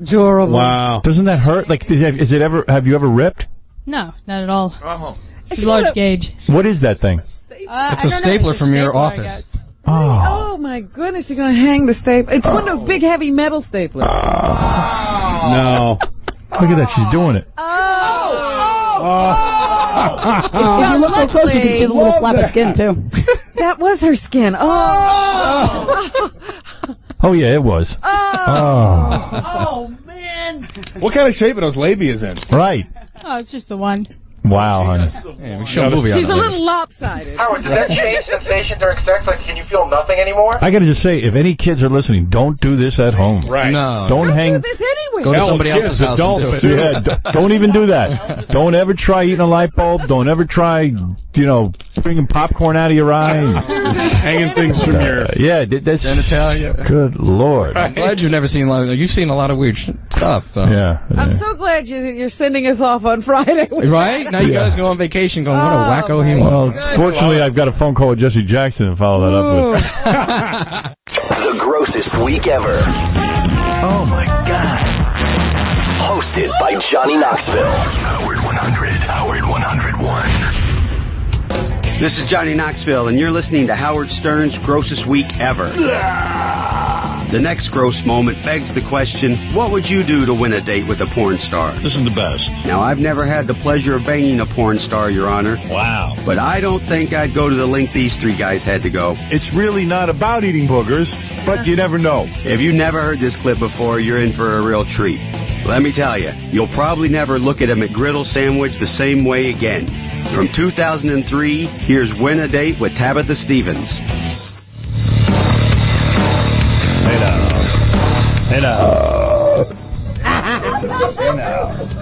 Durable. Wow. Doesn't that hurt? Like, is is it ever? Have you ever ripped? No, not at all. Oh. It's a large gauge. What is that thing? Uh, It's I a don't know if stapler from your office. Oh, Oh my goodness, you're gonna hang the staple. It's one of those big heavy metal staplers. No. look at that! She's doing it. Oh! if you look real close, you can see the little flap of skin too. that was her skin. Oh. Oh, oh yeah, it was. Oh. oh, Oh man! What kind of shape are those labias in? right. Oh, it's just the one. Wow, honey. Yeah, we show a movie She's a on it later. little lopsided. Howard, does that change sensation during sex? Like, can you feel nothing anymore? I got to just say, if any kids are listening, don't do this at home. Right. No. Don't hang. This anyway. Go to Hell, somebody kids, else's house and adults, do it. too. Yeah, d- don't even do that. Don't ever try eating a light bulb. Don't ever try, you know, bringing popcorn out of your eye. Hanging things from your. Uh, yeah, th- that's Genitalia. good lord. I'm glad you've never seen a lot. Of, you've seen a lot of weird sh- stuff. So. Yeah. I'm so glad you, you're sending us off on Friday. Right now, you Yeah. guys go on vacation, going, "What a Oh, wacko he was." Well, fortunately, I've got a phone call with Jesse Jackson and follow that up with. The grossest week ever. Oh my God. Hosted by Johnny Knoxville. Howard 100. Howard 101. This is Johnny Knoxville, and you're listening to Howard Stern's Grossest Week Ever. The next gross moment begs the question what would you do to win a date with a porn star? This is the best. Now, I've never had the pleasure of banging a porn star, Your Honor. Wow. But I don't think I'd go to the length these three guys had to go. It's really not about eating boogers, but you never know. If you never heard this clip before, you're in for a real treat. Let me tell you, you'll probably never look at a McGriddle sandwich the same way again. From 2003, here's Win a Date with Tabitha Stevens. Hey now.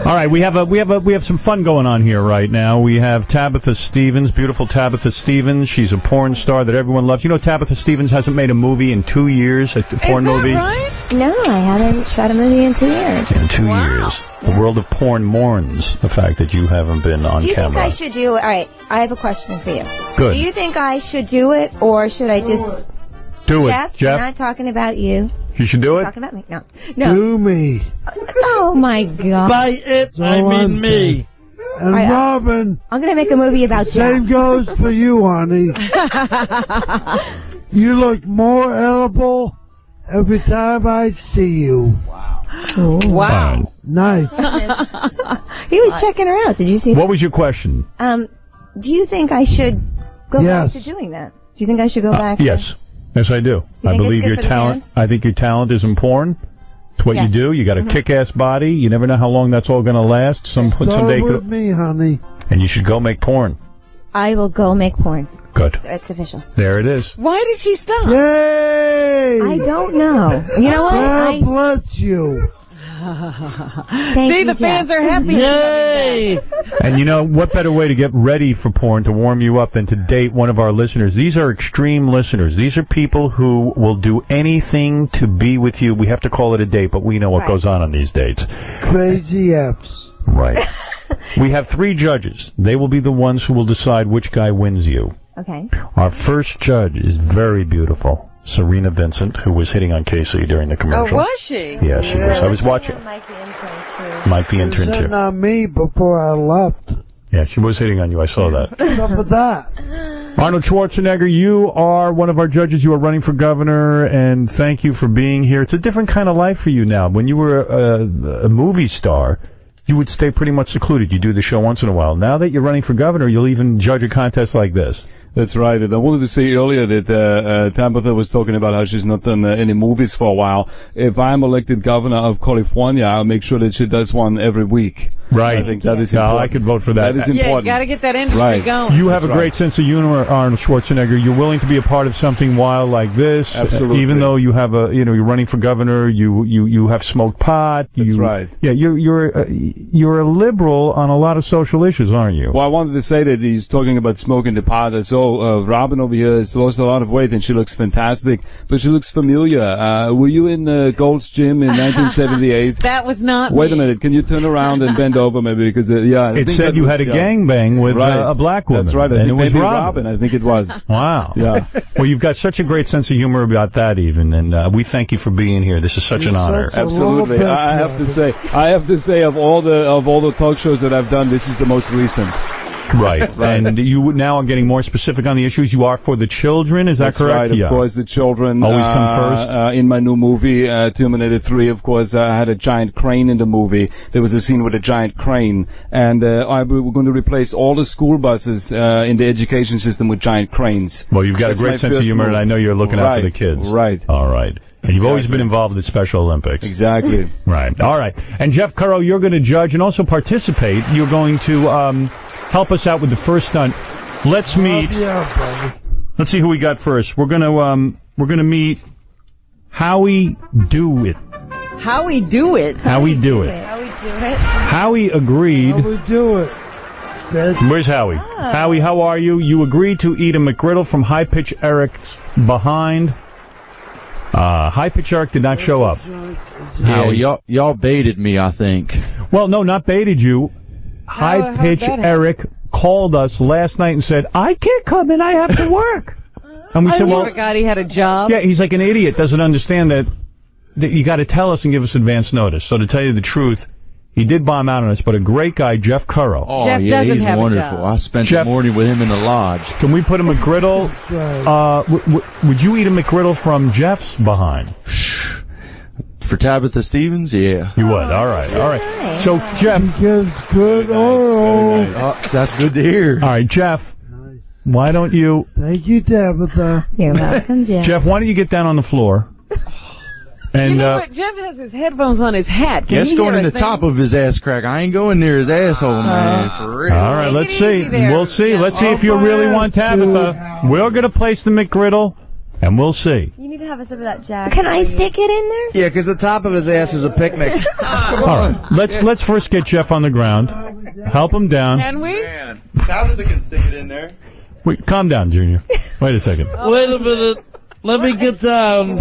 All right, we have a we have a we have some fun going on here right now. We have Tabitha Stevens, beautiful Tabitha Stevens. She's a porn star that everyone loves. You know, Tabitha Stevens hasn't made a movie in two years, a porn movie Right? No, I haven't shot a movie in two years. in two years. The world of porn mourns the fact that you haven't been on Do you camera. think I should do it? All right, I have a question for you. Good. Do you think I should do it, or should I just? Do it, Jeff, Jeff. I'm not talking about you. you should do I'm it. talking about me. No, no. Do me. Oh my god. By it, I mean me. And All right, I- Robin, I'm gonna make a movie about you. same Jeff. goes for you, honey. you look more edible every time I see you. Wow. Wow. Nice. he was checking her out. Did you see? What was your question? Um, do you think I should go Yes. back to doing that? Do you think I should go Uh, back? to- yes, yes, I do. You I believe your talent. I think your talent is in porn. It's what Yes. you do. You got a Mhm. kick-ass body. You never know how long that's all going to last. Some Start someday, with me, honey. and you should go make porn. I will go make porn. Good. It's official. There it is. Why did she stop? Yay! I don't know. You know what? God I- bless you. See, the fans are happy. Yay! And you know, what better way to get ready for porn to warm you up than to date one of our listeners? These are extreme listeners. These are people who will do anything to be with you. We have to call it a date, but we know what Right. goes on on these dates. Crazy F's. Right. we have three judges. They will be the ones who will decide which guy wins you. Okay. Our first judge is very beautiful. Serena Vincent, who was hitting on KC during the oh, commercial. Oh, was she? Yeah, she was. I was watching. Mike the intern too. Mike the intern Sitting too. on me before I left. Yeah, she was hitting on you. I saw that. What's up with that? Arnold Schwarzenegger, you are one of our judges. You are running for governor, and thank you for being here. It's a different kind of life for you now. When you were a, a movie star, you would stay pretty much secluded. You do the show once in a while. Now that you're running for governor, you'll even judge a contest like this. That's right. And I wanted to say earlier that uh, uh, Tabitha was talking about how she's not done uh, any movies for a while. If I'm elected governor of California, I'll make sure that she does one every week. Right. I think that is Yeah, important. I could vote for that. That is important. Yeah, you important. got to get that industry Right. going. You have That's a great right. sense of humor, Arnold Schwarzenegger. You're willing to be a part of something wild like this, Absolutely. even though you have a, you know, you're running for governor. You you you have smoked pot. That's you, right. Yeah, you're you're uh, you're a liberal on a lot of social issues, aren't you? Well, I wanted to say that he's talking about smoking the pot. So, uh, Robin over here has lost a lot of weight and she looks fantastic, but she looks familiar. Uh, were you in uh, Gold's Gym in 1978? That was not Wait a minute. Can you turn around and bend over maybe? Because, uh, yeah. I It think said you was- had a yeah. gangbang with Right. uh, a black woman. That's right. I and it was maybe Robin. I think it was. Wow. Yeah. well, you've got such a great sense of humor about that, even, and uh, we thank you for being here. This is such an honor. Absolutely. I I have to say, I have to say, of all the of all the talk shows that I've done, this is the most recent. Right. And you now are getting more specific on the issues. You are for the children. Is that That's correct? right. Of yeah. course, the children Always come uh, first? Uh, in my new movie, uh, Terminator 3, of course, uh, I had a giant crane in the movie. There was a scene with a giant crane, and uh, I, we we're going to replace all the school buses uh, in the education system with giant cranes. Well, you've got That's a great sense of humor, and. I know you're looking out for the Right, kids. Right. All right. And you've always been involved with the Special Olympics. Exactly. Right. All right. And Jeff Curro, you're going to judge and also participate. You're going to um, help us out with the first stunt. Let's meet. Yeah, buddy. Let's see who we got first. We're gonna um, we're gonna meet Howie Do It. How we do it? Howie Do It. How we do it? Howie agreed. How we do it? Where's Howie? Howie, how are you? You agreed to eat a McGriddle from High Pitch Eric's behind. Uh, High Pitch Eric did not show up. Howie, y'all, y'all baited me, I think. Well, no, not baited you. High how'd Pitch that? Eric called us last night and said, I can't come in, I have to work. and we I said, well, forgot he had a job. yeah, he's like an idiot, doesn't understand that, that you got to tell us and give us advance notice. So to tell you the truth, he did bomb out on us, but a great guy, Jeff Curro. Oh, Jeff yeah, doesn't he's have a wonderful. job. I spent Jeff- the morning with him in the lodge. Can we put a McGriddle? Uh, w- w- would you eat a McGriddle from Jeff's behind? For Tabitha Stevens, yeah. You would. All right. All right. So Jeff, Gives good oral. Oh, that's good to hear. all right, Jeff. Why don't you, Thank you, Tabitha. You're welcome, Jeff. Jeff? Why don't you get down on the floor? And You know uh, what? Jeff has his headphones on his hat. Can Yes, he going hear in the thing? top of his ass crack. I ain't going near his asshole, man. For real. all right, let's see. We'll see. Let's see if you really want Tabitha. We're gonna place the McGriddle, and we'll see. You need to have a sip of that Jack. Can I stick it in there? Yeah, because the top of his ass is a picnic. All right. Let's let's first get Jeff on the ground. Help him down. Can we? Tabitha can stick it in there. Wait, calm down, Junior. Wait a second. Wait a minute. Let me get down.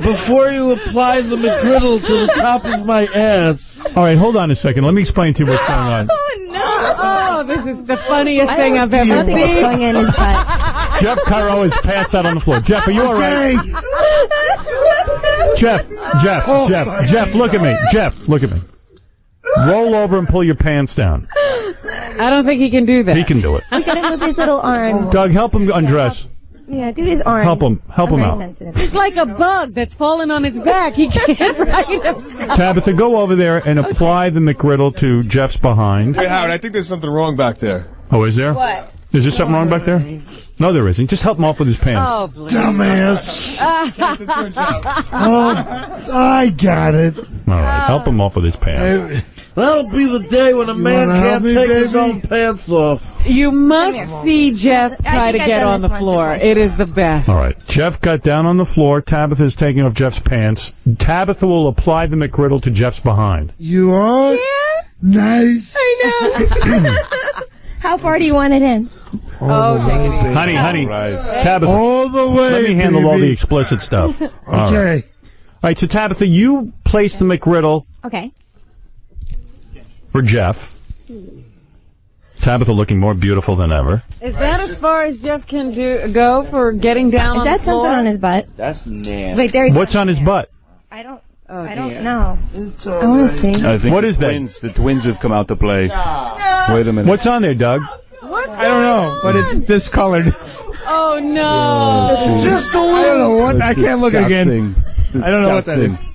Before you apply the McGriddle to the top of my ass. All right, hold on a second. Let me explain to you what's going on. Oh, no. Oh, this is the funniest thing I've I ever don't think it's seen. going in his butt. Jeff Curro is passed out on the floor. Jeff, are you all right? Jeff, Jeff, Oh, Jeff, my Jeff, look at me. Jeff, look at me. Roll over and pull your pants down. I don't think he can do that. He can do it. Look at him with his little arm. Doug, help him undress. Yeah, do his arm. Help him. Help I'm him out. sensitive. He's like a bug that's fallen on its back. He can't right himself. Tabitha, go over there and apply the McGriddle to Jeff's behind. Wait, Howard, I think there's something wrong back there. Oh, is there? What? Is there something wrong back there? No, there isn't. Just help him off with his pants. Oh, bless. Dumbass. oh, I got it. All right, help him off with his pants. That'll be the day when a man can't me, take his own pants off. You must see Jeff try to get on the floor. It is the best. All right. Jeff got down on the floor. Tabitha is taking off Jeff's pants. Tabitha will apply the McGriddle to Jeff's behind. You are? Yeah. Nice. I know. How far do you want it in? Oh, take it easy. Honey, honey. Tabitha. All the way, Let me handle all the explicit stuff. All right. Okay. All right, so Tabitha, you place the McGriddle Okay. For Jeff. Tabitha looking more beautiful than ever. Is that as far as Jeff can do go for getting down Is on that the floor? something on his butt? That's nasty. Wait, there's. What's on his butt? I don't. Oh, I don't dear. know. I want to see. I think What the is that? twins, The twins have come out to play. Wait a minute. What's on there, Doug? What's I don't know, but it's discolored. Oh no! It's just a I don't know little. what. I can't look again. Disgusting. It's I don't know what that is. disgusting.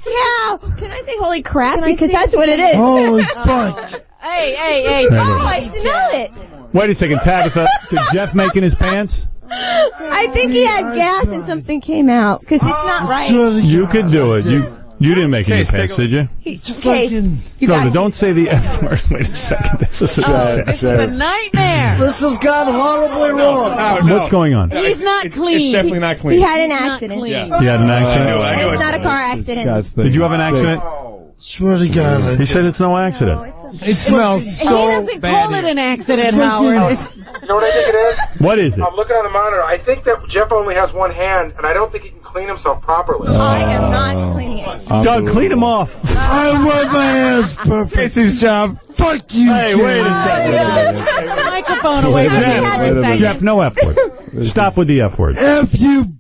Yeah. Can I say holy crap? Because that's what it is. Holy fuck. Oh, hey, hey, hey! Oh, I smell it. Wait a second, Tabitha. Did Jeff make in his pants? I think he had gas and something came out because it's not right. You could do it. You you didn't make in your Case, take pants, did you? He, case, you No, guys. don't say the F word. Wait a second. This is a oh, This is a nightmare. This has gone horribly wrong. Oh, no. What's going on? He's not It's, clean. it's definitely not clean. He had an uh, He's accident. Yeah. You had an accident? I knew. I knew It's not a car accident. Disgusting. Did you have an Sick. accident? Oh. Swear to God. He said it's no accident. It smells so bad. he so doesn't bad. call it an accident, Howard. You know what I think it is? What is it? I'm looking on the monitor. I think that Jeff only has one hand, and I don't think he can clean himself properly. I am not cleaning it. Uh, Doug, clean him off. I want my ass perfect. It's his job. Fuck you, Hey, wait a second. Put the microphone away from. Jeff, for a second. Jeff, no F word. Stop with the F word. F you,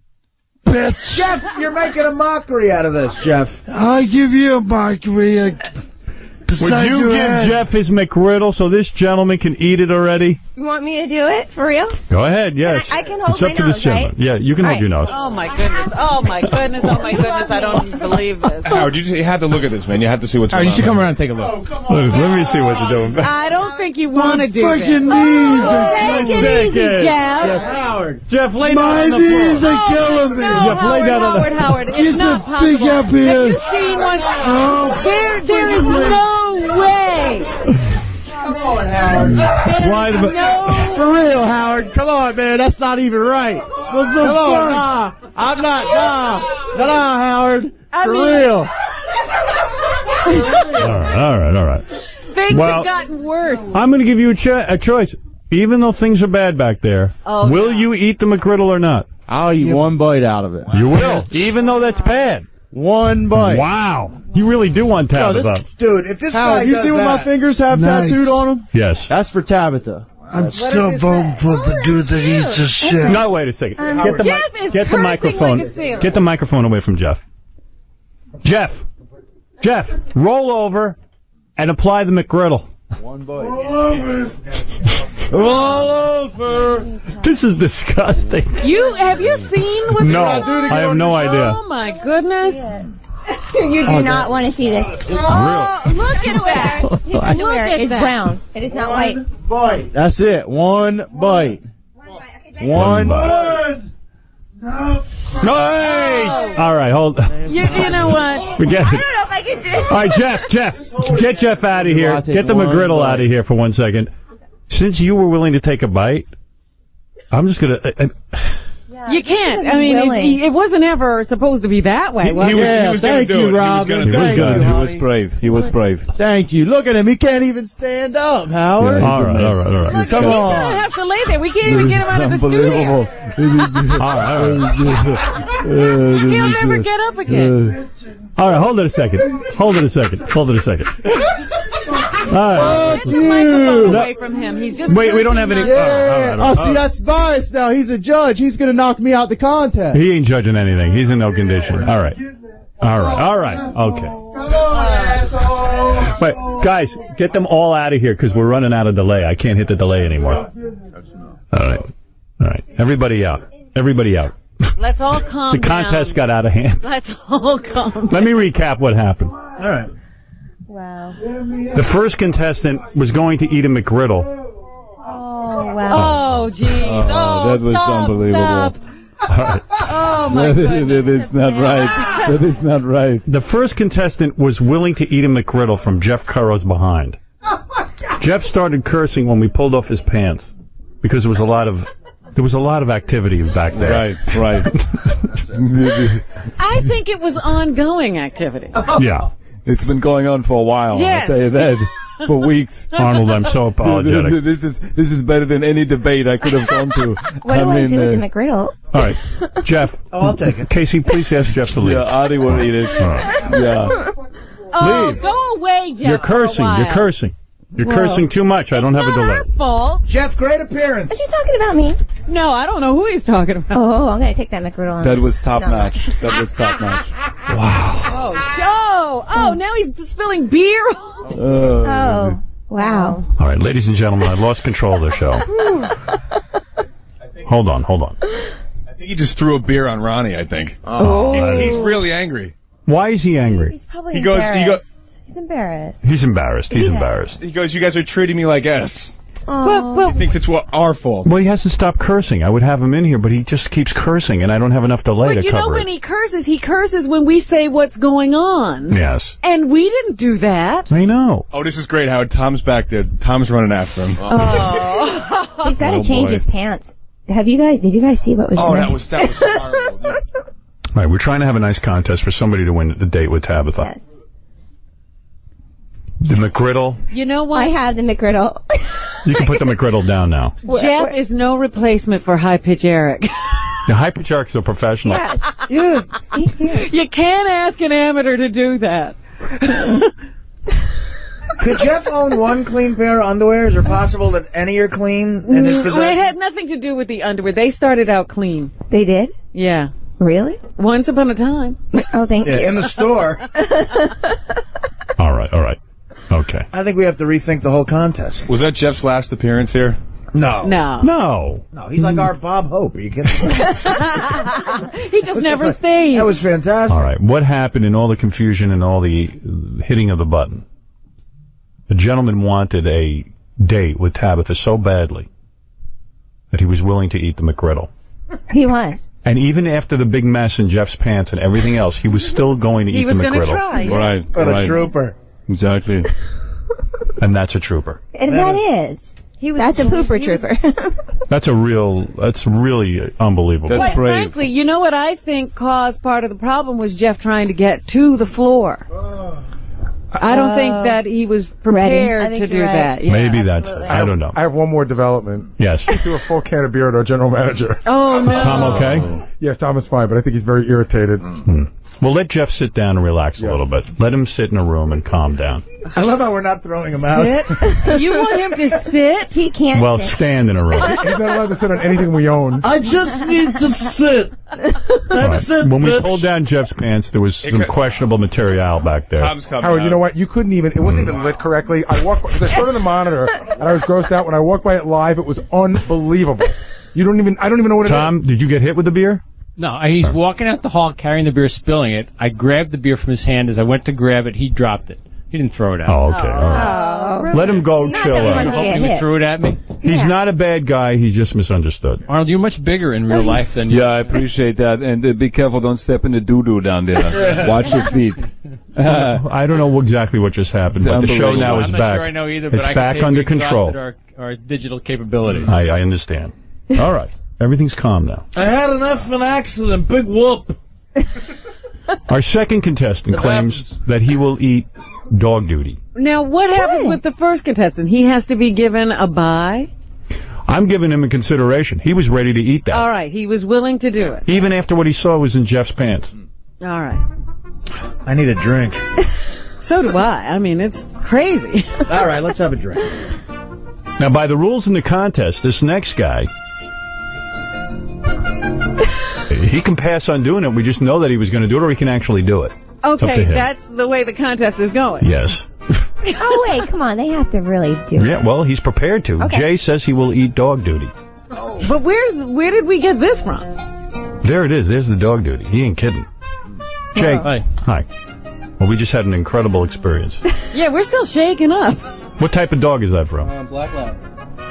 bitch. Jeff, you're making a mockery out of this, Jeff. I'll give you a mockery. Would you your give head. Jeff his McGriddle so this gentleman can eat it already? You want me to do it for real? Go ahead, yes. I- I can hold it's up my to nose, this gentleman. right? Yeah, you can All hold your nose. Oh my goodness! Oh my goodness! Oh my goodness! I don't believe this. Howard, you, just, you have to look at this, man. You have to see what's All going right, you should on. come around and take a look. Oh, look, let me see what you're doing. I don't think you want to do Fucking this. knees oh, are Take killing it me. easy, Second. Jeff. Howard. Jeff, lay My down on the floor. My knees are oh, killing me. No, Jeff, lay Howard, down on the- Howard, Howard. It's Get not the possible. freak up here. Have you seen one? Oh, There, there is no way. Why the, No. For real, Howard. Come on, man. That's not even right. what the Come on, nah. I'm not, nah. Nah, nah, Howard. I For mean- real. all right, all right, all right. Things Well- have gotten worse. I'm going to give you a, cho- a choice. Even though things are bad back there, Oh, will no. you eat the McGriddle or not? I'll eat one bite out of it. You will, even though that's bad. One bite. Wow, you really do want Yo, Tabitha. this- Dude, if this Howard, guy you does see what that, my fingers have Nice. tattooed on them? Yes. That's for Tabitha. I'm still voting for the dude that eats his shit. No, wait a second. Get the, Jeff mi- is get the microphone. like a get the microphone away from Jeff. Jeff, Jeff, roll over and apply the McGriddle. One bite. All over. This is disgusting. You have you seen what's No, going on? I have no idea. Oh my goodness! You do oh, not want to see this. Oh, look at that! His underwear is that. brown. It is not white. Bite. That's it. One bite. One. bite. No, hey! All right, hold. You, you know what? Forget it. if I can do All right, Jeff, Jeff, get Jeff out of here. Get the McGriddle out of here for one second. Since you were willing to take a bite, I'm just gonna. Uh, uh, You can't. I mean, it, it wasn't ever supposed to be that way. He, Was he was, Yeah, he was thank do you, it. Robin. He was He going was to gonna do do it. it. He was brave. He was brave. Thank you. Look at him. He can't even stand up, Howard. Yeah, all right, all right, all right. Look, Come he's gonna have to lay there. We can't even get him out of the studio. All right, all right. He'll never get up again. All right, hold it a second. Hold it a second. Hold it a second. All right. Get the away from him. He's just Wait, we don't have any- nonsense. Oh, all right, all right, all Oh, see, that's bias now. He's a judge. He's going to knock me out the contest. He ain't judging anything. He's in no condition. All right. All right. All right. Okay. But guys, get them all out of here because we're running out of delay. I can't hit the delay anymore. All right. All right. Everybody out. Everybody out. Let's all calm The contest down. got out of hand. Let's all calm down. Let me recap what happened. All right. Wow. The first contestant was going to eat a McGriddle. Oh, wow. Oh, jeez. Oh, Oh, that was stop, unbelievable. Stop. Oh my that, that is not right. That is not right. The first contestant was willing to eat a McGriddle from Jeff Curro's behind. Jeff started cursing when we pulled off his pants because there was a lot of there was a lot of activity back there. Right, right. I think it was ongoing activity. yeah. It's been going on for a while. Yes. I'll tell you that. For weeks. Arnold, I'm so apologetic. this is this is better than any debate I could have gone to. What do I, do with uh, the McGriddle? All right, Jeff. Oh, I'll take it. KC, please ask Jeff to leave. Yeah, Adi will eat it. Yeah. Oh, Leave. go away, Jeff. You're for a cursing. You're cursing. You're Whoa. cursing too much. I don't have a delay. Fault. Jeff, great appearance. Is he talking about me? No, I don't know who he's talking about. Oh, I'm gonna take that McGriddle. on. That was top Not notch. That was top notch. Wow. Oh, oh, oh, now he's spilling beer. Oh. oh, wow. All right, ladies and gentlemen, I lost control of the show. Hold on, hold on. I think he just threw a beer on Ronnie. I think. Oh. He's, he's really angry. Why is he angry? He's probably He goes- he embarrassed. goes- He's embarrassed. He's embarrassed. He's Yeah. embarrassed. He goes, "You guys are treating me like S." Oh. He thinks it's what our fault. Well, he has to stop cursing. I would have him in here, but he just keeps cursing, and I don't have enough delay But to you know when it. he curses, he curses when we say what's going on. Yes. And we didn't do that. I know. Oh, this is great, Howard. Tom's back there. Tom's running after him. Oh. He's got to Oh, change boy. his pants. Have you guys? Did you guys see what was? Oh, in that them? was that was horrible. All right, we're trying to have a nice contest for somebody to win the date with Tabitha. The McGriddle. You know what? I have the McGriddle. You can put the McGriddle down now. Jeff is no replacement for High Pitch Eric. The High Pitch Eric's a professional. Yeah. you can't ask an amateur to do that. Could Jeff own one clean pair of underwear? Is it possible that any are clean in his Mm, It had nothing to do with the underwear. They started out clean. They did? Yeah. Really? Once upon a time. Oh, thank Yeah, you. in the store. All right, all right. Okay. I think we have to rethink the whole contest. Was that Jeff's last appearance here? No. No. No. No, he's like our Bob Hope. Are you kidding? he just never stays. That was fantastic. All right. What happened in all the confusion and all the hitting of the button? The gentleman wanted a date with Tabitha so badly that he was willing to eat the McGriddle. He was. And even after the big mess in Jeff's pants and everything else, he was still going to He eat the McGriddle. He was the gonna try. Right. What right. a trooper. Exactly. And that's a trooper. And that is. He was That's a pooper trooper. That's a real, that's really unbelievable. That's Quite frankly, you know what I think caused part of the problem was Jeff trying to get to the floor. Oh. I don't think Oh. that he was prepared to do right. that. Yeah. Maybe that's, I don't know. I have one more development. Yes. He threw a full can of beer at our general manager. Oh no. Is Tom okay? Yeah, Tom is fine, but I think he's very irritated. Hmm. Well, let Jeff sit down and relax a little bit. Let him sit in a room and calm down. I love how we're not throwing him out. you want him to sit? He can't. Well, stand in a room. He's not allowed to sit on anything we own. I just need to sit. That's it. When we pulled down Jeff's pants, there was some questionable material back there. Tom's coming Howard, out. you know what? You couldn't even. It wasn't even lit correctly. I walked. Because I showed on the monitor, and I was grossed out. When I walked by it live, it was unbelievable. You don't even. I don't even know what it is. Tom, did you get hit with the beer? No, he's walking out the hall carrying the beer, spilling it. I grabbed the beer from his hand. As I went to grab it, he dropped it. He didn't throw it out. Oh, okay. All right. Let him go chill You out. hoping he threw it at me? He's not a bad guy. He just misunderstood. Arnold, you're much bigger in real life than you. Yeah, I appreciate that. And uh, be careful, don't step in the doo doo down there. Watch your feet. I don't know exactly what just happened, but the show now is I'm not back. sure I know either, but it's I can back tell you under exhausted control. Our, our digital capabilities. I, I understand. All right. Everything's calm now. I had enough of an accident. Big whoop. Our second contestant claims that he will eat dog duty. Now, what happens with the first contestant? He has to be given a buy. I'm giving him a consideration. He was ready to eat that. All right, he was willing to do it. Even after what he saw was in Jeff's pants. All right. I need a drink. So do I. I mean, it's crazy. All right, let's have a drink. Now, by the rules in the contest, this next guy, he can pass on doing it. We just know that he was going to do it, or he can actually do it. It's up to Okay, that's the way the contest is going. Yes. oh wait, come on. They have to really do. it. Yeah, well, he's prepared to. Okay. Jay says he will eat dog duty. But where's where did we get this from? There it is. There's the dog duty. He ain't kidding. Jay. Hi. Hi. Well, we just had an incredible experience. Yeah, we're still shaking up. What type of dog is that from? Uh, black lab.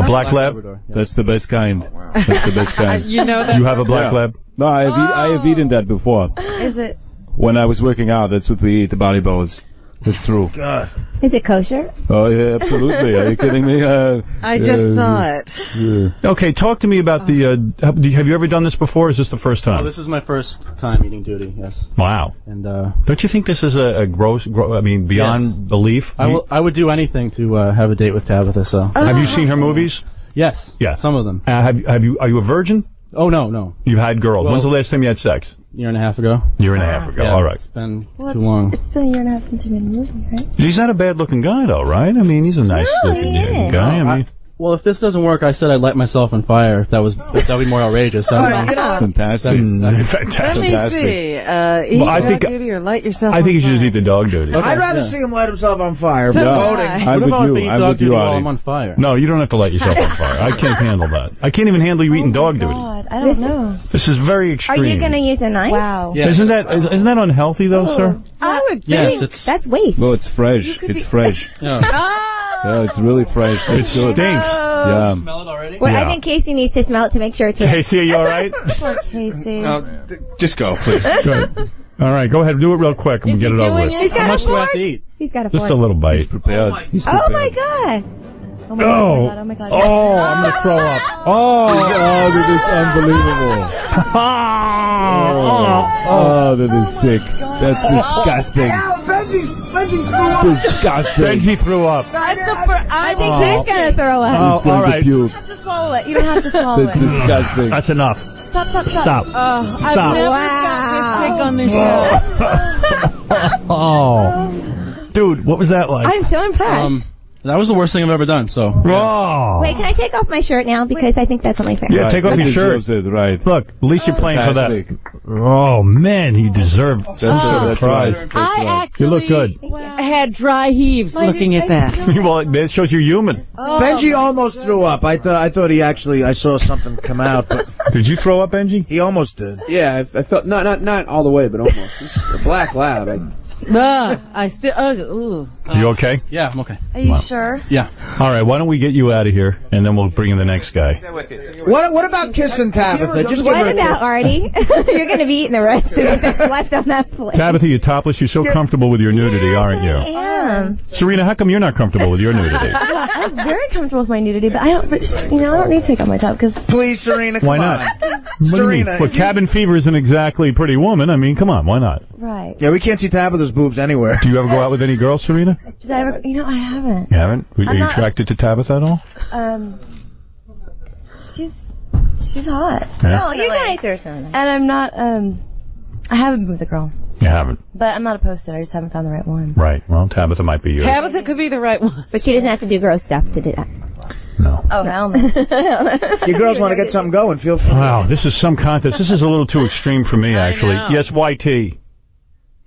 A black lab? That's the best kind. That's the best kind. You know that. You have a black Yeah. lab? No, I have, eat, I have eaten that before. Is it? When I was working out, that's what we eat, the body balls. That's true. God. Is it kosher? Oh, yeah, absolutely. Are you kidding me? Uh, I just uh, saw it. yeah. Okay, talk to me about the. Uh, have have you ever done this before? Or is this the first Oh, time? this is my first time eating duty. Yes. Wow. And uh, Don't you think this is a, a gross? Gro- I mean, beyond Yes. belief. I will. I would do anything to uh, have a date with Tabitha. So. Have you seen her movies? Yes. Yeah. Some of them. Uh, have you- Have you? Are you a virgin? Oh no, no. You've had girls. Well- When's the last time you had sex? Year and a half ago. Year and a half ago. Yeah, All right. It's been Well, too it's, long. it's been a year and a half since you've been in the movie, right? He's not a bad looking guy, though, right? I mean, he's a nice looking is. guy. I mean, Well, if this doesn't work, I said I'd light myself on fire. If that was, if that would be more outrageous. I don't know. Fantastic. Let fantastic. me see. Uh, eat Well, I dog think- duty or light yourself. I think on you should just fire. eat the dog duty. I'd rather see him light himself on fire. So but voting. I. I'm What with about if you. I eat I'm dog with you, while I'm on fire? No, you don't have to light yourself on fire. I can't handle that. I can't even handle you eating dog duty. God, I don't know. This is very extreme. Are extreme. you gonna use a knife? Wow. Yeah. Isn't that is, isn't that unhealthy though, sir? I would Yes, it's- that's waste. Well, it's fresh. It's fresh. Yeah. Yeah, it's really fresh. It It's good. stinks. Yeah. Smell it already? Well, Yeah. I think Casey needs to smell it to make sure it's Casey, are you all right? Poor Casey. No, d- just go, please. Good. All right, go ahead. And do it real quick and Is get he it over doing with. it? He's got How much a do I have fork. to eat? He's got a fork. Just a little bite. He's prepared. He's Oh my god. Oh my Oh. god. Oh my god. Oh, I'm gonna throw up. Oh, Oh, that is unbelievable. Oh, oh, that is sick. That's disgusting. Benji's, Benji threw up. Disgusting. Benji threw up. That's the fir- I I think think he's gonna throw up. Oh, He's going all to right. puke. You don't have to swallow it. You don't have to swallow it. That's it. disgusting. That's enough. Stop, stop, stop. Stop. Oh, I've Stop. never gotten this sick on the show. Oh, dude, what was that like? I'm so impressed. Um, that was the worst thing I've ever done. So. Oh. Wait, can I take off my shirt now because I think that's only fair. Yeah, take off That your shirt. It, right. Look, at least you're playing for that. Fantastic. Oh man, you deserve That's, some sort of that's prize. right. That's I right. actually You look good. I had dry heaves looking at that. well, that shows you're human. Oh. Benji almost threw up. I thought I thought he actually I saw something come out, but Did you throw up, Benji? he almost did. Yeah, I, I felt not not not all the way, but almost. It's a black lab. I, Ugh, I still. Uh, ooh. You okay? Yeah, I'm okay. Are you sure? Yeah. All right, why don't we get you out of here, and then we'll bring in the next guy. What what about kissing Tabitha? Just give her What a about Artie? You're gonna be eating the rest of it that's left on that plate. Tabitha, you're topless. You're so comfortable with your nudity, aren't you? I am. Serena, how come you're not comfortable with your nudity? Well, I'm very comfortable with my nudity, but I don't. But just, you know, I don't need to take off my top because. Please, Serena. Come Why not? on. What do you mean? Serena. Well, cabin fever isn't exactly Pretty Woman. I mean, come on, why not? Right. Yeah, we can't see Tabitha's boobs anywhere. Do you ever go out with any girls, Serena? Did I ever, you know, I haven't. You haven't? Are I'm you not- attracted to Tabitha at all? Um, she's she's hot. Yeah. Oh, you guys are And I'm not. Um, I haven't been with a girl, You haven't. but I'm not opposed to it. I just haven't found the right one. Right. Well, Tabitha might be you. Tabitha could be the right one. But she doesn't have to do gross stuff to do that. No. Oh hell no. You girls want to get something going? Feel free. Wow, this is some contest. This is a little too extreme for me, actually. know. Yes, YT.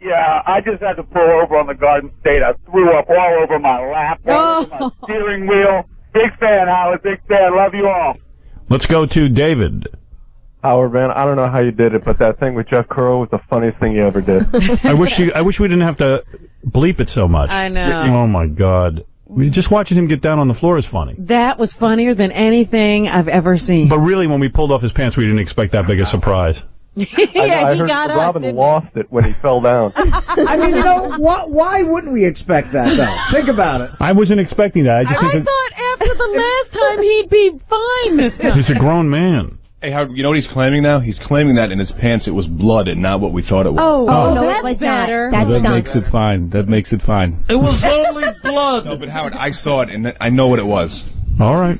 Yeah, I just had to pull over on the Garden State. I threw up all over my lap, all over my oh. steering wheel. Big fan, Howard. Big fan. Love you all. Let's go to David. Howard, man, I don't know how you did it, but that thing with Jeff Curro was the funniest thing you ever did. I wish you, I wish we didn't have to bleep it so much. I know. Oh my God. We- Just watching him get down on the floor is funny. That was funnier than anything I've ever seen. But really, when we pulled off his pants, we didn't expect that big a surprise. yeah, I, I he heard got us. Robin didn't lost it when he fell down. I mean, you know, why, why wouldn't we expect that, though? Think about it. I wasn't expecting that. I just I think thought after the last time he'd be fine this time. he's a grown man. Hey, Howard, you know what he's claiming now? He's claiming that in his pants it was blood and not what we thought it was. Oh, Oh. no, that's it was better. not. That that stunk. makes it fine. That makes it fine. It was only blood. No, but Howard, I saw it and I know what it was. All right.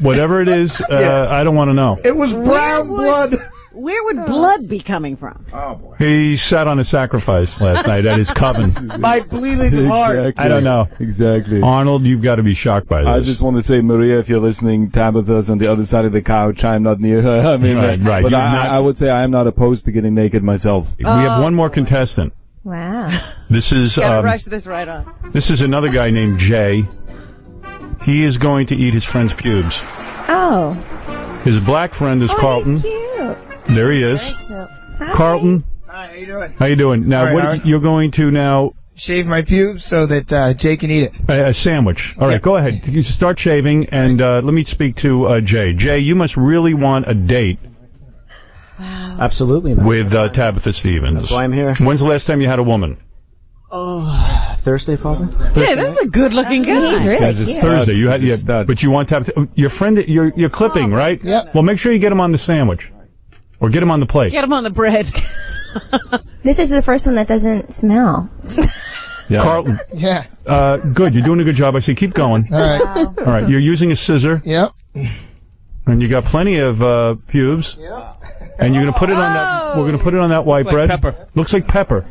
Whatever it is, uh, I don't want to know. It was brown blood. Where would blood be coming from? Oh, boy. He sat on a sacrifice last night at his coven. My bleeding heart. Exactly. I don't know. Exactly. Arnold, you've got to be shocked by this. I just want to say, Maria, if you're listening, Tabitha's on the other side of the couch. I'm not near her. I mean, Right, right. But I, not- I would say I am not opposed to getting naked myself. we have one more contestant. Wow. This is Gotta um, rush this right on. this is another guy named Jay. He is going to eat his friend's pubes. Oh. His black friend is Oh, Carlton. He's cute. There he is. Hi. Carlton, Hi, how you doing? how you doing? Now, All right, what Howard. you're going to now Shave my pubes so that uh, Jay can eat it. a, a sandwich. All right, go ahead. You start shaving, and uh, let me speak to uh, Jay. Jay, you must really want a date Wow. Absolutely. man. with uh, Tabitha Stevens. That's why I'm here. When's the last time you had a woman? Oh, Thursday probably. Yeah, this is a good-looking guy. This guy's a Thursday. You had, He's a yeah, but you want Tabitha. oh, Your friend, that you're you're clipping, right? Yep. Well, make sure you get him on the sandwich, or get them on the plate. Get them on the bread. This is the first one that doesn't smell. Yeah. Carlton. Yeah. Uh, good. You're doing a good job. I say keep going. All right. All right. You're using a scissor, Yep. and you got plenty of uh, pubes. And you're gonna put it on that. We're gonna put it on that white Looks like bread. pepper. Looks like pepper.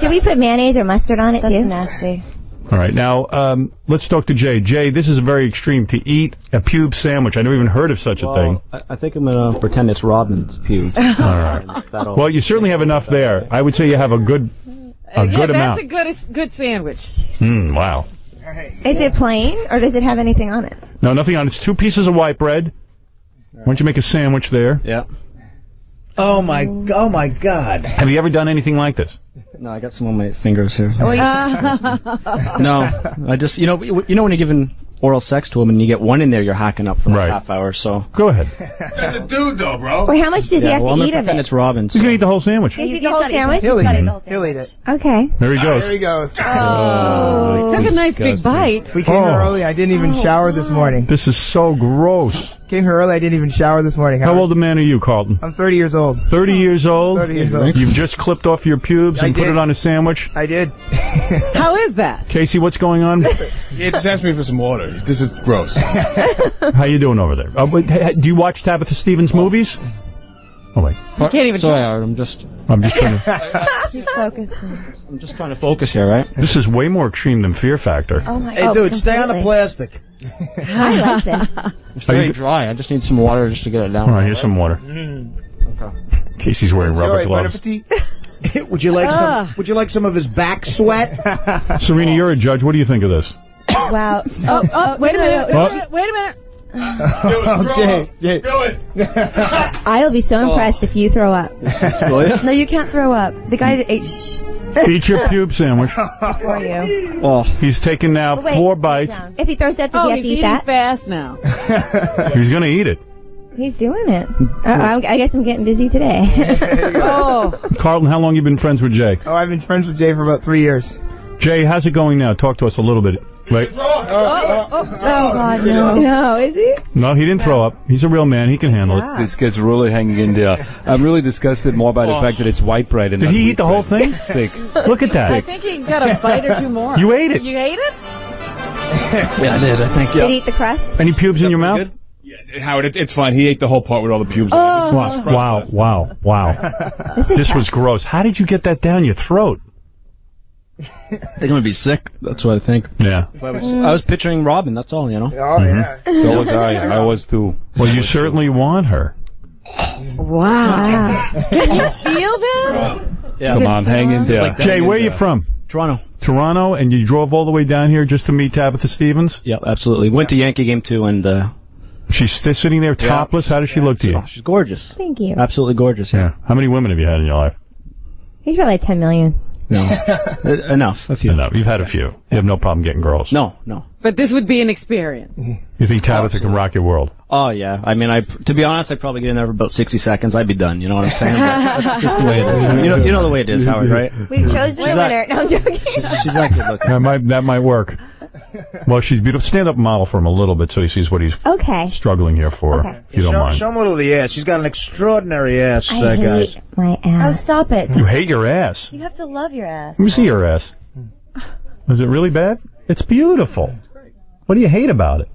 Should we put mayonnaise or mustard on it too? That's nasty. All right. Now um, let's talk to Jay. Jay, this is very extreme to eat a pube sandwich. I never even heard of such a thing. I, I think I'm gonna pretend it's Robin's pubes. All right. Well, you certainly have enough there. I would say you have a good, a yeah, good that's a good good sandwich. Mm, wow. Is it plain or does it have anything on it? No, nothing on. it. It's two pieces of white bread. Why don't you make a sandwich there? Yeah. Oh my, oh my God! Have you ever done anything like this? No, I got some on my fingers here. No, I just you know you you know when you're giving oral sex to him and you get one in there, you're hacking up for like Right. half hour. So Go ahead. That's a dude, though, bro. Wait, how much does he have well, I'm to gonna eat of pretend it? it's Robin's. He's gonna eat the whole sandwich. Does he eat the whole sandwich? He'll eat it. He'll eat it. Okay. There he goes. There he goes. oh, took a nice big bite. We came Oh. early. I didn't even shower this morning. This is so gross. Came here early. I didn't even shower this morning. How Howard. old a man are you, Carlton? I'm 30 years old. 30 years old? 30 years old. You've just clipped off your pubes I and put it on a sandwich? I did. How is that? Casey, what's going on? Yeah, just ask me for some water. This is gross. How you doing over there? Uh, wait, do you watch Tabitha Stevens movies? Oh, wait. You can't even. Sorry, Howard, I'm just I'm just trying to... He's focusing. I'm just trying to focus here, right? This is way more extreme than Fear Factor. Oh my Hey, oh, dude, stay on the plastic. I like this. It's Are you very dry. I just need some water just to get it down. All right, here's some water. Mm-hmm. Okay. Casey's wearing rubber Enjoy, bon gloves. would you like some? Would you like some of his back sweat? Serena, you're a judge. What do you think of this? Wow. Oh, oh, wait a no, minute. no, Oh. Wait a minute. Wait a minute. Oh, Jay, Jay. Do it. I'll be so impressed if you throw up. Will ya? No, you can't throw up. The guy ate shh Eat your pube sandwich. for you. Oh, He's taken now But wait, four bites. down. If he throws that, does Oh, he have he's to eat eating that? fast now. He's going to eat it. He's doing it. Uh, I, I guess I'm getting busy today. Oh, Carlton, how long you been friends with Jay? Oh, I've been friends with Jay for about three years. Jay, how's it going now? Talk to us a little bit. Right? oh, oh, oh. oh God, no. No, is he? No, he didn't throw up. He's a real man. He can handle it. This guy's really hanging in there. I'm really disgusted more by the fact that it's white bread and Did not he wheat eat the whole bread. thing? Sick. Look at that. I that. think he's got a bite or two more. You ate it. You ate it? yeah, I did. I think. Did he eat the crust? Any pubes in your mouth? Howard, it, it's fine. He ate the whole part with all the pubes. Oh. on it. Just- just crust Wow, less. wow, wow. This is This was gross. How did you get that down your throat? They're gonna be sick. That's what I think. Yeah. I was, I was picturing Robin. That's all, you know. Oh, yeah. So was I. I was too. Well, you certainly want her. Wow. Can you feel this? Yeah. Come on, hang in there. like that. Jay, where are you from? Toronto. Toronto, and you drove all the way down here just to meet Tabitha Stevens? Yeah, absolutely. Went to Yankee game too, and uh, She's st- sitting there topless. How does she look to you? she's gorgeous. Thank you. Absolutely gorgeous. Yeah. Yeah. How many women have you had in your life? He's probably 10 million. No. Uh, Enough. A few. No, you've had a few. You have no problem getting girls. No. No. But this would be an experience. You think Tabitha can rock your world? Oh yeah. I mean, I to be honest, I'd probably get in there for about sixty seconds. I'd be done. You know what I'm saying? But that's just the way it is. You know, you know the way it is, Howard, right? We've chosen the She's not- winner. No, I'm joking. She's, she's not good looking. That might that might work. Well, she's beautiful. Stand up model for him a little bit so he sees what he's Okay. struggling here for. Okay. If you don't show, mind. show him a little of the ass. She's got an extraordinary ass, I uh, hate guys. my Oh, stop it. You hate your ass. You have to love your ass. Let me see your ass. Is it really bad? It's beautiful. What do you hate about it?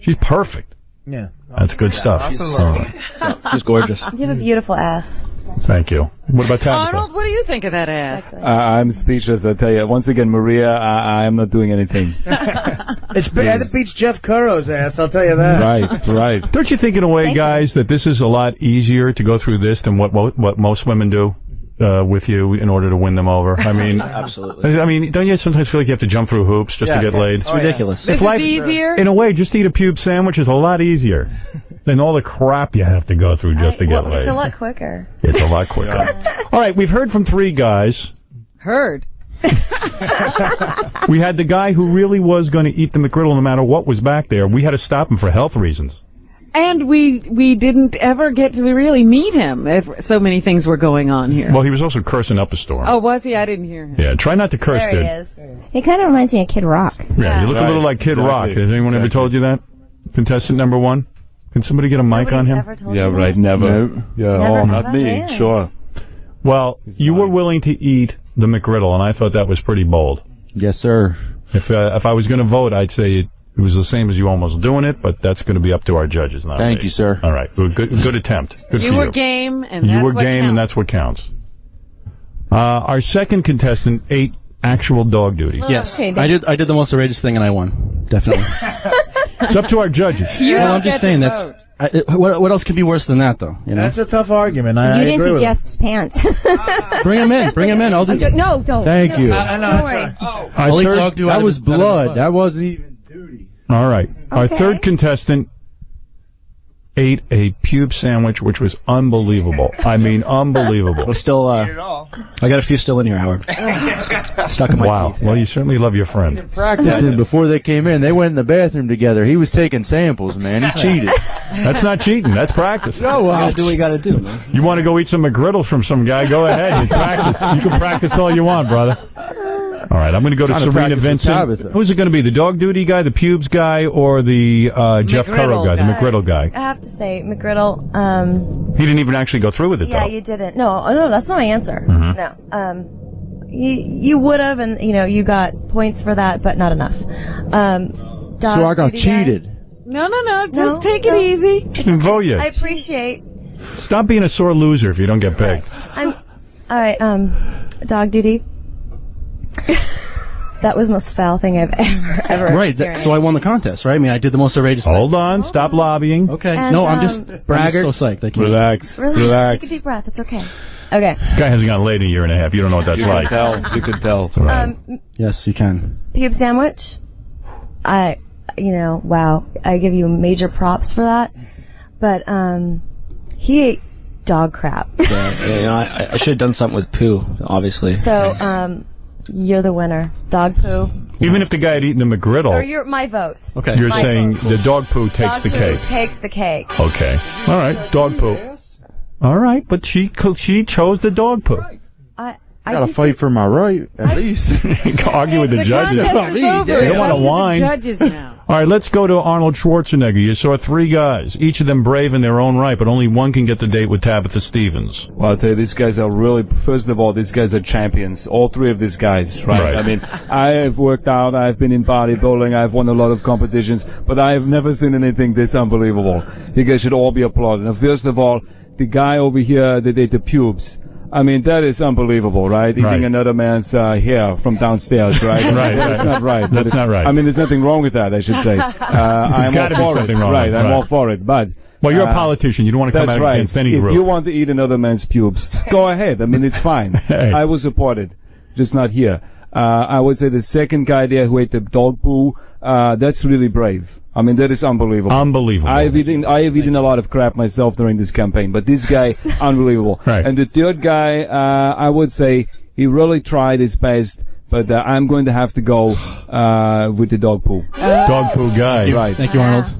She's perfect. Yeah. That's good stuff. All right. She's gorgeous. You have a beautiful ass. Thank you. What about Tabitha? Arnold, what do you think of that ass? Uh, I'm speechless. I tell you. Once again, Maria, I, I am not doing anything. It's bad. It beats Jeff Curro's ass. I'll tell you that. right, right. Don't you think, in a way, Thanks. guys, that this is a lot easier to go through this than what mo- what most women do uh, with you in order to win them over? I mean, Absolutely. I mean, don't you sometimes feel like you have to jump through hoops just Yeah, to get yeah. laid? It's ridiculous. This life- easier? In a way, just to eat a pube sandwich is a lot easier than all the crap you have to go through just to get well, laid. it's a lot quicker. It's a lot quicker. All right, we've heard from three guys. Heard. We had the guy who really was going to eat the McGriddle no matter what was back there. We had to stop him for health reasons. And we we didn't ever get to really meet him. If so many things were going on here. Well, he was also cursing up a storm. oh, was he? I didn't hear him. Yeah, try not to curse, There he dude. is. He kind of reminds me of Kid Rock. Yeah, you look a Right. little like Kid Exactly. Rock. Has anyone ever told you that? Contestant number one? Can somebody get a mic on him? ever told Yeah, you that? right. Never. Yeah. Never oh, heard not that? me. Really? Sure. Well, you were willing to eat the McGriddle, and I thought that was pretty bold. Yes, sir. If uh, if I was going to vote, I'd say it, it was the same as you almost doing it, but that's going to be up to our judges. Not Thank me. you, sir. All right, good good, good attempt. Good You for were you. game, and you that's were what game, and counts. that's what counts. Uh, our second contestant ate actual dog duty. Yes, Okay, I did. I did the most outrageous thing, and I won. Definitely. It's up to our judges. You well, I'm just saying that's. I, it, what, what else could be worse than that, though? You know, That's a tough argument. I, You I didn't agree see with him. Jeff's pants. bring him in. Bring him in. I'll do. I'm no, don't. Thank you. No, don't worry. Our I'll eat third- dog do That was his- out of his blood. That wasn't even duty. All right. Our third contestant ate a pube sandwich, which was unbelievable. I mean, unbelievable. Well, still, uh, I got a few still in here, Howard. Stuck in my Wow. teeth. Well, you certainly love your friend. Practicing before they came in. They went in the bathroom together. He was taking samples, man. He cheated. That's not cheating. That's practice. No, You well, gotta do what you gotta do, man. You want to go eat some McGriddles from some guy? Go ahead. You practice. You can practice all you want, brother. All right. I'm going to go to Serena Vincent. Who's it going to be? The dog duty guy, the pubes guy, or the uh, Jeff McGriddle Curro guy, the. McGriddle guy? I have to say, McGriddle. Um, He didn't even actually go through with it, yeah, though. you didn't. No, oh, no, that's not my answer. Mhm. No. Um, you you would have, and you know, you got points for that, but not enough. Um, dog so I got cheated. No, no, no. Just No, take it easy. Didn't I appreciate. Stop being a sore loser if you don't get picked. I'm all right. Um, dog duty. that was the most foul thing I've ever ever. Right. That, so I won the contest, right? I mean, I did the most outrageous. thing. Hold on. Stop lobbying. Okay. And, no, I'm um, just, I'm just so psyched. I can't. Relax. Relax. Relax. Take a deep breath. It's okay. Okay. Guy hasn't gotten laid in a year and a half. You don't know what that's You like. can tell. You can tell. It's all right. Um, Yes, you can. pube sandwich. I, you know, wow. I give you major props for that. But um, he ate dog crap. Yeah, yeah, you know, I, I should have done something with poo, obviously. So um, you're the winner. Dog poo. Even if the guy had eaten the Or McGriddle, you're my vote. Okay. you're My saying vote. the dog poo takes Dog the poo cake. Takes the cake. Okay. All right. Dog poo. All right, but she she chose the dog poo. I. I I gotta think fight for my right, at least. Argue with the, the judges. contest is me, over. yeah. They don't wanna whine. Judges now. All right, let's go to Arnold Schwarzenegger. You saw three guys, each of them brave in their own right, but only one can get the date with Tabitha Stevens. Well, I'll tell you, these guys are really, first of all, these guys are champions. All three of these guys, right? Right. I mean, I have worked out, I've been in bodybuilding, I've won a lot of competitions, but I have never seen anything this unbelievable. You guys should all be applauded. Now, first of all, the guy over here that ate the pubes. I mean, that is unbelievable, right? Right. Eating another man's uh, hair from downstairs, right? Right, That's right. not right. That's not right. I mean, there's nothing wrong with that, I should say. Uh, I'm all for something it. wrong, Right, I'm all for it. But Well, you're a uh, politician. You don't want to come out right. against any if group. you want to eat another man's pubes, go ahead. I mean, it's fine. Hey. I will support it, just not here. Uh, I would say the second guy there who ate the dog poo, uh, that's really brave. I mean, that is unbelievable. Unbelievable. I've eaten, I have eaten a lot of crap myself during this campaign, but this guy, unbelievable. Right. And the third guy, uh, I would say he really tried his best, but uh, I'm going to have to go uh, with the dog poo. dog poo guy. Right. Thank you, Arnold.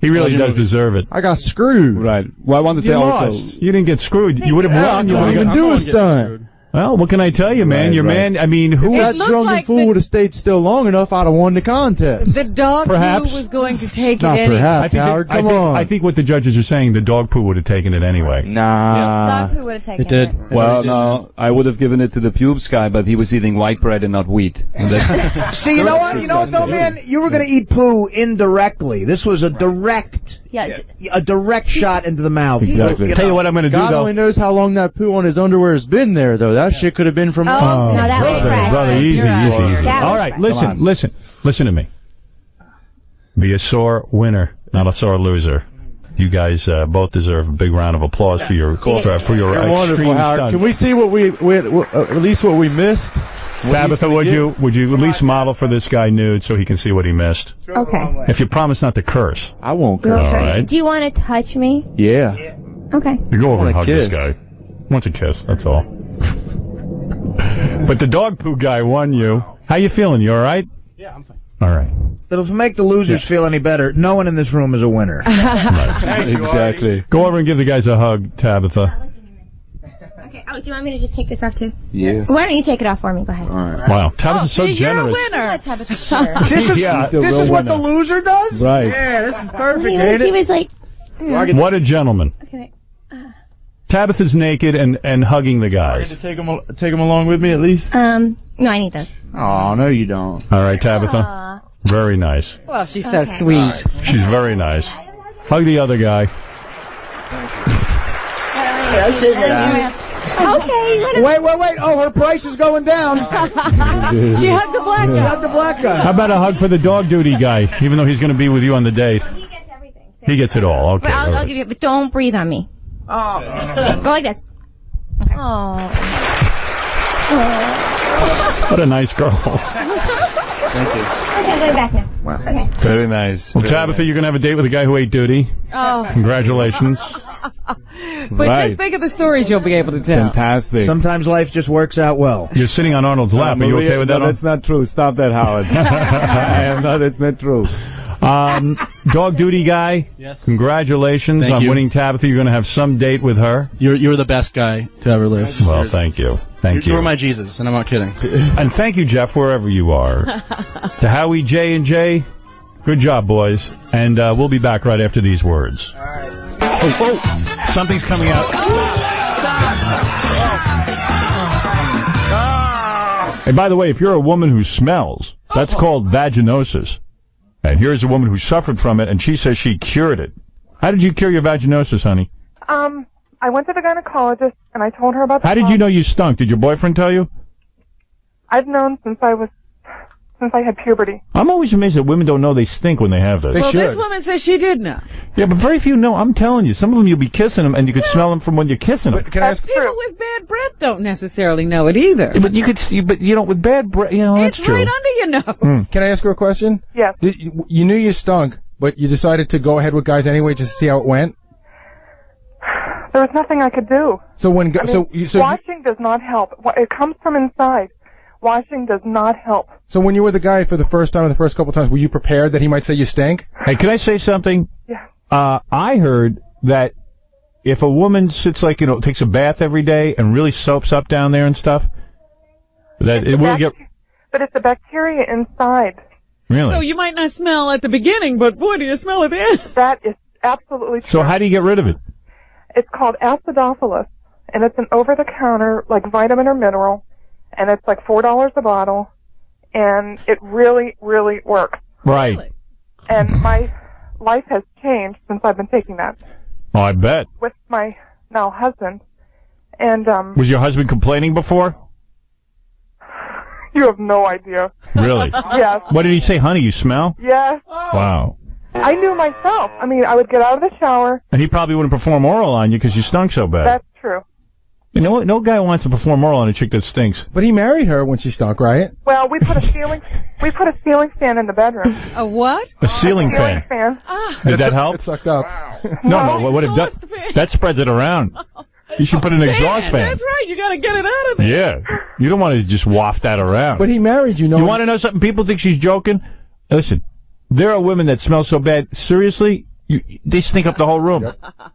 He really does deserve it. I got screwed. Right. Well, I want to say You also. You didn't get screwed. You would have won. You would didn't have even do a stunt. Well, what can I tell you, man? Right, Your right. man. I mean, who? If that drunken like fool would have stayed still long enough, I'd have won the contest. The dog Perhaps. who was going to take Not it anyway. perhaps. I think, Howard, that- I, come think, on. I think what the judges are saying, the dog poo would have taken it anyway. Nah. Dog poo would have taken It did. Well, no, I would have given it to the pubes guy, but he was eating white bread and not wheat. And See, you know what? You know what, though, man? You were going to eat poo indirectly. This was a direct, Yeah. j- a direct shot into the mouth. Exactly. You Tell you what I'm going to do, God though. only knows how long that poo on his underwear has been there, though. That shit could have been from. Oh, no, that was brother, fresh. brother, easy, right. easy, easy. That All fresh. listen, listen, listen to me. Be a sore winner, not a sore loser. You guys uh, both deserve a big round of applause for your for, for your You're extreme wonderful, Howard. stunt. Can we see what we, we uh, at least what we missed? What Tabitha, would get? you would you at least model for this guy nude so he can see what he missed? Okay. If you promise not to curse. I won't You curse. want All to- right. Do you want to touch me? Yeah. Okay. You go over and wanna hug this guy. Wants a kiss, that's all. but the dog poo guy won you. How you feeling? You all right? Yeah, I'm fine. All right. But if we make the losers feel any better, no one in this room is a winner. exactly. Go over and give the guys a hug, Tabitha. Okay. Oh, do you want me to just take this off too? Yeah. Why don't you take it off for me? Go ahead. Wow, Tabitha's so generous. Let's have a picture. This is Yeah. this is what the loser does. Right. Yeah, this is perfect. He was, he was like, mm. What a gentleman. Okay. Tabitha's naked and, and hugging the guys. Take him, take them along with me at least. Um, no, I need those. Oh no, you don't. All right, Tabitha. Very nice. Well, she's so sweet. She's very nice. Hug the other guy. Okay. let him- Wait, wait, wait! Oh, her price is going down. She hugged the black She guy. hugged the black guy. How about a hug for the dog duty guy, even though he's going to be with you on the date? He gets everything. He gets it all. Okay. But I'll, all I'll right. give you. But don't breathe on me. Oh. Go like this. Oh. What a nice girl. Thank you. Okay, going back now. Okay. Very nice. Well, Tabitha, you're going to have a date with a guy who ate duty. Oh. Congratulations. But Right. just think of the stories you'll be able to tell. Fantastic. Sometimes life just works out well. You're sitting on Arnold's lap. Are you okay with that? No, that's not true. Stop that, Howard. I am not. That's not true. Um, dog duty guy. Yes. Congratulations Thank on you. winning Tabitha. You're going to have some date with her. You're you're the best guy to ever live. Well, thank you. Thank you. you. You're my Jesus, and I'm not kidding. and thank you, Jeff, wherever you are. to Howie J and J, good job, boys. And uh, we'll be back right after these words. Oh, oh, something's coming out. And by the way, if you're a woman who smells, that's called vaginosis. And here's a woman who suffered from it, and she says she cured it. How did you cure your vaginosis, honey? Um, I went to the gynecologist and I told her about. The How did you know you stunk? Did your boyfriend tell you? I've known since I was since I had puberty. I'm always amazed that women don't know they stink when they have this. They well, this woman says she did know. Yeah, but very few know. I'm telling you, some of them you'll be kissing them, and you can smell them from when you're kissing them. Can I ask? People with bad breath don't necessarily know it either. But you could, see, but you know, with bad breath, you know, that's it's true. right under your nose. Mm. Can I ask her a question? Yes. Did, you, you knew you stunk, but you decided to go ahead with guys anyway just to see how it went. There was nothing I could do. So when I mean, so you, so you- washing does not help. It comes from inside. Washing does not help. so when you were the guy for the first time or the first couple times, were you prepared that he might say you stink? Hey, can I say something? Yeah. Uh, I heard that if a woman sits like you know takes a bath every day and really soaps up down there and stuff, that it will get But it's the bacteria inside. really. So you might not smell at the beginning, but boy, do you smell at the end. That is absolutely true. So how do you get rid of it? It's called acidophilus, and it's an over-the-counter like vitamin or mineral, and it's like four dollars a bottle, and it really, really works. Right. And my life has changed since I've been taking that Oh, I bet. with my now husband. And um, Was your husband complaining before? you have no idea. Really? Yes. What did he say, honey? You smell? Yes. Wow. I knew myself. I mean, I would get out of the shower. And he probably wouldn't perform oral on you because you stunk so bad. That's true. You know, no guy wants to perform oral on a chick that stinks. But he married her when she stunk, right? Well, we put a ceiling, we put a ceiling fan in the bedroom. A what? A ceiling Ceiling fan. fan. Did that help? It sucked up. No, no. What, what it does? That spreads it around. Oh, you should put an exhaust fan. That's right. You got to get it out of there. Yeah. You don't want to just waft that around. But he married you, know. You want to know something? People think she's joking. Listen, there are women that smell so bad. Seriously, you, they stink up the whole room.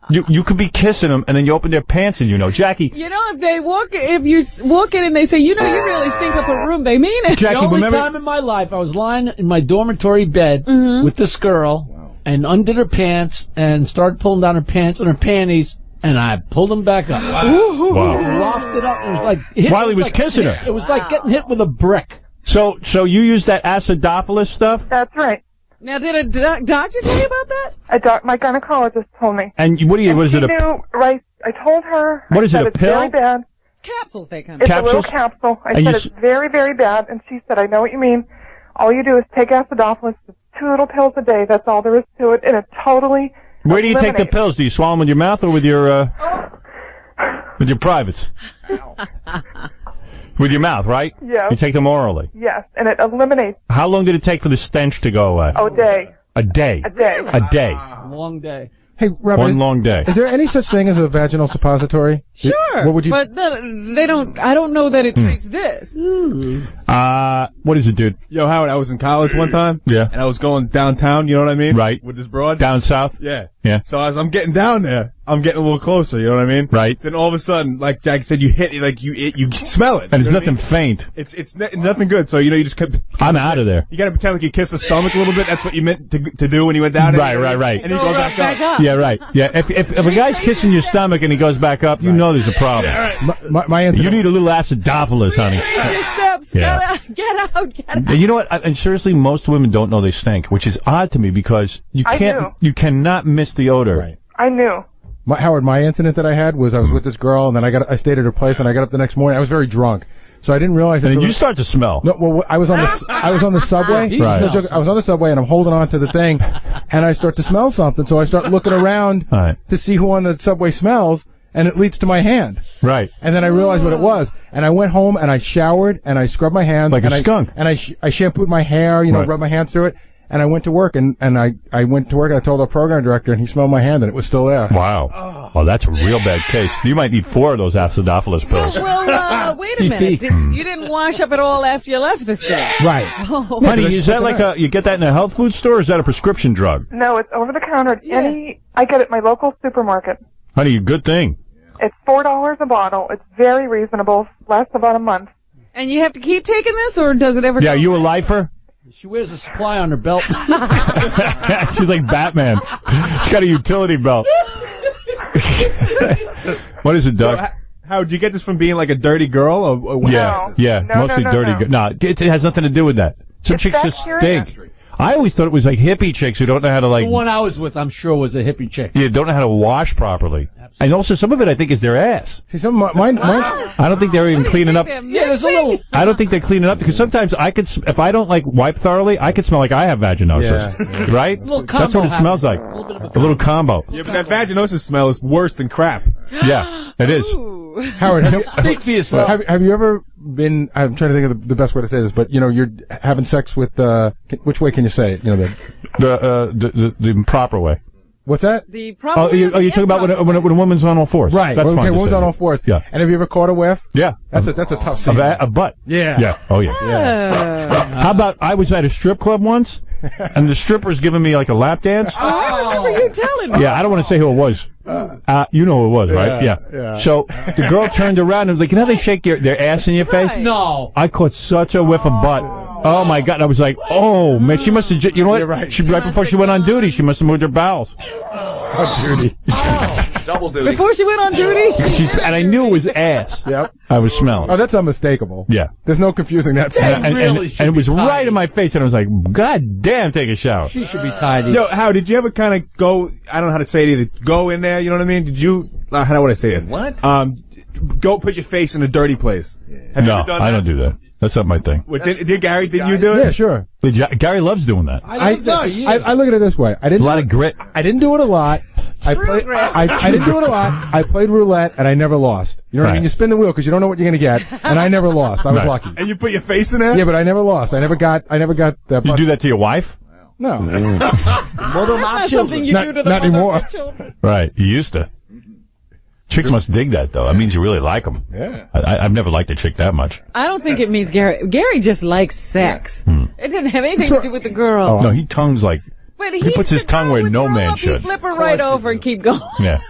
You you could be kissing them, and then you open their pants, and you know, Jackie. You know, if they walk, if you walk in and they say, you know, you really stink up a room, they mean it. Jackie, the only time in my life I was lying in my dormitory bed Mm-hmm. with this girl and undid her pants and started pulling down her pants and her panties and I pulled them back up. Wow. Lofted up. It was like hit, While he it was like kissing hit- her. It was like getting hit with a brick. So so you use that acidophilus stuff, That's right. Now, did a doc- doctor tell you about that? A doc, my gynecologist told me. and you- what do you? And What is she it? A, knew, right? I told her. What I is it, said a it's Very bad. Capsules they come. It's a little Capsules? capsule. I And said it's s- very, very bad, and she said, "I know what you mean. All you do is take acidophilus, it's two little pills a day. That's all there is to it, and it totally." where do you take the eliminates- pills? Do you swallow them with your mouth or with your uh, with your privates? with your mouth, right? Yeah. You take them orally. Yes, and it eliminates How long did it take for the stench to go away? a day. A day. A day. A day. Long day. Hey, Robert, One is- long day. Is there any such thing as a vaginal suppository? Sure, What would you? but the, they don't. I don't know that it Hmm. treats this. Uh, what is it, dude? Yo, Howard, I was in college one time. Yeah. And I was going downtown, you know what I mean? Right. With this broad. Down south? Yeah. Yeah. So as I'm getting down there, I'm getting a little closer, you know what I mean? Right. Then all of a sudden, like Jack said, you hit it, like you, it, you smell it. And it's know what I nothing mean? faint. It's, it's n- nothing good. So, you know, you just, kept- I'm out of there. you gotta pretend like you kiss the stomach a little bit. That's what you meant to, to do when you went down there. Right, right, right. And you go back, up. Yeah, right. Yeah, if, if, if a guy's kissing your stomach and he goes back up, you know there's a problem. My, my, my answer. You need a little acidophilus, honey. Your. Yeah. Get out. Get out. Get out. And you know what? I- And seriously, most women don't know they stink, which is odd to me because you can't, you cannot miss the odor. Right. I knew. My, Howard, my incident that I had was I was with this girl, and then I got I stayed at her place, and I got up the next morning. I was very drunk, so I didn't realize. that And there you was- start to smell. No, well, I was on the I was on the subway. He Right. No joke, I was on the subway, and I'm holding on to the thing, and I start to smell something. So I start looking around Right. to see who on the subway smells, and it leads to my hand. Right. And then I realized what it was, and I went home and I showered and I scrubbed my hands Like a and I, skunk. and I sh- I shampooed my hair, you know, Right. rubbed my hands through it, and I went to work and and I I went to work and I told our program director, and he smelled my hand, and it was still there. Wow. Well, that's a real bad case. You might need four of those acidophilus pills. Well, uh, wait a minute. Did, you didn't wash up at all after you left this girl. Right. Oh. Honey, is that like a, you get that in a health food store or is that a prescription drug? No, it's over the counter at any. I get it at my local supermarket. Honey, good thing. It's four dollars a bottle. It's very reasonable. Lasts about a month. And you have to keep taking this, or does it ever? Yeah, go you a lifer? She wears a supply on her belt. She's like Batman. She's got a utility belt. what is it, Doug? How, how did you get this from being like a dirty girl? Or, or what? Yeah, yeah, No, mostly no, no, dirty. no. Go- no, it, it has nothing to do with that. Some It's chicks just stink. I always thought it was like hippie chicks who don't know how to like, the one I was with, I'm sure, was a hippie chick. yeah, don't know how to wash properly. Absolutely. And also, some of it I think is their ass. See, some of my, mine, mine, I don't think they're even cleaning up. Yeah, there's a little. I don't think they're cleaning up because sometimes I could, if I don't like wipe thoroughly, I could smell like I have vaginosis, Yeah. right? Little That's what combo it smells like. A little bit of a A little combo. Yeah, but that vaginosis smell is worse than crap. Yeah, it is. Howard, have you, Speak for yourself. have, have you ever been? I'm trying to think of the, the best way to say this, but you know, you're having sex with. Uh, which way can you say it? You know, the, The, uh, the, the, the proper way. what's that? The proper. Oh, you, oh, you talking about when a, when, a, when a woman's on all fours? Right. That's okay. Woman's on all fours. Yeah. And have you ever caught a whiff? Yeah. That's a that's a tough A, scene. va- a butt. Yeah. Yeah. Oh yeah. Uh, How about I was at a strip club once, and the stripper's giving me like a lap dance. oh, I remember you telling me. Yeah, I don't want to say who it was. Uh, you know who it was, right? Yeah, Yeah. yeah. So the girl turned around and was like, you know how they shake their, their ass in your face? Right. No. I caught such a whiff of butt. Oh my god! I was like, oh man, she must have. ju- You know what? You're right. She right before she went on duty, she must have moved her bowels. Oh, duty. Double duty. Before she went on duty. She's, and I knew it was ass. Yep. I was smelling. Oh, that's unmistakable. Yeah. There's no confusing that. and, and- really and- should and it was be tidy. right in my face, and I was like, God damn, take a shower. She should be tidy. Yo, how did you ever kind of go? I don't know how to say it either. Go in there, you know what I mean? Did you? Uh, how would I say this? What? Um, go put your face in a dirty place. Have you No, ever done I that? don't do that. That's not my thing. What, did, did Gary? Did you do it? Yeah, sure. But Ja- Gary loves doing that. I, lived there for I. I look at it this way. I A didn't. A lot of grit. I didn't do it a lot. I played. I, I didn't do it a lot. I played roulette and I never lost. You know what I Right. mean? You spin the wheel because you don't know what you're going to get, and I never lost. I was Right. lucky. And you put your face in there? Yeah, but I never lost. I never got. I never got that. You do that to your wife? No. Mother my That's children. something you Not- do to the not mother of anymore. your children. Right. You used to. Chicks must dig that, though. That means you really like them. Yeah. I, I've never liked a chick that much. I don't think it means Gary. Gary just likes sex. Hmm. It didn't have anything to do with the girl. No, he tongues like. But He puts his tongue where no man You should. flip her right over and keep going. Yeah.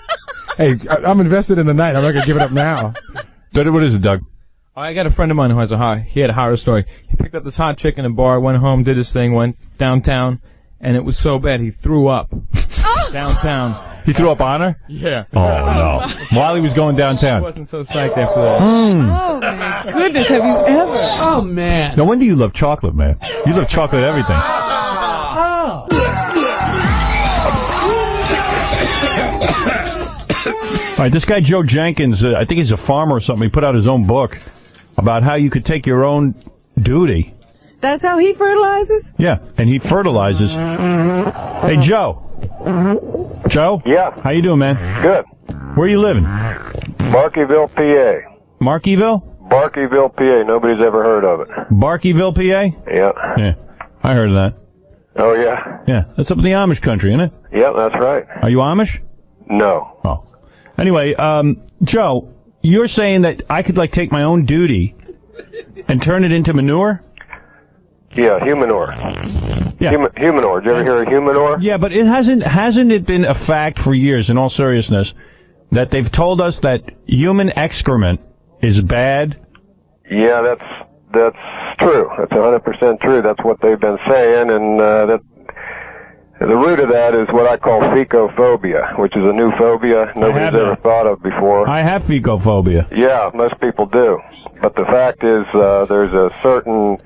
Hey, I, I'm invested in the night. I'm not going to give it up now. So what is it, Doug? I got a friend of mine who has a hot, he had a horror story. He picked up this hot chick in a bar, went home, did his thing, went downtown, and it was so bad he threw up oh. downtown. He threw up on her? Yeah. Oh, no. While he was going He downtown. wasn't so psyched after that. Oh my goodness, have you ever? oh man. No wonder you love chocolate, man. You love chocolate everything. Oh. All right, this guy Joe Jenkins, uh, I think he's a farmer or something. He put out his own book about how you could take your own duty. That's how he fertilizes. Yeah, and he fertilizes. Hey, Joe. Joe. Yeah. How you doing, man? Good. Where you living? Barkeyville, PA. Markyville? Barkeyville, PA. Nobody's ever heard of it. Barkeyville, PA? Yeah. Yeah, I heard of that. Oh yeah. Yeah, that's up in the Amish country, isn't it? Yep, that's right. Are you Amish? No. Oh. Anyway, um, Joe, you're saying that I could like take my own duty and turn it into manure? Yeah, humanure. Yeah. Human, humanure. Did you ever hear of humanure? Yeah, but it hasn't hasn't it been a fact for years, in all seriousness, that they've told us that human excrement is bad? Yeah, that's that's true. That's a hundred percent true. That's what they've been saying, and uh, that the root of that is what I call fecophobia, which is a new phobia nobody's ever thought of before. I have fecophobia. Yeah, most people do. But the fact is, uh, there's a certain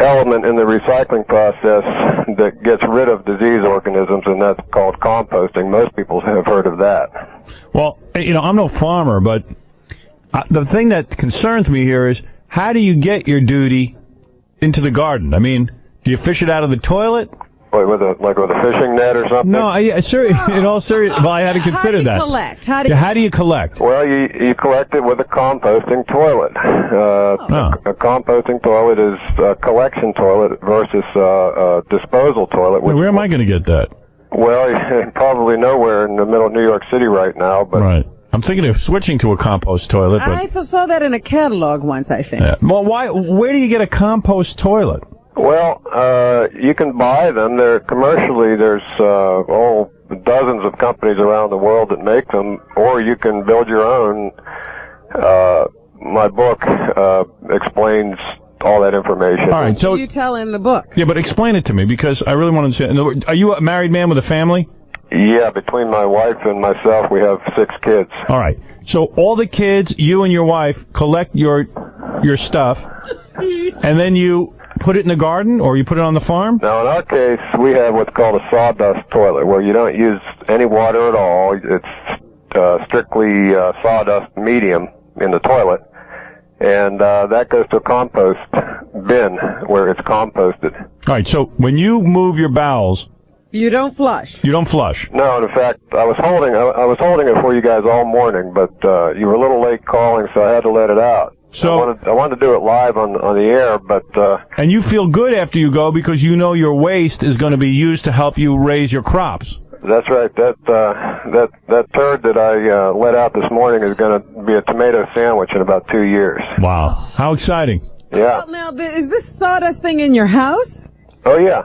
element in the recycling process that gets rid of disease organisms, and that's called composting. Most people have heard of that. Well, you know, I'm no farmer, but uh, the thing that concerns me here is how do you get your duty into the garden? I mean, do you fish it out of the toilet? Wait, with a like with a fishing net or something? No, I, I seri in all serious, well, I had to consider How do you that. collect? How do you? how do you collect? Well, you you collect it with a composting toilet. Uh, Oh. a, a composting toilet is a collection toilet versus uh, a disposal toilet. Wait, where am I going to get that? well, probably nowhere in the middle of New York City right now. But Right. I'm thinking of switching to a compost toilet, but I saw that in a catalog once. I think. yeah. well, why? Where do you get a compost toilet? Well, uh, you can buy them. They're commercially. There's uh, oh dozens of companies around the world that make them, or you can build your own. Uh, my book uh, explains all that information. All right, so you tell in the book. yeah, but explain it to me because I really want to understand. In other words, Are you a married man with a family? Yeah, between my wife and myself, we have six kids. All right. So all the kids, you and your wife collect your your stuff, and then you put it in the garden or you put it on the farm. Now, in our case, we have what's called a sawdust toilet, where you don't use any water at all. It's uh, strictly uh, sawdust medium in the toilet, and uh, that goes to a compost bin where it's composted. All right. So when you move your bowels, You don't flush. you don't flush. No, in fact, I was holding I, I was holding it for you guys all morning, but uh, you were a little late calling, so I had to let it out. So- I wanted, I wanted to do it live on on the air, but uh, And you feel good after you go because you know your waste is going to be used to help you raise your crops. that's right. That uh, that that turd that I uh, let out this morning is going to be a tomato sandwich in about two years. Wow. How exciting. Yeah. Now, th- is this sawdust thing in your house? Oh yeah.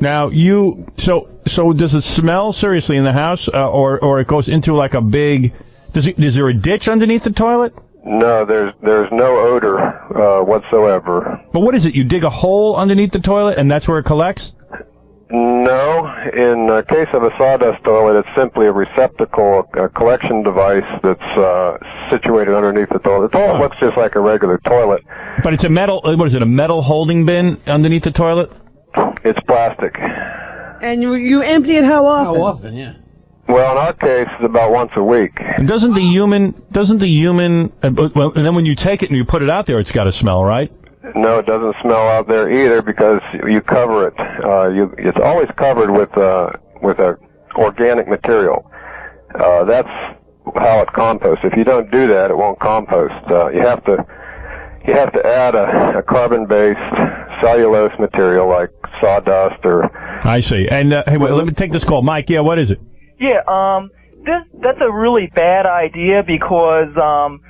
Now you so so does it smell seriously in the house uh, or or it goes into like a big does it is there a ditch underneath the toilet? No, there's there's no odor uh, whatsoever. But what is it? You dig a hole underneath the toilet and that's where it collects? No, in the case of a sawdust toilet, it's simply a receptacle, a collection device that's uh, situated underneath the toilet. The toilet looks just like a regular toilet. But it's a metal uh, what is it? A metal holding bin underneath the toilet? It's plastic. And you you empty it how often? How often? Yeah. Well, in our case, it's about once a week. And doesn't the human doesn't the human uh, well and then when you take it and you put it out there it's got to smell, right? No, it doesn't smell out there either because you cover it. Uh, you, it's always covered with uh, with a organic material. Uh, that's how it composts. If you don't do that, it won't compost. Uh, you have to you have to add a, a carbon-based cellulose material like sawdust or I see. And uh, hey, wait, let me take this call. Mike, yeah, what is it? Yeah, um, this that's a really bad idea because um,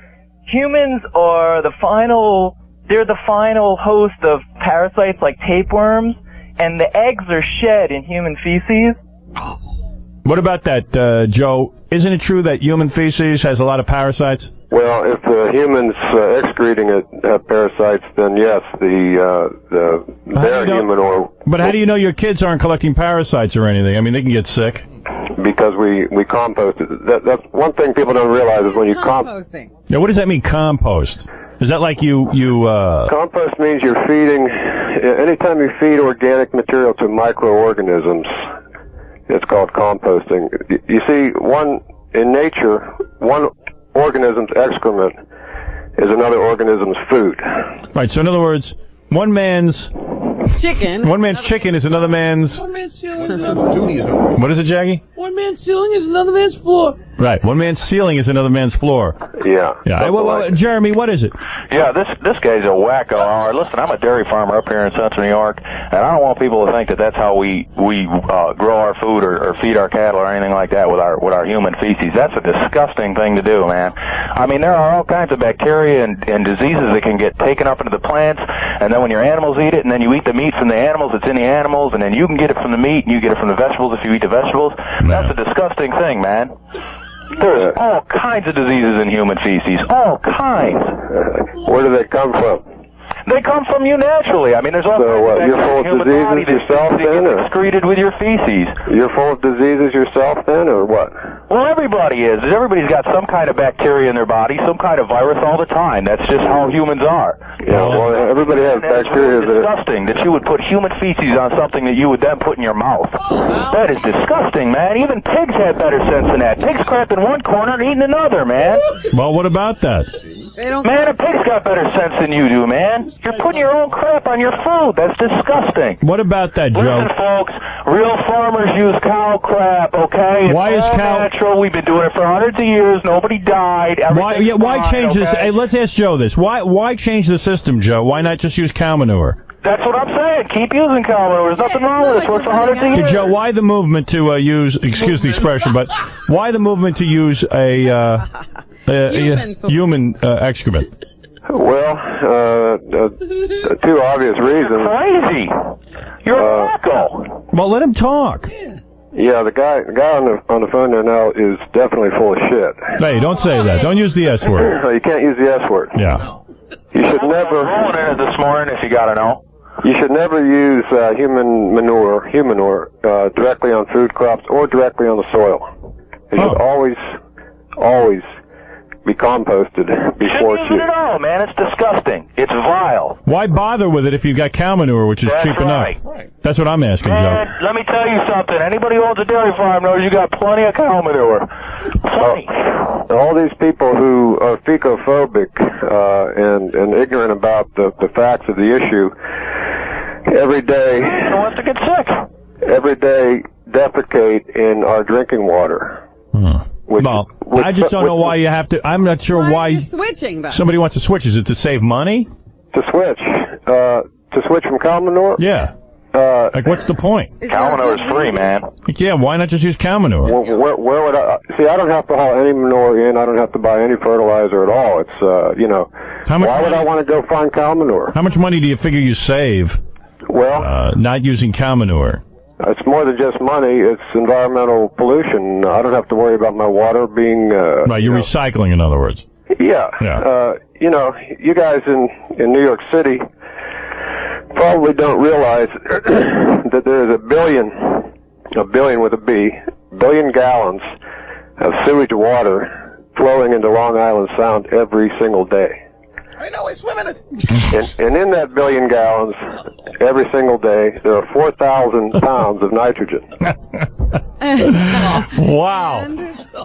humans are the final. They're the final host of parasites like tapeworms, and the eggs are shed in human feces. What about that, uh, Joe? Isn't it true that human feces has a lot of parasites? Well, if the humans uh, excreting it have parasites, then yes, the uh, the their human or But how do you know your kids aren't collecting parasites or anything? I mean, they can get sick. because we we compost it. That, that's one thing people don't realize is when you comp Composting. Now, what does that mean, compost? Is that like you you? uh compost means you're feeding. Anytime you feed organic material to microorganisms, it's called composting. You see, one in nature, one organism's excrement is another organism's food. Right. So, in other words, one man's Chicken. One man's chicken is another man's. One man's ceiling is another. What is it, Jackie? One man's ceiling is another man's floor. Right. One man's ceiling is another man's floor. Yeah. Yeah. Well, well, Jeremy, what is it? Yeah, this this guy's a wacko. All right, listen, I'm a dairy farmer up here in Central New York, and I don't want people to think that that's how we we uh, grow our food or, or feed our cattle or anything like that with our with our human feces. That's a disgusting thing to do, man. I mean, there are all kinds of bacteria and, and diseases that can get taken up into the plants, and then when your animals eat it, and then you eat the meat from the animals, it's in the animals, and then you can get it from the meat, and you get it from the vegetables if you eat the vegetables. That's a disgusting thing, man. There's all kinds of diseases in human feces. All kinds. Where do they come from? They come from you naturally. I mean, there's all So, kinds what, of you're full of human diseases yourself then, gets or? excreted with your feces. You're full of diseases yourself then, or what? Well, everybody is. Everybody's got some kind of bacteria in their body, some kind of virus all the time. That's just how humans are. Yeah, well, everybody has That's bacteria really disgusting that you would put human feces on something that you would then put in your mouth. That is disgusting, man. Even pigs have better sense than that. Pigs crap in one corner and eat in another, man. Well, what about that? Man, a pig's got better sense than you do, man. You're putting your own crap on your food. That's disgusting. What about that, Joe? Listen, folks, real farmers use cow crap, okay? It's Why is all cow- natural? We've been doing it for hundreds of years. Nobody died. Why? Yeah. Why fine, change this? Hey, let's ask Joe this. Why? Why change the system, Joe? Why not just use cow manure? That's what I'm saying. Keep using cow manure. There's nothing wrong with it. It's worked for hundreds of Hey, years. Joe, why the movement to uh, use? Excuse the expression, but why the movement to use a uh, uh, Human uh, human uh, excrement? Well, uh, uh, two obvious reasons. Crazy. You're a wacko. Well, let him talk. Yeah, the guy, the guy on the on the phone there now is definitely full of shit. Hey, don't say that. Don't use the S word. you can't use the S word. Yeah. You should never. Rolling this morning, if you gotta know. You should never use uh, human manure, human manure, uh, directly on food crops or directly on the soil. It should always, always be composted before Shouldn't it's use it at all, man. It's disgusting. It's vile. Why bother with it if you've got cow manure, which is That's cheap right. enough? That's what I'm asking, Joe. Man, let me tell you something. Anybody who owns a dairy farm knows you got plenty of cow manure. Plenty. all these people who are fecophobic uh, and and ignorant about the the facts of the issue every day Who wants to get sick? every day defecate in our drinking water. Which, well, which- I just don't know why you have to. I'm not sure why, You're switching though. somebody wants to switch. Is it to save money? to switch uh, to switch from cow manure. Yeah. Uh, like, what's the point? Cow manure is free, man. Yeah, why not just use cow manure? Where, where, where would I see? I don't have to haul any manure in. I don't have to buy any fertilizer at all. It's uh, you know, How much why would I want to go find cow manure? How much money do you figure you save? Well, uh, not using cow manure. It's more than just money. It's environmental pollution. I don't have to worry about my water being. Uh, Right, you're recycling, in other words. Yeah. Yeah. Uh, you know, you guys in in New York City probably don't realize that there is a billion, a billion with a B, billion gallons of sewage water flowing into Long Island Sound every single day. I know, I swim in it. And, and in that billion gallons, every single day, there are 4,000 pounds of nitrogen. wow.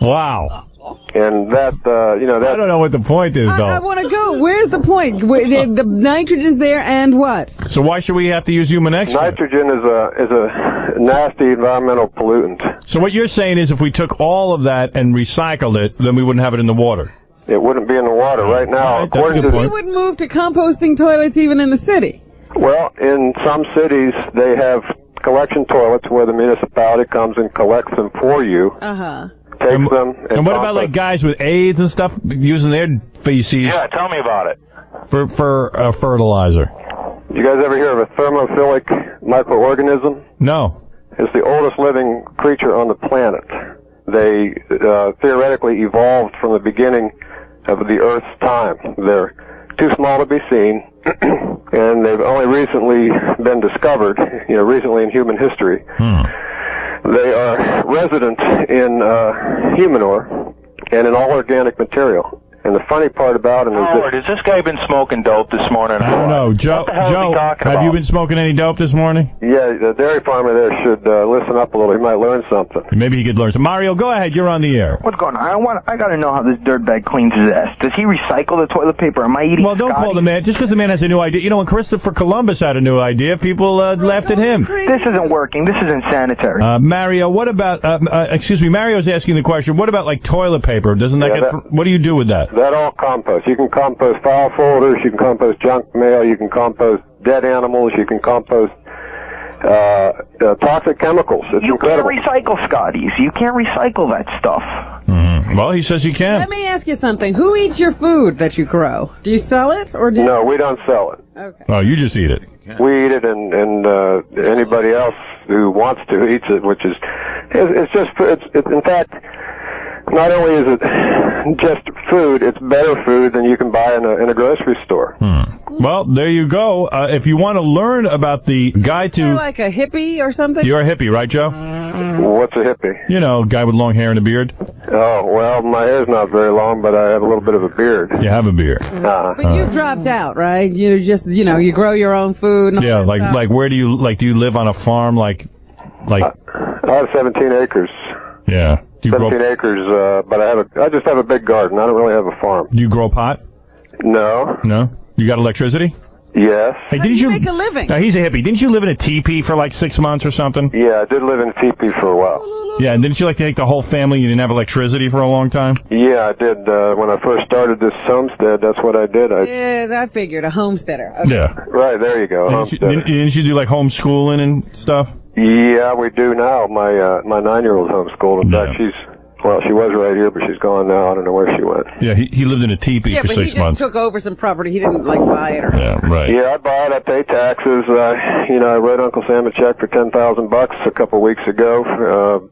Wow. And that, uh, you know, that. I don't know what the point is, I, I want to go. Where's the point? Where, the, the nitrogen's there and what? So why should we have to use human excrement? Nitrogen is a is a nasty environmental pollutant. So what you're saying is if we took all of that and recycled it, then we wouldn't have it in the water. It wouldn't be in the water right now. that's a according to We wouldn't move to composting toilets even in the city. well, in some cities they have collection toilets where the municipality comes and collects them for you, Uh huh. takes them, and, And what about like guys with AIDS and stuff using their feces Yeah, tell me about it. for for uh, fertilizer? You guys ever hear of a thermophilic microorganism? No. It's the oldest living creature on the planet. They uh, theoretically evolved from the beginning of the Earth's time. They're too small to be seen, and they've only recently been discovered, you know, recently in human history. They are resident in uh, humanure and in all organic material. And the funny part about him is Howard, has this guy been smoking dope this morning? I don't know, Joe. What the hell is he Joe, talking have you been smoking any dope this morning? yeah, the dairy farmer there should uh, listen up a little. He might learn something. Maybe he could learn. some. Mario, go ahead. You're on the air. What's going on? I want. I got to know how this dirtbag cleans his ass. Does he recycle the toilet paper? Am I eating? Well, don't call the man just because the man has a new idea. You know, when Christopher Columbus had a new idea, people uh, laughed at him. This isn't working. This isn't sanitary. Uh, Mario, what about? Uh, uh, excuse me, Mario's asking the question. What about like toilet paper? Doesn't that Yeah, get? that- what do you do with that? That all compost. You can compost file folders. You can compost junk mail. You can compost dead animals. You can compost uh, uh, toxic chemicals. It's you incredible. can't recycle Scotties. You can't recycle that stuff. Mm-hmm. Well, he says he can. Let me ask you something. Who eats your food that you grow? Do you sell it or do you No, we don't sell it. Okay. Oh, you just eat it. We eat it, and and uh, anybody else who wants to eats it, which is it's, it's just it's, it's in fact not only is it just food, it's better food than you can buy in a in a grocery store. Well, there you go. Uh, if you want to learn about the guy You're to, like a hippie or something? you're a hippie, right, Joe? What's a hippie? You know, guy with long hair and a beard. Oh well, my hair's not very long, but I have a little bit of a beard. You have a beard. Uh, But you dropped out, right? You just, you know, you grow your own food. And Yeah, that like stuff. like where do you like? Do you live on a farm? Like, like I have 17 acres. yeah. Do you 17 grow? acres, uh, but I have a I just have a big garden. I don't really have a farm. Do you grow pot? No. No. You got electricity? Yes. Hey, didn't you make a living? Now he's a hippie. Didn't you live in a teepee for like six months or something? Yeah, I did live in a teepee for a while. Yeah, and didn't you like to take the whole family? You didn't have electricity for a long time. Yeah, I did. Uh, when I first started this homestead, that's what I did. I Yeah, I figured a homesteader. Okay. Yeah. right there you go. Didn't you, didn't, didn't you do like homeschooling and stuff? Yeah, we do now. My uh, my nine year old homeschooled. In fact, she's well, she was right here, but she's gone now. I don't know where she went. Yeah, he, he lived in a teepee Yeah, for but he six just months. took over some property. He didn't like buy it or. Yeah, right. Yeah, I bought. it. I pay taxes. Uh, you know, I wrote Uncle Sam a check for ten thousand bucks a couple weeks ago.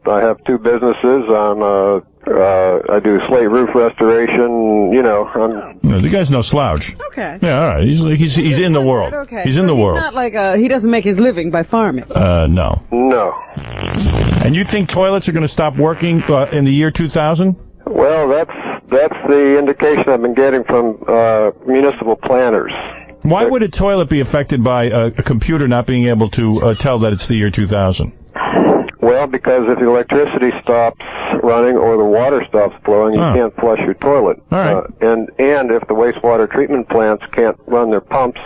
Uh, I have two businesses. I'm uh, uh, I do slate roof restoration. You know, I'm No, the guy's no slouch. Okay. Yeah, all right. He's like he's he's in the world. Okay. He's in So the world. Not like a, he doesn't make his living by farming. Uh, no. no. And you think toilets are going to stop working uh, in the year 2000? Well, that's that's the indication I've been getting from uh, municipal planners. Why would a toilet be affected by a, a computer not being able to uh, tell that it's the year 2000? Well, because if the electricity stops running or the water stops flowing, you Oh. can't flush your toilet. All right. Uh, and and if the wastewater treatment plants can't run their pumps,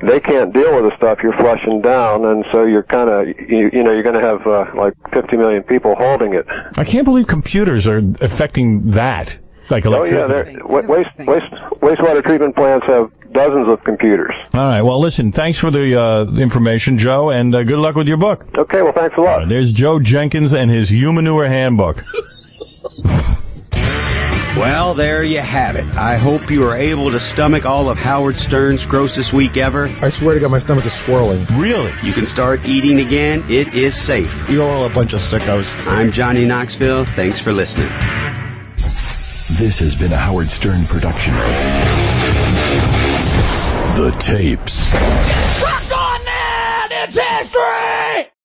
they can't deal with the stuff you're flushing down, and so you're kind of you, you know you're going to have uh, like 50 million people holding it. I can't believe computers are affecting that. Like electricity. Oh yeah, waste waste wastewater treatment plants have dozens of computers. All right. Well, listen. Thanks for the, uh, information, Joe, and uh, good luck with your book. Okay. Well, thanks a lot. there's Joe Jenkins and his Humanure Handbook. Well, there you have it. I hope you were able to stomach all of Howard Stern's grossest week ever. I swear to God, my stomach is swirling. Really? You can start eating again. It is safe. You're all a bunch of sickos. I'm Johnny Knoxville. Thanks for listening. This has been a Howard Stern production. The tapes. Truck on that! It's history!